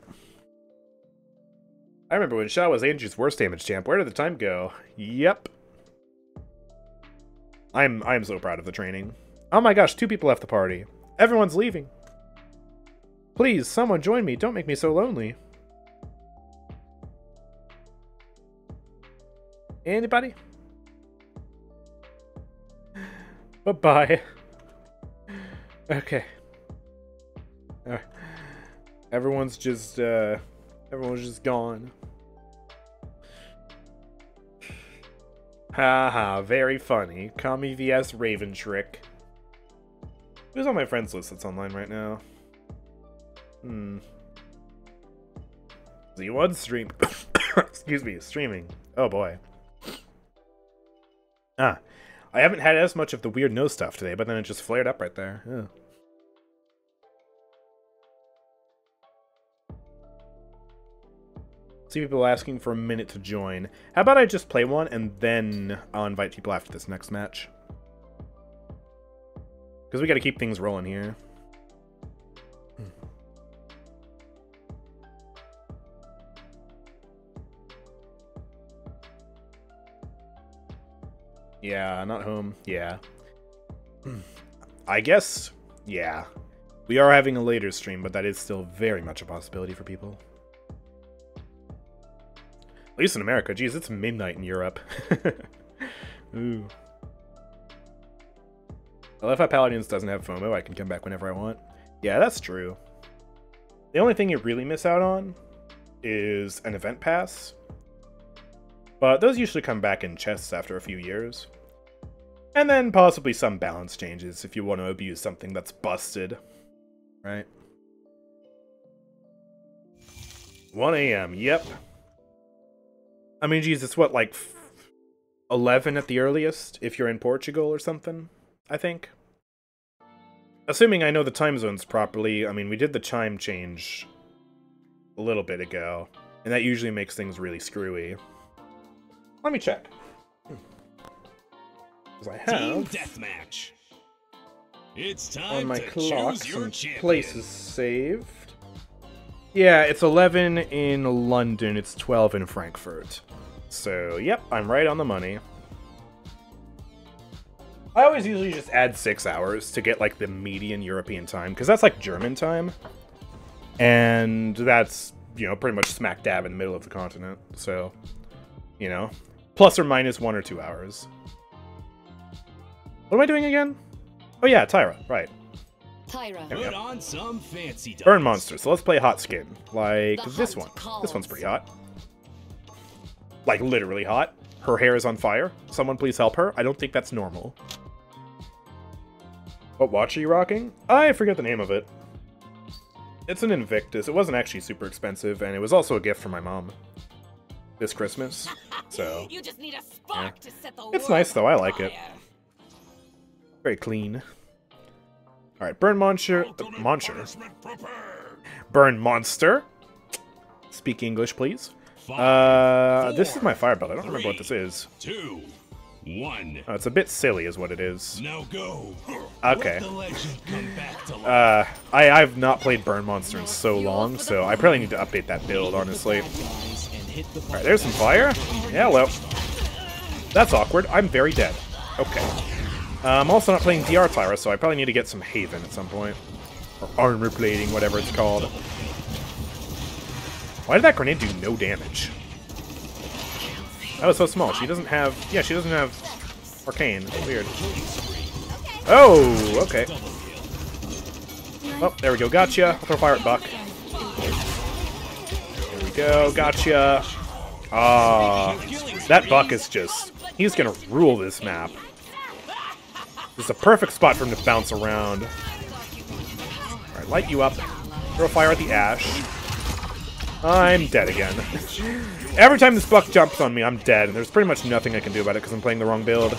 I remember when Shaw was Angie's worst damage champ. Where did the time go? Yep. I'm I'm so proud of the training. Oh my gosh, two people left the party. Everyone's leaving. Please, someone join me. Don't make me so lonely. Anybody? Bye-bye. Okay. Uh, everyone's just, uh... Everyone's just gone. Haha, very funny. Kami vs Raven Trick. Who's on my friends list that's online right now? Hmm. Z1 stream. Excuse me, streaming. Oh boy. Ah. I haven't had as much of the weird nose stuff today, but then it just flared up right there. See people asking for a minute to join. How about I just play one and then I'll invite people after this next match? Because we got to keep things rolling here. Yeah, not home. Yeah. I guess, yeah. We are having a later stream, but that is still very much a possibility for people. At least in America. Geez, it's midnight in Europe. Ooh. I love how Paladins doesn't have FOMO. I can come back whenever I want. Yeah, that's true. The only thing you really miss out on is an event pass. But those usually come back in chests after a few years. And then possibly some balance changes if you want to abuse something that's busted. Right? 1 a.m. Yep. I mean, geez, it's what, like 11 at the earliest if you're in Portugal or something, I think. Assuming I know the time zones properly, I mean, we did the chime change a little bit ago, and that usually makes things really screwy. Let me check. Hmm. Because I Team deathmatch. It's time on my to clock choose your some champion. places saved. Yeah, it's 11 in London, it's 12 in Frankfurt. So, yep, I'm right on the money. I always usually just add six hours to get like the median European time, because that's like German time. And that's, you know, pretty much smack dab in the middle of the continent. So, you know, plus or minus one or two hours. What am I doing again? Oh yeah, Tyra, right. Tyra. Put on some fancy dust. Burn monster. So let's play hot skin. Like The this hunt one. This one's pretty hot. Like literally hot. Her hair is on fire. Someone please help her. I don't think that's normal. What watch are you rocking? I forget the name of it. It's an Invictus. It wasn't actually super expensive, and it was also a gift from my mom this Christmas. So You just need a spark to set the It's nice, though. I on like it. very clean. All right, burn monster. Monster. Burn monster. Speak English, please. Five, Uh, this is my fire belt. I don't remember what this is. two, one. Oh, it's a bit silly, is what it is. Now go. Okay. Let the legend come back to life. Uh, I, I've not played Burn Monster in so long, so I probably need to update that build, honestly. Alright, there's some fire. Yeah, hello. That's awkward. I'm very dead. Okay. Uh, I'm also not playing DR Tyra, so I probably need to get some Haven at some point. Or armor plating, whatever it's called. Why did that grenade do no damage? That was so small. She doesn't have... Yeah, she doesn't have Arcane. Weird. Oh, okay. Oh, there we go. Gotcha. I'll throw fire at Buck. There we go. Gotcha. Ah, that Buck is just... He's gonna rule this map. This is a perfect spot for him to bounce around. Alright, light you up. Throw fire at the Ash. I'm dead again. Every time this Buck jumps on me, I'm dead, and there's pretty much nothing I can do about it because I'm playing the wrong build.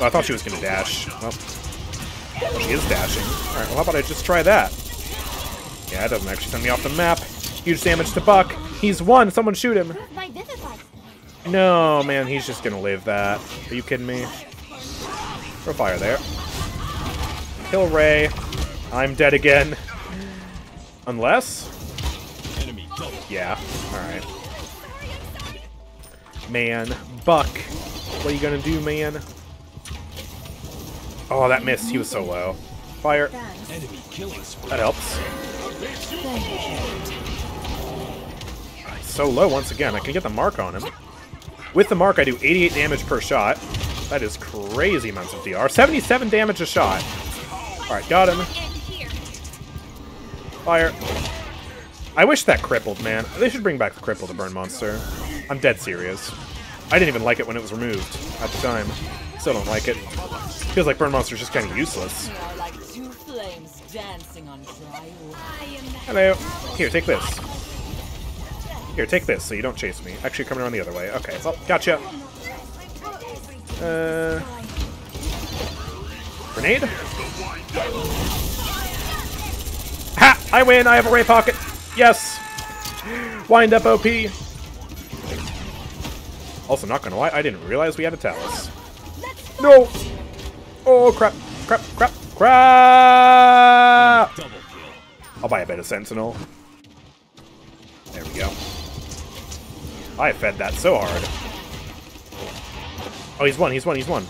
Oh, I thought she was gonna dash. Well, she is dashing. Alright, well how about I just try that? Yeah, it doesn't actually send me off the map. Huge damage to Buck. He's one. Someone shoot him. My Vivify. No, man, he's just gonna live that. Are you kidding me? Throw fire there. Kill Ray. I'm dead again. Unless... Yeah, alright. Man, Buck. What are you gonna do, man? Oh, that missed. He was so low. Fire. Enemy killing spree. That helps. So low once again. I can get the mark on him. With the mark, I do 88 damage per shot. That is crazy amounts of DR. 77 damage a shot. Alright, got him. Fire. I wish that crippled, man. They should bring back the cripple to burn monster. I'm dead serious. I didn't even like it when it was removed at the time. Still don't like it. Feels like burn monster's just kind of useless. You are like two flames dancing on dry wood. Hello. Here, take this. Here, take this so you don't chase me. Actually, coming around the other way. Okay, well, gotcha. Uh, grenade? Ha! I win! I have a ray pocket! Yes! Wind up OP! Also, not gonna lie, I didn't realize we had a Talus. No! Oh, crap, crap, crap, crap! I'll buy a bit of Sentinel. There we go. I fed that so hard. Oh, he's one, he's one, he's one.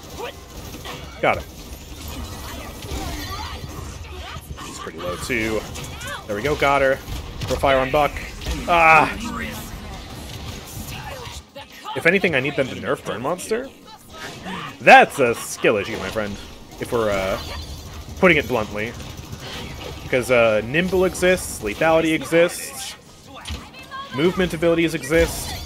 Got him. He's pretty low, too. There we go, got her. Throw fire on Buck. Ah! If anything, I need them to nerf Burn Monster. That's a skill issue, my friend. If we're, uh, putting it bluntly. Because uh, Nimble exists, Lethality exists, movement abilities exist.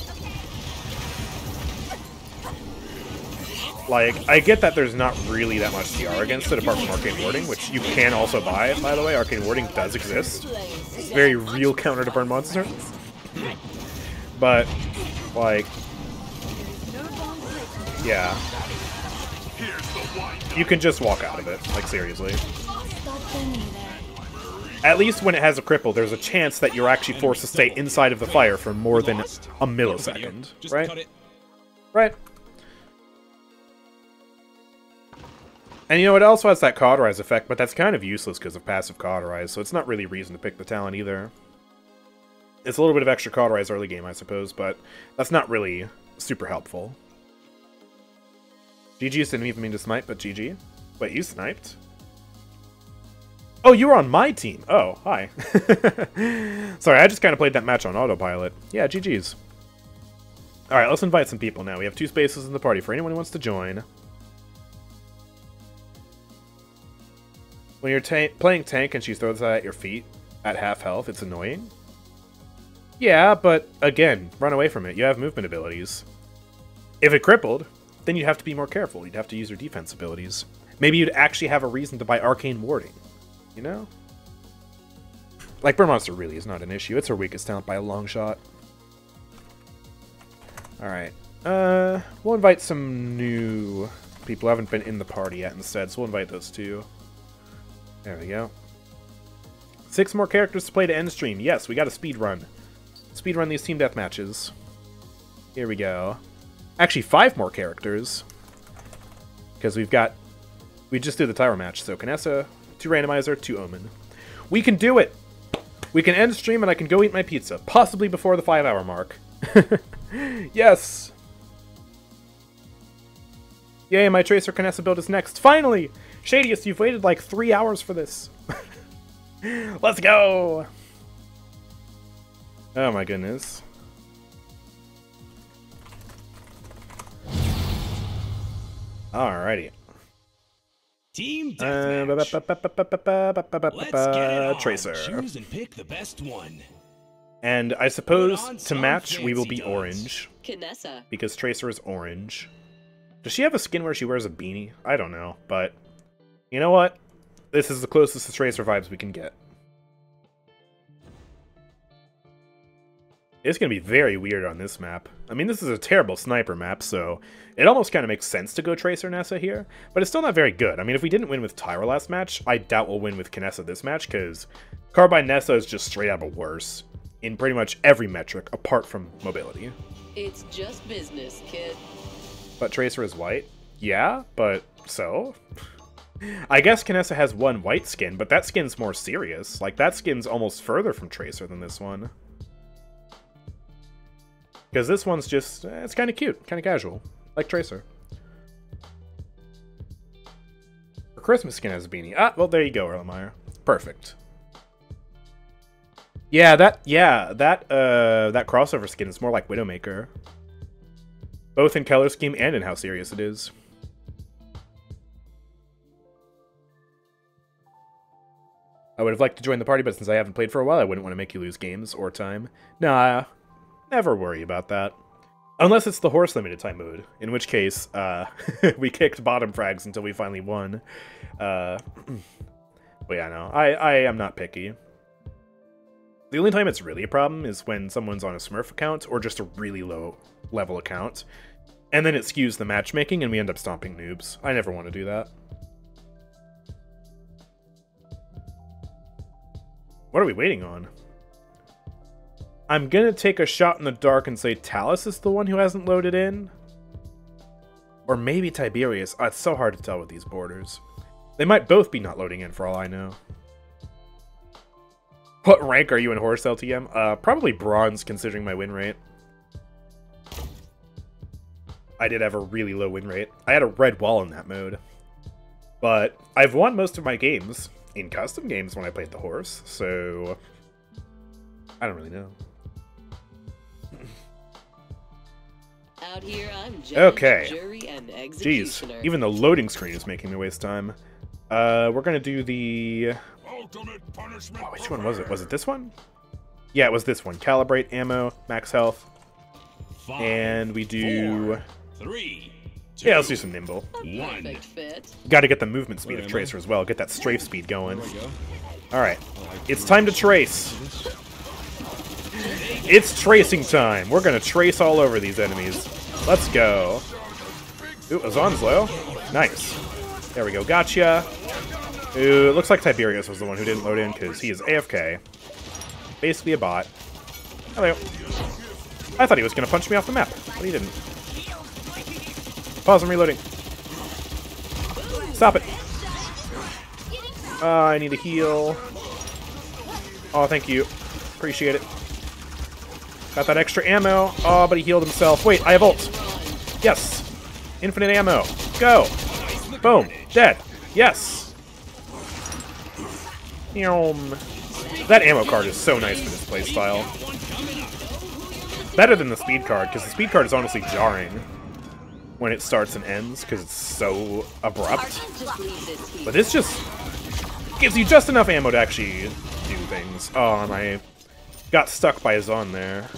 Like, I get that there's not really that much DR against it apart from Arcane Warding, which you can also buy, by the way. Arcane Warding does exist. It's a very real counter to Burn Monster. But, like, yeah. You can just walk out of it, like, seriously. At least when it has a cripple, there's a chance that you're actually forced to stay inside of the fire for more than a millisecond, right? Right. And you know, it also has that cauterize effect, but that's kind of useless because of passive cauterize, so it's not really a reason to pick the talent either. It's a little bit of extra cauterize early game, I suppose, but that's not really super helpful. GG didn't even mean to snipe, but GG. Wait, you sniped? Oh, you were on my team. Oh, hi. Sorry, I just kind of played that match on autopilot. Yeah, GG's. Alright, let's invite some people now. We have two spaces in the party for anyone who wants to join. When you're ta playing tank and she throws that at your feet at half health, it's annoying. Yeah, but again, run away from it. You have movement abilities. If it crippled, then you'd have to be more careful. You'd have to use your defense abilities. Maybe you'd actually have a reason to buy Arcane Warding. You know? Like, Burn Monster really is not an issue. It's her weakest talent by a long shot. Alright. Uh, we'll invite some new people who haven't been in the party yet instead, so we'll invite those two. There we go. Six more characters to play to end stream. Yes, we got a speed run. Speed run these team death matches. Here we go. Actually, five more characters. Because we've got... We just did the Tyra match, so Kinessa, two Randomizer, two Omen. We can do it! We can end stream and I can go eat my pizza, possibly before the five hour mark. yes! Yay, my Tracer Kinessa build is next. Finally! Shadiest, you've waited like three hours for this. Let's go! Oh my goodness. Alrighty. Team Uh, deathmatch. Let's get it on. Tracer. Choose and pick the best one. And I suppose to match, we will be duds. orange. Kinessa. Because Tracer is orange. Does she have a skin where she wears a beanie? I don't know, but you know what? This is the closest to Tracer vibes we can get. It's going to be very weird on this map. I mean, this is a terrible sniper map, so it almost kind of makes sense to go Tracer Nessa here, but it's still not very good. I mean, if we didn't win with Tyra last match, I doubt we'll win with Kinessa this match, because Carbine Nessa is just straight up worse in pretty much every metric apart from mobility. It's just business, kid. But Tracer is white? Yeah, but so? I guess Kinessa has one white skin, but that skin's more serious. Like, that skin's almost further from Tracer than this one. Because this one's just, eh, it's kind of cute, kind of casual, like Tracer. Her Christmas skin has a beanie. Ah, well, there you go, Erlenmeyer. Perfect. Yeah, that, yeah, that, uh, that crossover skin is more like Widowmaker. Both in color scheme and in how serious it is. I would have liked to join the party, but since I haven't played for a while, I wouldn't want to make you lose games or time. Nah, never worry about that. Unless it's the horse limited time mode, in which case, uh, we kicked bottom frags until we finally won. Uh, but yeah, no, I, I am not picky. The only time it's really a problem is when someone's on a Smurf account or just a really low level account. And then it skews the matchmaking and we end up stomping noobs. I never want to do that. What are we waiting on? I'm gonna take a shot in the dark and say Talus is the one who hasn't loaded in. Or maybe Tiberius. Oh, it's so hard to tell with these borders. They might both be not loading in for all I know. What rank are you in Horse LTM? Uh, probably bronze considering my win rate. I did have a really low win rate. I had a red wall in that mode. But I've won most of my games in custom games when I played the horse, so I don't really know. Out here, I'm judge, Okay. jury, and Jeez, even the loading screen is making me waste time. Uh, we're gonna do the. Ultimate punishment. Oh, which one was it? Was it this one? Yeah, it was this one. Calibrate, ammo, max health, Five, and we do. four, three, two, Yeah, let's do some nimble. one. Got to get the movement speed Where of am I? Tracer as well. Get that strafe speed going. There we go. All right, it's time to trace. It's tracing time. We're gonna trace all over these enemies. Let's go. Ooh, Azaan's low. Nice. There we go. Gotcha. Ooh, it looks like Tiberius was the one who didn't load in because he is AFK. Basically a bot. Hello. I thought he was gonna punch me off the map, but he didn't. Pause, I'm reloading. Stop it. Uh, I need a heal. Oh, thank you. Appreciate it. Got that extra ammo. Oh, but he healed himself. Wait, I have ult. Yes. Infinite ammo. Go. Boom. Dead. Yes. Yum. That ammo card is so nice for this playstyle. Better than the speed card, because the speed card is honestly jarring when it starts and ends, because it's so abrupt. Just leave this here. But this just gives you just enough ammo to actually do things. Oh, and I got stuck by Azaan there.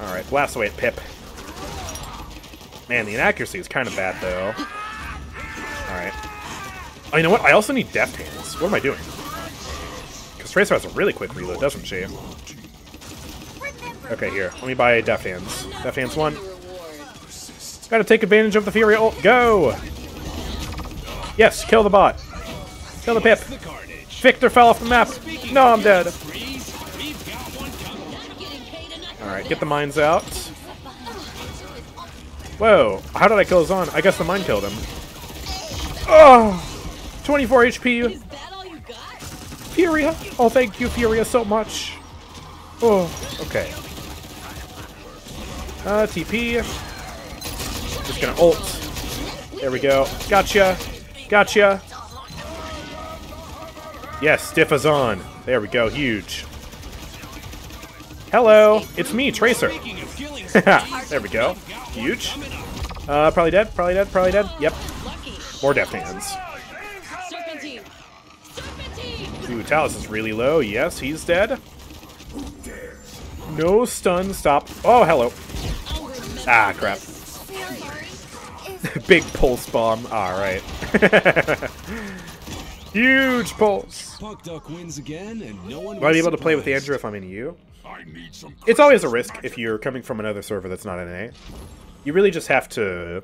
Alright, blast away at Pip. Man, the inaccuracy is kind of bad, though. Alright. Oh, you know what? I also need Deft Hands. What am I doing? Because Tracer has a really quick reload, doesn't she? Okay, here. Let me buy Deft Hands. Deft Hands 1. Gotta take advantage of the Fury ult. Go! Yes, kill the bot. Kill the pip. Viktor fell off the map. No, I'm dead. Alright, get the mines out. Whoa, how did I kill Zon? I guess the mine killed him. Oh! 24 HP. Furia! Oh, thank you, Furia, so much. Oh, okay. Uh, TP. Just gonna ult. There we go. Gotcha. Gotcha. Yes, stiff as on. There we go. Huge. Hello, it's me, Tracer. there we go. Huge. Uh, probably dead. Probably dead. Probably dead. Yep. More Deft Hands. Ooh, Talus is really low. Yes, he's dead. No stun. Stop. Oh, hello. Ah, crap. Big pulse bomb. Alright. Huge pulse. Puck Duck wins again, and no one Will I be able to play with. Andrew if I'm in EU? I need some. It's always a risk if you're coming from another server that's not NA. You really just have to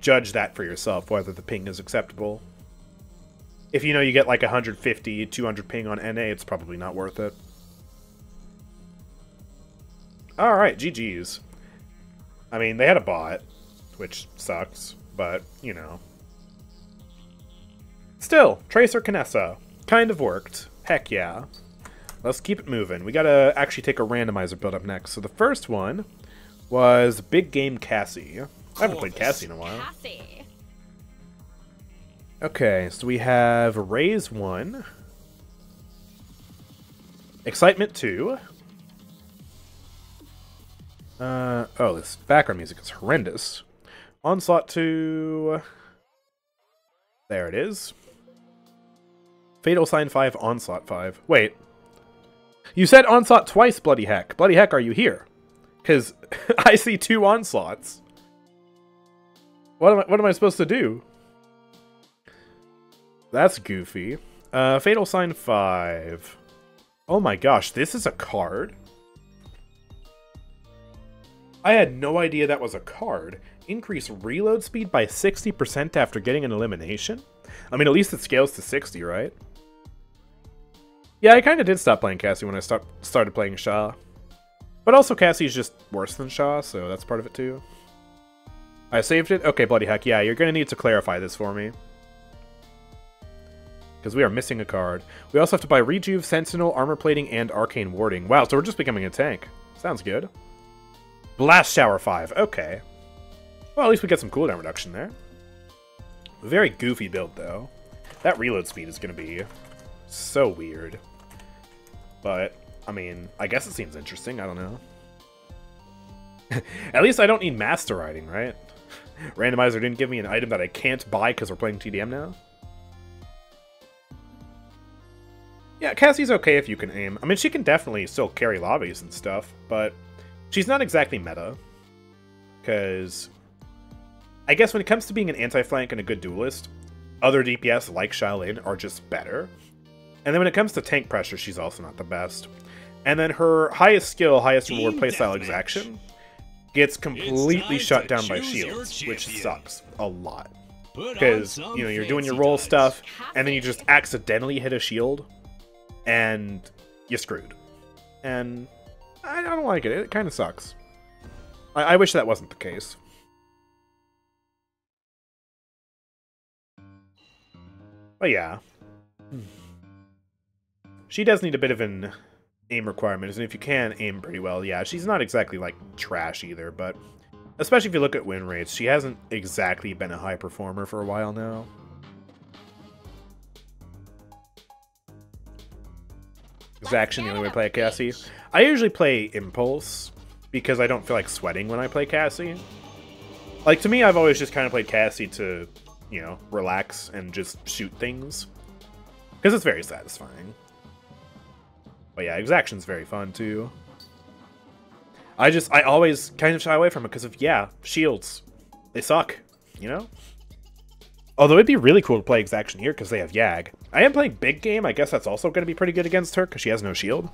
judge that for yourself, whether the ping is acceptable. If you know you get like 150, 200 ping on NA, it's probably not worth it. Alright, GG's. I mean, they had a bot, which sucks, but, you know. Still, Tracer Kinessa. Kind of worked. Heck yeah. Let's keep it moving. We gotta actually take a randomizer build up next. So the first one was Big Game Cassie. I haven't played Cassie in a while. Cassie. Okay, so we have Raise 1. Excitement 2. Uh, oh, this background music is horrendous. Onslaught 2. There it is. Fatal Sign 5, Onslaught 5. Wait. You said Onslaught twice, Bloody Heck. Bloody Heck, are you here? Because I see two Onslaughts. What am I, what am I supposed to do? That's goofy. Uh, Fatal Sign 5. Oh my gosh, this is a card? I had no idea that was a card. Increase reload speed by 60% after getting an elimination? I mean, at least it scales to 60, right? Yeah, I kind of did stop playing Cassie when I start, started playing Shaw. But also Cassie's just worse than Shaw, so that's part of it too. I saved it? Okay, bloody heck, yeah, you're gonna need to clarify this for me. Because we are missing a card. We also have to buy Rejuve, Sentinel, Armor Plating, and Arcane Warding. Wow, so we're just becoming a tank. Sounds good. Blast Shower 5, okay. Well, at least we get some cooldown reduction there. Very goofy build, though. That reload speed is going to be so weird. But, I mean, I guess it seems interesting. I don't know. At least I don't need Master Riding, right? Randomizer didn't give me an item that I can't buy because we're playing TDM now. Yeah, Cassie's okay if you can aim. I mean, she can definitely still carry lobbies and stuff, but she's not exactly meta. Because I guess when it comes to being an anti-flank and a good duelist, other DPS like Sha Lin are just better. And then when it comes to tank pressure, she's also not the best. And then her highest skill, highest reward playstyle exaction gets completely shut down by shields, which sucks a lot. Because, you know, you're doing your roll dice. stuff, and then you just accidentally hit a shield, and you're screwed. And I, I don't like it. It kind of sucks. I, I wish that wasn't the case. But yeah. She does need a bit of an aim requirement, and if you can aim pretty well, yeah, she's not exactly like trash either, but especially if you look at win rates, she hasn't exactly been a high performer for a while now. Exaction, the only way to play Cassie. I usually play Impulse because I don't feel like sweating when I play Cassie. Like, to me, I've always just kind of played Cassie to, you know, relax and just shoot things. Because it's very satisfying. But yeah, Exaction's very fun too. I just, I always kind of shy away from it because of, yeah, shields. They suck, you know? Although it'd be really cool to play Exaction here because they have Yag. I am playing Big Game. I guess that's also going to be pretty good against her because she has no shield.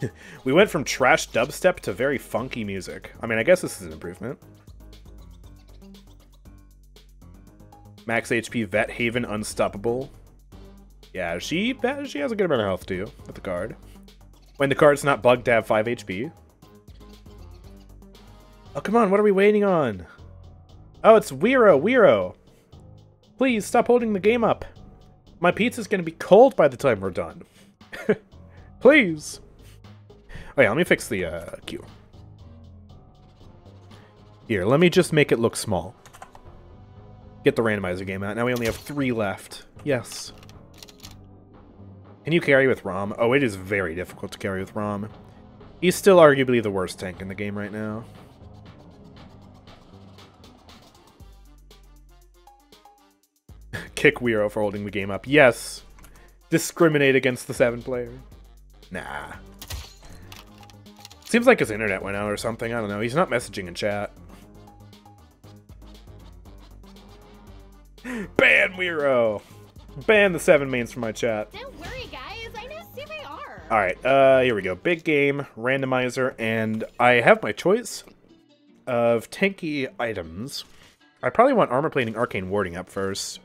we went from trash dubstep to very funky music. I mean, I guess this is an improvement. Max HP Vet Haven Unstoppable. Yeah, she she has a good amount of health too with the card. When the card's not bugged to have 5 HP. Oh, come on, what are we waiting on? Oh, it's Weiro, Weiro. Please, stop holding the game up. My pizza's gonna be cold by the time we're done. Please. Oh yeah, let me fix the uh, queue. Here, let me just make it look small. Get the randomizer game out. Now we only have three left. Yes. Can you carry with Raum? Oh, it is very difficult to carry with Raum. He's still arguably the worst tank in the game right now. Kick Weiro for holding the game up. Yes. Discriminate against the seven player. Nah. Seems like his internet went out or something. I don't know. He's not messaging in chat. Ban Weiro! Ban the seven mains from my chat. Don't worry, guys. I know CVR. Alright, uh, here we go. Big game, randomizer, and I have my choice of tanky items. I probably want armor plating arcane warding up first.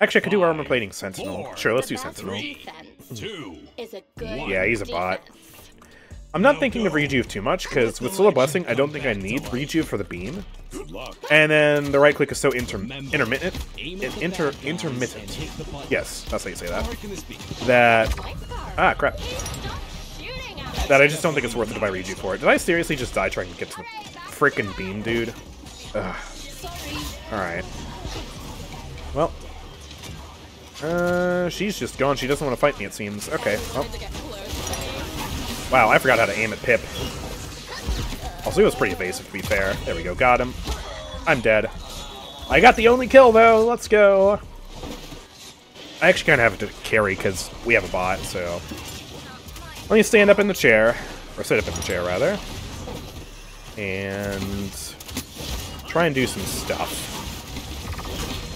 Actually, I could do armor plating sentinel. four, Sure, let's do sentinel. defense Two. is a good Yeah, he's a bot. I'm not thinking of rejuve too much, because with Solar Blessing, I don't think I need rejuve for the beam. And then the right click is so inter intermittent. Inter intermittent. Yes, that's how you say that. That ah crap. That I just don't think it's worth it to buy rejuve for it. Did I seriously just die trying to get to the freaking beam, dude? Ugh. All right. Well. Uh, she's just gone. She doesn't want to fight me, it seems. Okay. Well, wow, I forgot how to aim at Pip. Also, he was pretty evasive, to be fair. There we go. Got him. I'm dead. I got the only kill, though. Let's go. I actually kind of have to carry because we have a bot, so... Let me stand up in the chair. Or sit up in the chair, rather. And... Try and do some stuff.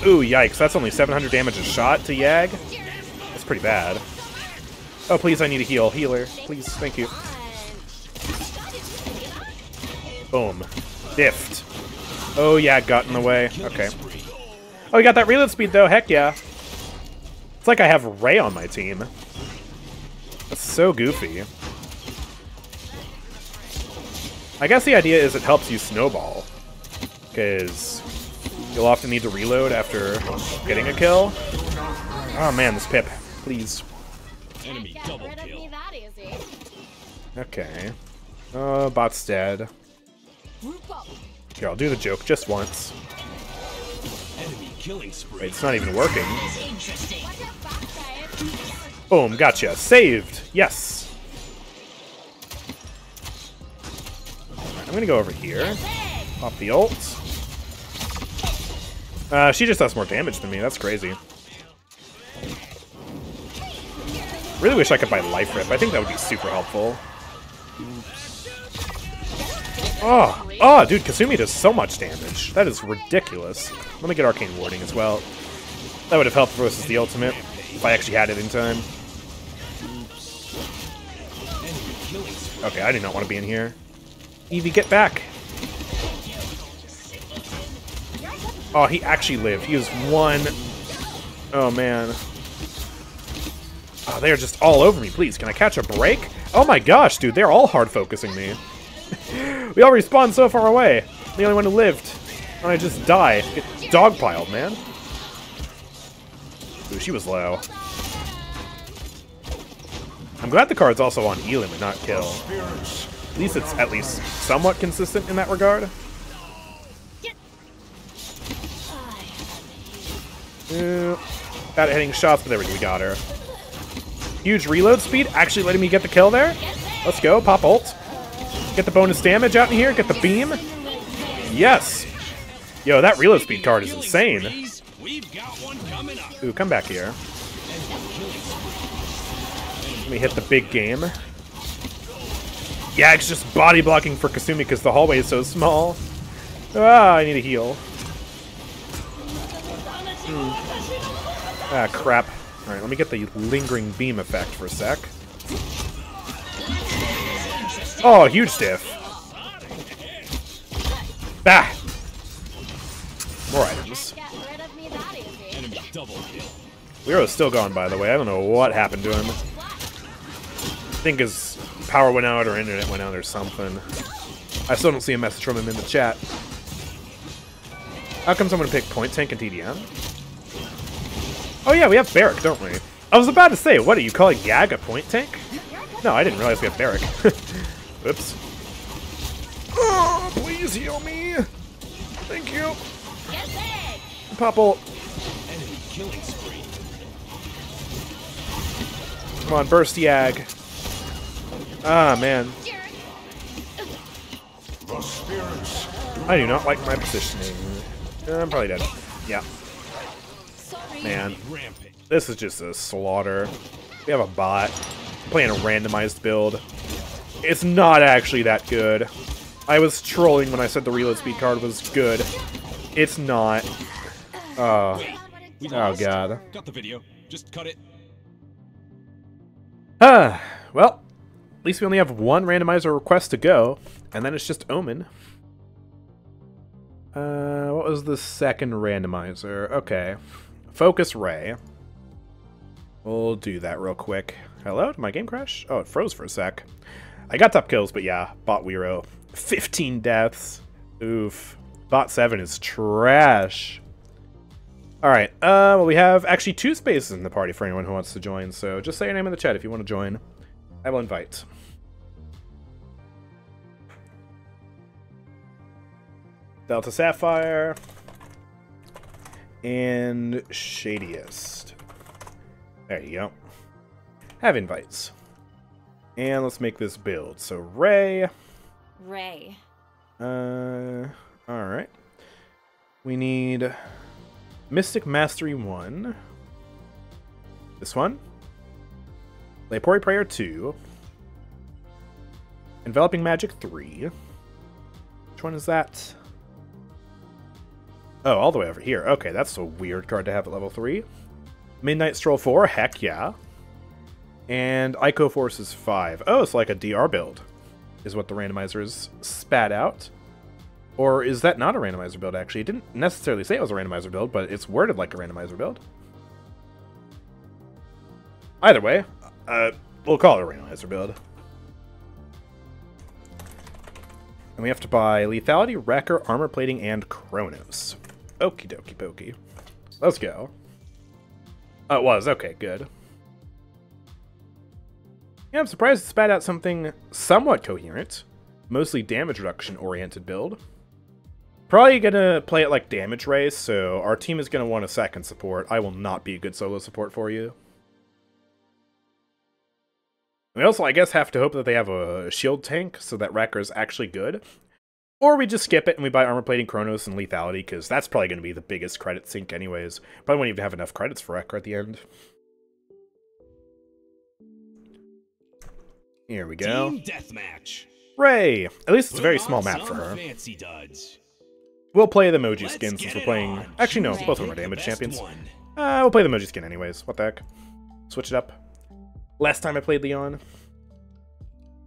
Ooh, yikes. That's only 700 damage a shot to Yag. That's pretty bad. Oh, please, I need a heal. Healer. Please, thank you. Boom. Diffed. Oh, yeah, got in the way. Okay. Oh, we got that reload speed, though. Heck yeah. It's like I have Rei on my team. That's so goofy. I guess the idea is it helps you snowball. Because you'll often need to reload after getting a kill. Oh man, this Pip. Please. Enemy Get double rid of me kill. that easy. Okay. Uh, bot's dead. Here, I'll do the joke just once. Enemy killing spree. Wait, it's not even working. Watch out back, guys. Boom, gotcha. Saved. Yes. Alright, I'm gonna go over here. Pop the ult. Uh, she just does more damage than me. That's crazy. Really wish I could buy Life Rip. I think that would be super helpful. Oh, oh, dude, Kasumi does so much damage. That is ridiculous. Let me get Arcane Warding as well. That would have helped versus the ultimate, if I actually had it in time. Okay, I did not want to be in here. Evie, get back! Oh, he actually lived. He was one... Oh, man. Oh, they are just all over me. Please, can I catch a break? Oh my gosh, dude, they're all hard focusing me. we all respawned so far away. The only one who lived. And I just die. Get dogpiled, man. Ooh, she was low. I'm glad the card's also on Elim and not kill. At least it's at least somewhat consistent in that regard. Uh, bad hitting shots, but there we go, we got her. Huge reload speed, actually letting me get the kill there. Let's go, pop ult. Get the bonus damage out in here, get the beam. Yes! Yo, that reload speed card is insane. Ooh, come back here. Let me hit the big game. Yeah, it's just body blocking for Kasumi because the hallway is so small. Ah, I need a heal. Hmm. Ah, crap. Alright, let me get the lingering beam effect for a sec. Oh, huge diff. Ah! More items. Get rid of me that easy. Enemy double kill. Lero's still gone, by the way. I don't know what happened to him. I think his power went out or internet went out or something. I still don't see a message from him in the chat. How come someone picked Point Tank and TDM? Oh yeah, we have Barik, don't we? I was about to say, what are you calling Yag a Point Tank? No, I didn't realize we have Barik. Oops. Oh, please heal me. Thank you. Popple. Enemy killing spree. Come on, burst Yag. Ah, man. The spirits. I do not like my positioning. I'm probably dead. Yeah, Sorry. Man. This is just a slaughter. We have a bot. Playing a randomized build. It's not actually that good. I was trolling when I said the reload speed card was good. It's not. Oh, We oh god. Got the video. Just cut it. Ah, well, at least we only have one randomizer request to go, and then it's just Omen. Uh, what was the second randomizer? Okay. Focus Ray. We'll do that real quick. Hello? Did my game crash? Oh, it froze for a sec. I got top kills, but yeah, bot Wero. 15 deaths. Oof. Bot 7 is trash. Alright, uh, well, we have actually two spaces in the party for anyone who wants to join, so just say your name in the chat if you want to join. I will invite. Delta Sapphire. And Shadiest. There you go. Have invites. And let's make this build. So Ray. Ray. Uh, alright. We need Mystic Mastery 1. This one. Lepori Prayer 2. Enveloping Magic 3. Which one is that? Oh, all the way over here. Okay, that's a weird card to have at level 3. Midnight Stroll 4, heck yeah. And Ico Force is 5. Oh, it's like a DR build, is what the randomizers spat out. Or is that not a randomizer build, actually? It didn't necessarily say it was a randomizer build, but it's worded like a randomizer build. Either way, uh, we'll call it a randomizer build. And we have to buy Lethality, Wrecker, Armor Plating, and Chronos. Okie dokie pokey. Let's go. Oh, it was. Okay, good. Yeah, I'm surprised it spat out something somewhat coherent. Mostly damage reduction oriented build. Probably gonna play it like damage race, so our team is gonna want a second support. I will not be a good solo support for you. We also, I guess, have to hope that they have a shield tank so that Wrecker is actually good. Or we just skip it and we buy armor plating, Chronos, and lethality, because that's probably going to be the biggest credit sink anyways. Probably won't even have enough credits for Wrecker at the end. Here we go. Team deathmatch. Ray! At least it's a very small map for her. Fancy duds. We'll play the Moji Let's skin since we're playing... on. Actually, no, both of them are damage champions. one. Uh, we'll play the Moji skin anyways. What the heck? Switch it up. Last time I played Lian.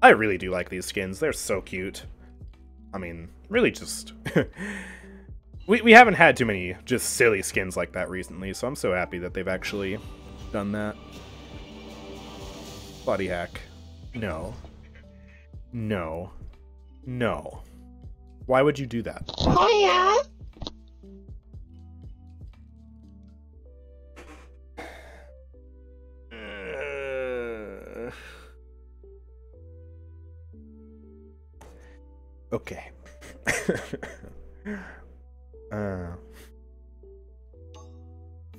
I really do like these skins. They're so cute. I mean, really just... we, we haven't had too many just silly skins like that recently, so I'm so happy that they've actually done that. Body hack. No. No. No. Why would you do that? Uh, okay. uh,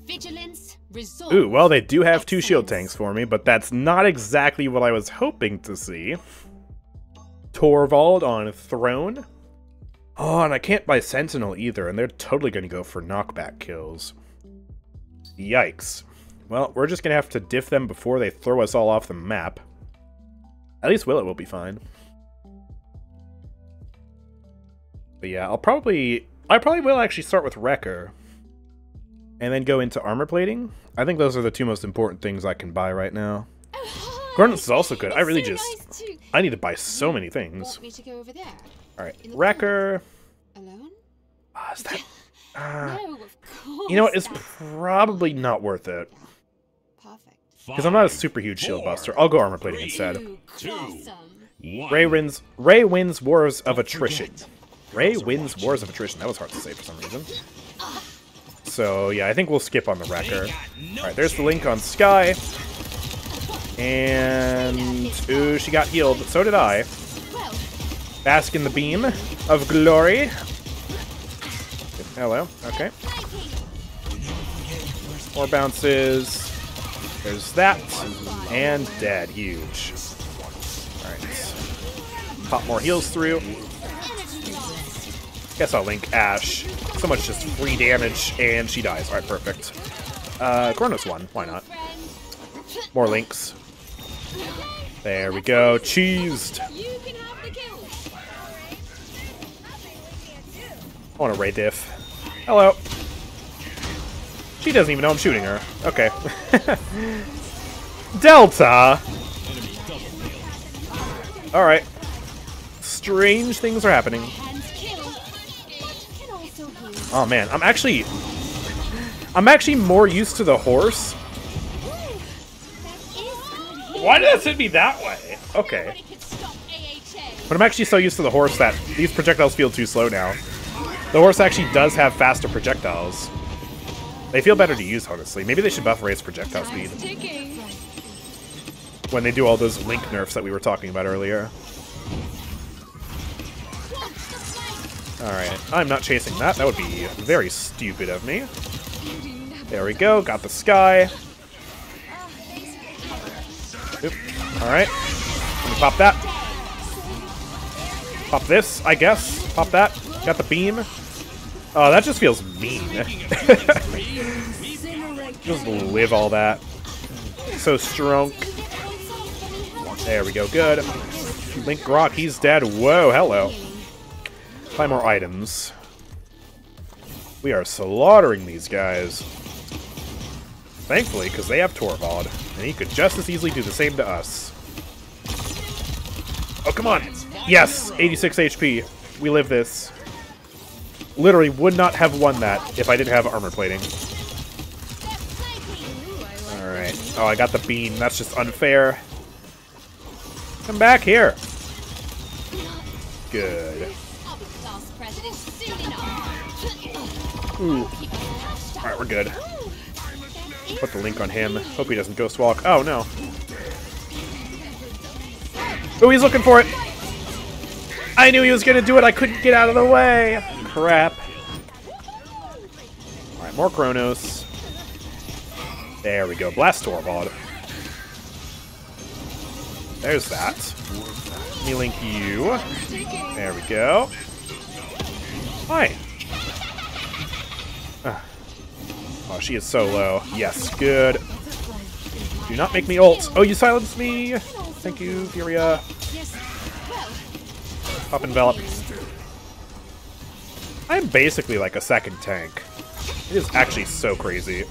Vigilance. Resolve. ooh, well, they do have two shield tanks for me, but that's not exactly what I was hoping to see. Torvald on Throne. Oh, and I can't buy Sentinel either, and they're totally going to go for knockback kills. Yikes. Well, we're just going to have to diff them before they throw us all off the map. At least Willet will be fine. But yeah, I'll probably... I probably will actually start with Wrecker. And then go into armor plating. I think those are the two most important things I can buy right now. Oh, hi. Is also good. I really so just... nice to- I need to buy so many things. Want me to go over there? Alright, the Wrecker... Alone? Ah, is that... ah. no, of course. you know what? It's that's probably not worth it. perfect. Because I'm not a super huge shield buster. I'll go armor plating instead. Two. Ray wins. Ray wins Wars of Attrition. Ray wins Wars of Attrition. That was hard to say for some reason. So yeah, I think we'll skip on the wrecker. All right, there's the link on Skye. And ooh, she got healed. So did I. Bask in the beam of glory. Hello. Okay. More bounces. There's that. And dead. Huge. Alright. Pop more heals through. Guess I'll link Ash. So much just free damage, and she dies. Alright, perfect. Uh, Chronos won. Why not? More links. There we go. Cheesed. I want a Ray diff. Hello. She doesn't even know I'm shooting her. Okay. Delta! Alright. Strange things are happening. Oh man, I'm actually... I'm actually more used to the horse. That is good heal. Why did that send me that way? Okay. Nobody can stop AHA. But I'm actually so used to the horse that these projectiles feel too slow now. The horse actually does have faster projectiles. They feel better to use, honestly. Maybe they should buff Ray's projectile speed when they do all those link nerfs that we were talking about earlier. Alright, I'm not chasing that. That would be very stupid of me. There we go, got the Skye. Alright, let me pop that. Pop this, I guess. Pop that. Got the beam. Oh, that just feels mean. just live all that. So strong. There we go, good. Link Grohk, he's dead. Whoa, hello. Find more items. We are slaughtering these guys. Thankfully, because they have Torvald, and he could just as easily do the same to us. Oh, come on! Yes! 86 HP. We live this. Literally would not have won that if I didn't have armor plating. Alright. Oh, I got the beam. That's just unfair. Come back here. Good. Ooh. Alright, we're good. Put the link on him. Hope he doesn't ghost walk. Oh, no. Oh, he's looking for it. I knew he was to do it. I couldn't get out of the way. Crap. Alright, more Chronos. There we go. Blast Torvald. There's that. Me link you. There we go. Hi. Ah. Oh, she is so low. Yes, good. Do not make me ult. Oh, you silenced me. Thank you, Furia. Pop envelop. I'm basically like a second tank. It is actually so crazy.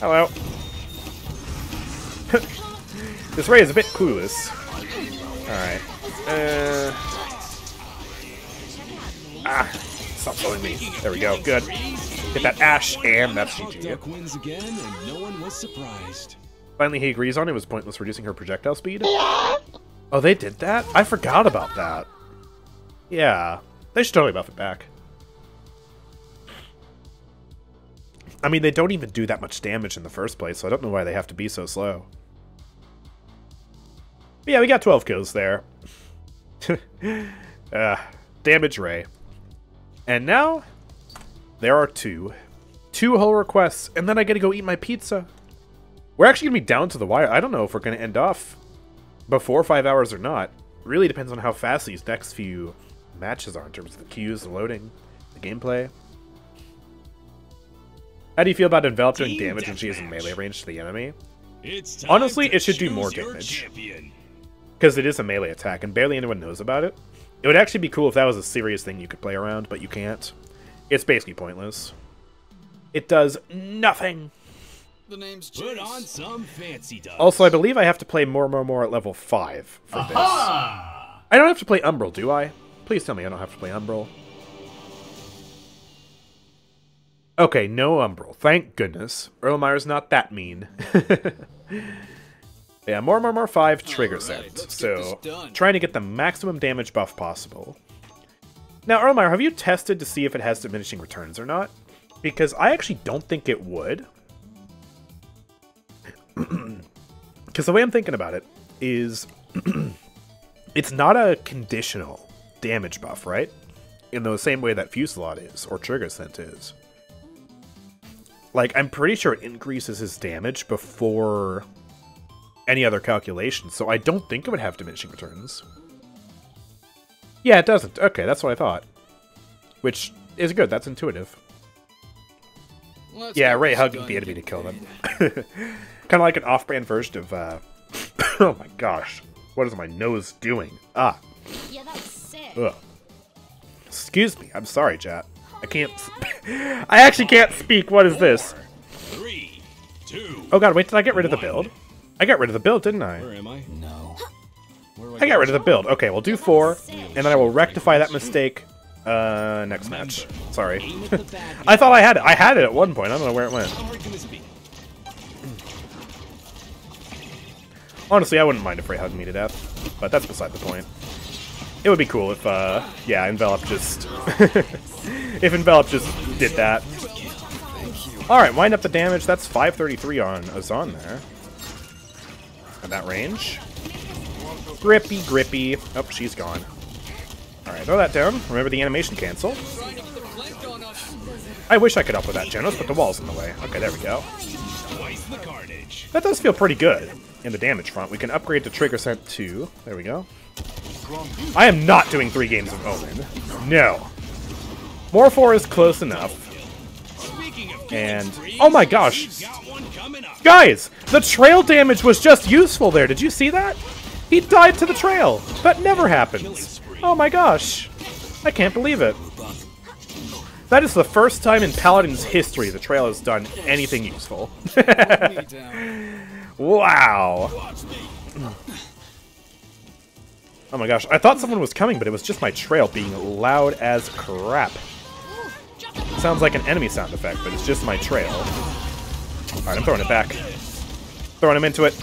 Hello. this Ray is a bit clueless. Alright. Uh... Ah, stop killing me. There we go, good. Get that Ash, and that's GG. Wins again, and no one was surprised. Finally, he agrees on it was pointless reducing her projectile speed. Oh, they did that? I forgot about that. Yeah, they should totally buff it back. I mean, they don't even do that much damage in the first place, so I don't know why they have to be so slow. But yeah, we got 12 kills there. uh, damage Ray. And now, there are two. Two whole requests, and then I get to go eat my pizza. We're actually going to be down to the wire. I don't know if we're going to end off before five hours or not. Really depends on how fast these next few matches are in terms of the queues, the loading, the gameplay. How do you feel about Envelop doing Team damage when she is in melee range to the enemy? It's Honestly, it should do more damage. Because it is a melee attack, and barely anyone knows about it. It would actually be cool if that was a serious thing you could play around, but you can't. It's basically pointless. It does nothing. The name's Put on some fancy dust. Also, I believe I have to play more, more, more at level 5 for this. Ah! I don't have to play Umbral, do I? Please tell me I don't have to play Umbral. Okay, no Umbral. Thank goodness. Erlenmeyer's not that mean. yeah, more, more, more 5 trigger set. So, trying to get the maximum damage buff possible. Now, Erlenmeyer, have you tested to see if it has diminishing returns or not? Because I actually don't think it would. Because the way I'm thinking about it is it's not a conditional damage buff, right? In the same way that Fusillade is, or Trigger Scent is. Like, I'm pretty sure it increases his damage before any other calculations, so I don't think it would have diminishing returns. Yeah, it doesn't. Okay, that's what I thought. Which is good, that's intuitive. Let's yeah, Ray this hugging the enemy to kill them. kind of like an off-brand version of, uh... oh my gosh. What is my nose doing? Ah. Yeah, that was sick. Ugh. Excuse me. I'm sorry, chat. I can't... I actually can't speak. What is this? Three, two. Oh god, wait, did I get rid of the build? I got rid of the build, didn't I? Where am I? No. Where do I got rid of the build. Okay, we'll do four, and then I will rectify that mistake uh, next match. Sorry. Aim at the bad I thought I had it. I had it at one point. I don't know where it went. How hard can this be? Honestly, I wouldn't mind if Ray hugged me to death, but that's beside the point. It would be cool if, uh, yeah, Envelop just... if Envelop just did that. Alright, wind up the damage. That's 533 on Azaan there. At that range. Grippy, grippy. Oh, she's gone. Alright, throw that down. Remember the animation cancel. Trying to get the flank on us. I wish I could up with that, Jenos, but the wall's in the way. Okay, there we go. Twice the carnage. That does feel pretty good in the damage front. We can upgrade to Trigger Scent 2. There we go. I am not doing three games of Omen. No. More 4 is close enough. And- oh my gosh. We've got one coming up. Guys, the trail damage was just useful there. Did you see that? He died to the trail. That never happens. Oh my gosh. I can't believe it. That is the first time in Paladin's history the trail has done anything useful. Wow. Oh my gosh, I thought someone was coming, but it was just my trail being loud as crap. Sounds like an enemy sound effect, but it's just my trail. Alright, I'm throwing it back. Throwing him into it.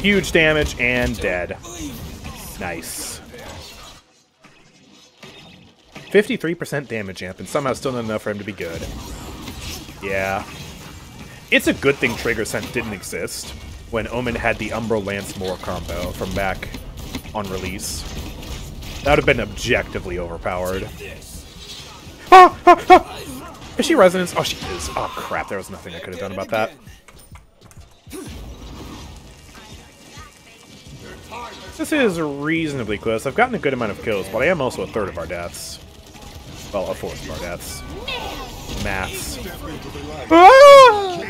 Huge damage and dead. Nice. 53% damage amp, and somehow still not enough for him to be good. Yeah. It's a good thing Trigger Scent didn't exist when Omen had the Umbro Lance Moore combo from back on release. That would have been objectively overpowered. Ah, ah, ah. Is she Resonance? Oh, she is. Oh, crap. There was nothing I could have done about that. This is reasonably close. I've gotten a good amount of kills, but I am also a third of our deaths. Well, a fourth of our deaths. Maths. Ah!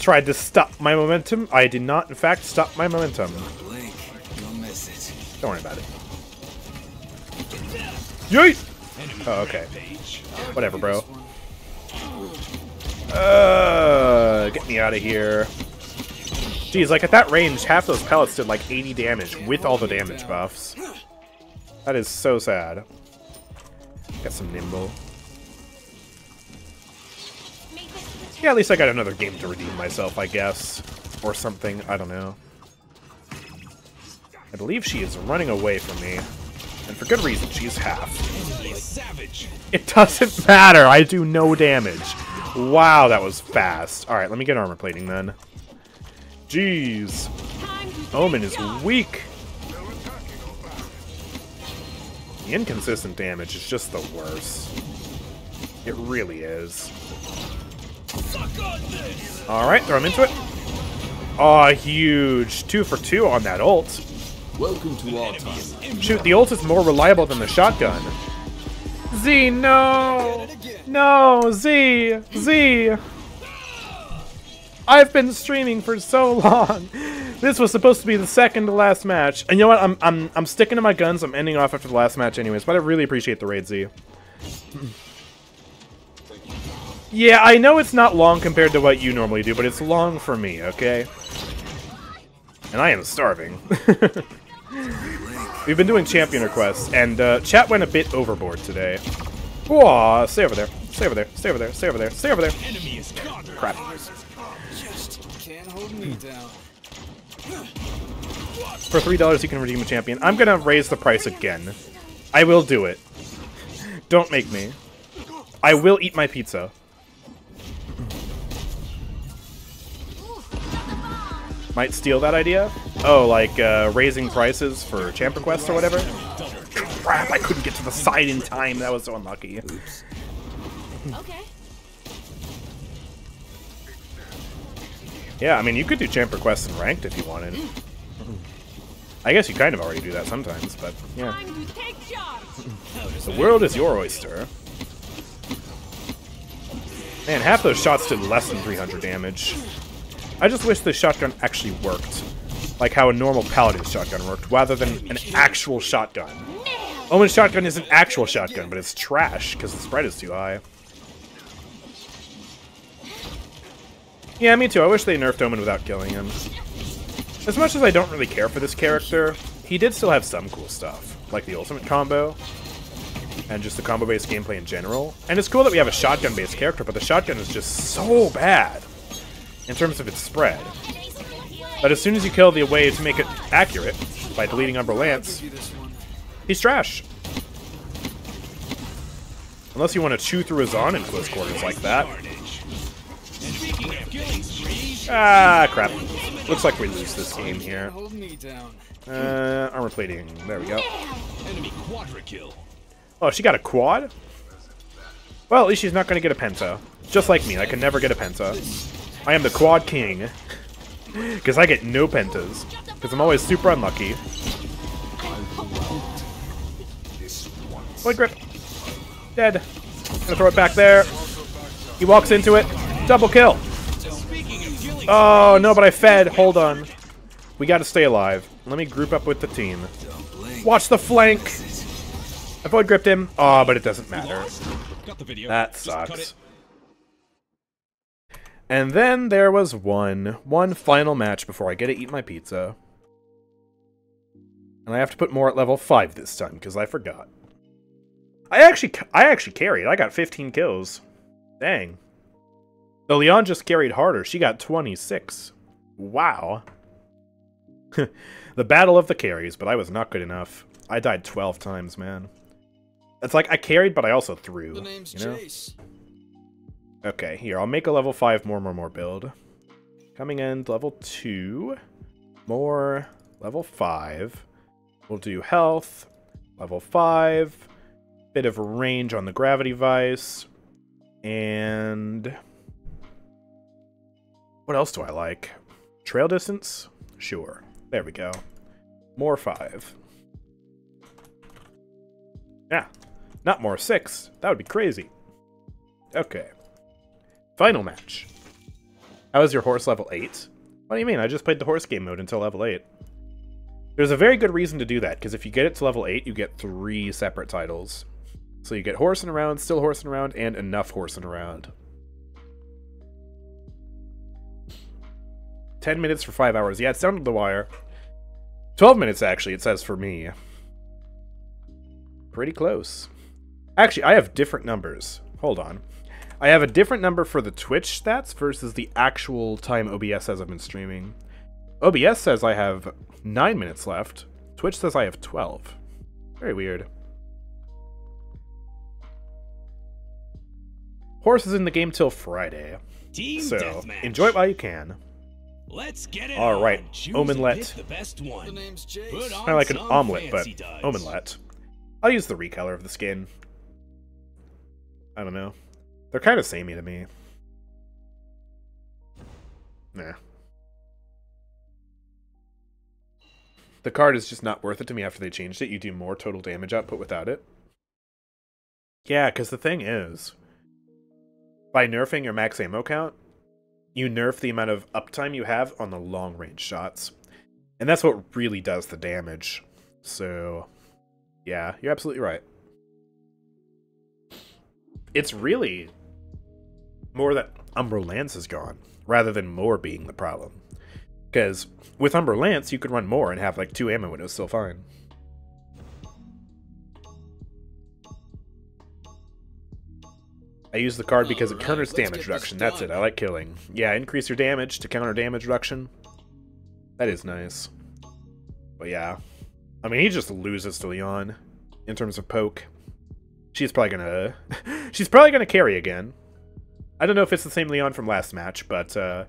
Tried to stop my momentum. I did not, in fact, stop my momentum. Don't worry about it. Yeet! Oh, okay. Whatever, bro. Uh, get me out of here. Geez, like at that range, half those pellets did like 80 damage with all the damage buffs. That is so sad. Got some nimble. Yeah, at least I got another game to redeem myself, I guess. Or something, I don't know. I believe she is running away from me. And for good reason, she's half. It doesn't matter, I do no damage. Wow, that was fast. Alright, let me get armor plating then. Jeez. Omen is weak. The inconsistent damage is just the worst. It really is. Alright, throw him into it. Aw, huge. Two for two on that ult. Welcome to our time. Shoot, the ult is more reliable than the shotgun. Z, no! No, Z! Z! I've been streaming for so long. This was supposed to be the second to last match. And you know what? I'm I'm I'm sticking to my guns. I'm ending off after the last match anyways, but I really appreciate the raid Z. Yeah, I know it's not long compared to what you normally do, but it's long for me, okay? And I am starving. We've been doing champion requests, and uh, chat went a bit overboard today. Whoa, stay over there. Stay over there. Stay over there. Stay over there. Stay over there. Crap. For three dollars, you can redeem a champion. I'm gonna raise the price again. I will do it. Don't make me. I will eat my pizza. Might steal that idea. Oh, like uh, raising prices for champ requests or whatever. Crap! I couldn't get to the side in time. That was so unlucky. Oops. Okay. Yeah, I mean, you could do champ requests in ranked if you wanted. I guess you kind of already do that sometimes, but yeah. Time to take shots. The world is your oyster. Man, half those shots did less than 300 damage. I just wish the shotgun actually worked. Like how a normal paladin shotgun worked, rather than an actual shotgun. Omen's shotgun is an actual shotgun, but it's trash, because the spread is too high. Yeah, me too. I wish they nerfed Omen without killing him. As much as I don't really care for this character, he did still have some cool stuff, like the ultimate combo, and just the combo-based gameplay in general. And it's cool that we have a shotgun-based character, but the shotgun is just so bad in terms of its spread. But as soon as you kill the way to make it accurate, by deleting Umbra Lance, he's trash. Unless you want to chew through his on in close quarters like that. Ah, crap. Looks like we lose this game here. Uh, armor plating. There we go. Oh, she got a quad? Well, at least she's not going to get a penta. Just like me, I can never get a penta. I am the quad king. Because I get no pentas. Because I'm always super unlucky. Void grip. Dead. Gonna throw it back there. He walks into it. Double kill. Oh, no, but I fed. Hold on. We gotta stay alive. Let me group up with the team. Watch the flank. I void gripped him. Oh, but it doesn't matter. Got the video. That sucks. And then there was one, one final match before I get to eat my pizza. And I have to put more at level 5 this time, because I forgot. I actually, I actually carried. I got 15 kills. Dang. The Lian just carried harder. She got 26. Wow. the battle of the carries, but I was not good enough. I died 12 times, man. It's like I carried, but I also threw. The name's you know? Jace. Okay, here, I'll make a level 5 more, more, more build. Coming in, level 2. More, level 5. We'll do health, level 5. Bit of range on the gravity vice. And... What else do I like? Trail distance? Sure. There we go. More 5. Yeah, not more 6. That would be crazy. Okay. Final match. How is your horse level 8? What do you mean? I just played the horse game mode until level 8. There's a very good reason to do that, because if you get it to level 8, you get three separate titles. So you get horsing around, still horsing around, and enough horsing around. 10 minutes for 5 hours. Yeah, down to the wire. 12 minutes, actually, it says for me. Pretty close. Actually, I have different numbers. Hold on. I have a different number for the Twitch stats versus the actual time OBS says I've been streaming. OBS says I have 9 minutes left. Twitch says I have 12. Very weird. Horse is in the game till Friday. Team So, deathmatch. enjoy it while you can. Let's get it All on. omelet. The best one. name's Jace. Kind of like an omelet, but fancy omelet. I'll use the recolor of the skin. I don't know. They're kind of samey to me. Nah. The card is just not worth it to me after they changed it. You do more total damage output without it. Yeah, because the thing is, by nerfing your max ammo count, you nerf the amount of uptime you have on the long range shots. And that's what really does the damage. So, yeah, you're absolutely right. It's really more that Umbrolance is gone, rather than more being the problem. Because with Umbrolance, you could run more and have like two ammo windows still fine. I use the card because it counters damage reduction. That's it. I like killing. Yeah, increase your damage to counter damage reduction. That is nice. But yeah. I mean, he just loses to Lian in terms of poke. She's probably gonna... she's probably gonna carry again. I don't know if it's the same Lian from last match, but uh,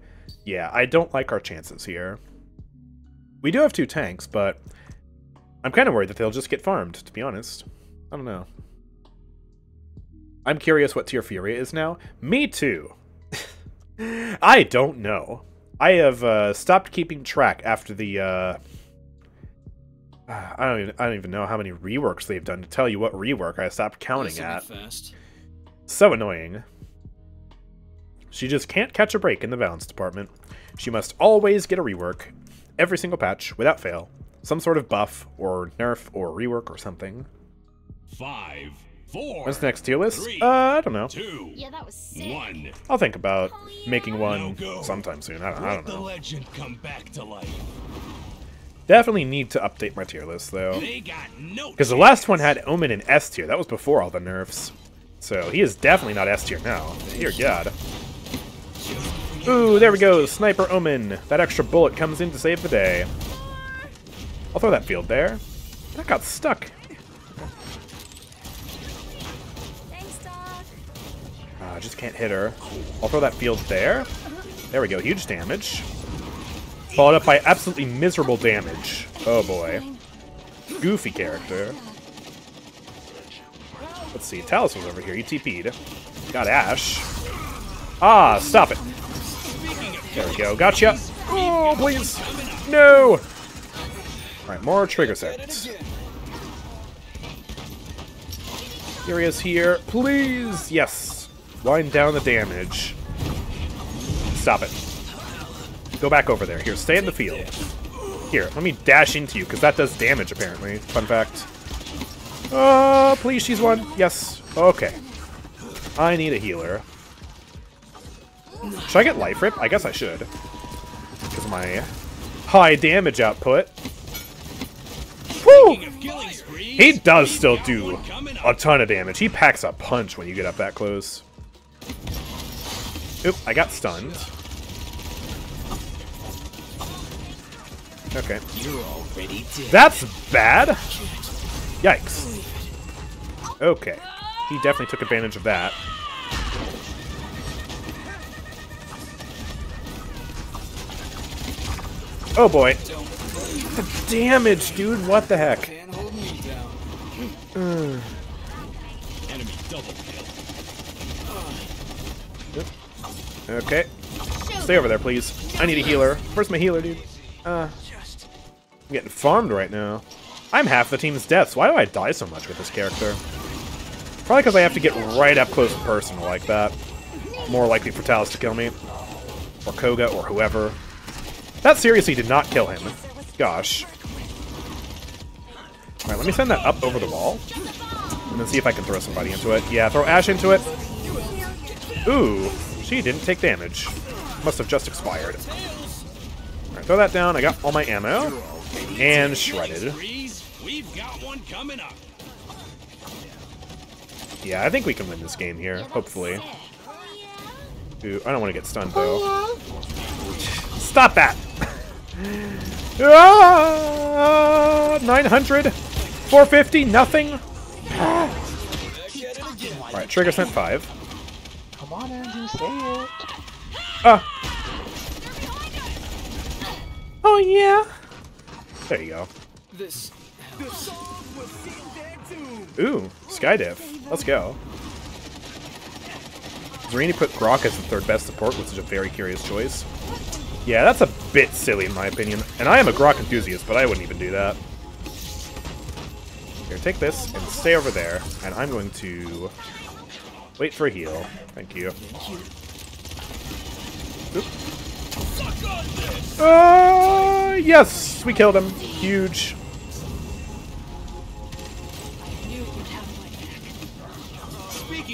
yeah, I don't like our chances here. We do have two tanks, but I'm kind of worried that they'll just get farmed, to be honest. I don't know. I'm curious what tier Fury is now. Me too. I don't know. I have uh, stopped keeping track after the. Uh, I don't. Even, I don't even know how many reworks they've done to tell you what rework I stopped counting at. Fast. So annoying. She just can't catch a break in the balance department. She must always get a rework, every single patch, without fail. Some sort of buff, or nerf, or rework, or something. Five, four, What's the next tier list? three, Uh, I don't know. two, Yeah, that was sick. one. I'll think about making No one go. sometime soon. I don't, I Let don't the know. legend come back to life. Definitely need to update my tier list, though. They got no Because the last one had Omen in S tier. That was before all the nerfs. So he is definitely not S tier now. Dear God. Ooh, there we go. Sniper Omen. That extra bullet comes in to save the day. I'll throw that field there. That got stuck. Thanks, dog. Ah, I just can't hit her. I'll throw that field there. There we go. Huge damage. Followed up by absolutely miserable damage. Oh boy. Goofy character. Let's see. Talus was over here. He TP'd. Got Ash. Ah, stop it. There we go. Gotcha. Oh, please. No. Alright, more trigger sets. Here he is here. Please. Yes. Wind down the damage. Stop it. Go back over there. Here, stay in the field. Here, let me dash into you, because that does damage, apparently. Fun fact. Oh, please, she's one. Yes. Okay. I need a healer. Should I get life rip? I guess I should. Because of my high damage output. Woo! He does still do a ton of damage. He packs a punch when you get up that close. Oop, I got stunned. Okay. That's bad. Yikes. Okay. He definitely took advantage of that. Oh boy. The damage, dude. What the heck? Kill. Okay. Stay over there, please. I need a healer. Where's my healer, dude? Uh, I'm getting farmed right now. I'm half the team's deaths. Why do I die so much with this character? Probably because I have to get right up close and personal like that. More likely for Talus to kill me. Or Koga, or whoever. That seriously did not kill him. Gosh. Alright, let me send that up over the wall. And then see if I can throw somebody into it. Yeah, throw Ash into it. Ooh, she didn't take damage. Must have just expired. Alright, throw that down. I got all my ammo. And shredded. Yeah, I think we can win this game here, hopefully. Ooh, I don't want to get stunned, though. Stop that! ah, 900? 450? Nothing? Alright, trigger sent 5. Come on, Andrew, say it. Ah! Oh, yeah? There you go. This. Ooh, Skydiff. Let's go. Zarini put Grohk as the third best support, which is a very curious choice. Yeah, that's a bit silly in my opinion. And I am a Grohk enthusiast, but I wouldn't even do that. Here, take this and stay over there. And I'm going to wait for a heal. Thank you. Oop. Uh, yes, we killed him. Huge.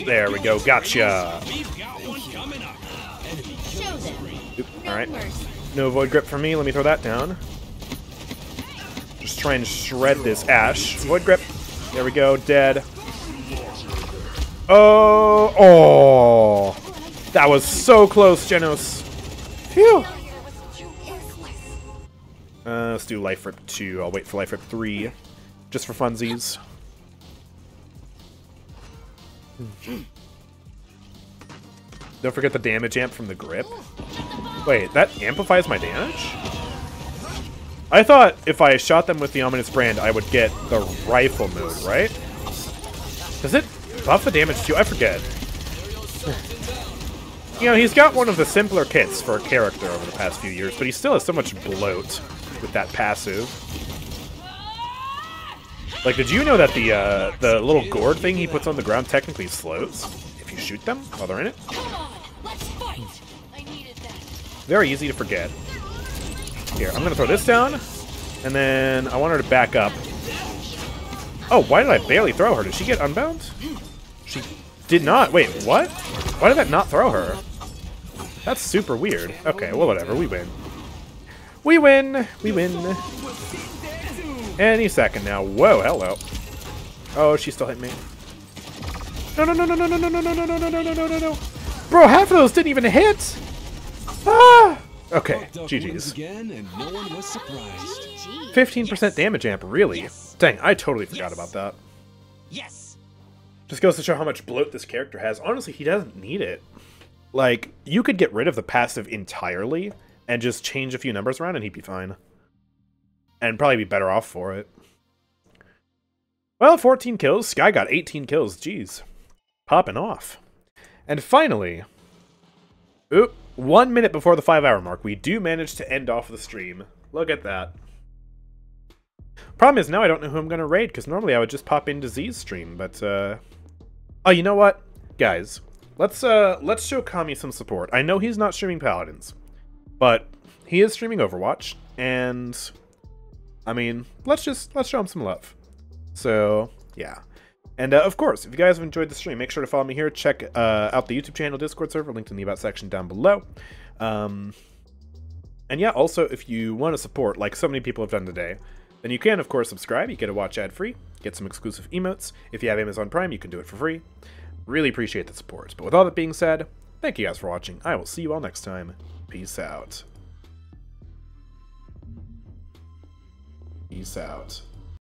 There we go. Gotcha. Alright. No void grip for me. Let me throw that down. Just try and shred this ash. Void grip. There we go. Dead. Oh, oh. That was so close, Jenos. Phew. Uh, let's do Life Rip 2. I'll wait for Life Rip 3. Just for funsies. Don't forget the damage amp from the grip. Wait, that amplifies my damage? I thought if I shot them with the Ominous Brand, I would get the rifle mode, right? Does it buff the damage too? I forget. You know, he's got one of the simpler kits for a character over the past few years, but he still has so much bloat with that passive. Like, did you know that the uh, the little gourd thing he puts on the ground technically slows if you shoot them while they're in it? Very easy to forget. Here, I'm gonna throw this down, and then I want her to back up. Oh, why did I barely throw her? Did she get unbound? She did not. Wait, what? Why did that not throw her? That's super weird. Okay, well, whatever. We win. We win. We win. Any second now. Whoa, hello. Oh, she still hit me. No, no, no, no, no, no, no, no, no, no, no, no, no, no, no, no. Bro, half of those didn't even hit. Ah. Okay, GG's. No one was surprised. 15% damage amp, really? Dang, I totally forgot about that. Yes. Just goes to show how much bloat this character has. Honestly, he doesn't need it. Like, you could get rid of the passive entirely and just change a few numbers around and he'd be fine. And probably be better off for it. Well, 14 kills. Skye got 18 kills. Jeez. Popping off. And finally, oop, one minute before the five hour mark, we do manage to end off the stream. Look at that. Problem is, now I don't know who I'm going to raid, because normally I would just pop into Z's stream, but, uh... Oh, you know what? Guys, let's, uh, let's show Kami some support. I know he's not streaming Paladins, but he is streaming Overwatch, and... I mean, let's just, let's show him some love. So, yeah. And, uh, of course, if you guys have enjoyed the stream, make sure to follow me here. Check uh, out the YouTube channel, Discord server, linked in the About section down below. Um, and yeah, also, if you want to support, like so many people have done today, then you can, of course, subscribe. You get a watch ad-free, get some exclusive emotes. If you have Amazon Prime, you can do it for free. Really appreciate the support. But with all that being said, thank you guys for watching. I will see you all next time. Peace out. Peace out.